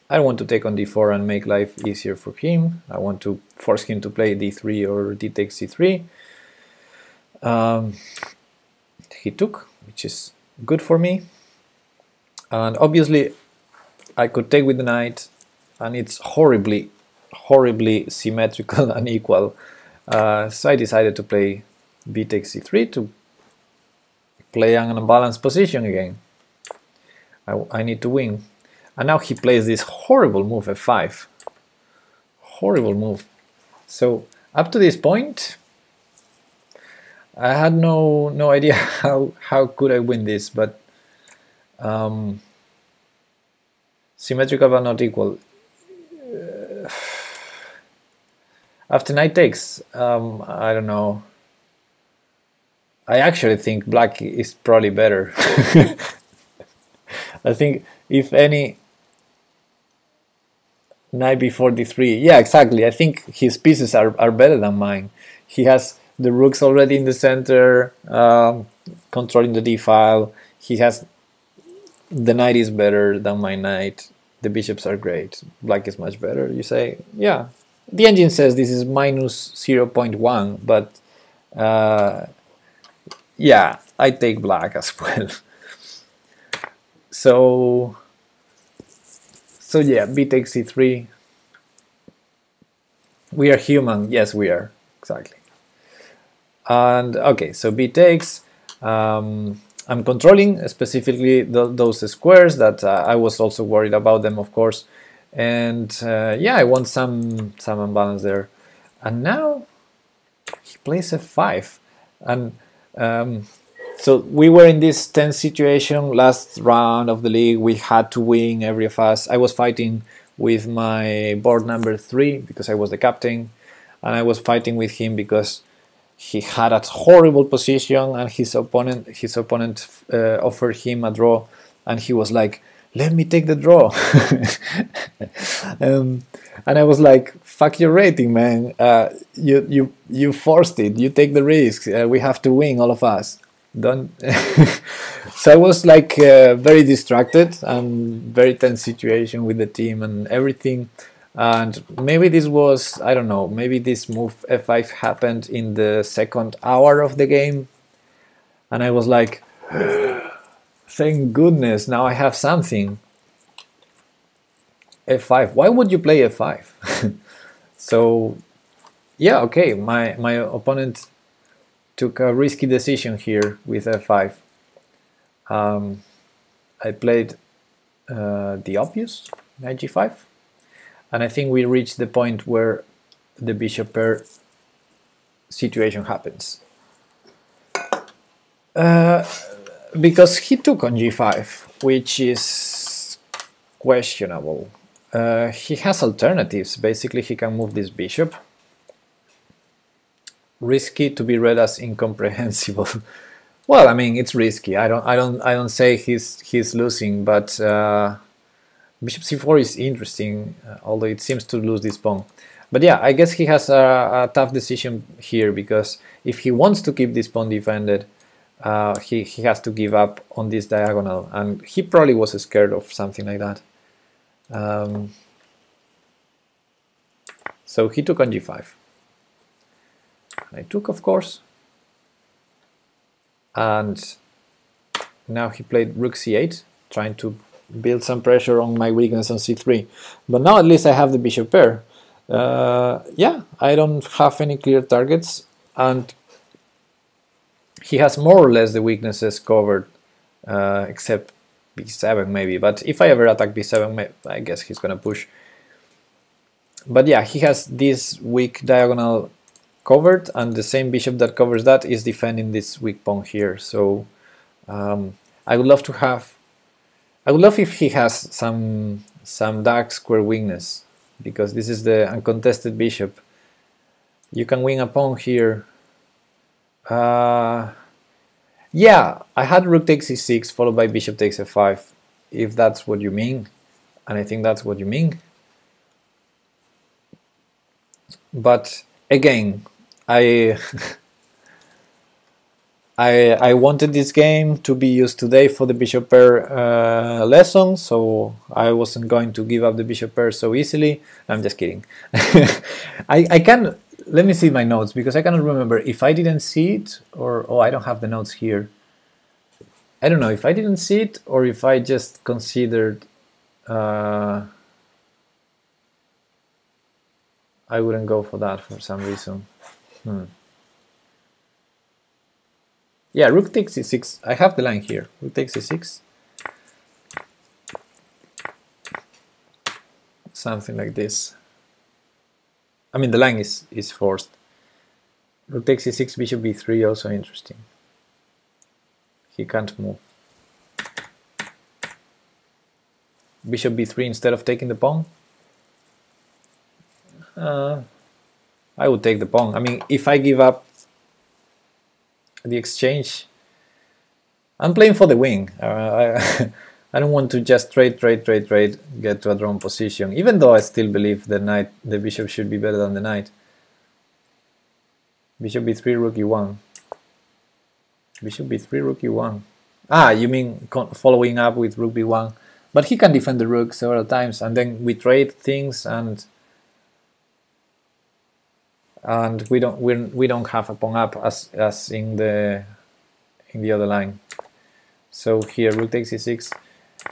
I want to take on d4 and make life easier for him. I want to force him to play d3 or d takes c3. Um, he took, which is good for me. And obviously, I could take with the knight, and it's horribly, horribly symmetrical and equal. Uh, so I decided to play b takes c3 to play an unbalanced position again. I, I need to win. And now he plays this horrible move f5. Horrible move. So up to this point, I had no no idea how how could I win this, but um, symmetrical but not equal. Uh, after knight takes, um, I don't know. I actually think black is probably better. I think if any knight before d3. Yeah, exactly. I think his pieces are, are better than mine. He has the rooks already in the center, um, controlling the d file. He has the knight is better than my knight. The bishops are great. Black is much better. You say, yeah. The engine says this is minus 0.1, but uh, yeah, I take black as well. so so yeah, b takes c3. We are human. Yes, we are. Exactly. And okay, so b takes. Um, I'm controlling specifically those squares that uh, I was also worried about them, of course. And uh, yeah, I want some some imbalance there. And now he plays f5, and um, so we were in this tense situation. Last round of the league. We had to win every of us. I was fighting with my board number three because I was the captain, and I was fighting with him because he had a horrible position and his opponent his opponent uh, offered him a draw and he was like let me take the draw. Um, and i was like fuck your rating man. Uh, you you you forced it. You take the risk. Uh, we have to win all of us don't so i was like uh, very distracted and very tense situation with the team and everything. And maybe this was I don't know maybe this move f5 happened in the second hour of the game. And I was like thank goodness now I have something. F5 why would you play f5 so yeah okay my my opponent took a risky decision here with f5 um, I played uh, the obvious knight g5 and I think we reached the point where the bishop pair situation happens. Uh, because he took on g5, which is questionable. Uh, he has alternatives. Basically, he can move this bishop. Risky to be read as incomprehensible. well, I mean, it's risky. I don't, I don't, I don't say he's he's losing, but uh, Bishop c4 is interesting, uh, although it seems to lose this pawn. But yeah, I guess he has a, a, tough decision here because if he wants to keep this pawn defended, uh, he, he has to give up on this diagonal. And he probably was scared of something like that. Um, so he took on g5. I took, of course. And now he played rook c8, trying to build some pressure on my weakness on c3. But now at least I have the bishop pair. Uh, yeah, I don't have any clear targets, and he has more or less the weaknesses covered, uh, except b7 maybe. But if I ever attack b7, I guess he's gonna push. But yeah, he has this weak diagonal covered, and the same bishop that covers that is defending this weak pawn here. So um, I would love to have I would love if he has some some dark square weakness because this is the uncontested bishop. You can win a pawn here. Uh, yeah, I had rook takes e6 followed by bishop takes f5 if that's what you mean and I think that's what you mean. But again, I I, I wanted this game to be used today for the bishop pair uh, lesson, so I wasn't going to give up the bishop pair so easily. I'm just kidding. I, I can, let me see my notes, because I cannot remember if I didn't see it, or, oh, I don't have the notes here. I don't know if I didn't see it, or if I just considered uh, I wouldn't go for that for some reason. Hmm. Yeah, rook takes e6. I have the line here. Rook takes e6. Something like this. I mean, the line is, is forced. Rook takes e6, bishop b3, also interesting. He can't move. Bishop b3 instead of taking the pawn. Uh, I would take the pawn. I mean, if I give up the exchange. I'm playing for the win. Uh, I, I don't want to just trade, trade, trade, trade, get to a drawn position, even though I still believe the knight, the bishop should be better than the knight. Bishop b3, rook e1. Bishop b3, rook e1. Ah, you mean following up with rook b1. But he can defend the rook several times, and then we trade things, and and we don't we, we don't have a pawn up as as in the in the other line. So here rook takes e6.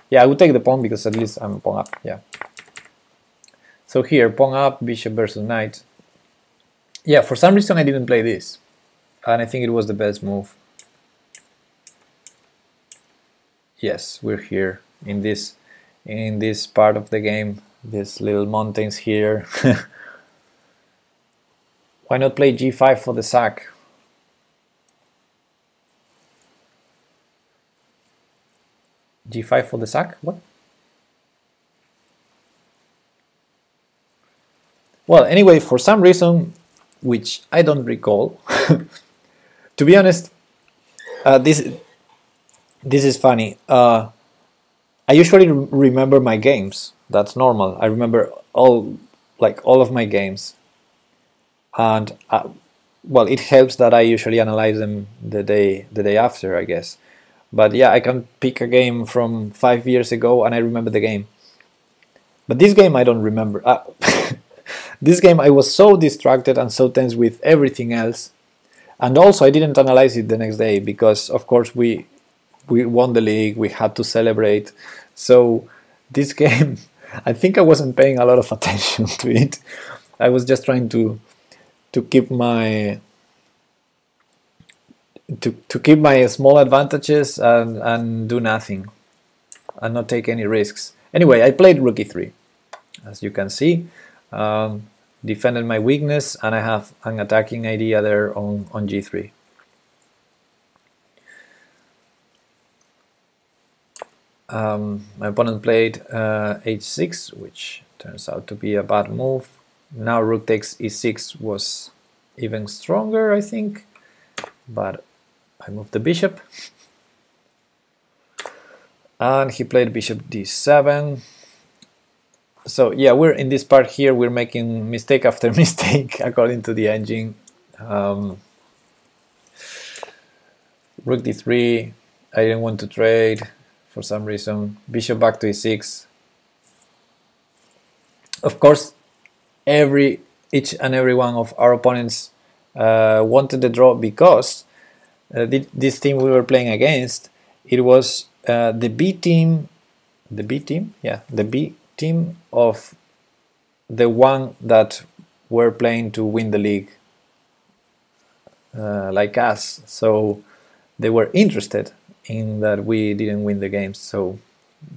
Yeah, I would take the pawn because at least I'm pawn up. Yeah. So here pawn up, bishop versus knight. Yeah, for some reason I didn't play this, and I think it was the best move. yes we're here in this in this part of the game these little mountains here why not play g5 for the sack g5 for the sack what well anyway for some reason which I don't recall to be honest uh, this this is funny. Uh, I usually remember my games. That's normal. I remember all like all of my games, and uh, well, it helps that I usually analyze them the day the day after, I guess. But yeah, I can pick a game from five years ago and I remember the game. But this game I don't remember. Uh, this game I was so distracted and so tense with everything else and also I didn't analyze it the next day because of course we we won the league, we had to celebrate. So this game I think I wasn't paying a lot of attention to it. I was just trying to to keep my to, to keep my small advantages and, and do nothing and not take any risks. Anyway, I played rook e3, as you can see. Um, defended my weakness and I have an attacking idea there on, on g3. Um, my opponent played uh, h6 which turns out to be a bad move. Now rook takes e6 was even stronger I think but I moved the bishop and he played bishop d7 so yeah, we're in this part here, we're making mistake after mistake according to the engine. Um, rook d3, I didn't want to trade for some reason. Bishop back to e6. Of course, every each and every one of our opponents uh, wanted the draw because uh, this team we were playing against, it was uh, the B team, the B team, yeah, the B team of the one that were playing to win the league uh, like us. So they were interested in that we didn't win the games so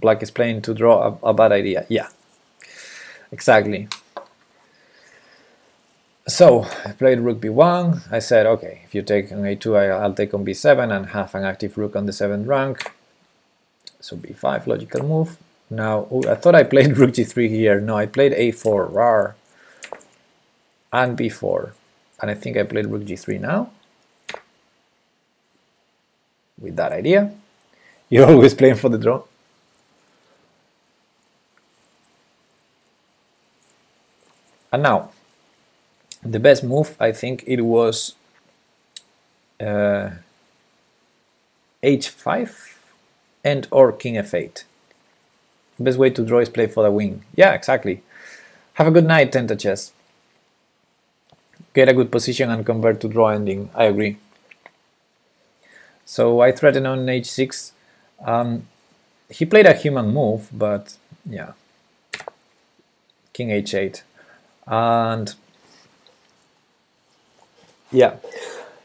black is playing to draw a, a bad idea. Yeah exactly so I played rook b1 I said okay if you take on a2 I, I'll take on b7 and have an active rook on the 7th rank so b5 logical move now, ooh, I thought I played rook g3 here. No, I played a4, rar, and b4. And I think I played rook g3 now. With that idea. You're always playing for the draw. And now, the best move, I think it was uh, h5 and or king f8. Best way to draw is play for the wing. Yeah, exactly. Have a good night, Tenta Chess. Get a good position and convert to draw ending. I agree. So I threaten on h6. Um, he played a human move, but yeah. King h8. And yeah,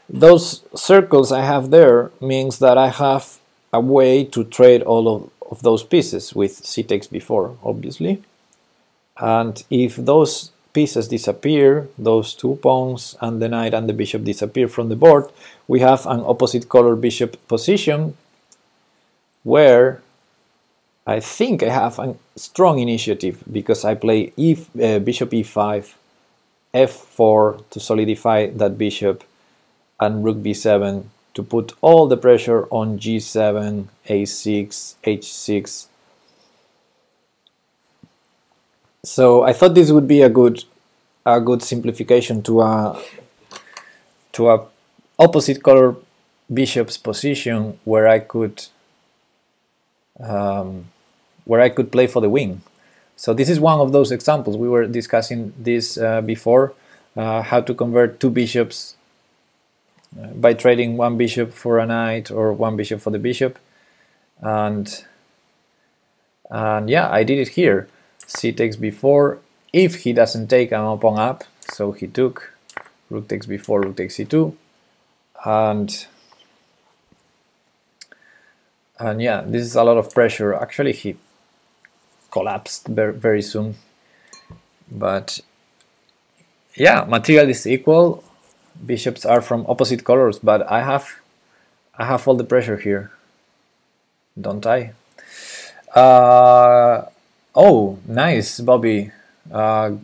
those circles I have there means that I have a way to trade all of of those pieces with c takes b4, obviously. And if those pieces disappear, those two pawns and the knight and the bishop disappear from the board, we have an opposite color bishop position where I think I have a strong initiative because I play e, uh, bishop e5, f4 to solidify that bishop, and rook b7 to put all the pressure on g7, a6, h6. So I thought this would be a good a good simplification to a to a opposite color bishop's position where I could um, where I could play for the wing. So this is one of those examples. We were discussing this uh, before, uh, how to convert two bishops by trading one bishop for a knight or one bishop for the bishop. And and yeah I did it here. C takes b4 if he doesn't take I'm pawn up. So he took. Rook takes b4 rook takes c2 and and yeah, this is a lot of pressure. Actually, he collapsed very, soon. But yeah, material is equal. Bishops are from opposite colors, but I have I have all the pressure here, don't I? Uh, oh, nice, Bobby. Uh,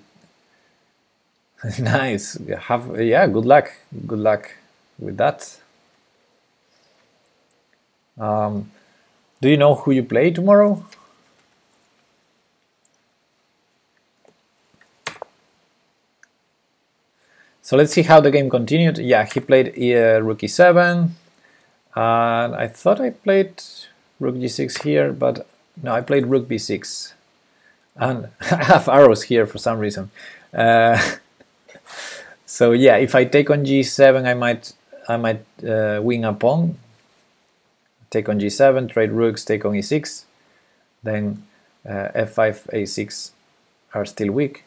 nice. Have yeah. Good luck. Good luck with that. Um, do you know who you play tomorrow? So let's see how the game continued. Yeah, he played uh, rook e7, and I thought I played rook g6 here, but no, I played rook b6. And I have arrows here for some reason. Uh, so yeah, if I take on g7, I might I might uh, win a pawn. Take on g7, trade rooks, take on e6. Then uh, f5, a6 are still weak.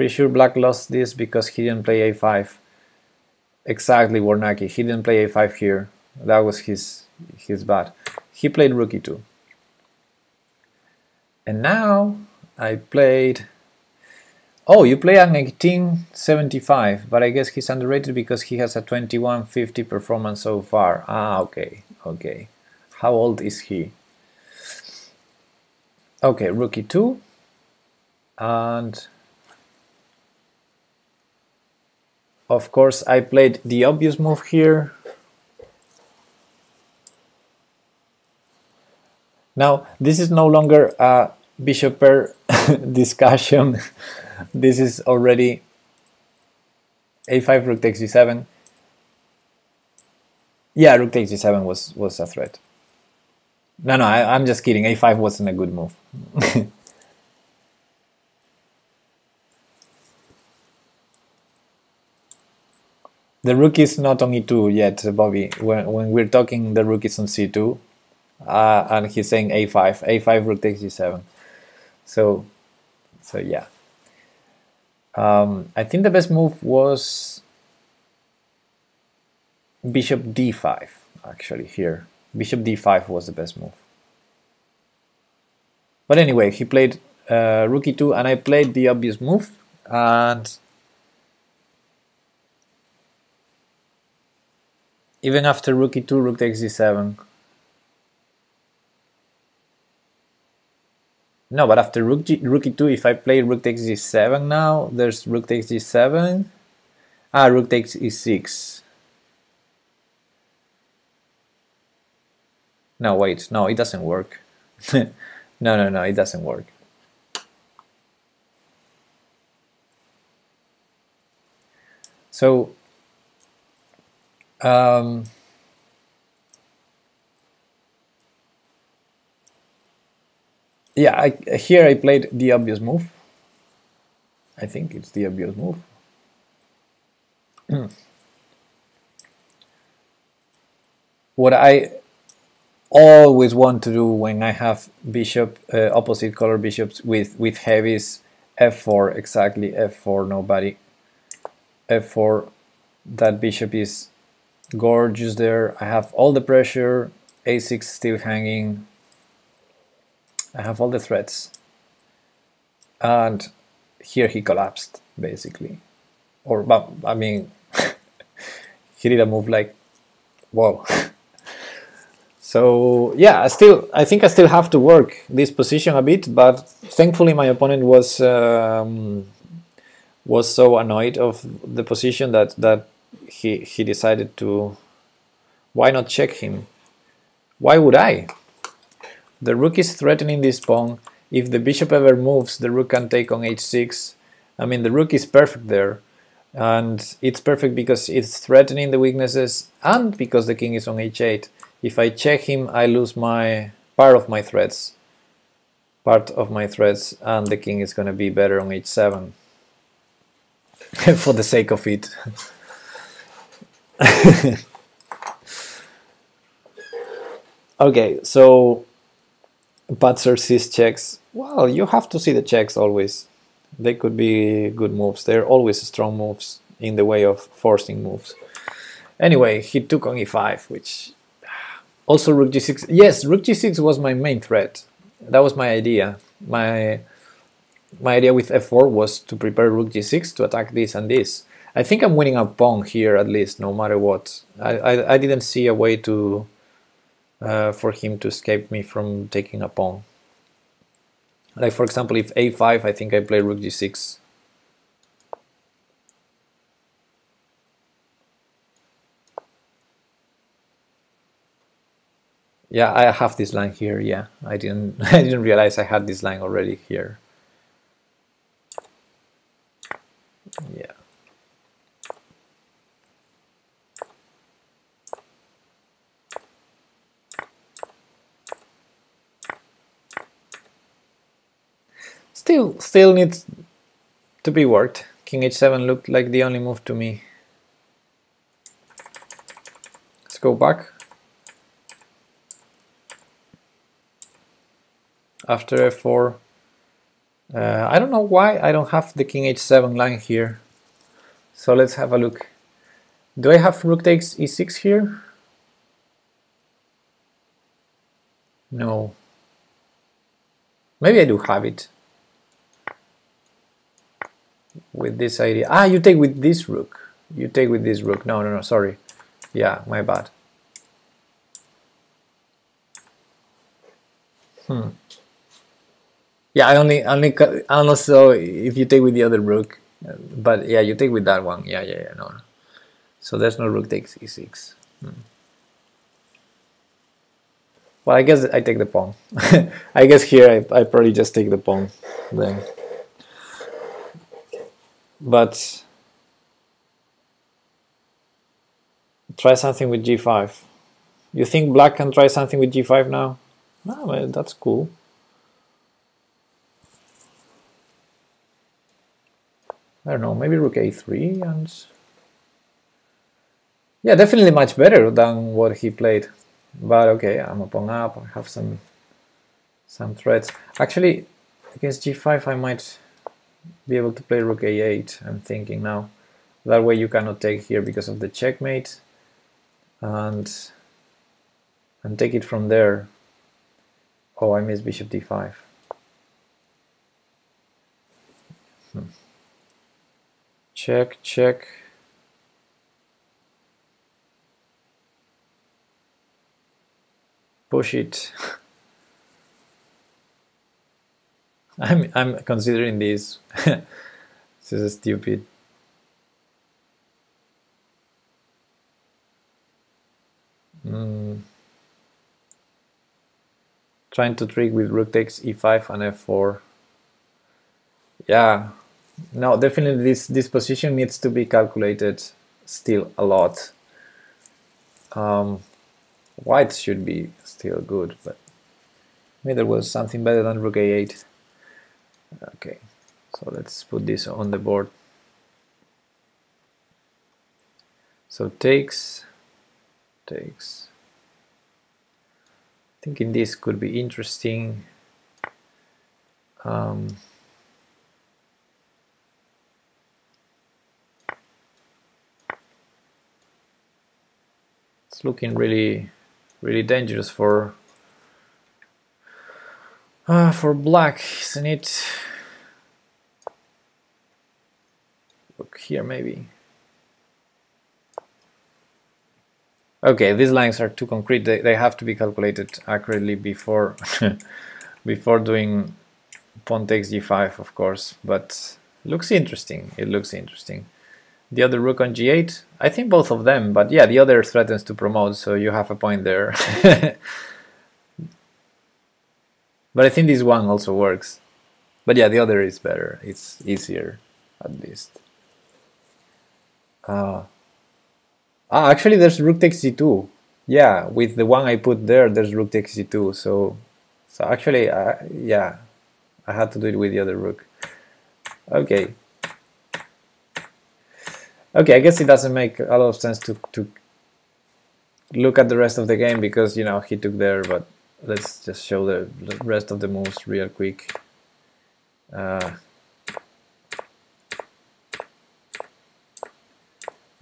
Pretty sure black lost this because he didn't play a5. Exactly, Warnaki. He didn't play a5 here. That was his his bad. He played rook e2. And now I played Oh, you play an 1875, but I guess he's underrated because he has a 2150 performance so far. Ah, okay, okay. How old is he? Okay, rook e2. And of course I played the obvious move here. Now, this is no longer a bishop pair discussion. This is already a5 rook takes g7 yeah rook takes g7 was was a threat. No no I, i'm just kidding. A5 wasn't a good move the rook is not on e2 yet bobby when, when we're talking the rook is on c2 uh, and he's saying a5 a5 rook takes g7 so so yeah um, I think the best move was bishop d5 actually here. Bishop d5 was the best move. But anyway, he played uh, rook e2 and I played the obvious move and even after rook e2, rook takes d7 No, but after rook, G, rook e2, if I play rook takes g7 now, there's rook takes g7. Ah, rook takes e6. No, wait, no, it doesn't work. no, no, no, it doesn't work. So, um, yeah, I, here I played the obvious move. I think it's the obvious move. what I always want to do when I have bishop uh, opposite color bishops with with heavies f4 exactly f4 nobody f4 that bishop is gorgeous there I have all the pressure a6 still hanging I have all the threats. And here he collapsed, basically. Or, but, I mean, he did a move like, whoa. so, yeah, I still, I think I still have to work this position a bit, but thankfully my opponent was, um, was so annoyed of the position that, that he, he decided to, why not check him? Why would I? The rook is threatening this pawn. If the bishop ever moves, the rook can take on h6. I mean, the rook is perfect there. And it's perfect because it's threatening the weaknesses and because the king is on h8. If I check him, I lose my part of my threats. Part of my threats and the king is going to be better on h7. For the sake of it. okay, so Patzer sees checks. Well, you have to see the checks always. They could be good moves. They're always strong moves in the way of forcing moves. Anyway, he took on e5, which Also rook g6. Yes, rook g6 was my main threat. That was my idea. My my idea with f4 was to prepare rook g6 to attack this and this. I think I'm winning a pawn here at least, no matter what. I, I, I didn't see a way to uh, for him to escape me from taking a pawn. Like for example, if a5, I think I play rook g6. Yeah, I have this line here. Yeah, I didn't I didn't realize I had this line already here. Yeah. Still, still needs to be worked. King h7 looked like the only move to me. Let's go back. After f4. Uh, I don't know why I don't have the king h7 line here. So let's have a look. Do I have rook takes e6 here? No. Maybe I do have it with this idea. Ah, you take with this rook. You take with this rook. No, no, no, sorry. Yeah, my bad. Hmm. Yeah, I only, only, also if you take with the other rook. But yeah, you take with that one. Yeah, yeah, yeah, no. So there's no rook takes e6. Hmm. Well, I guess I take the pawn. I guess here I, I probably just take the pawn then but try something with g5. You think black can try something with g5 now? No, well, that's cool. I don't know, maybe rook a3 and... Yeah, definitely much better than what he played. But okay, I'm a pawn up, I have some some threats. Actually, against g5 I might be able to play rook a8, I'm thinking now. That way you cannot take here because of the checkmate. And, and take it from there. Oh, I missed bishop d5. Hmm. Check, check. Push it. I'm I'm considering this. this is stupid. Mm. Trying to trick with rook takes e5 and f4. Yeah, no, definitely this this position needs to be calculated still a lot. Um, white should be still good, but maybe there was something better than rook a8 okay so let's put this on the board. So takes takes. Thinking this could be interesting. Um, it's looking really really dangerous for uh, for black, isn't it? Look here, maybe. Okay, these lines are too concrete. They, they have to be calculated accurately before before doing takes g5, of course. But looks interesting. It looks interesting. The other rook on g8. I think both of them, but yeah, the other threatens to promote, so you have a point there. But I think this one also works. But yeah, the other is better. It's easier, at least. Uh, ah, actually, there's rook takes g2. Yeah, with the one I put there, there's rook takes g2. So, so actually, uh, yeah, I had to do it with the other rook. Okay. Okay, I guess it doesn't make a lot of sense to to look at the rest of the game because you know he took there, but let's just show the rest of the moves real quick. Uh,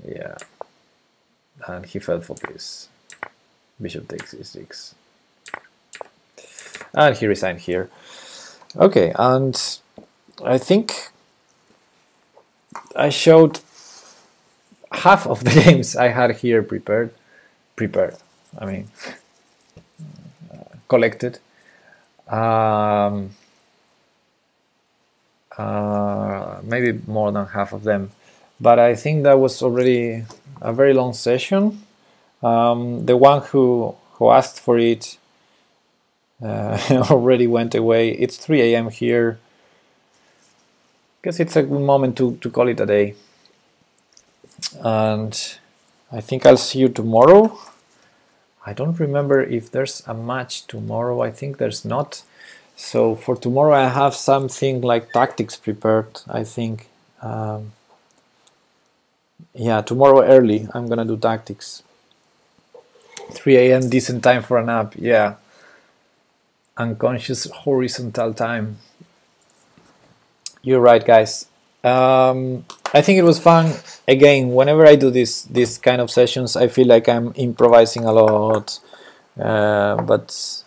yeah, and he fell for this. bishop takes e6. And he resigned here. Okay, and I think I showed half of the games I had here prepared. Prepared, I mean, collected. Um, uh, maybe more than half of them. But I think that was already a very long session. Um, the one who who asked for it uh, already went away. It's 3 a.m. here. Guess it's a good moment to, to call it a day. And I think I'll see you tomorrow. I don't remember if there's a match tomorrow. I think there's not. So for tomorrow I have something like tactics prepared, I think. Um, yeah, tomorrow early I'm gonna do tactics. 3 a.m. decent time for a nap, yeah. Unconscious horizontal time. You're right, guys. Um, I think it was fun. Again, whenever I do this this kind of sessions, I feel like I'm improvising a lot. Uh, but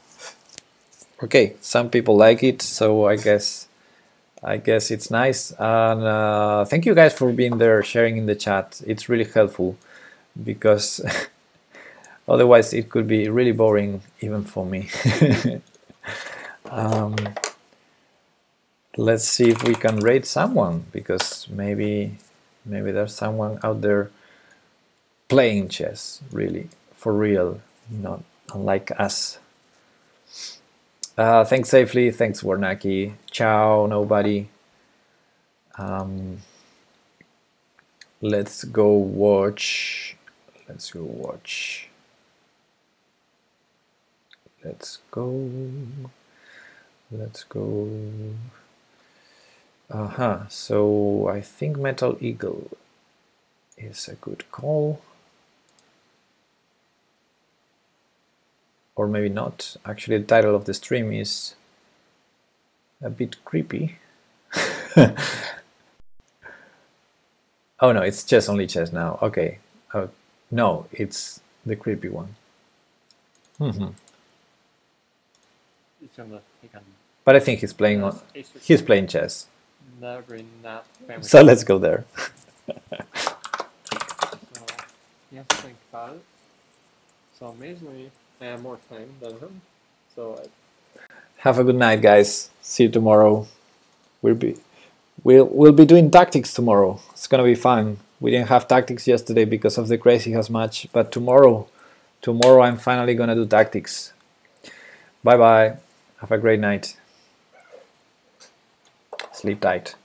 okay, some people like it, so I guess I guess it's nice. And uh, thank you guys for being there, sharing in the chat. It's really helpful because otherwise it could be really boring even for me. um, let's see if we can rate someone because maybe maybe there's someone out there playing chess really for real not unlike us. Uh, thanks safely. Thanks warnaki. Ciao nobody. Um, let's go watch let's go watch. Let's go let's go uh-huh, so I think Metal Eagle is a good call. Or maybe not. Actually, the title of the stream is a bit creepy. oh no, it's chess, only chess now. Okay. Oh, no, it's the creepy one. Mm -hmm. But I think he's playing on. He's playing chess never in that family. So let's go there. so you have to think about it. So amazingly, I have more time than him. So I... have a good night, guys. See you tomorrow. We'll be we'll we'll be doing tactics tomorrow. It's gonna be fun. We didn't have tactics yesterday because of the crazy house match, but tomorrow, tomorrow I'm finally gonna do tactics. Bye bye. Have a great night. Sleep tight.